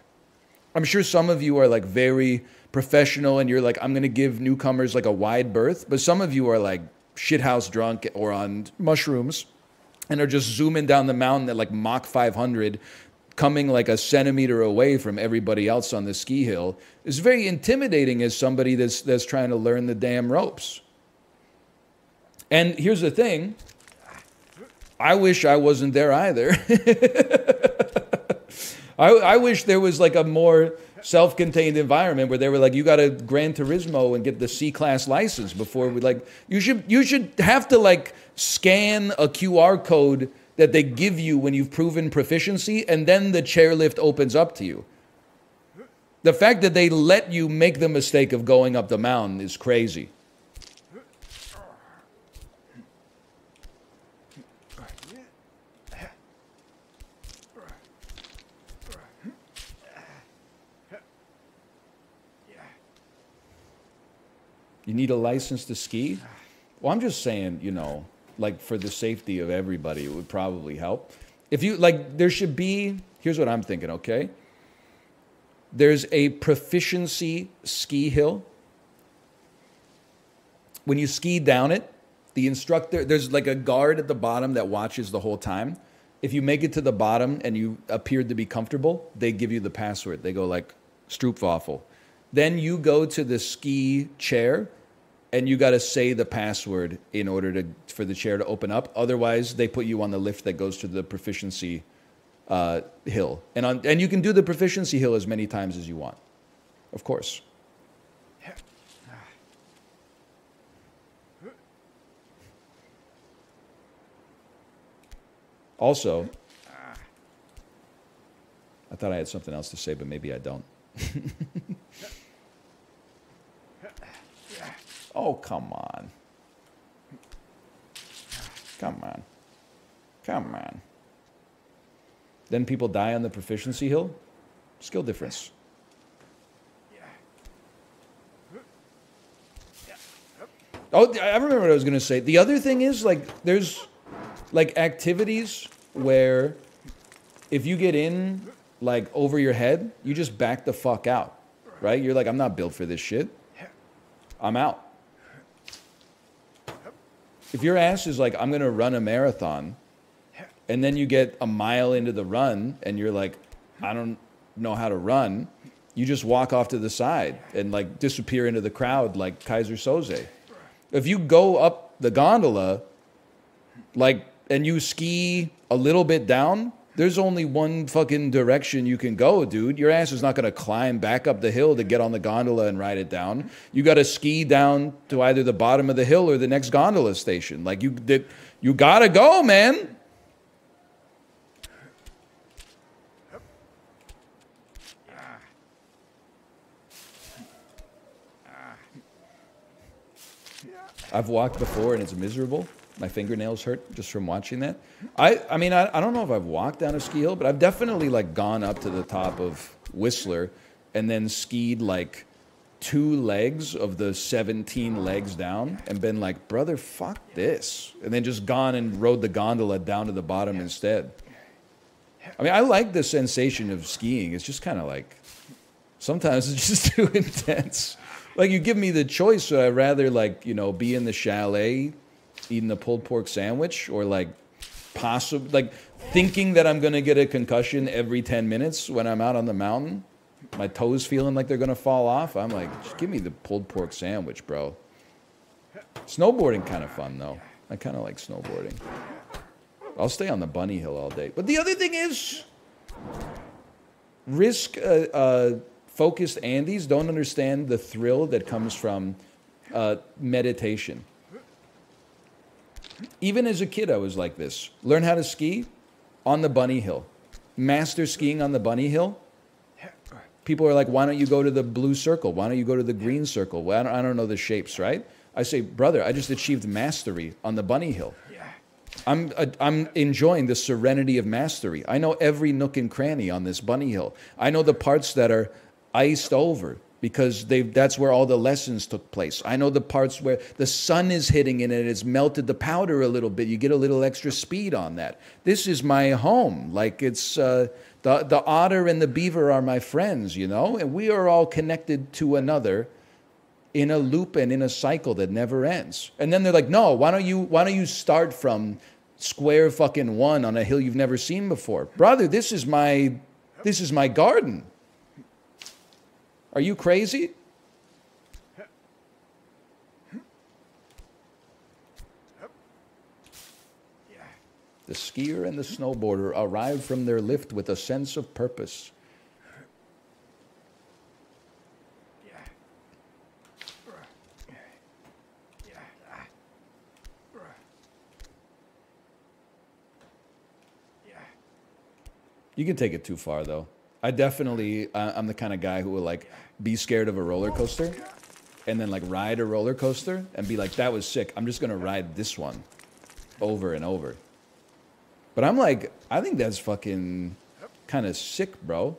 I'm sure some of you are like very professional and you're like, I'm to give newcomers like a wide berth. But some of you are like shithouse drunk or on mushrooms and are just zooming down the mountain at like Mach 500, coming like a centimeter away from everybody else on the ski hill. It's very intimidating as somebody that's, that's trying to learn the damn ropes. And here's the thing I wish I wasn't there either. (laughs) I, I wish there was like a more self-contained environment where they were like, you got to Gran Turismo and get the C-class license before we like. You should you should have to like scan a QR code that they give you when you've proven proficiency, and then the chairlift opens up to you. The fact that they let you make the mistake of going up the mountain is crazy. You need a license to ski? Well, I'm just saying, you know, like for the safety of everybody, it would probably help. If you like, there should be, here's what I'm thinking, okay? There's a proficiency ski hill. When you ski down it, the instructor, there's like a guard at the bottom that watches the whole time. If you make it to the bottom and you appeared to be comfortable, they give you the password. They go like, Stroopwafel. Then you go to the ski chair and you got to say the password in order to for the chair to open up. Otherwise, they put you on the lift that goes to the proficiency uh, hill, and on and you can do the proficiency hill as many times as you want, of course. Also, I thought I had something else to say, but maybe I don't. (laughs) Oh, come on. Come on. Come on. Then people die on the proficiency hill? Skill difference. Oh, I remember what I was going to say. The other thing is, like, there's, like, activities where if you get in, like, over your head, you just back the fuck out, right? You're like, I'm not built for this shit. I'm out if your ass is like, I'm going to run a marathon, and then you get a mile into the run and you're like, I don't know how to run, you just walk off to the side and like disappear into the crowd like Keyser Söze. If you go up the gondola, like, and you ski a little bit down, there's only one fucking direction you can go, dude. Your ass is not going to climb back up the hill to get on the gondola and ride it down. You got to ski down to either the bottom of the hill or the next gondola station. Like you you got to go, man. I've walked before and it's miserable. My fingernails hurt just from watching that. I, I mean, I, I don't know if I've walked down a ski hill, but I've definitely like gone up to the top of Whistler and then skied like two legs of the 17 legs down and been like, brother, fuck this. And then just gone and rode the gondola down to the bottom instead. I mean, I like the sensation of skiing. It's just kind of like, sometimes (laughs) it's just too (laughs) intense. Like, you give me the choice, would I rather, like, you know, be in the chalet eating the pulled pork sandwich or, like, possible, like, thinking that I'm going to get a concussion every 10 minutes when I'm out on the mountain? my toes feeling like they're gonna fall off. I'm like, just give me the pulled pork sandwich, bro. Snowboarding kind of fun though. I kind of like snowboarding. I'll stay on the bunny hill all day. But the other thing is, risk uh, uh, focused Andes don't understand the thrill that comes from uh, meditation. Even as a kid, I was like this. Learn how to ski on the bunny hill. Master skiing on the bunny hill people are like, why don't you go to the blue circle? Why don't you go to the green circle? Well, I don't, I don't know the shapes, right? I say, brother, I just achieved mastery on the bunny hill. I'm, uh, I'm enjoying the serenity of mastery. I know every nook and cranny on this bunny hill. I know the parts that are iced over because that's where all the lessons took place. I know the parts where the sun is hitting in and it's melted the powder a little bit. You get a little extra speed on that. This is my home. Like it's uh, the, the otter and the beaver are my friends, you know, and we are all connected to another in a loop and in a cycle that never ends. And then they're like, no, why don't you why don't you start from square fucking one on a hill you've never seen before? Brother, this is my this is my garden. Are you crazy? The skier and the snowboarder arrive from their lift with a sense of purpose. You can take it too far, though. I definitely, uh, I'm the kind of guy who will like be scared of a roller coaster, and then like ride a roller coaster and be like, "That was sick. I'm just gonna ride this one over and over." But I'm like, I think that's fucking kind of sick, bro.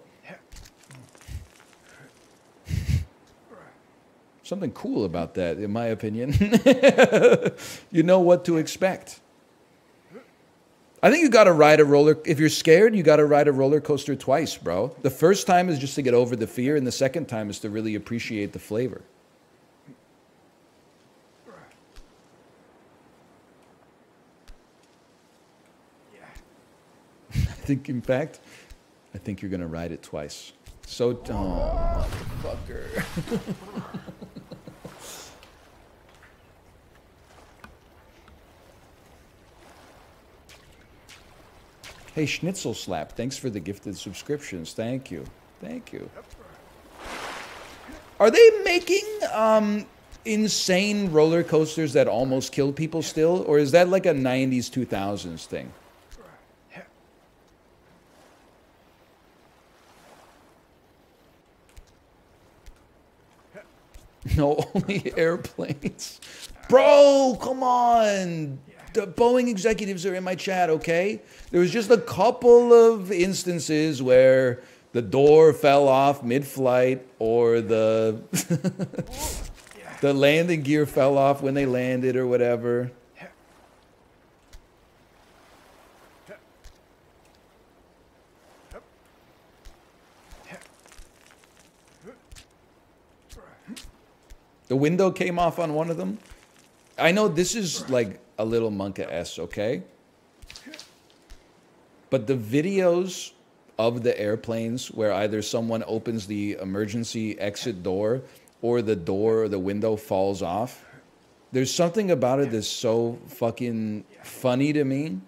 Something cool about that, in my opinion. (laughs) you know what to expect. I think you got to ride a roller. If you're scared, you got to ride a roller coaster twice, bro. The first time is just to get over the fear, and the second time is to really appreciate the flavor. (laughs) I think, in fact, I think you're gonna ride it twice. So, oh, motherfucker. (laughs) hey, Schnitzel Slap, thanks for the gifted subscriptions. Thank you. Thank you. Are they making um, insane roller coasters that almost kill people still? Or is that like a 90s, 2000s thing? (laughs) No, only airplanes. Bro, come on. The Boeing executives are in my chat, okay? There was just a couple of instances where the door fell off mid-flight or the (laughs) the landing gear fell off when they landed or whatever. The window came off on one of them. I know this is like a little monkaS, okay? But the videos of the airplanes where either someone opens the emergency exit door or the door or the window falls off, there's something about it that's so fucking funny to me.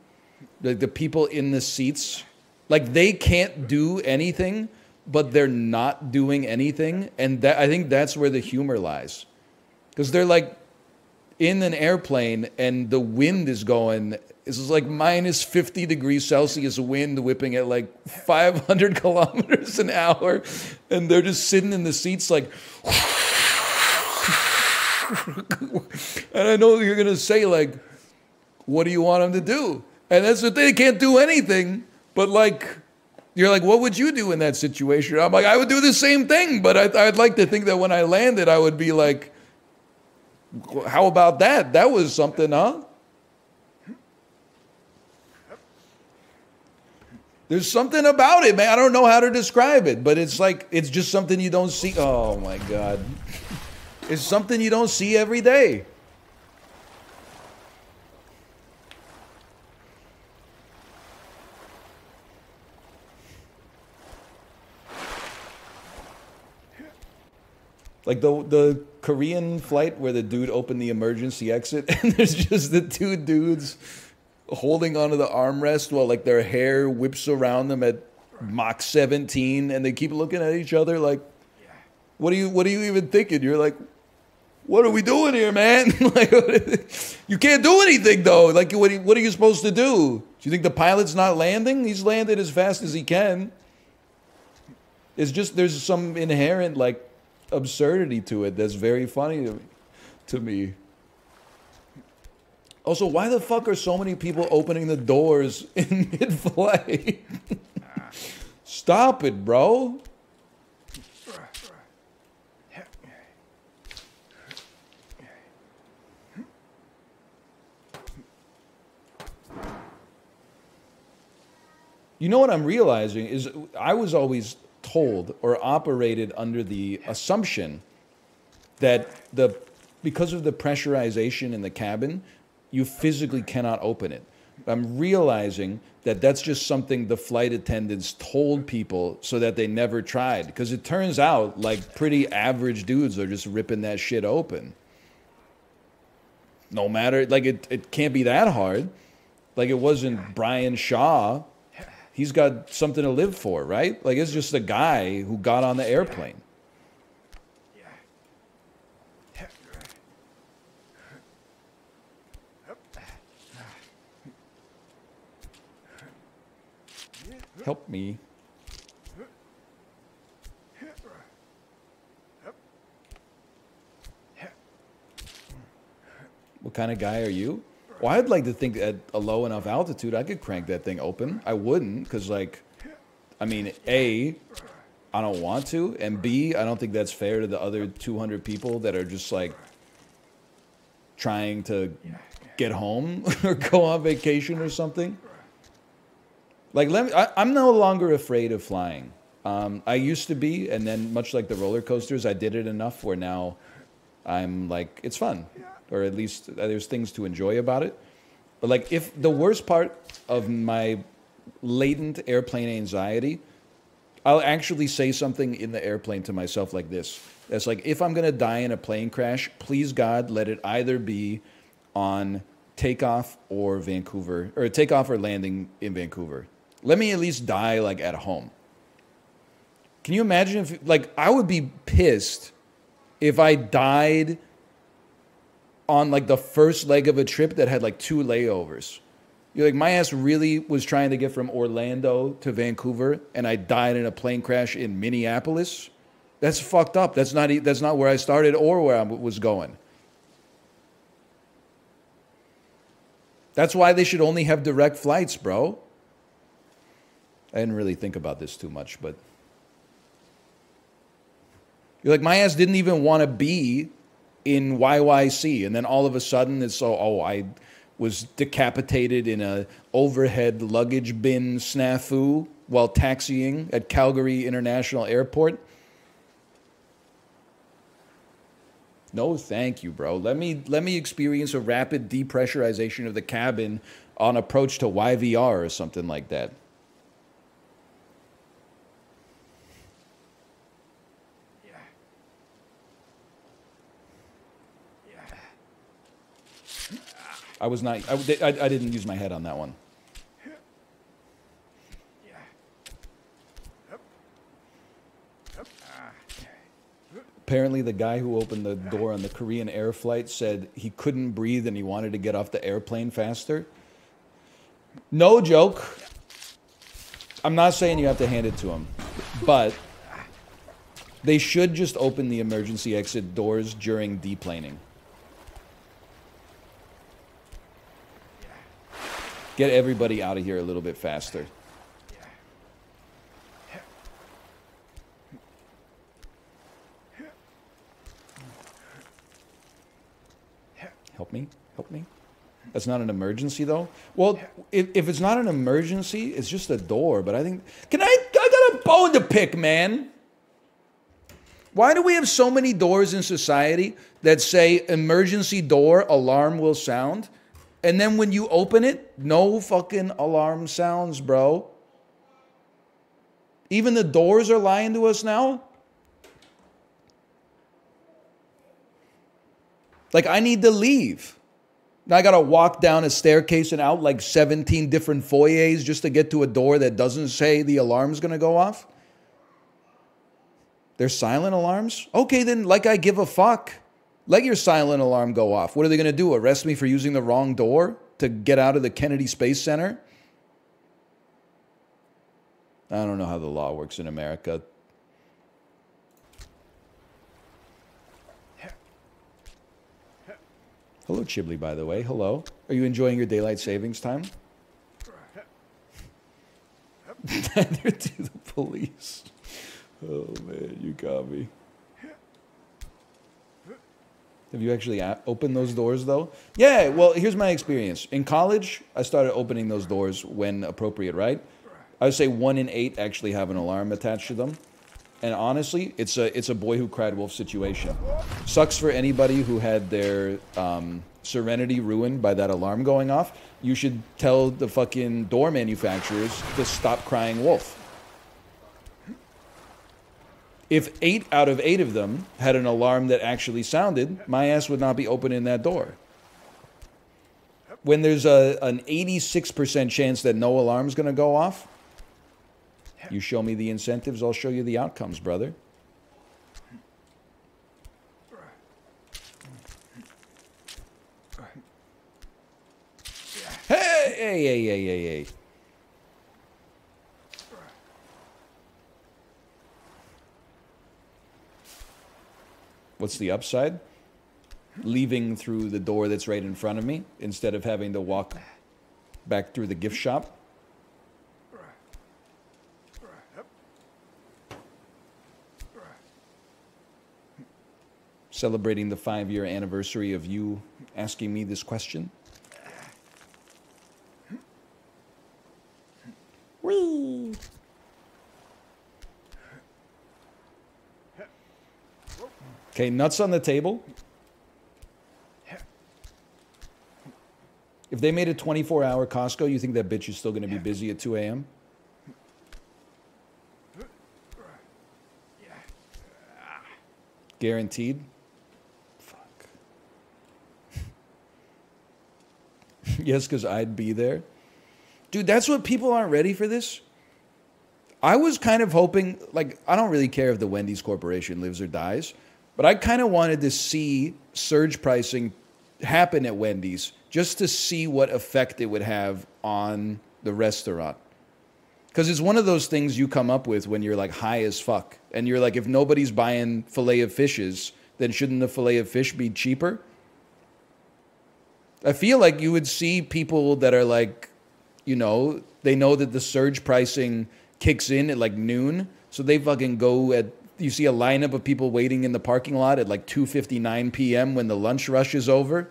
Like the people in the seats, like they can't do anything, but they're not doing anything, and that I think that's where the humor lies, because they're like in an airplane and the wind is going. This is like minus 50 degrees Celsius wind whipping at like 500 (laughs) kilometers an hour, and they're just sitting in the seats like. (laughs) and I know you're gonna say like, "What do you want them to do?" And that's the thing; they can't do anything. But like, You're like, what would you do in that situation? I'm like, I would do the same thing, but I, I'd like to think that when I landed, I would be like, how about that? That was something, huh? There's something about it, man. I don't know how to describe it, but it's like, it's just something you don't see. Oh my God. It's something you don't see every day. Like the the Korean flight where the dude opened the emergency exit (laughs) and there's just the two dudes holding onto the armrest while like their hair whips around them at Mach 17 and they keep looking at each other like what are you what are you even thinking? You're like what are we doing here, man? (laughs) like you can't do anything though. Like what what are you supposed to do? Do you think the pilot's not landing? He's landed as fast as he can. It's just there's some inherent like absurdity to it that's very funny to me. To me. Also, why the fuck are so many people opening the doors (laughs) in mid-flight? Stop it, bro. You know what I'm realizing is I was always told or operated under the assumption that the because of the pressurization in the cabin, you physically cannot open it. I'm realizing that that's just something the flight attendants told people so that they never tried. Because it turns out like pretty average dudes are just ripping that shit open. No matter, like it, it can't be that hard. Like it wasn't Brian Shaw he's got something to live for, right? Like it's just a guy who got on the airplane. Help me. What kind of guy are you? Well, I'd like to think at a low enough altitude, I could crank that thing open. I wouldn't, because, like, I mean, A, I don't want to, and B, I don't think that's fair to the other 200 people that are just, like, trying to get home (laughs) or go on vacation or something. Like, let me, I, am no longer afraid of flying. Um, I used to be, and then much like the roller coasters, I did it enough where now I'm like, it's fun or at least uh, there's things to enjoy about it. But like, if the worst part of my latent airplane anxiety, I'll actually say something in the airplane to myself like this. That's like, if I'm gonna die in a plane crash, please God, let it either be on takeoff or Vancouver, or takeoff or landing in Vancouver. Let me at least die like at home. Can you imagine if, like, I would be pissed if I died on like the first leg of a trip that had like two layovers. You're like, my ass really was trying to get from Orlando to Vancouver, and I died in a plane crash in Minneapolis. That's fucked up. That's not that's not where I started or where I was going. That's why they should only have direct flights, bro. I didn't really think about this too much, but you're like, my ass didn't even want to be in YYC, and then all of a sudden it's so oh I was decapitated in a overhead luggage bin snafu while taxiing at Calgary International Airport. No, thank you, bro. Let me let me experience a rapid depressurization of the cabin on approach to YVR or something like that. I was not. I, I, I didn't use my head on that one. Apparently, the guy who opened the door on the Korean Air flight said he couldn't breathe and he wanted to get off the airplane faster. No joke. I'm not saying you have to hand it to him, but they should just open the emergency exit doors during deplaning. get everybody out of here a little bit faster. Help me, help me. That's not an emergency though. Well, if, if it's not an emergency, it's just a door. But I think, can I, I got a bone to pick, man. Why do we have so many doors in society that say emergency door, alarm will sound? And then when you open it, no fucking alarm sounds, bro? Even the doors are lying to us now. Like I need to leave. Now I gotta walk down a staircase and out like 17 different foyers just to get to a door that doesn't say the alarm's gonna go off. They're silent alarms? Okay, then, like I give a fuck. Let your silent alarm go off. What are they gonna do? Arrest me for using the wrong door to get out of the Kennedy Space Center? I don't know how the law works in America. Hello, Chiblee, by the way. Hello. Are you enjoying your daylight savings time? (laughs) They're to the police. Oh, man, you got me. Have you actually opened those doors, though? Yeah, well, here's my experience. In college, I started opening those doors when appropriate, right? I would say one in eight actually have an alarm attached to them. And honestly, it's a it's a boy who cried wolf situation. Sucks for anybody who had their um, serenity ruined by that alarm going off. You should tell the fucking door manufacturers to stop crying wolf. If eight out of eight of them had an alarm that actually sounded, my ass would not be opening that door. When there's a an 86% chance that no alarm's going to go off, you show me the incentives, I'll show you the outcomes, brother. Hey, hey, hey, hey, hey, hey. What's the upside? Leaving through the door that's right in front of me instead of having to walk back through the gift shop. celebrating the five year anniversary of you asking me this question. Whee! Okay, nuts on the table. If they made a 24 hour Costco, you think that bitch is still going to be busy at 2 a.m.? Guaranteed? Fuck. (laughs) yes, because I'd be there. Dude, that's what people aren't ready for this. I was kind of hoping, like, I don't really care if the Wendy's Corporation lives or dies, but I kind of wanted to see surge pricing happen at Wendy's just to see what effect it would have on the restaurant. Because it's one of those things you come up with when you're like high as fuck. And you're like, if nobody's buying filet of fishes, then shouldn't the filet of fish be cheaper? I feel like you would see people that are like, you know, they know that the surge pricing kicks in at like noon. So they fucking go at, you see a lineup of people waiting in the parking lot at like 2.59 p.m. when the lunch rush is over.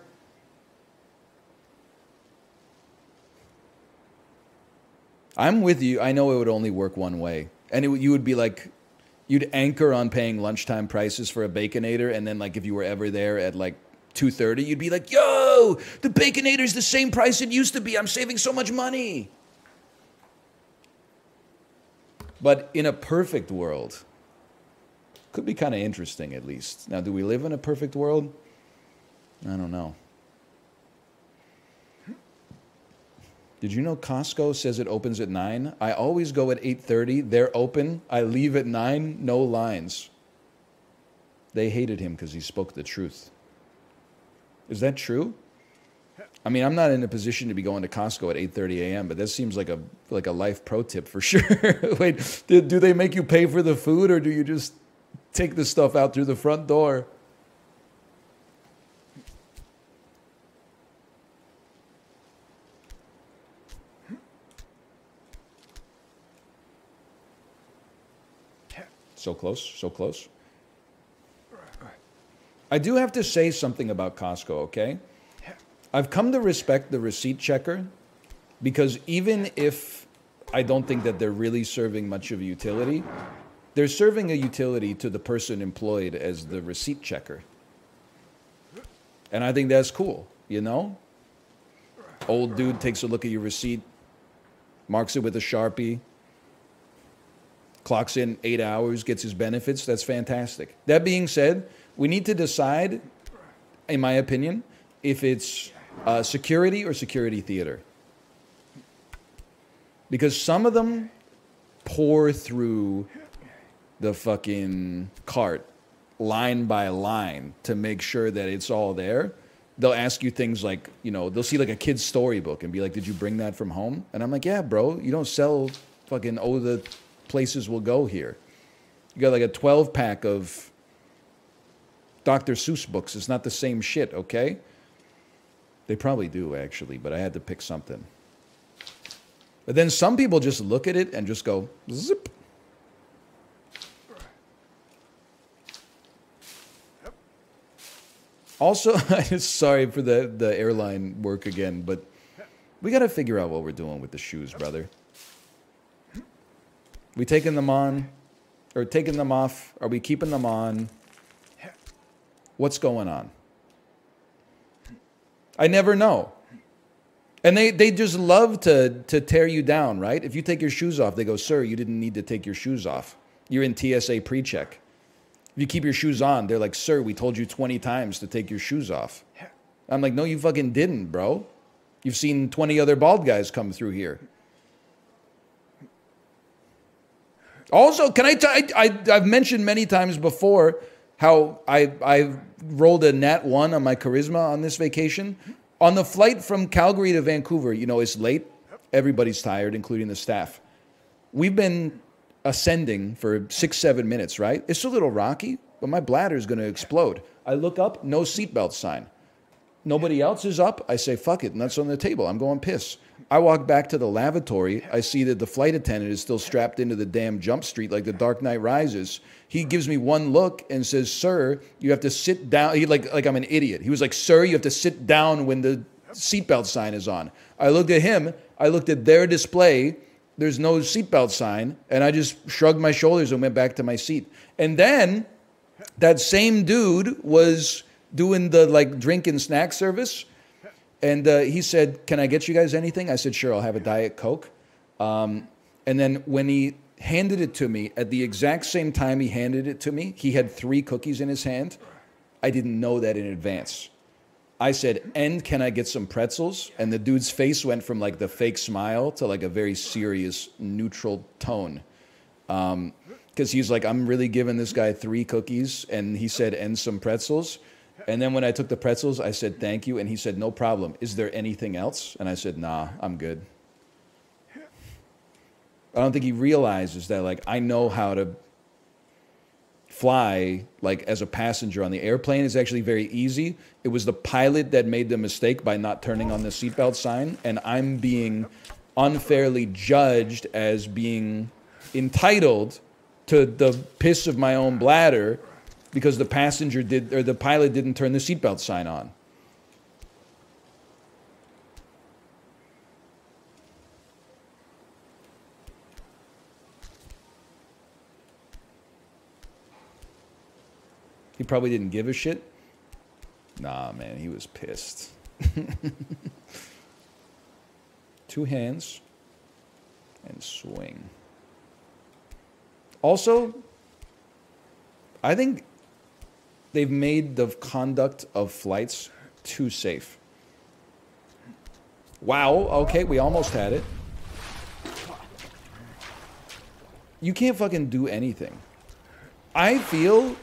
I'm with you. I know it would only work one way. And it, you would be like, you'd anchor on paying lunchtime prices for a Baconator. And then, like, if you were ever there at like 2.30, you'd be like, yo, the Baconator's the same price it used to be. I'm saving so much money. But in a perfect world, could be kind of interesting at least. Now, do we live in a perfect world? I don't know. Did you know Costco says it opens at 9? I always go at 8:30. They're open. I leave at 9, no lines. They hated him because he spoke the truth. Is that true? I mean, I'm not in a position to be going to Costco at 8:30 a.m., but that seems like a like a life pro tip for (laughs) sure. Wait, do, do they make you pay for the food or do you just take the stuff out through the front door? So close, so close. I do have to say something about Costco, okay? I've come to respect the receipt checker because even if I don't think that they're really serving much of utility, they're serving a utility to the person employed as the receipt checker. And I think that's cool, you know? Old dude takes a look at your receipt, marks it with a Sharpie, clocks in eight hours, gets his benefits. That's fantastic. That being said, we need to decide, in my opinion, if it's uh, security or security theater. Because some of them pour through the fucking cart line by line to make sure that it's all there. They'll ask you things like, you know, they'll see like a kid's storybook and be like, Did you bring that from home? And I'm like, Yeah, bro, you don't sell fucking, oh, the places will go here. You got like a 12 pack of Dr. Seuss books. It's not the same shit, okay? They probably do, actually, but I had to pick something. But then some people just look at it and just go, zip. Also, (laughs) sorry for the, the airline work again, but we got to figure out what we're doing with the shoes, brother. We taking them on or taking them off? Are we keeping them on? What's going on? I never know. And they, they just love to, to tear you down, right? If you take your shoes off, they go, Sir, you didn't need to take your shoes off. You're in TSA pre check. If you keep your shoes on, they're like, Sir, we told you 20 times to take your shoes off. I'm like, No, you fucking didn't, bro. You've seen 20 other bald guys come through here. Also, can I? T- I, I I've mentioned many times before how I I rolled a nat one on my charisma on this vacation. On the flight from Calgary to Vancouver, you know, it's late. Everybody's tired, including the staff. We've been ascending for six, seven minutes, right? It's a little rocky, but my bladder is going to explode. I look up, no seatbelt sign. Nobody else is up. I say, fuck it, nuts on the table. I'm going piss. I walk back to the lavatory. I see that the flight attendant is still strapped into the damn jump street like the Dark Knight Rises. He gives me one look and says, "Sir, you have to sit down." He like like I'm an idiot. He was like, "Sir, you have to sit down when the seatbelt sign is on." I looked at him. I looked at their display. There's no seatbelt sign, and I just shrugged my shoulders and went back to my seat. And then that same dude was doing the like drink and snack service and uh, he said, Can I get you guys anything? I said, Sure, I'll have a Diet Coke. Um, and then when he handed it to me, at the exact same time he handed it to me, he had three cookies in his hand. I didn't know that in advance. I said, And can I get some pretzels? And the dude's face went from like the fake smile to like a very serious, neutral tone. Because um, he's like, I'm really giving this guy three cookies. And he said, And some pretzels. And then when I took the pretzels, I said, thank you. And he said, no problem. Is there anything else? And I said, nah, I'm good. I don't think he realizes that, like, I know how to fly, like, as a passenger on the airplane is actually very easy. It was the pilot that made the mistake by not turning on the seatbelt sign. And I'm being unfairly judged as being entitled to the piss of my own bladder because the passenger did or the pilot didn't turn the seatbelt sign on. He probably didn't give a shit. Nah, man, he was pissed. (laughs) Two hands and swing. Also, I think they've made the conduct of flights too safe. Wow, okay, we almost had it. You can't fucking do anything. I feel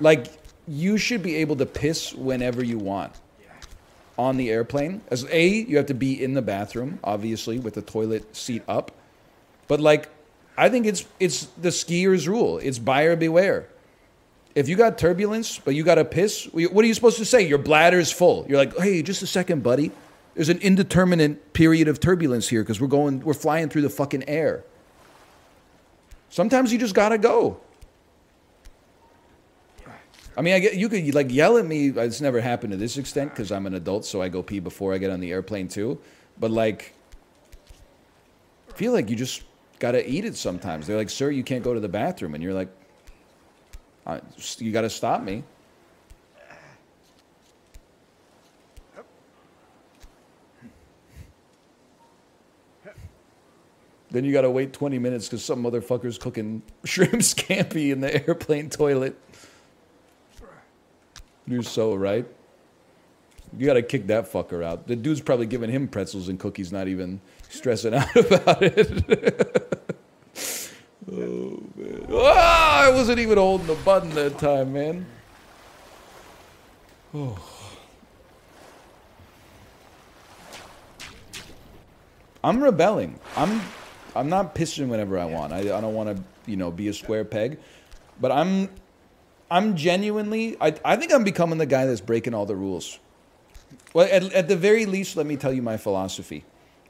like you should be able to piss whenever you want on the airplane. As A, you have to be in the bathroom, obviously, with the toilet seat up. But like, I think it's it's the skier's rule. It's buyer beware. If you got turbulence, but you got to piss, what are you supposed to say? Your bladder's full. You're like, hey, just a second, buddy. There's an indeterminate period of turbulence here because we're going, we're flying through the fucking air. Sometimes you just gotta go. I mean, I get you could like yell at me. It's never happened to this extent because I'm an adult, so I go pee before I get on the airplane too. But like, I feel like you just gotta eat it sometimes. They're like, "Sir, you can't go to the bathroom," and you're like, "You gotta stop me." Then you gotta wait 20 minutes because some motherfucker's cooking (laughs) shrimp scampi in the airplane toilet. You're so right. You gotta kick that fucker out. The dude's probably giving him pretzels and cookies, not even stressing (laughs) out about it. (laughs) oh man. Ah, I wasn't even holding the button that time, man. Oh. I'm rebelling. I'm I'm not pissing whenever I want. I, I don't want to, you know, be a square peg. But I'm I'm genuinely I I think I'm becoming the guy that's breaking all the rules. Well, at, at the very least, let me tell you my philosophy.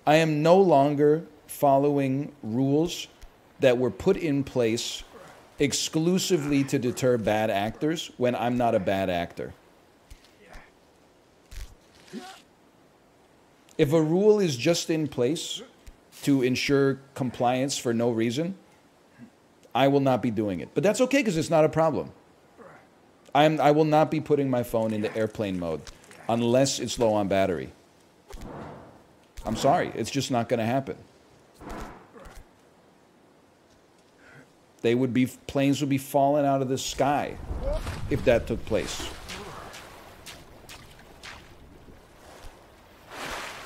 I am no longer following rules that were put in place exclusively to deter bad actors when I'm not a bad actor. If a rule is just in place to ensure compliance for no reason, I will not be doing it. But that's okay because it's not a problem. I'm, I will not be putting my phone into airplane mode unless it's low on battery. I'm sorry, it's just not going to happen. They would be planes would be falling out of the sky if that took place.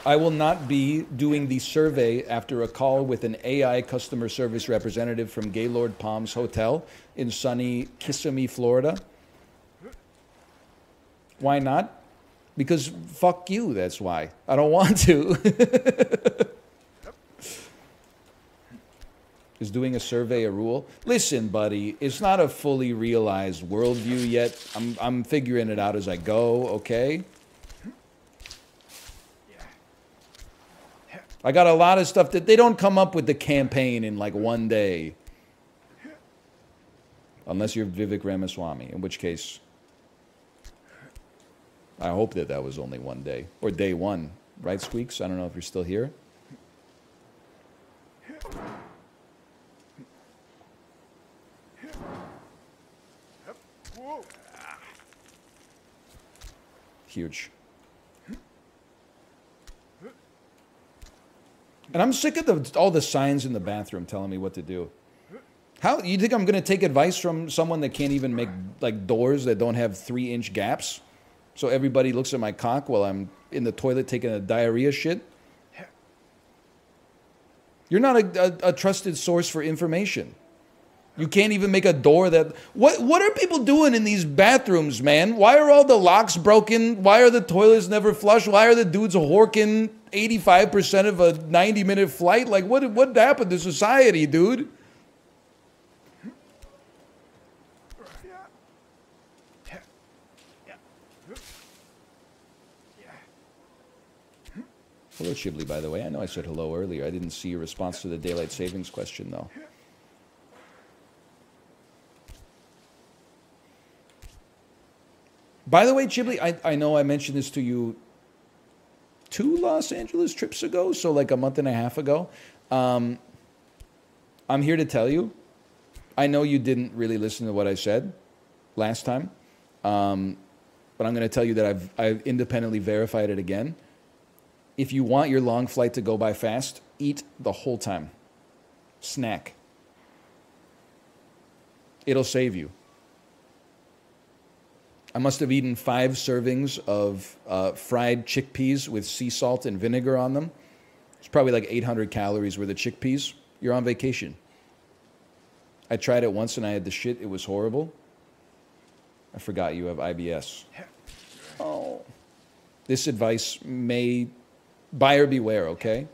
I will not be doing the survey after a call with an AI customer service representative from Gaylord Palms Hotel in sunny Kissimmee, Florida. Why not? Because fuck you, that's why. I don't want to. (laughs) Is doing a survey a rule? Listen, buddy, it's not a fully realized worldview yet. I'm, I'm figuring it out as I go, okay? I got a lot of stuff that they don't come up with the campaign in like one day. Unless you're Vivek Ramaswamy, in which case, I hope that that was only one day or day one, right, Squeex? I don't know if you're still here. Huge. And I'm sick of the, all the signs in the bathroom telling me what to do. How you think I'm going to take advice from someone that can't even make like doors that don't have three inch gaps? So everybody looks at my cock while I'm in the toilet taking a diarrhea shit. You're not a, a, a trusted source for information. You can't even make a door that. What What are people doing in these bathrooms, man? Why are all the locks broken? Why are the toilets never flush? Why are the dudes horking 85% of a 90 minute flight? Like, what, what happened to society, dude? Hello, Chiblee, by the way. I know I said hello earlier. I didn't see your response to the daylight savings question, though. By the way, Chiblee, I, I know I mentioned this to you two Los Angeles trips ago, so like a month and a half ago. Um, I'm here to tell you, I know you didn't really listen to what I said last time, um, but I'm going to tell you that I've, I've independently verified it again. If you want your long flight to go by fast, eat the whole time. Snack. It'll save you. I must have eaten five servings of uh, fried chickpeas with sea salt and vinegar on them. It's probably like 800 calories worth of chickpeas. You're on vacation. I tried it once and I had the shit. It was horrible. I forgot you have IBS. Oh. This advice may buyer beware, okay?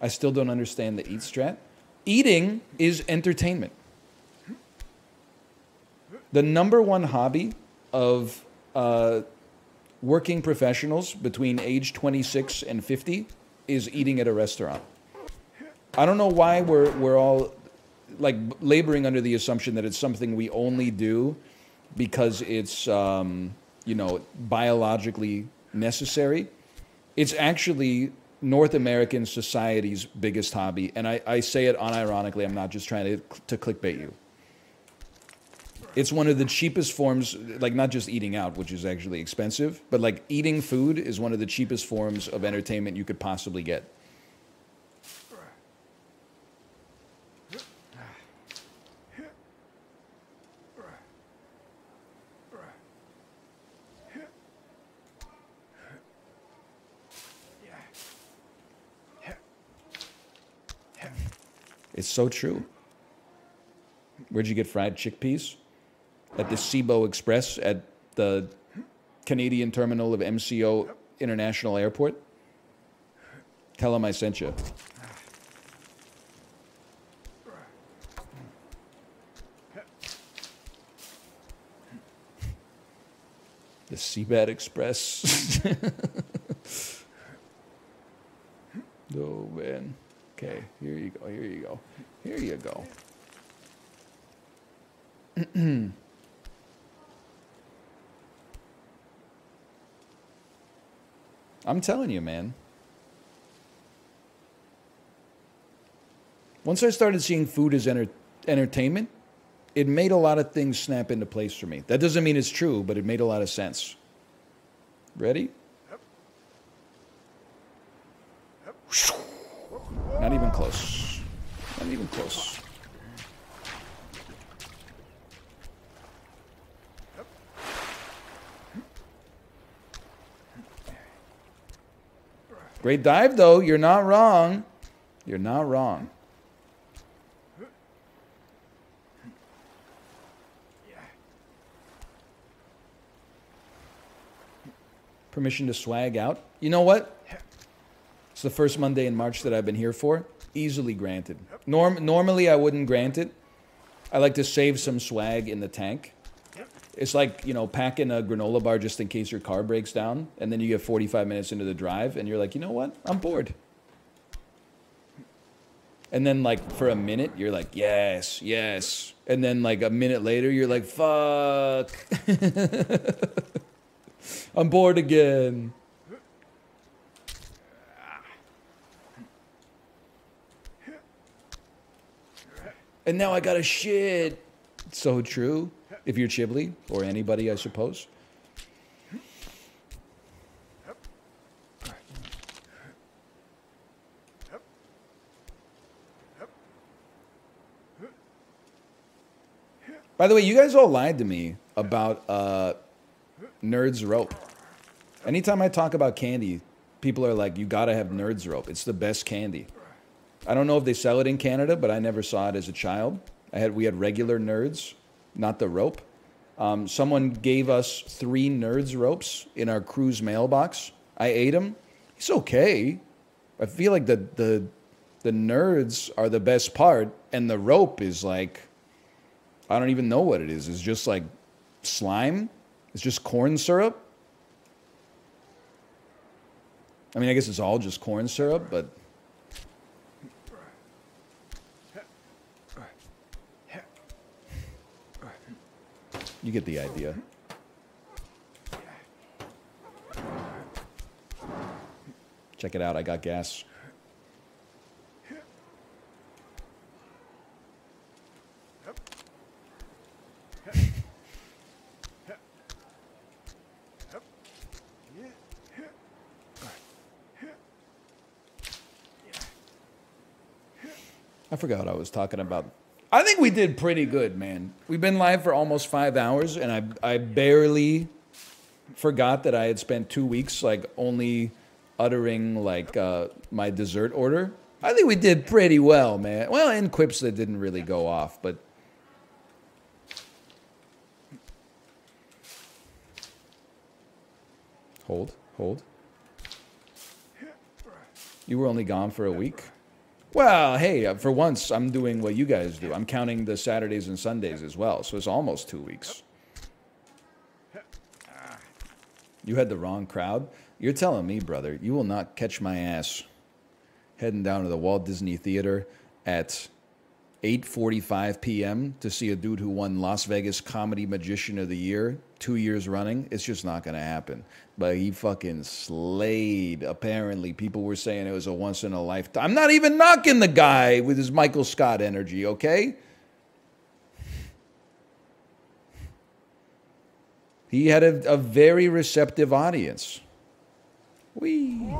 I still don't understand the eat strat. Eating is entertainment the number one hobby of uh, working professionals between age 26 and 50 is eating at a restaurant. I don't know why we're, we're all like laboring under the assumption that it's something we only do because it's um, you know biologically necessary. It's actually North American society's biggest hobby, and I, I say it unironically. I'm not just trying to to clickbait you. It's one of the cheapest forms, like not just eating out, which is actually expensive, but like eating food is one of the cheapest forms of entertainment you could possibly get. It's so true. Where'd you get fried chickpeas? At the SIBO Express at the Canadian terminal of MCO International Airport? Tell them I sent you. The Seabed Express. (laughs) oh, man. Okay, here you go. Here you go. Here you go. (clears throat) I'm telling you, man. Once I started seeing food as enter- entertainment, it made a lot of things snap into place for me. That doesn't mean it's true, but it made a lot of sense. Ready? Not even close. Not even close. Great dive, though. You're not wrong. You're not wrong. Permission to swag out. You know what? It's the first Monday in March that I've been here for. Easily granted. Norm- normally, I wouldn't grant it. I like to save some swag in the tank. It's like, you know, packing a granola bar just in case your car breaks down. And then you get 45 minutes into the drive and you're like, you know what? I'm bored. And then, like, for a minute, you're like, yes, yes. And then, like, a minute later, you're like, fuck. (laughs) I'm bored again. And now I got to shit. So true. If you're Chiblee or anybody, I suppose. By the way, you guys all lied to me about uh, Nerds Rope. Anytime I talk about candy, people are like, you gotta have Nerds Rope. It's the best candy. I don't know if they sell it in Canada, but I never saw it as a child. I had we had regular Nerds, not the rope. Um, someone gave us three Nerds ropes in our cruise mailbox. I ate them. It's okay. I feel like the the the Nerds are the best part, and the rope is like I don't even know what it is. It's just like slime. It's just corn syrup. I mean, I guess it's all just corn syrup, but you get the idea. Check it out. I got gas. I forgot I was talking about. I think we did pretty good, man. We've been live for almost five hours, and I I barely forgot that I had spent two weeks like only uttering like uh, my dessert order. I think we did pretty well, man. Well, in quips that didn't really go off, but hold, hold. You were only gone for a week. Well, hey, uh, for once, I'm doing what you guys do. I'm counting the Saturdays and Sundays as well, so it's almost two weeks. You had the wrong crowd. You're telling me, brother, you will not catch my ass heading down to the Walt Disney Theater at 8:45 p.m. to see a dude who won Las Vegas Comedy Magician of the Year two years running. It's just not gonna happen. But he fucking slayed. Apparently, people were saying it was a once in a lifetime. I'm not even knocking the guy with his Michael Scott energy. Okay. He had a, a very receptive audience. Wee.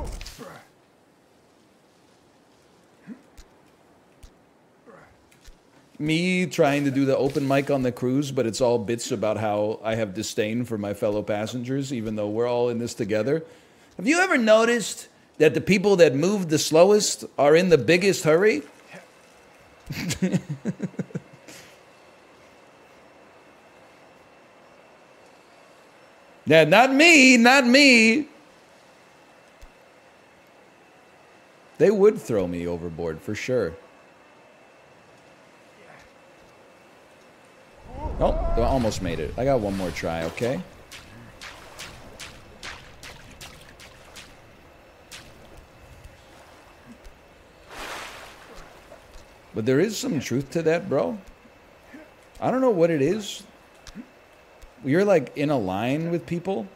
Me trying to do the open mic on the cruise, but it's all bits about how I have disdain for my fellow passengers, even though we're all in this together. Have you ever noticed that the people that move the slowest are in the biggest hurry? (laughs) Yeah, not me, not me. They would throw me overboard for sure. Oh, I almost made it. I got one more try, okay? But there is some truth to that, bro. I don't know what it is. You're like in a line with people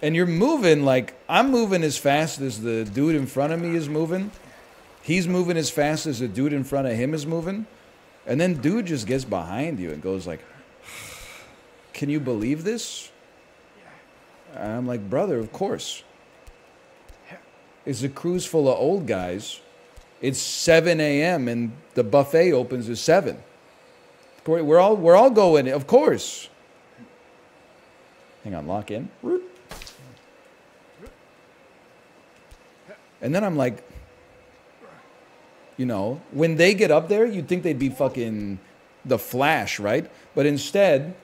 and you're moving like I'm moving as fast as the dude in front of me is moving. He's moving as fast as the dude in front of him is moving. And then dude just gets behind you and goes like, "Can you believe this?" I'm like, "Brother, of course." It's a cruise full of old guys. It's 7 a.m. and the buffet opens at 7. We're all we're all going, of course. Hang on, lock in. And then I'm like, you know, when they get up there, you'd think they'd be fucking the Flash, right? But instead,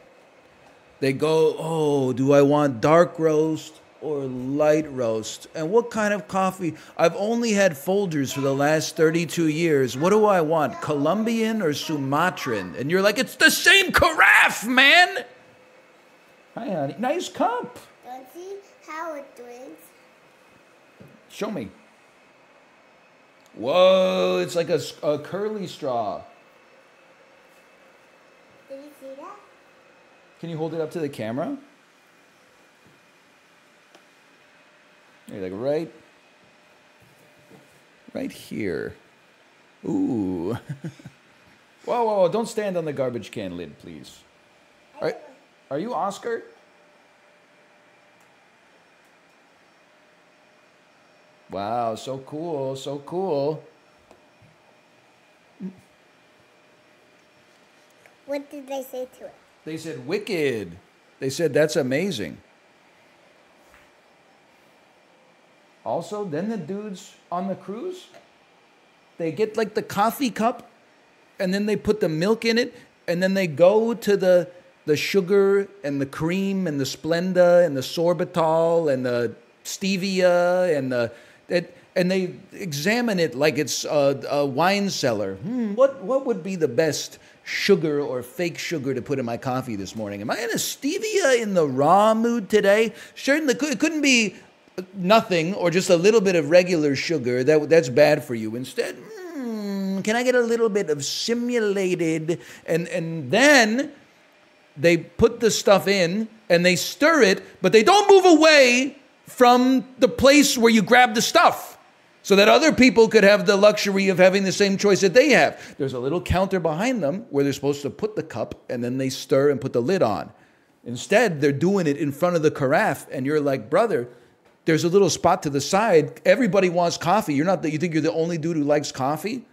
they go, oh, do I want dark roast or light roast? And what kind of coffee? I've only had Folgers for the last 32 years. What do I want, Colombian or Sumatran? And you're like, it's the same carafe, man! Hi, honey. Nice cup. Don't see how it drinks. Show me. Whoa, it's like a, a curly straw. Did you see that? Can you hold it up to the camera? You're like right, right here. Ooh. (laughs) whoa, whoa, whoa! Don't stand on the garbage can lid, please. Are, are you Oscar? Wow, so cool, so cool. What did they say to it? They said wicked. They said that's amazing. Also, then the dudes on the cruise, they get like the coffee cup and then they put the milk in it and then they go to the the sugar and the cream and the Splenda and the sorbitol and the stevia and the it, and they examine it like it's a, a wine cellar. Hmm, what what would be the best sugar or fake sugar to put in my coffee this morning? Am I in a stevia in the raw mood today? Certainly, it couldn't be nothing or just a little bit of regular sugar. That that's bad for you. Instead, hmm, can I get a little bit of simulated and and then they put the stuff in and they stir it, but they don't move away from the place where you grab the stuff so that other people could have the luxury of having the same choice that they have. There's a little counter behind them where they're supposed to put the cup and then they stir and put the lid on. Instead, they're doing it in front of the carafe, and you're like, brother, there's a little spot to the side. Everybody wants coffee. You're not. You think you're the only dude who likes coffee?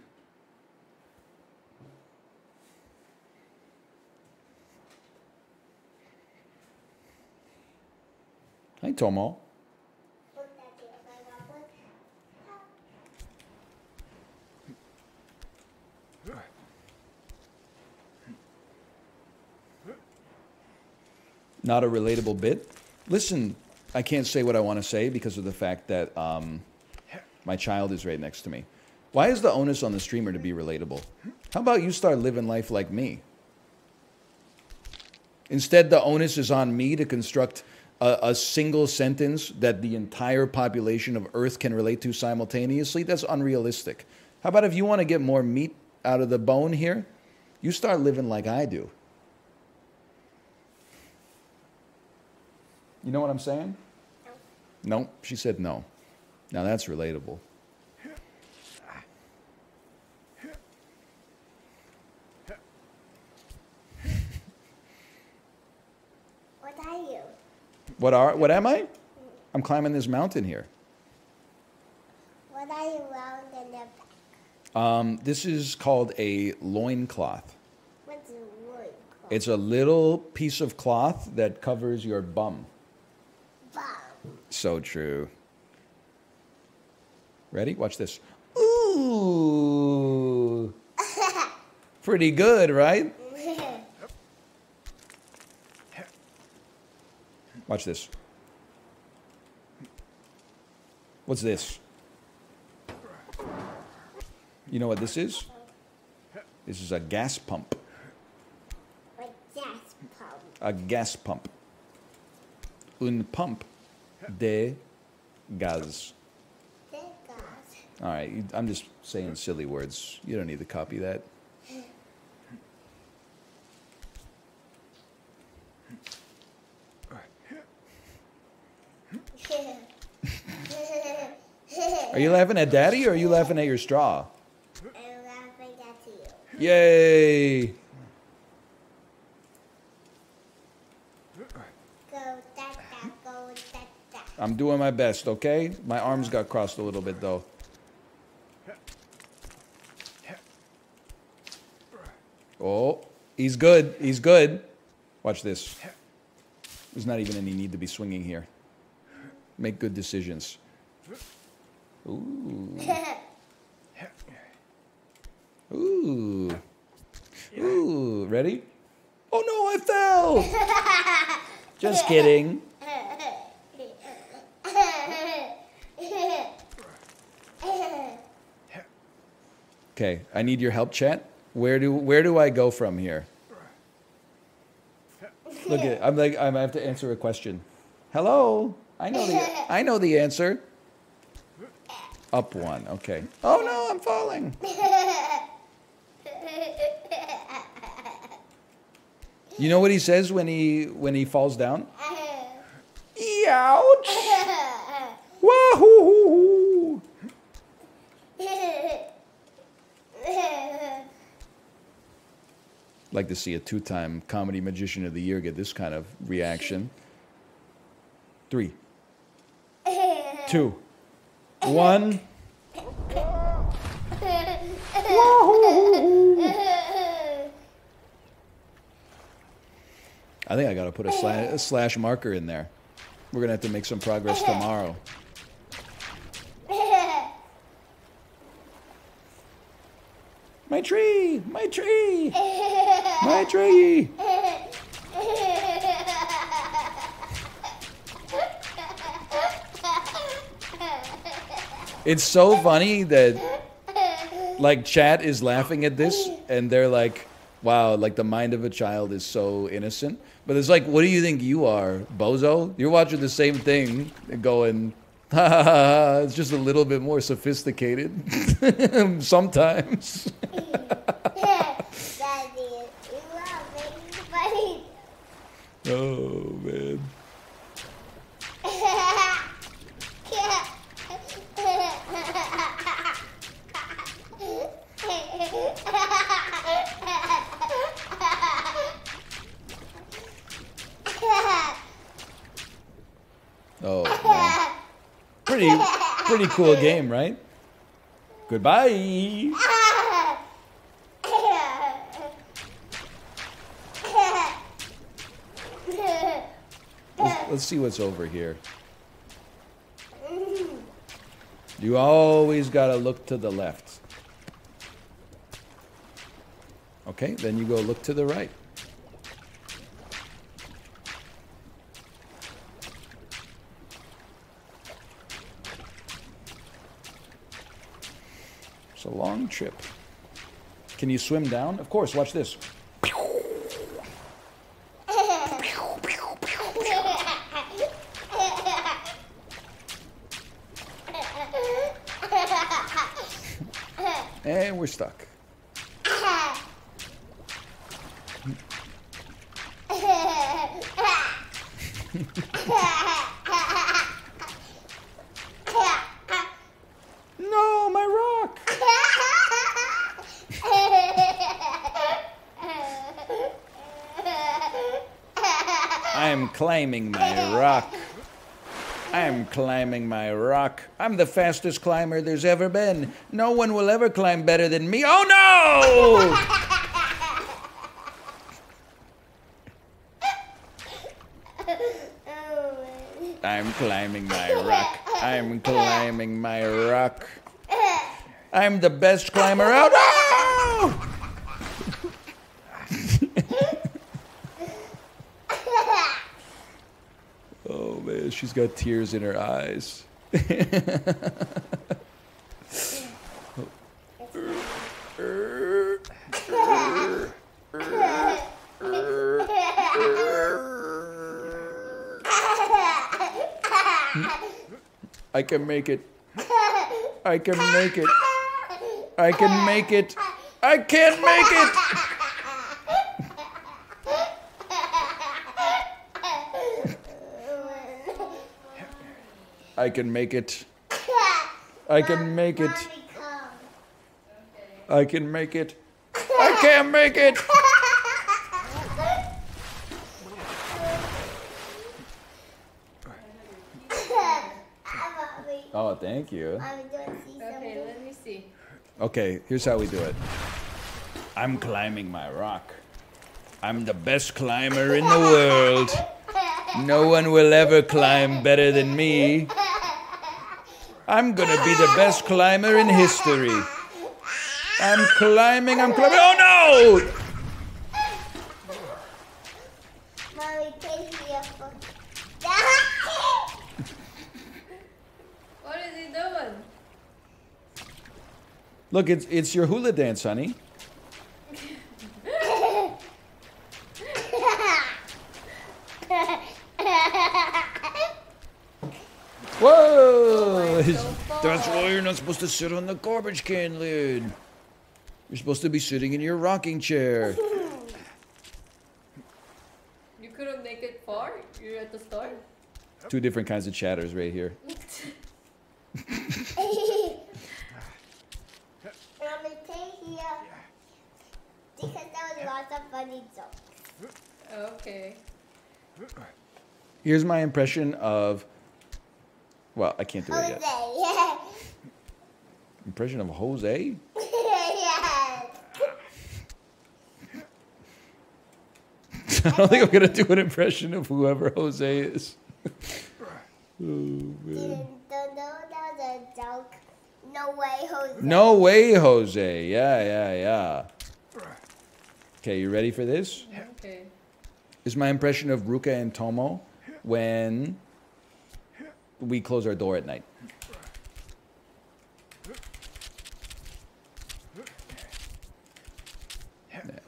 Hi, Tomo. Put that there. I got one. Not a relatable bit. Listen, I can't say what I want to say because of the fact that um, my child is right next to me. Why is the onus on the streamer to be relatable? How about you start living life like me? Instead, the onus is on me to construct a, a single sentence that the entire population of Earth can relate to simultaneously. That's unrealistic. How about if you want to get more meat out of the bone here, you start living like I do. You know what I'm saying? No. She said no. Now that's relatable. What are you? What are what am I? I'm climbing this mountain here. What are you wearing in the back? Um, this is called a loincloth. What's word called? It's a little piece of cloth that covers your. Bum. So true. Ready? Watch this. Ooh. (laughs) Pretty good, right? (laughs) Watch this. What's this? You know what this is? This is a gas pump. A gas pump? A gas pump. Un pump de gas. Gas. All right, I'm just saying silly words. You don't need to copy that. (laughs) Are you laughing at daddy or are you laughing at your straw? I'm laughing at you. Yay! Go da da, go da da. I'm doing my best, okay? My arms got crossed a little bit though. Oh, he's good. He's good. Watch this. There's not even any need to be swinging here. Make good decisions. (laughs) Ooh. Ooh. Ooh. Ready? Oh no, I fell! (laughs) Just kidding. Okay, I need your help, chat. Where do where do I go from here? Look at I'm like I'm, I have to answer a question. Hello, I know the I know the answer. Up one. Okay. Oh no, I'm falling. You know what he says when he when he falls down? Uh-huh. Ouch! Wahoo! Like to see a two-time comedy magician of the year get this kind of reaction. Three, (laughs) two, one. (laughs) I think I got to put a slash, a slash marker in there. We're gonna have to make some progress tomorrow. My tree, my tree, my tree. It's so funny that like chat is laughing at this and they're like, wow, like the mind of a child is so innocent. But it's like, what do you think you are, bozo? You're watching the same thing going. (laughs) it's just a little bit more sophisticated (laughs) sometimes. Daddy, you are making funny. Oh man. (laughs) Oh. Pretty pretty cool game, right? Goodbye. Let's, let's see what's over here. You always got to look to the left. Okay, then you go look to the right. A long trip. Can you swim down? Of course, watch this. (laughs) And we're stuck. No, my rock. I am climbing my rock. I am climbing my rock. I'm the fastest climber there's ever been. No one will ever climb better than me. Oh no! I'm climbing my rock. I'm climbing my rock. I'm the best climber out. Oh! She's got tears in her eyes. I can make it. I can make it. I can make it. I can't make it. I can make it. I can make it. I can make it. I can't make it. (laughs) Oh, thank you. Mommy, do you see Okay, let me see. Okay, here's how we do it. I'm climbing my rock. I'm the best climber in the world. No one will ever climb better than me. (laughs) I'm gonna be the best climber in history. I'm climbing, I'm climbing. Oh no! Mommy, take me up. for- What is he doing? Look, it's it's your hula dance, honey. Whoa! That's why you're not supposed to sit on the garbage can lid. You're supposed to be sitting in your rocking chair. You couldn't make it far? You're at the start? Two different kinds of chatters right here. Mommy, take here. Because there was lots of funny jokes. Okay. Here's my impression of. Well, I can't do it yet. yeah. (laughs) Impression of Jose? (laughs) yes. (laughs) I don't think I'm gonna do an impression of whoever Jose is. oh man. Didn't don't know that was a joke. No way, Jose. No way, Jose. Yeah, yeah, yeah. Okay, you ready for this? Okay. This is my impression of Ruka and Tomo when we close our door at night.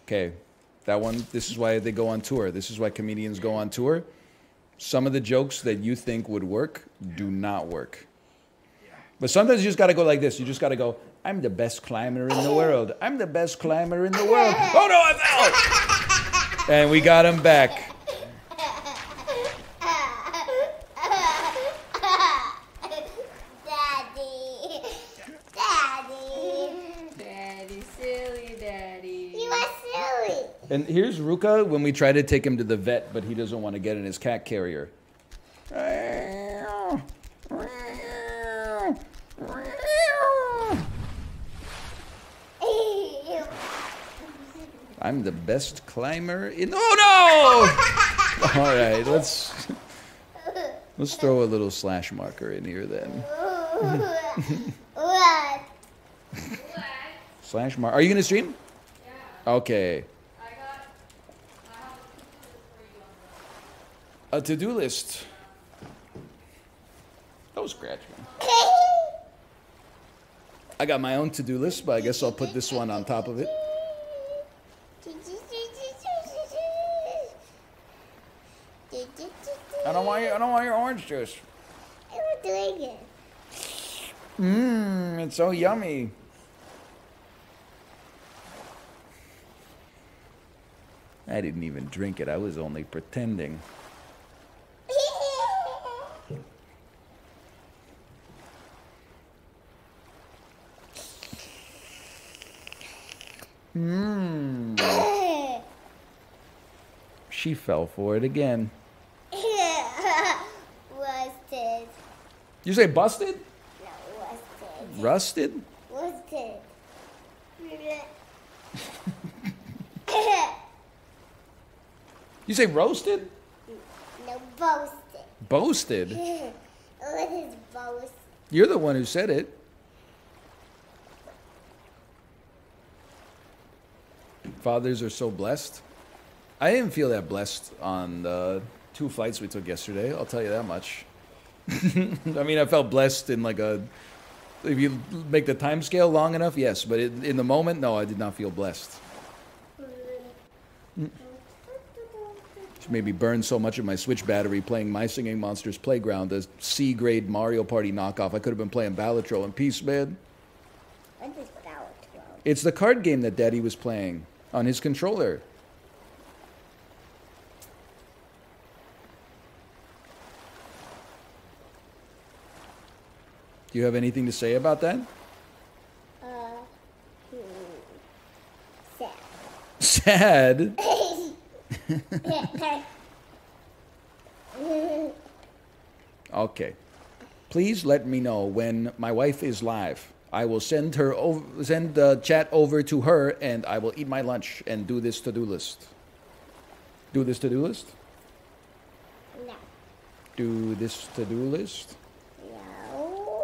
Okay, that one, this is why they go on tour. This is why comedians go on tour. Some of the jokes that you think would work do not work. But sometimes you just gotta go like this. You just gotta go, I'm the best climber in the world. I'm the best climber in the world. Oh no, I fell! And we got him back. Daddy. Daddy. Daddy, silly daddy. You are silly. And here's Ruka when we try to take him to the vet, but he doesn't want to get in his cat carrier. I'm the best climber in. Oh no! (laughs) All right, let's let's throw a little slash marker in here then. (laughs) Slash mark. Are you gonna stream? Yeah. Okay. I got. I have a to-do list. Don't scratch me. I got my own to-do list, but I guess I'll put this one on top of it. I don't want you, I don't want your orange juice. I'm doing it. Mmm, it's so yummy. I didn't even drink it. I was only pretending. Hmm. She fell for it again. (laughs) Rusted. You say busted? No, rusted. Rusted? Rusted. (laughs) You say roasted? no, boasted. Boasted? (laughs) what is boast? You're the one who said it. Fathers are so blessed. I didn't feel that blessed on the two flights we took yesterday. I'll tell you that much. (laughs) I mean, I felt blessed in like a. If you make the time scale long enough, yes. But in, in the moment, no, I did not feel blessed. Just made me burn so much of my Switch battery playing My Singing Monsters Playground, a C grade Mario Party knockoff. I could have been playing Balatro in peace, man. What is Balatro? It's the card game that Daddy was playing on his controller. Do you have anything to say about that? Uh, hmm. Sad. Sad. (laughs) Okay. Please let me know when my wife is live. I will send her over, send the chat over to her, and I will eat my lunch and do this to-do list. Do this to-do list. no. Do this to-do list. No.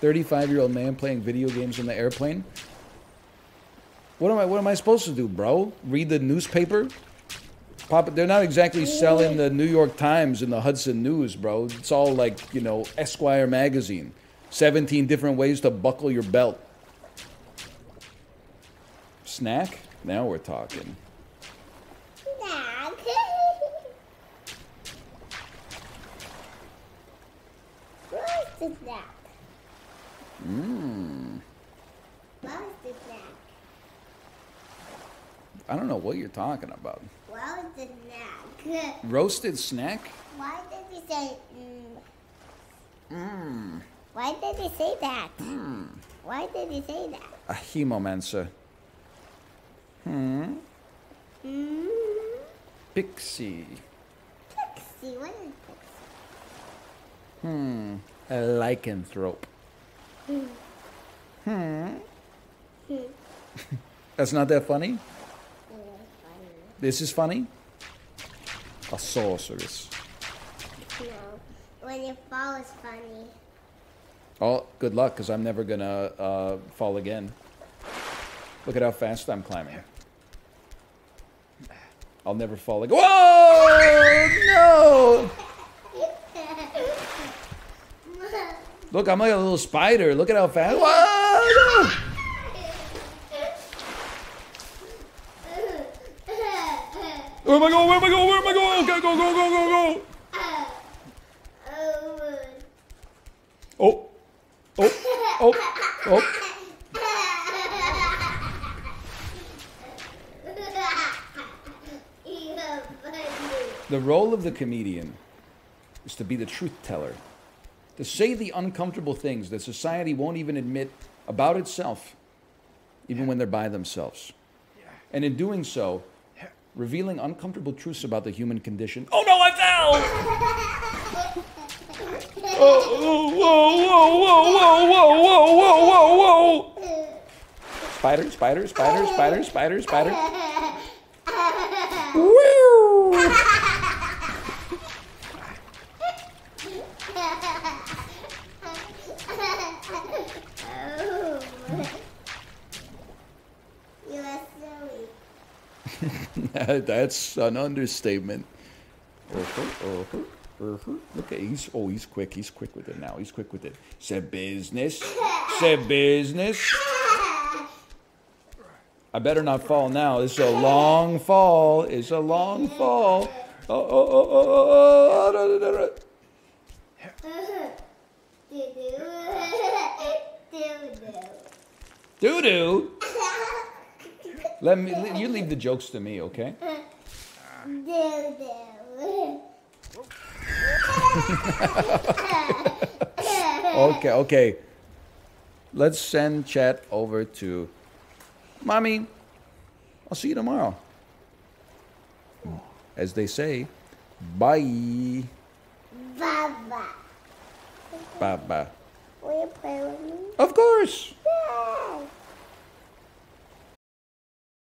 35-year-old man playing video games on the airplane. What am I? What am I supposed to do, bro? Read the newspaper? Papa, they're not exactly selling the New York Times and the Hudson News, bro. It's all like you know Esquire magazine. 17 different ways to buckle your belt. Snack? Now we're talking. Snack. Where's the snack? Mmm. Where's the snack? I don't know what you're talking about. The snack? Roasted snack? Why did he say mm? Mmm. Why did he say that? Why did he say that? A hemomancer. Hmm. Mm. Pixie. Pixie, what is pixie? Hmm. A lycanthrope. Hmm. Hmm. (laughs) That's not that funny. This is funny? A sorceress. No. When you fall is funny. Oh, good luck, because I'm never gonna uh, fall again. Look at how fast I'm climbing. I'll never fall again. Whoa! No! Look, I'm like a little spider. Look at how fast. Whoa! No! Where am I going? Where am I going? Where am I going? Okay, go, go, go, go, go. Oh. Oh. Oh. Oh. The role of the comedian is to be the truth teller, to say the uncomfortable things that society won't even admit about itself, even when they're by themselves. And in doing so, revealing uncomfortable truths about the human condition. Oh no, I fell! (laughs) Oh, oh, whoa, whoa, whoa, whoa, whoa, whoa, whoa, whoa! Spider, spider, spider, spider, spider, spider. Woo! You are silly. That's an understatement. Uh-huh, uh-huh, uh-huh. Mm-hmm. Look at he's oh he's quick. He's quick with it now. He's quick with it. Said business. Said business. I better not fall now. Is a long fall. It's a long fall. Oh oh oh oh oh. oh, da, da, da, da. Doo doo. Let me. You leave the jokes to me, okay? (laughs) Okay, okay. Let's send chat over to Mommy, I'll see you tomorrow. As they say, bye. Baba. Bye. Will you play with me? Of course.